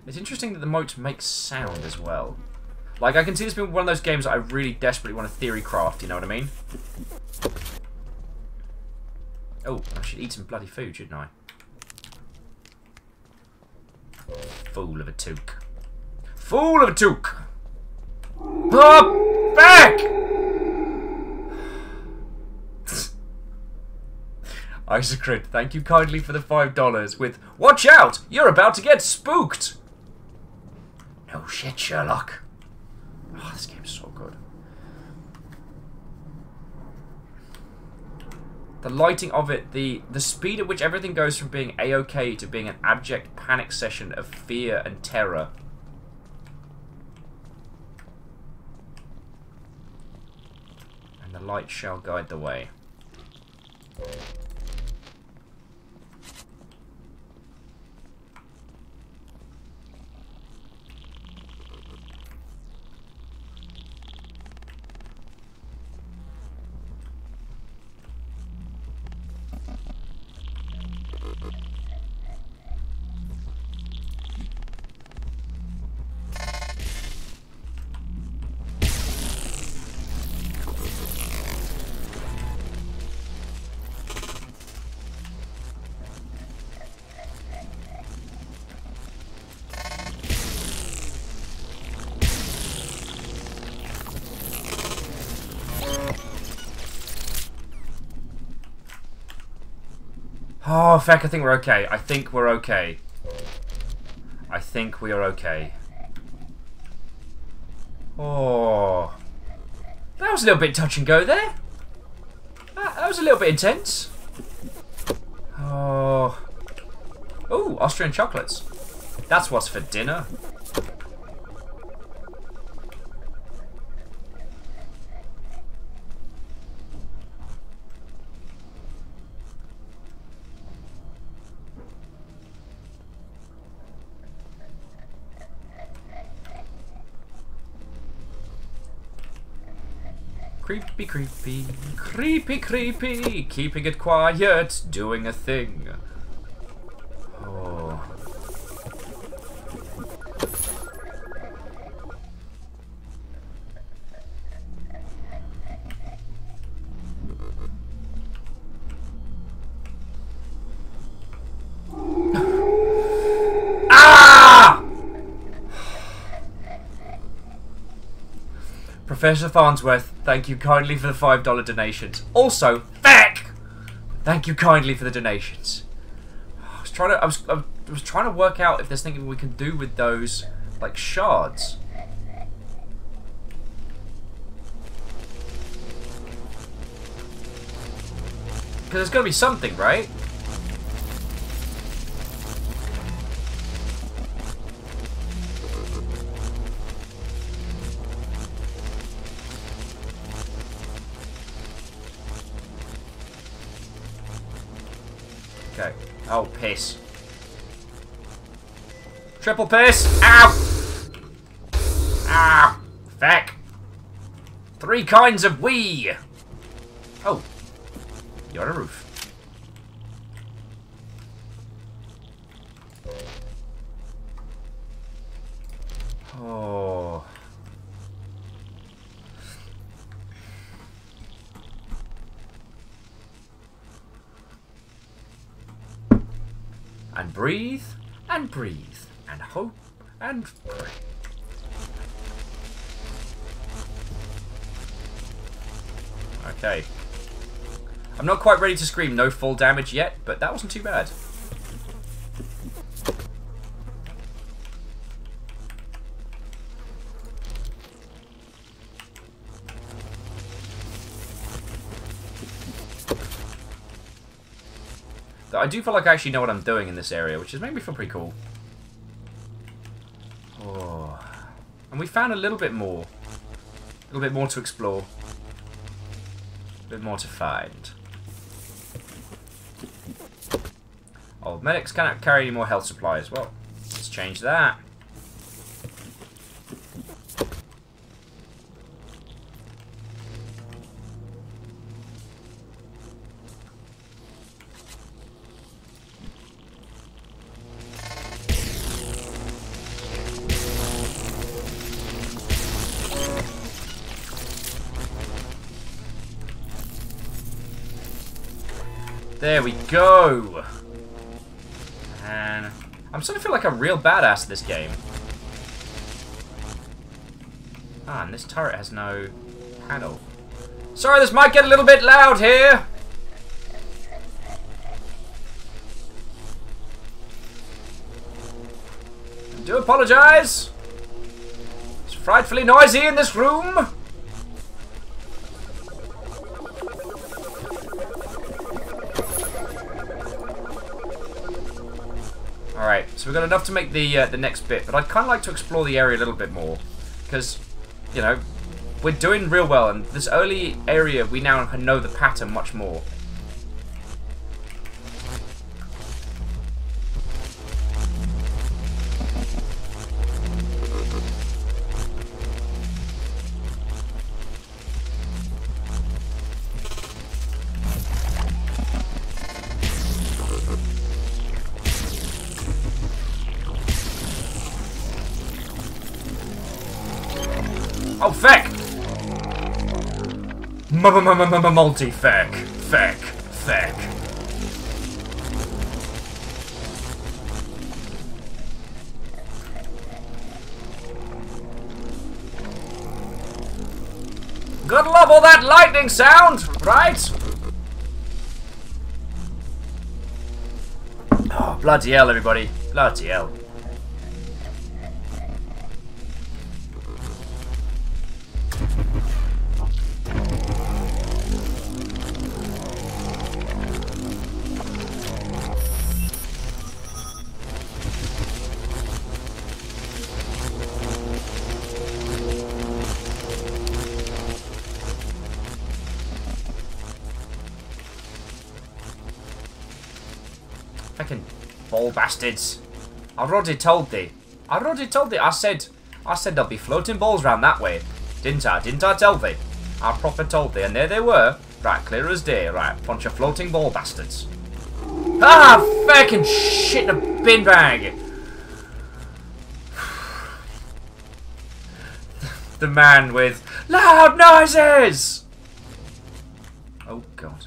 It's interesting that the moat makes sound as well. Like, I can see this being one of those games that I really desperately want to theory craft, you know what I mean? Oh, I should eat some bloody food, shouldn't I? Fool of a took. Fool of a took! Up! Back! Isocrit, thank you kindly for the $5 with Watch out! You're about to get spooked! No shit, Sherlock. Oh, this game's so good. The lighting of it, the the speed at which everything goes from being a-okay to being an abject panic session of fear and terror. And the light shall guide the way. Oh, feck, I think we're okay. I think we're okay. I think we are okay. Oh. That was a little bit touch and go there. That, that was a little bit intense. Oh. Oh, Austrian chocolates. That's what's for dinner. Creepy, creepy, creepy, keeping it quiet, doing a thing. Oh. ah! Professor Farnsworth, thank you kindly for the $5 donations. Also, feck! Thank you kindly for the donations. I was trying to, I was, I was trying to work out if there's something we can do with those, like, shards. Because there's got to be something, right? Piss. Triple piss! Ow! Ow! Feck! Three kinds of wee! Oh. You're on a roof. Oh. And breathe, and breathe, and hope, and pray. Okay. I'm not quite ready to scream no full damage yet, but that wasn't too bad. I do feel like I actually know what I'm doing in this area, which has made me feel pretty cool. Oh. And we found a little bit more. A little bit more to explore. A bit more to find. Oh, medics cannot carry any more health supplies. Well, let's change that. We go. And I'm starting to feel like a real badass this game. Ah, and this turret has no panel. Sorry, this might get a little bit loud here. I do apologize. It's frightfully noisy in this room. Got enough to make the uh, the next bit, but I'd kind of like to explore the area a little bit more. Because, you know, we're doing real well, and this early area, we now know the pattern much more. Multi-feck. Feck. Feck. Gotta love all that lightning sound, right? Oh, bloody hell, everybody. Bloody hell. Bastards. I already told thee. I already told thee. I said, I said there'll be floating balls round that way. Didn't I? Didn't I tell thee? I proper told thee, and there they were. Right, clear as day. Right, bunch of floating ball bastards. Ah, fucking shit in a bin bag. the man with loud noises. Oh god.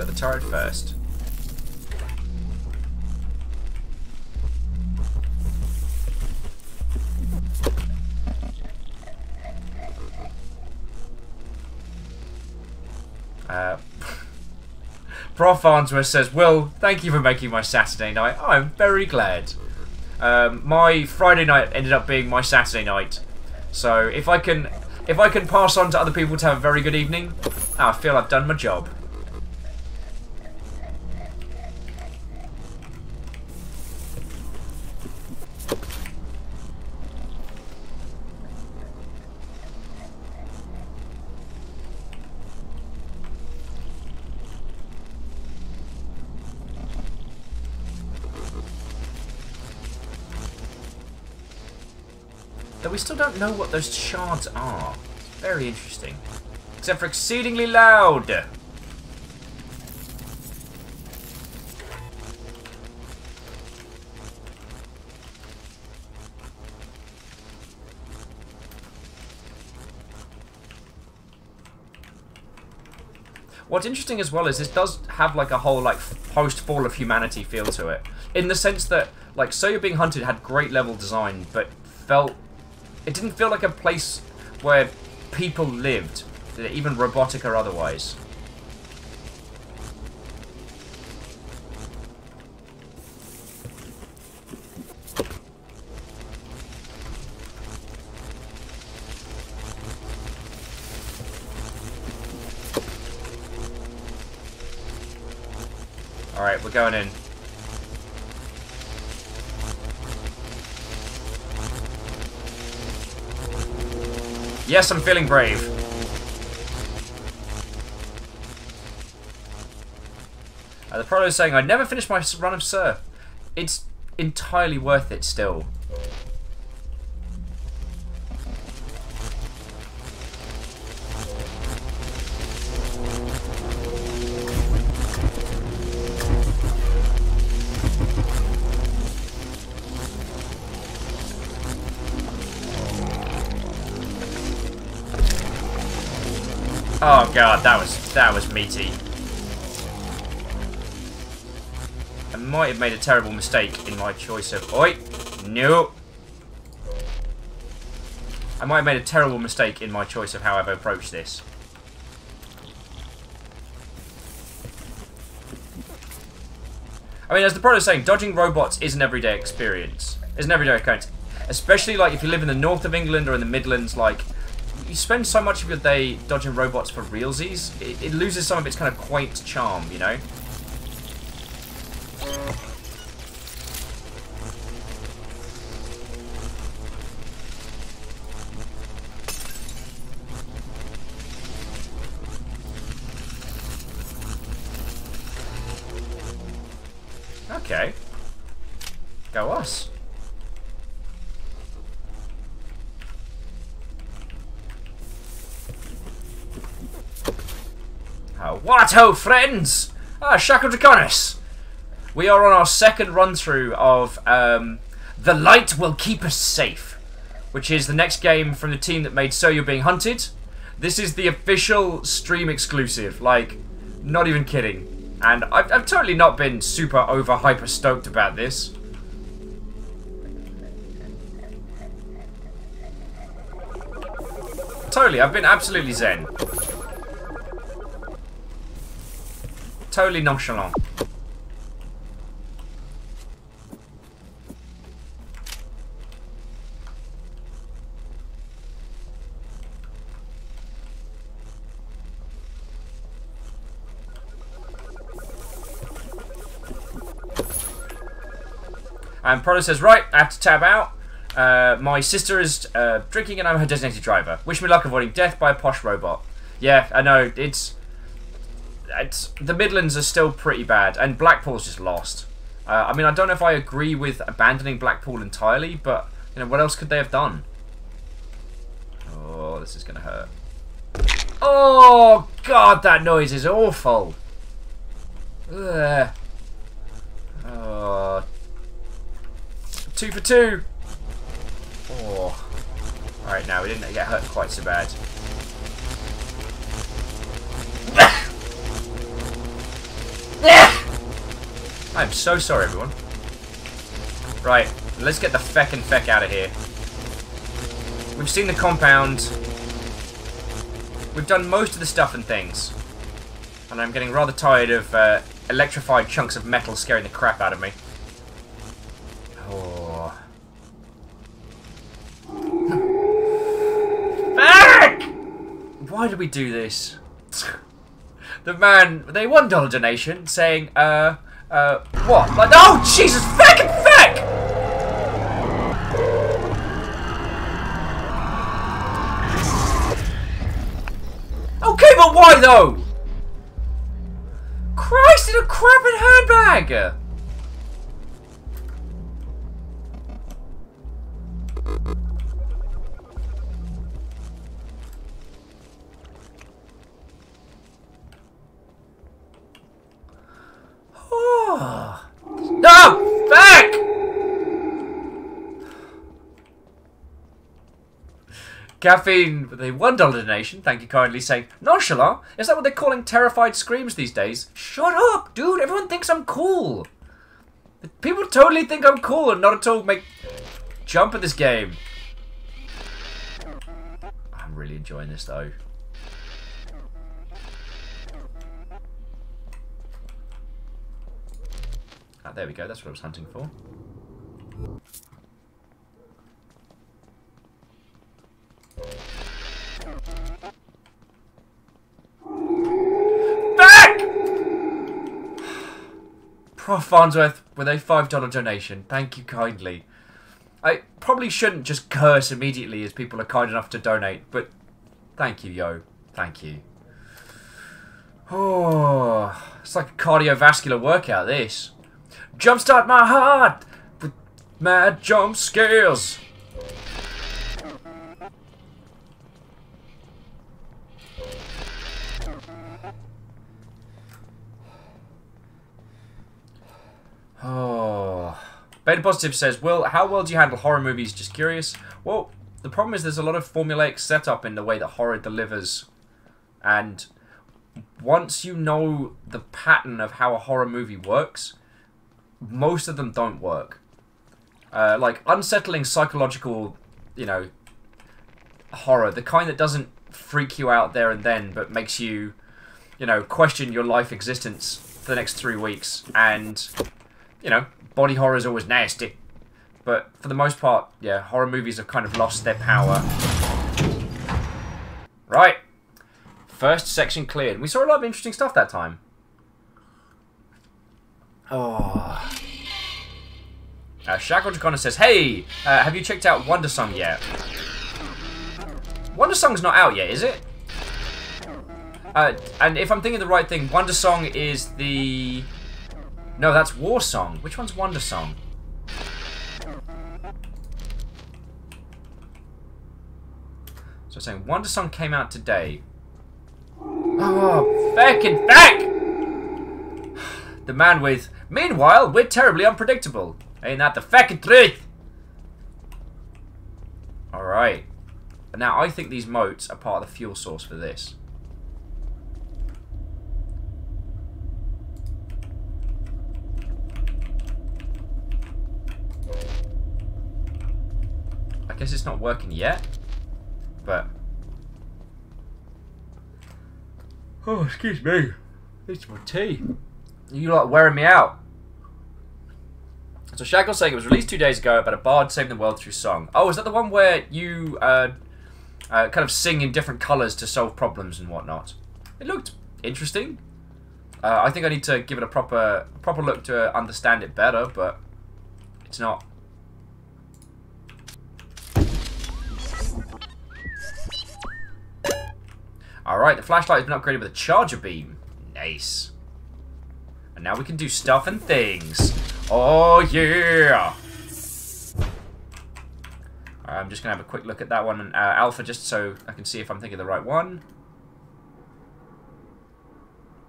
Got the turret first. Uh, Prof Farnsworth says, Will, thank you for making my Saturday night. I'm very glad. Um, my Friday night ended up being my Saturday night. So if I can if I can pass on to other people to have a very good evening, I feel I've done my job. Still don't know what those shards are. It's very interesting. Except for exceedingly loud. What's interesting as well is this does have like a whole like post fall of humanity feel to it, in the sense that like Sir You're Being Hunted had great level design, but felt it didn't feel like a place where people lived, even robotic or otherwise. Alright, we're going in. Yes, I'm feeling brave. Uh, the prolo is saying, I never finished my run of Sir. It's entirely worth it still. Oh god, that was that was meaty. I might have made a terrible mistake in my choice of Oi! No! I might have made a terrible mistake in my choice of how I've approached this. I mean, as the is saying, dodging robots is an everyday experience. Is an everyday occurrence. Especially, like, if you live in the north of England or in the Midlands, like, you spend so much of your day dodging robots for realsies, it, it loses some of its kind of quaint charm, you know? What ho, friends! Ah, Shackle Draconis! We are on our second run through of um, The Light Will Keep Us Safe, which is the next game from the team that made Sir You're Being Hunted. This is the official stream exclusive, like, not even kidding. And I've, I've totally not been super over hyper stoked about this. Totally, I've been absolutely zen. Totally nonchalant. And Proto says, right, I have to tab out. Uh, my sister is uh, drinking and I'm her designated driver. Wish me luck avoiding death by a posh robot. Yeah, I know, it's, the Midlands are still pretty bad, and Blackpool's just lost. Uh, I mean, I don't know if I agree with abandoning Blackpool entirely, but you know, what else could they have done? Oh, this is gonna hurt. Oh God, that noise is awful. Ugh. Oh. Two for two. Oh. Alright, now we didn't get hurt quite so bad. I'm so sorry, everyone. Right, let's get the feck and feck out of here. We've seen the compound. We've done most of the stuff and things. And I'm getting rather tired of uh, electrified chunks of metal scaring the crap out of me. Oh. Fuck! Why do we do this? The man, they one dollar donation saying, uh, uh, what? Like, oh, Jesus, feck and feck! Okay, but why though? Christ in a crapping handbag! Oh. No! Back! Caffeine with a $1 donation, thank you kindly, saying, Nonchalant? Is that what they're calling terrified screams these days? Shut up, dude, everyone thinks I'm cool. People totally think I'm cool and not at all make jump at this game. I'm really enjoying this though. Ah, there we go, that's what I was hunting for. Back! Prof Farnsworth with a $5 donation. Thank you kindly. I probably shouldn't just curse immediately as people are kind enough to donate, but thank you, yo. Thank you. Oh, it's like a cardiovascular workout, this. Jumpstart my heart with mad jump scares. Oh. Beta Positive says, Will, how well do you handle horror movies? Just curious. Well, the problem is there's a lot of formulaic setup in the way that horror delivers. And once you know the pattern of how a horror movie works, most of them don't work. Uh, like, unsettling psychological, you know, horror, the kind that doesn't freak you out there and then, but makes you, you know, question your life existence for the next three weeks. And you know, body horror is always nasty. But for the most part, yeah, horror movies have kind of lost their power. Right. First section cleared. We saw a lot of interesting stuff that time. Oh. Uh, Shackle Dracona says, Hey, uh, have you checked out Wandersong yet? Wandersong's not out yet, is it? Uh, and if I'm thinking the right thing, Wandersong is the no, that's War Song. Which one's Wandersong? So I'm saying Wandersong came out today. Oh, back feckin' back! The man with, meanwhile, we're terribly unpredictable. Ain't that the fucking truth? Alright. Now, I think these moats are part of the fuel source for this. I guess it's not working yet, but... Oh, excuse me. It's my tea. You like wearing me out. So Shackle's saying it was released two days ago about a bard saving the world through song. Oh, is that the one where you uh, uh, kind of sing in different colours to solve problems and whatnot? It looked interesting. Uh, I think I need to give it a proper proper look to understand it better, but it's not Alright, the flashlight has been upgraded with a charger beam. Nice. And now we can do stuff and things. Oh, yeah! I'm just going to have a quick look at that one, uh, Alpha, just so I can see if I'm thinking the right one.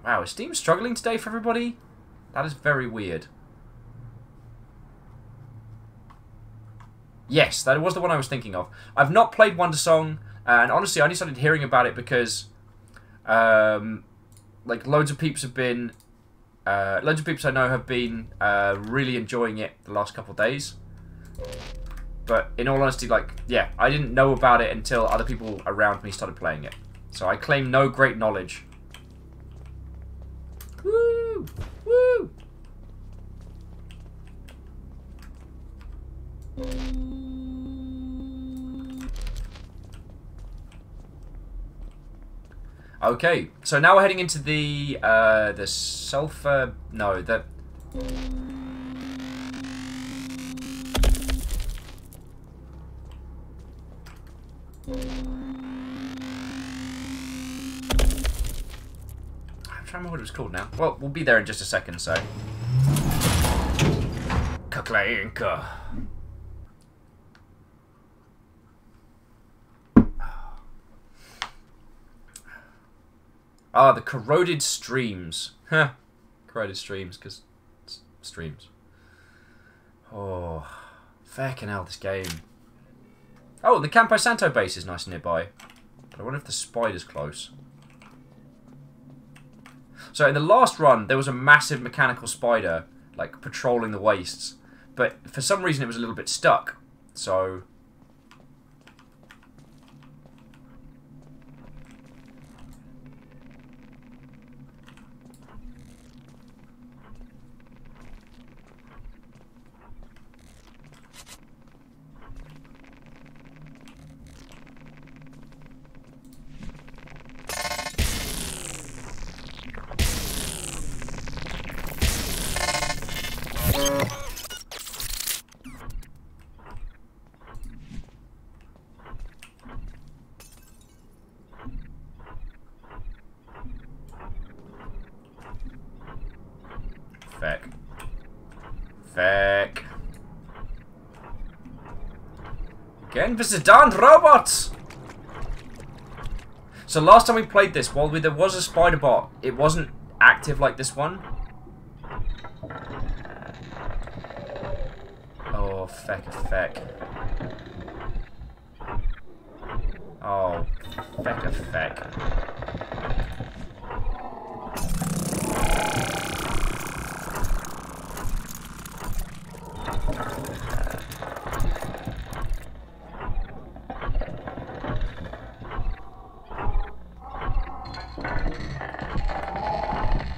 Wow, is Steam struggling today for everybody? That is very weird. Yes, that was the one I was thinking of. I've not played Wandersong, and honestly, I only started hearing about it because um, like loads of peeps have been, uh, loads of people I know have been uh, really enjoying it the last couple of days. But in all honesty, like, yeah, I didn't know about it until other people around me started playing it. So I claim no great knowledge. Woo! Woo! Okay, so now we're heading into the uh, the sulfur. No, the. I'm trying to remember what it was called now. Well, we'll be there in just a second, so. Kaklanka. Ah, the corroded streams. Huh. corroded streams, because streams. Oh, fucking hell, this game. Oh, the Campo Santo base is nice nearby. But I wonder if the spider's close. So in the last run, there was a massive mechanical spider, like, patrolling the wastes. But for some reason, it was a little bit stuck. So... Feck. Feck. Again, Visitant robots! So last time we played this, while we, there was a spider bot, it wasn't active like this one. Oh, feck, feck. Oh, feck, feck.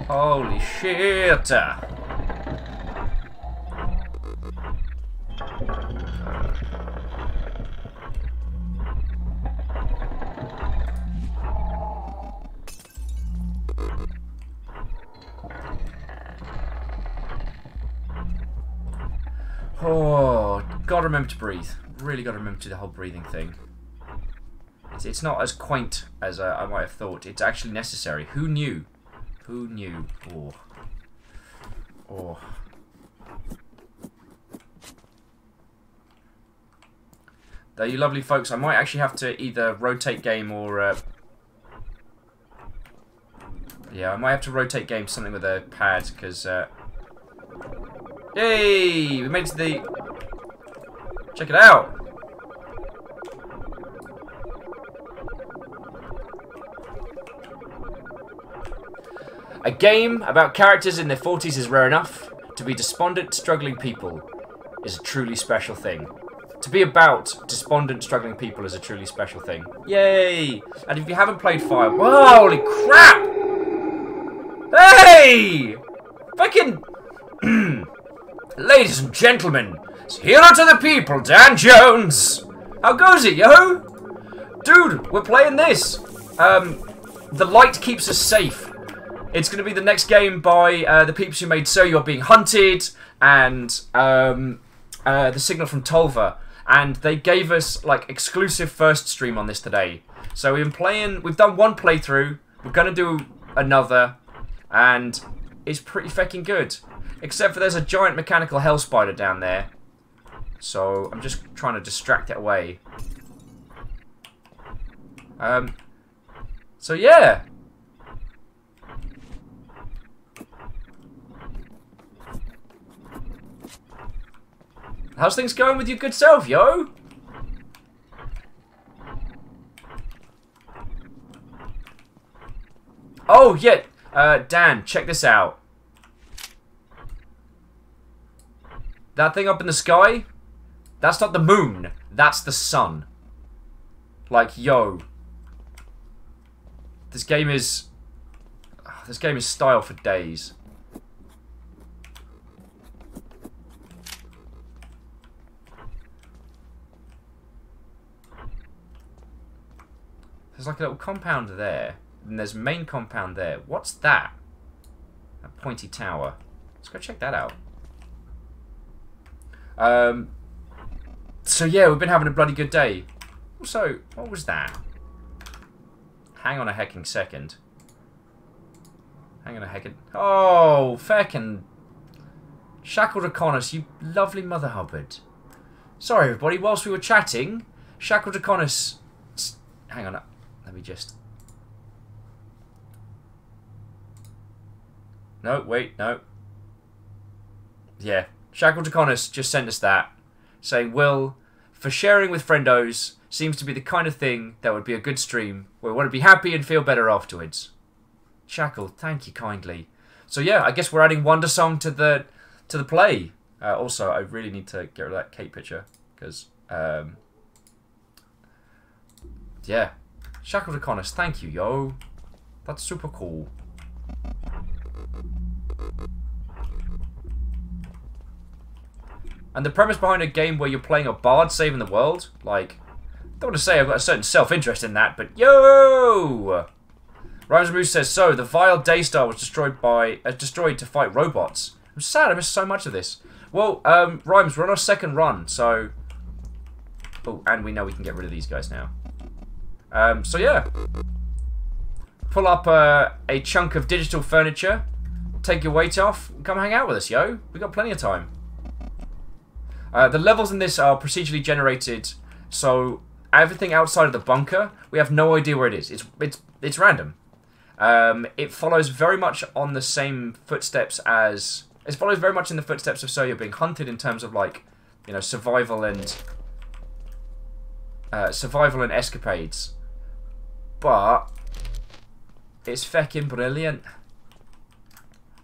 Holy shit! Oh, gotta remember to breathe. Really gotta remember to do the whole breathing thing. It's, it's not as quaint as uh, I might have thought. It's actually necessary. Who knew? Who knew? Oh. Oh. Though you lovely folks, I might actually have to either rotate game or... Uh... Yeah, I might have to rotate game something with a pad, because... Uh... Yay! We made it to the... Check it out! A game about characters in their 40s is rare enough. To be despondent, struggling people is a truly special thing. To be about despondent, struggling people is a truly special thing. Yay! And if you haven't played Fire... Whoa, holy crap! Hey! Fucking... Ladies and gentlemen, it's Hero to the People, Dan Jones! How goes it, yo? Dude, we're playing this. Um, the light keeps us safe. It's going to be the next game by uh, the peeps who made Sir You're Being Hunted and um, uh, The Signal from Tolva. And they gave us like exclusive first stream on this today. So we've been playing, we've done one playthrough, we're going to do another, and it's pretty fucking good. Except for there's a giant mechanical hell spider down there. So I'm just trying to distract it away. Um, so yeah, How's things going with your good self, yo? Oh, yeah. Uh, Dan, check this out. That thing up in the sky? That's not the moon. That's the sun. Like, yo. This game is... This game is style for days. There's like a little compound there. And there's main compound there. What's that? A pointy tower. Let's go check that out. Um, so yeah, we've been having a bloody good day. Also, what was that? Hang on a hecking second. Hang on a hecking... Oh, feckin' Shackled Aconus, you lovely Mother Hubbard. Sorry, everybody, whilst we were chatting, Shackled Aconus... Hang on, let me just... No, wait, no. Yeah, Shackled Aconus just sent us that, saying, Will, for sharing with friendos seems to be the kind of thing that would be a good stream we want to be happy and feel better afterwards. Shackle, thank you kindly. So yeah, I guess we're adding Wandersong to the to the play. Uh, also, I really need to get rid of that Kate picture because um, yeah, Shackle Draconis, thank you, yo. That's super cool. And the premise behind a game where you're playing a bard saving the world, like, don't want to say I've got a certain self-interest in that, but yo! Rhymes Moose says, so, the vile Daystar was destroyed by uh, destroyed to fight robots. I'm sad, I missed so much of this. Well, um, Rhymes, we're on our second run, so... Oh, and we know we can get rid of these guys now. Um, so yeah. Pull up uh, a chunk of digital furniture, take your weight off, come hang out with us, yo. We got plenty of time. Uh, the levels in this are procedurally generated, so everything outside of the bunker, we have no idea where it is. It's it's it's random. Um, it follows very much on the same footsteps as it follows very much in the footsteps of Sir You're Being Hunted in terms of like you know survival and uh, survival and escapades, but it's fucking brilliant.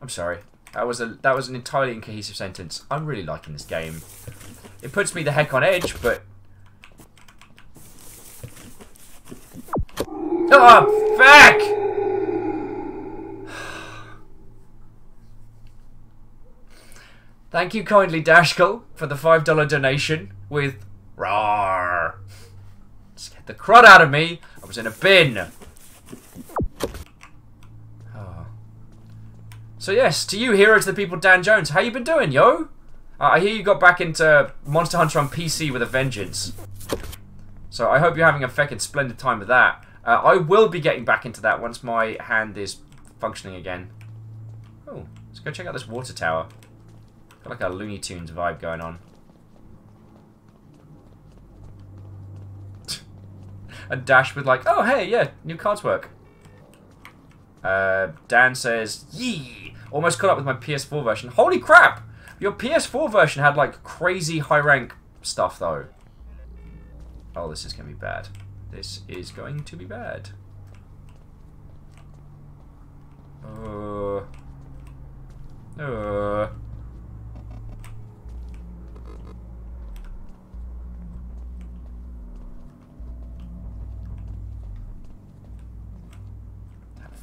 I'm sorry. That was a that was an entirely incohesive sentence. I'm really liking this game. It puts me the heck on edge, but Oh, fuck! Thank you kindly, Dashkel, for the $5 donation with RAR. Let's the crud out of me. Was in a bin. So yes, to you, hero to the people, Dan Jones. How you been doing, yo? Uh, I hear you got back into Monster Hunter on PC with a vengeance. So I hope you're having a fucking splendid time with that. Uh, I will be getting back into that once my hand is functioning again. Oh, let's go check out this water tower. Got like a Looney Tunes vibe going on. A dash with like, oh hey, yeah, new cards work. Uh, Dan says, yee! Almost caught up with my PS4 version. Holy crap! Your PS4 version had like crazy high rank stuff though. Oh, this is going to be bad. This is going to be bad. Uh. Uh.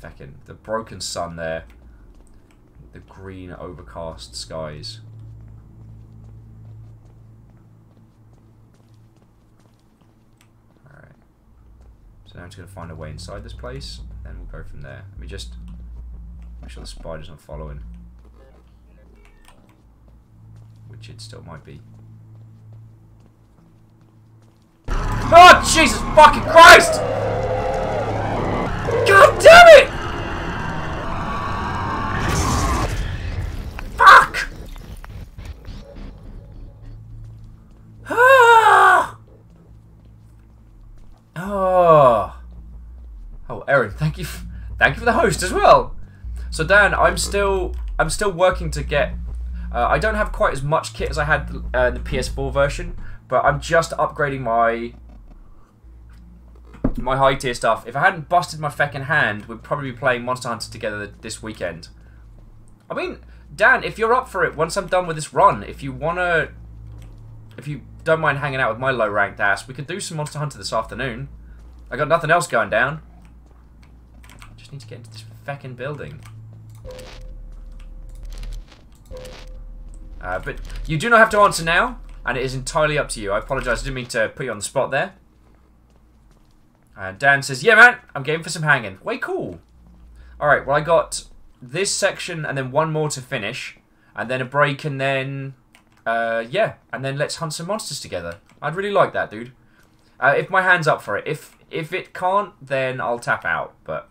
Feckin' the broken sun there. The green overcast skies. Alright. So now I'm just going to find a way inside this place, and we'll go from there. Let me just make sure the spider's not following. Which it still might be. Oh, Jesus fucking Christ! Thank you for the host as well. So Dan, I'm still, I'm still working to get. Uh, I don't have quite as much kit as I had uh, the PS4 version, but I'm just upgrading my my high tier stuff. If I hadn't busted my feckin' hand, we'd probably be playing Monster Hunter together this weekend. I mean, Dan, if you're up for it, once I'm done with this run, if you wanna, if you don't mind hanging out with my low ranked ass, we could do some Monster Hunter this afternoon. I got nothing else going down. Just need to get into this feckin' building. Uh, but you do not have to answer now, and it is entirely up to you. I apologise, I didn't mean to put you on the spot there. And Dan says, yeah, man, I'm game for some hanging. Way cool. All right, well, I got this section and then one more to finish. And then a break and then, uh, yeah. And then let's hunt some monsters together. I'd really like that, dude. Uh, if my hand's up for it. If, if it can't, then I'll tap out. But...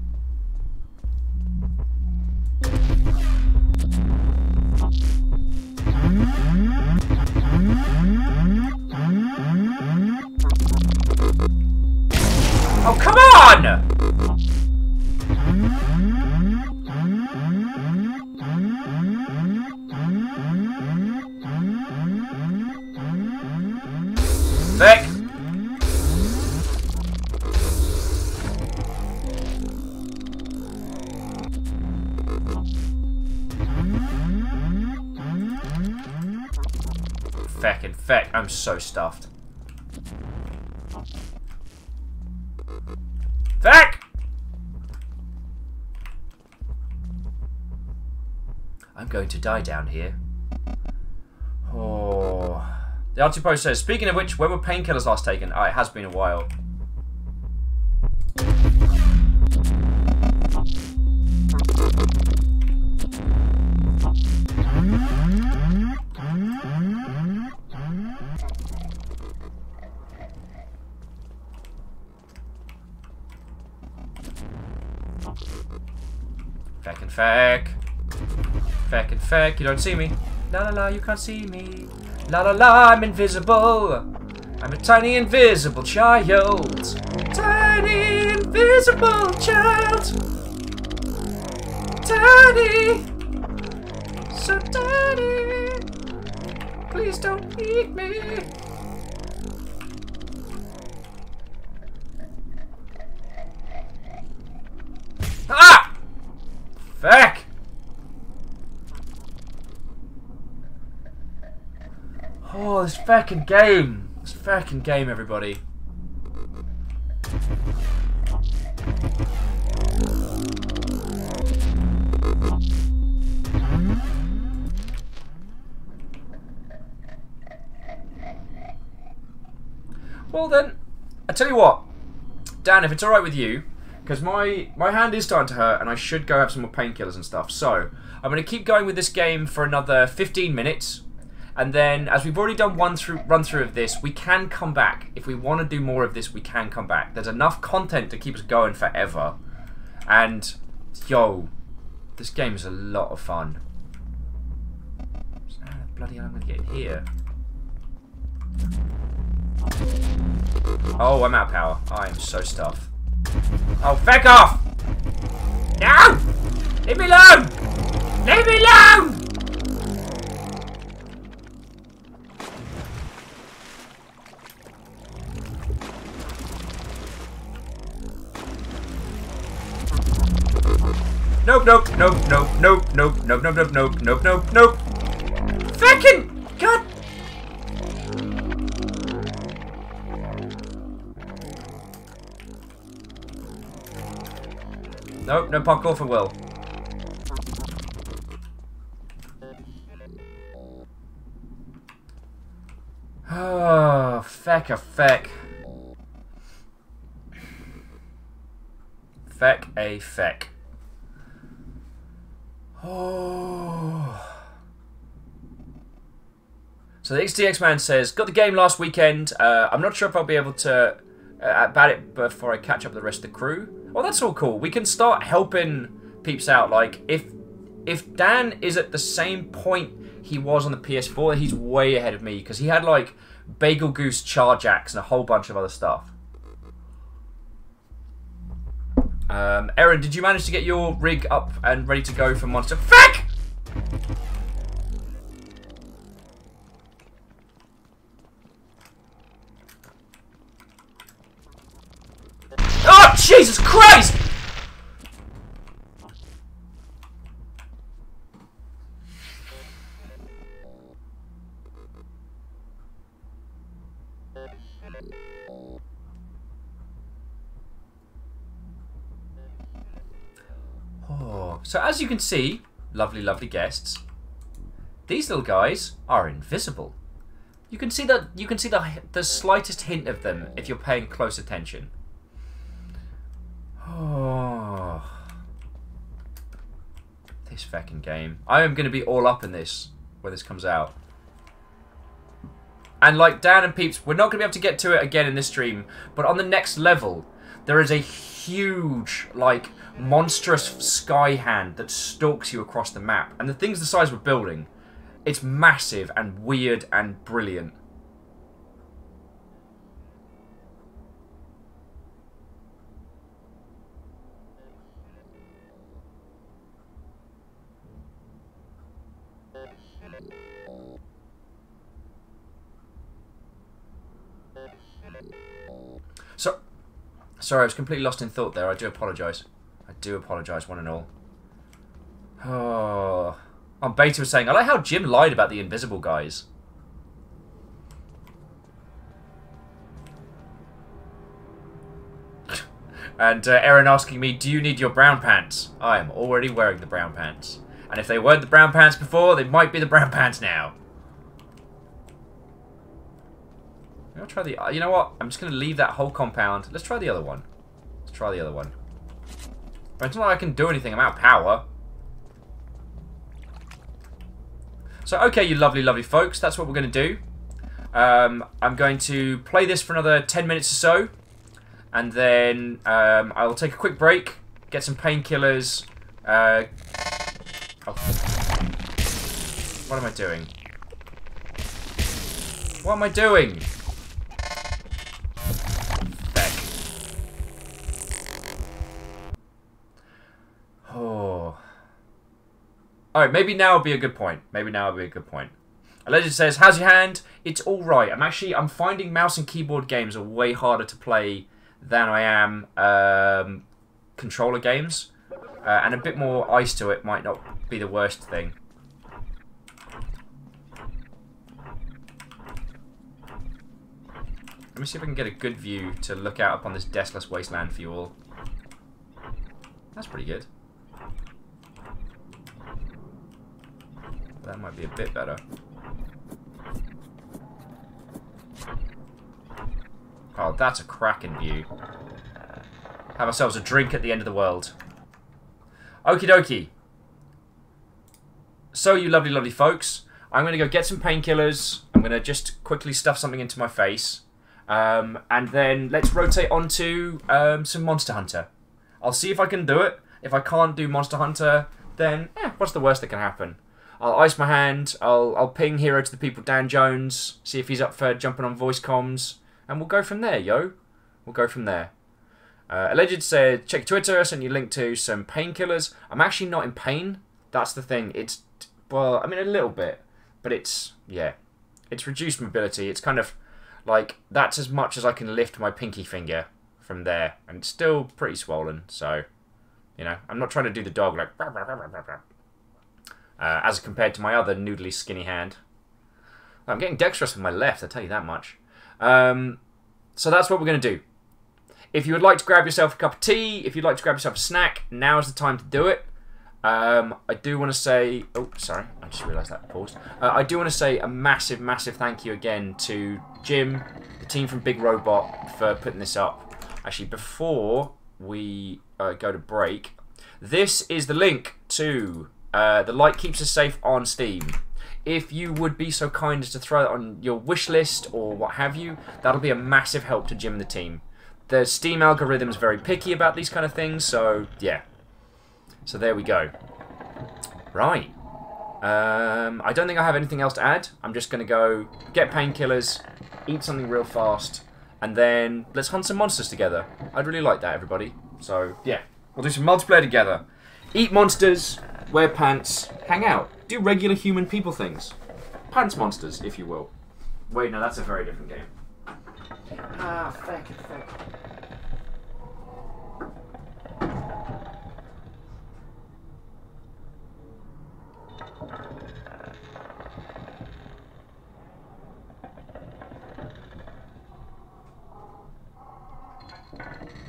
Oh, come on! Fuck! Feck and feck, I'm so stuffed. Going to die down here. Oh. The Arctic Post says, speaking of which, when were painkillers last taken? Oh, it has been a while. Feck and feck. You don't see me. La la la, you can't see me. La la la, I'm invisible. I'm a tiny invisible child. Tiny invisible child. Tiny. So tiny. Please don't eat me. This fucking game. This fucking game, everybody. Well then, I tell you what, Dan, if it's alright with you, because my, my hand is starting to hurt and I should go have some more painkillers and stuff, so I'm going to keep going with this game for another 15 minutes, and then, as we've already done one through run through of this, we can come back. If we want to do more of this, we can come back. There's enough content to keep us going forever. And, yo, this game is a lot of fun. So, how ah, the bloody hell am going to get here? Oh, I'm out of power. I am so stuffed. Oh, feck off! No! Leave me alone! Leave me alone! Nope, nope, nope, nope, nope, nope, nope, nope, nope, nope, nope, nope, nope. Fucking God. Nope, no parkour for Will. Oh, feck a feck. Feck a feck. Oh. So the XTX man says, got the game last weekend. Uh, I'm not sure if I'll be able to uh, about it before I catch up with the rest of the crew. Well, that's all cool. We can start helping peeps out. Like if if Dan is at the same point he was on the PS4, he's way ahead of me because he had like Bazelgeuse charge axe and a whole bunch of other stuff. Um, Erin, did you manage to get your rig up and ready to go for Monster? Fuck! Oh, Jesus Christ! So as you can see, lovely, lovely guests, these little guys are invisible. You can see that you can see the the slightest hint of them if you're paying close attention. Oh, this fucking game! I am going to be all up in this when this comes out. And like Dan and Peeps, we're not going to be able to get to it again in this stream, but on the next level, there is a huge, like, monstrous sky hand that stalks you across the map. And the thing's the size of a building. It's massive and weird and brilliant. So, sorry, I was completely lost in thought there. I do apologise. I do apologise, one and all. Oh, oh, Beta was saying, I like how Jim lied about the invisible guys. and uh, Aaron asking me, do you need your brown pants? I am already wearing the brown pants. And if they weren't the brown pants before, they might be the brown pants now. I'll try the... You know what? I'm just going to leave that whole compound. Let's try the other one. Let's try the other one. But it's not like I can do anything. I'm out of power. So, okay, you lovely, lovely folks. That's what we're going to do. Um, I'm going to play this for another 10 minutes or so. And then um, I'll take a quick break, get some painkillers. Uh, oh. What am I doing? What am I doing? Alright, maybe now would be a good point. Maybe now would be a good point. Alleged says, how's your hand? It's alright. I'm actually, I'm finding mouse and keyboard games are way harder to play than I am um, controller games. Uh, and a bit more ice to it might not be the worst thing. Let me see if I can get a good view to look out upon this desolate wasteland for you all. That's pretty good. That might be a bit better. Oh, that's a cracking view. Have ourselves a drink at the end of the world. Okie dokie. So, you lovely, lovely folks, I'm going to go get some painkillers. I'm going to just quickly stuff something into my face. Um, and then let's rotate onto um, some Monster Hunter. I'll see if I can do it. If I can't do Monster Hunter, then eh, what's the worst that can happen? I'll ice my hand. I'll I'll ping Hero to the people Dan Jones. See if he's up for jumping on voice comms and we'll go from there, yo. We'll go from there. Uh, Alleged said, check Twitter, I sent you a link to some painkillers. I'm actually not in pain. That's the thing. It's, well, I mean, a little bit. But it's, yeah. It's reduced mobility. It's kind of like, that's as much as I can lift my pinky finger from there. And it's still pretty swollen, so, you know. I'm not trying to do the dog like, uh, as compared to my other noodly skinny hand. I'm getting dexterous with my left, I'll tell you that much. Um, so that's what we're going to do. If you would like to grab yourself a cup of tea, if you'd like to grab yourself a snack, now is the time to do it. Um, I do want to say, oh, sorry, I just realised that paused. Uh, I do want to say a massive, massive thank you again to Jim, the team from Big Robot, for putting this up. Actually, before we uh, go to break, this is the link to uh, The Light Keeps Us Safe on Steam if you would be so kind as to throw it on your wish list or what have you, that'll be a massive help to Jim and the team. The Steam algorithm's very picky about these kind of things, so yeah. So there we go. Right. Um, I don't think I have anything else to add. I'm just going to go get painkillers, eat something real fast, and then let's hunt some monsters together. I'd really like that, everybody. So, yeah. We'll do some multiplayer together. Eat monsters, wear pants, hang out, do regular human people things. Pants monsters, if you will. Wait, no, that's a very different game. Ah, fuck, fuck. Thank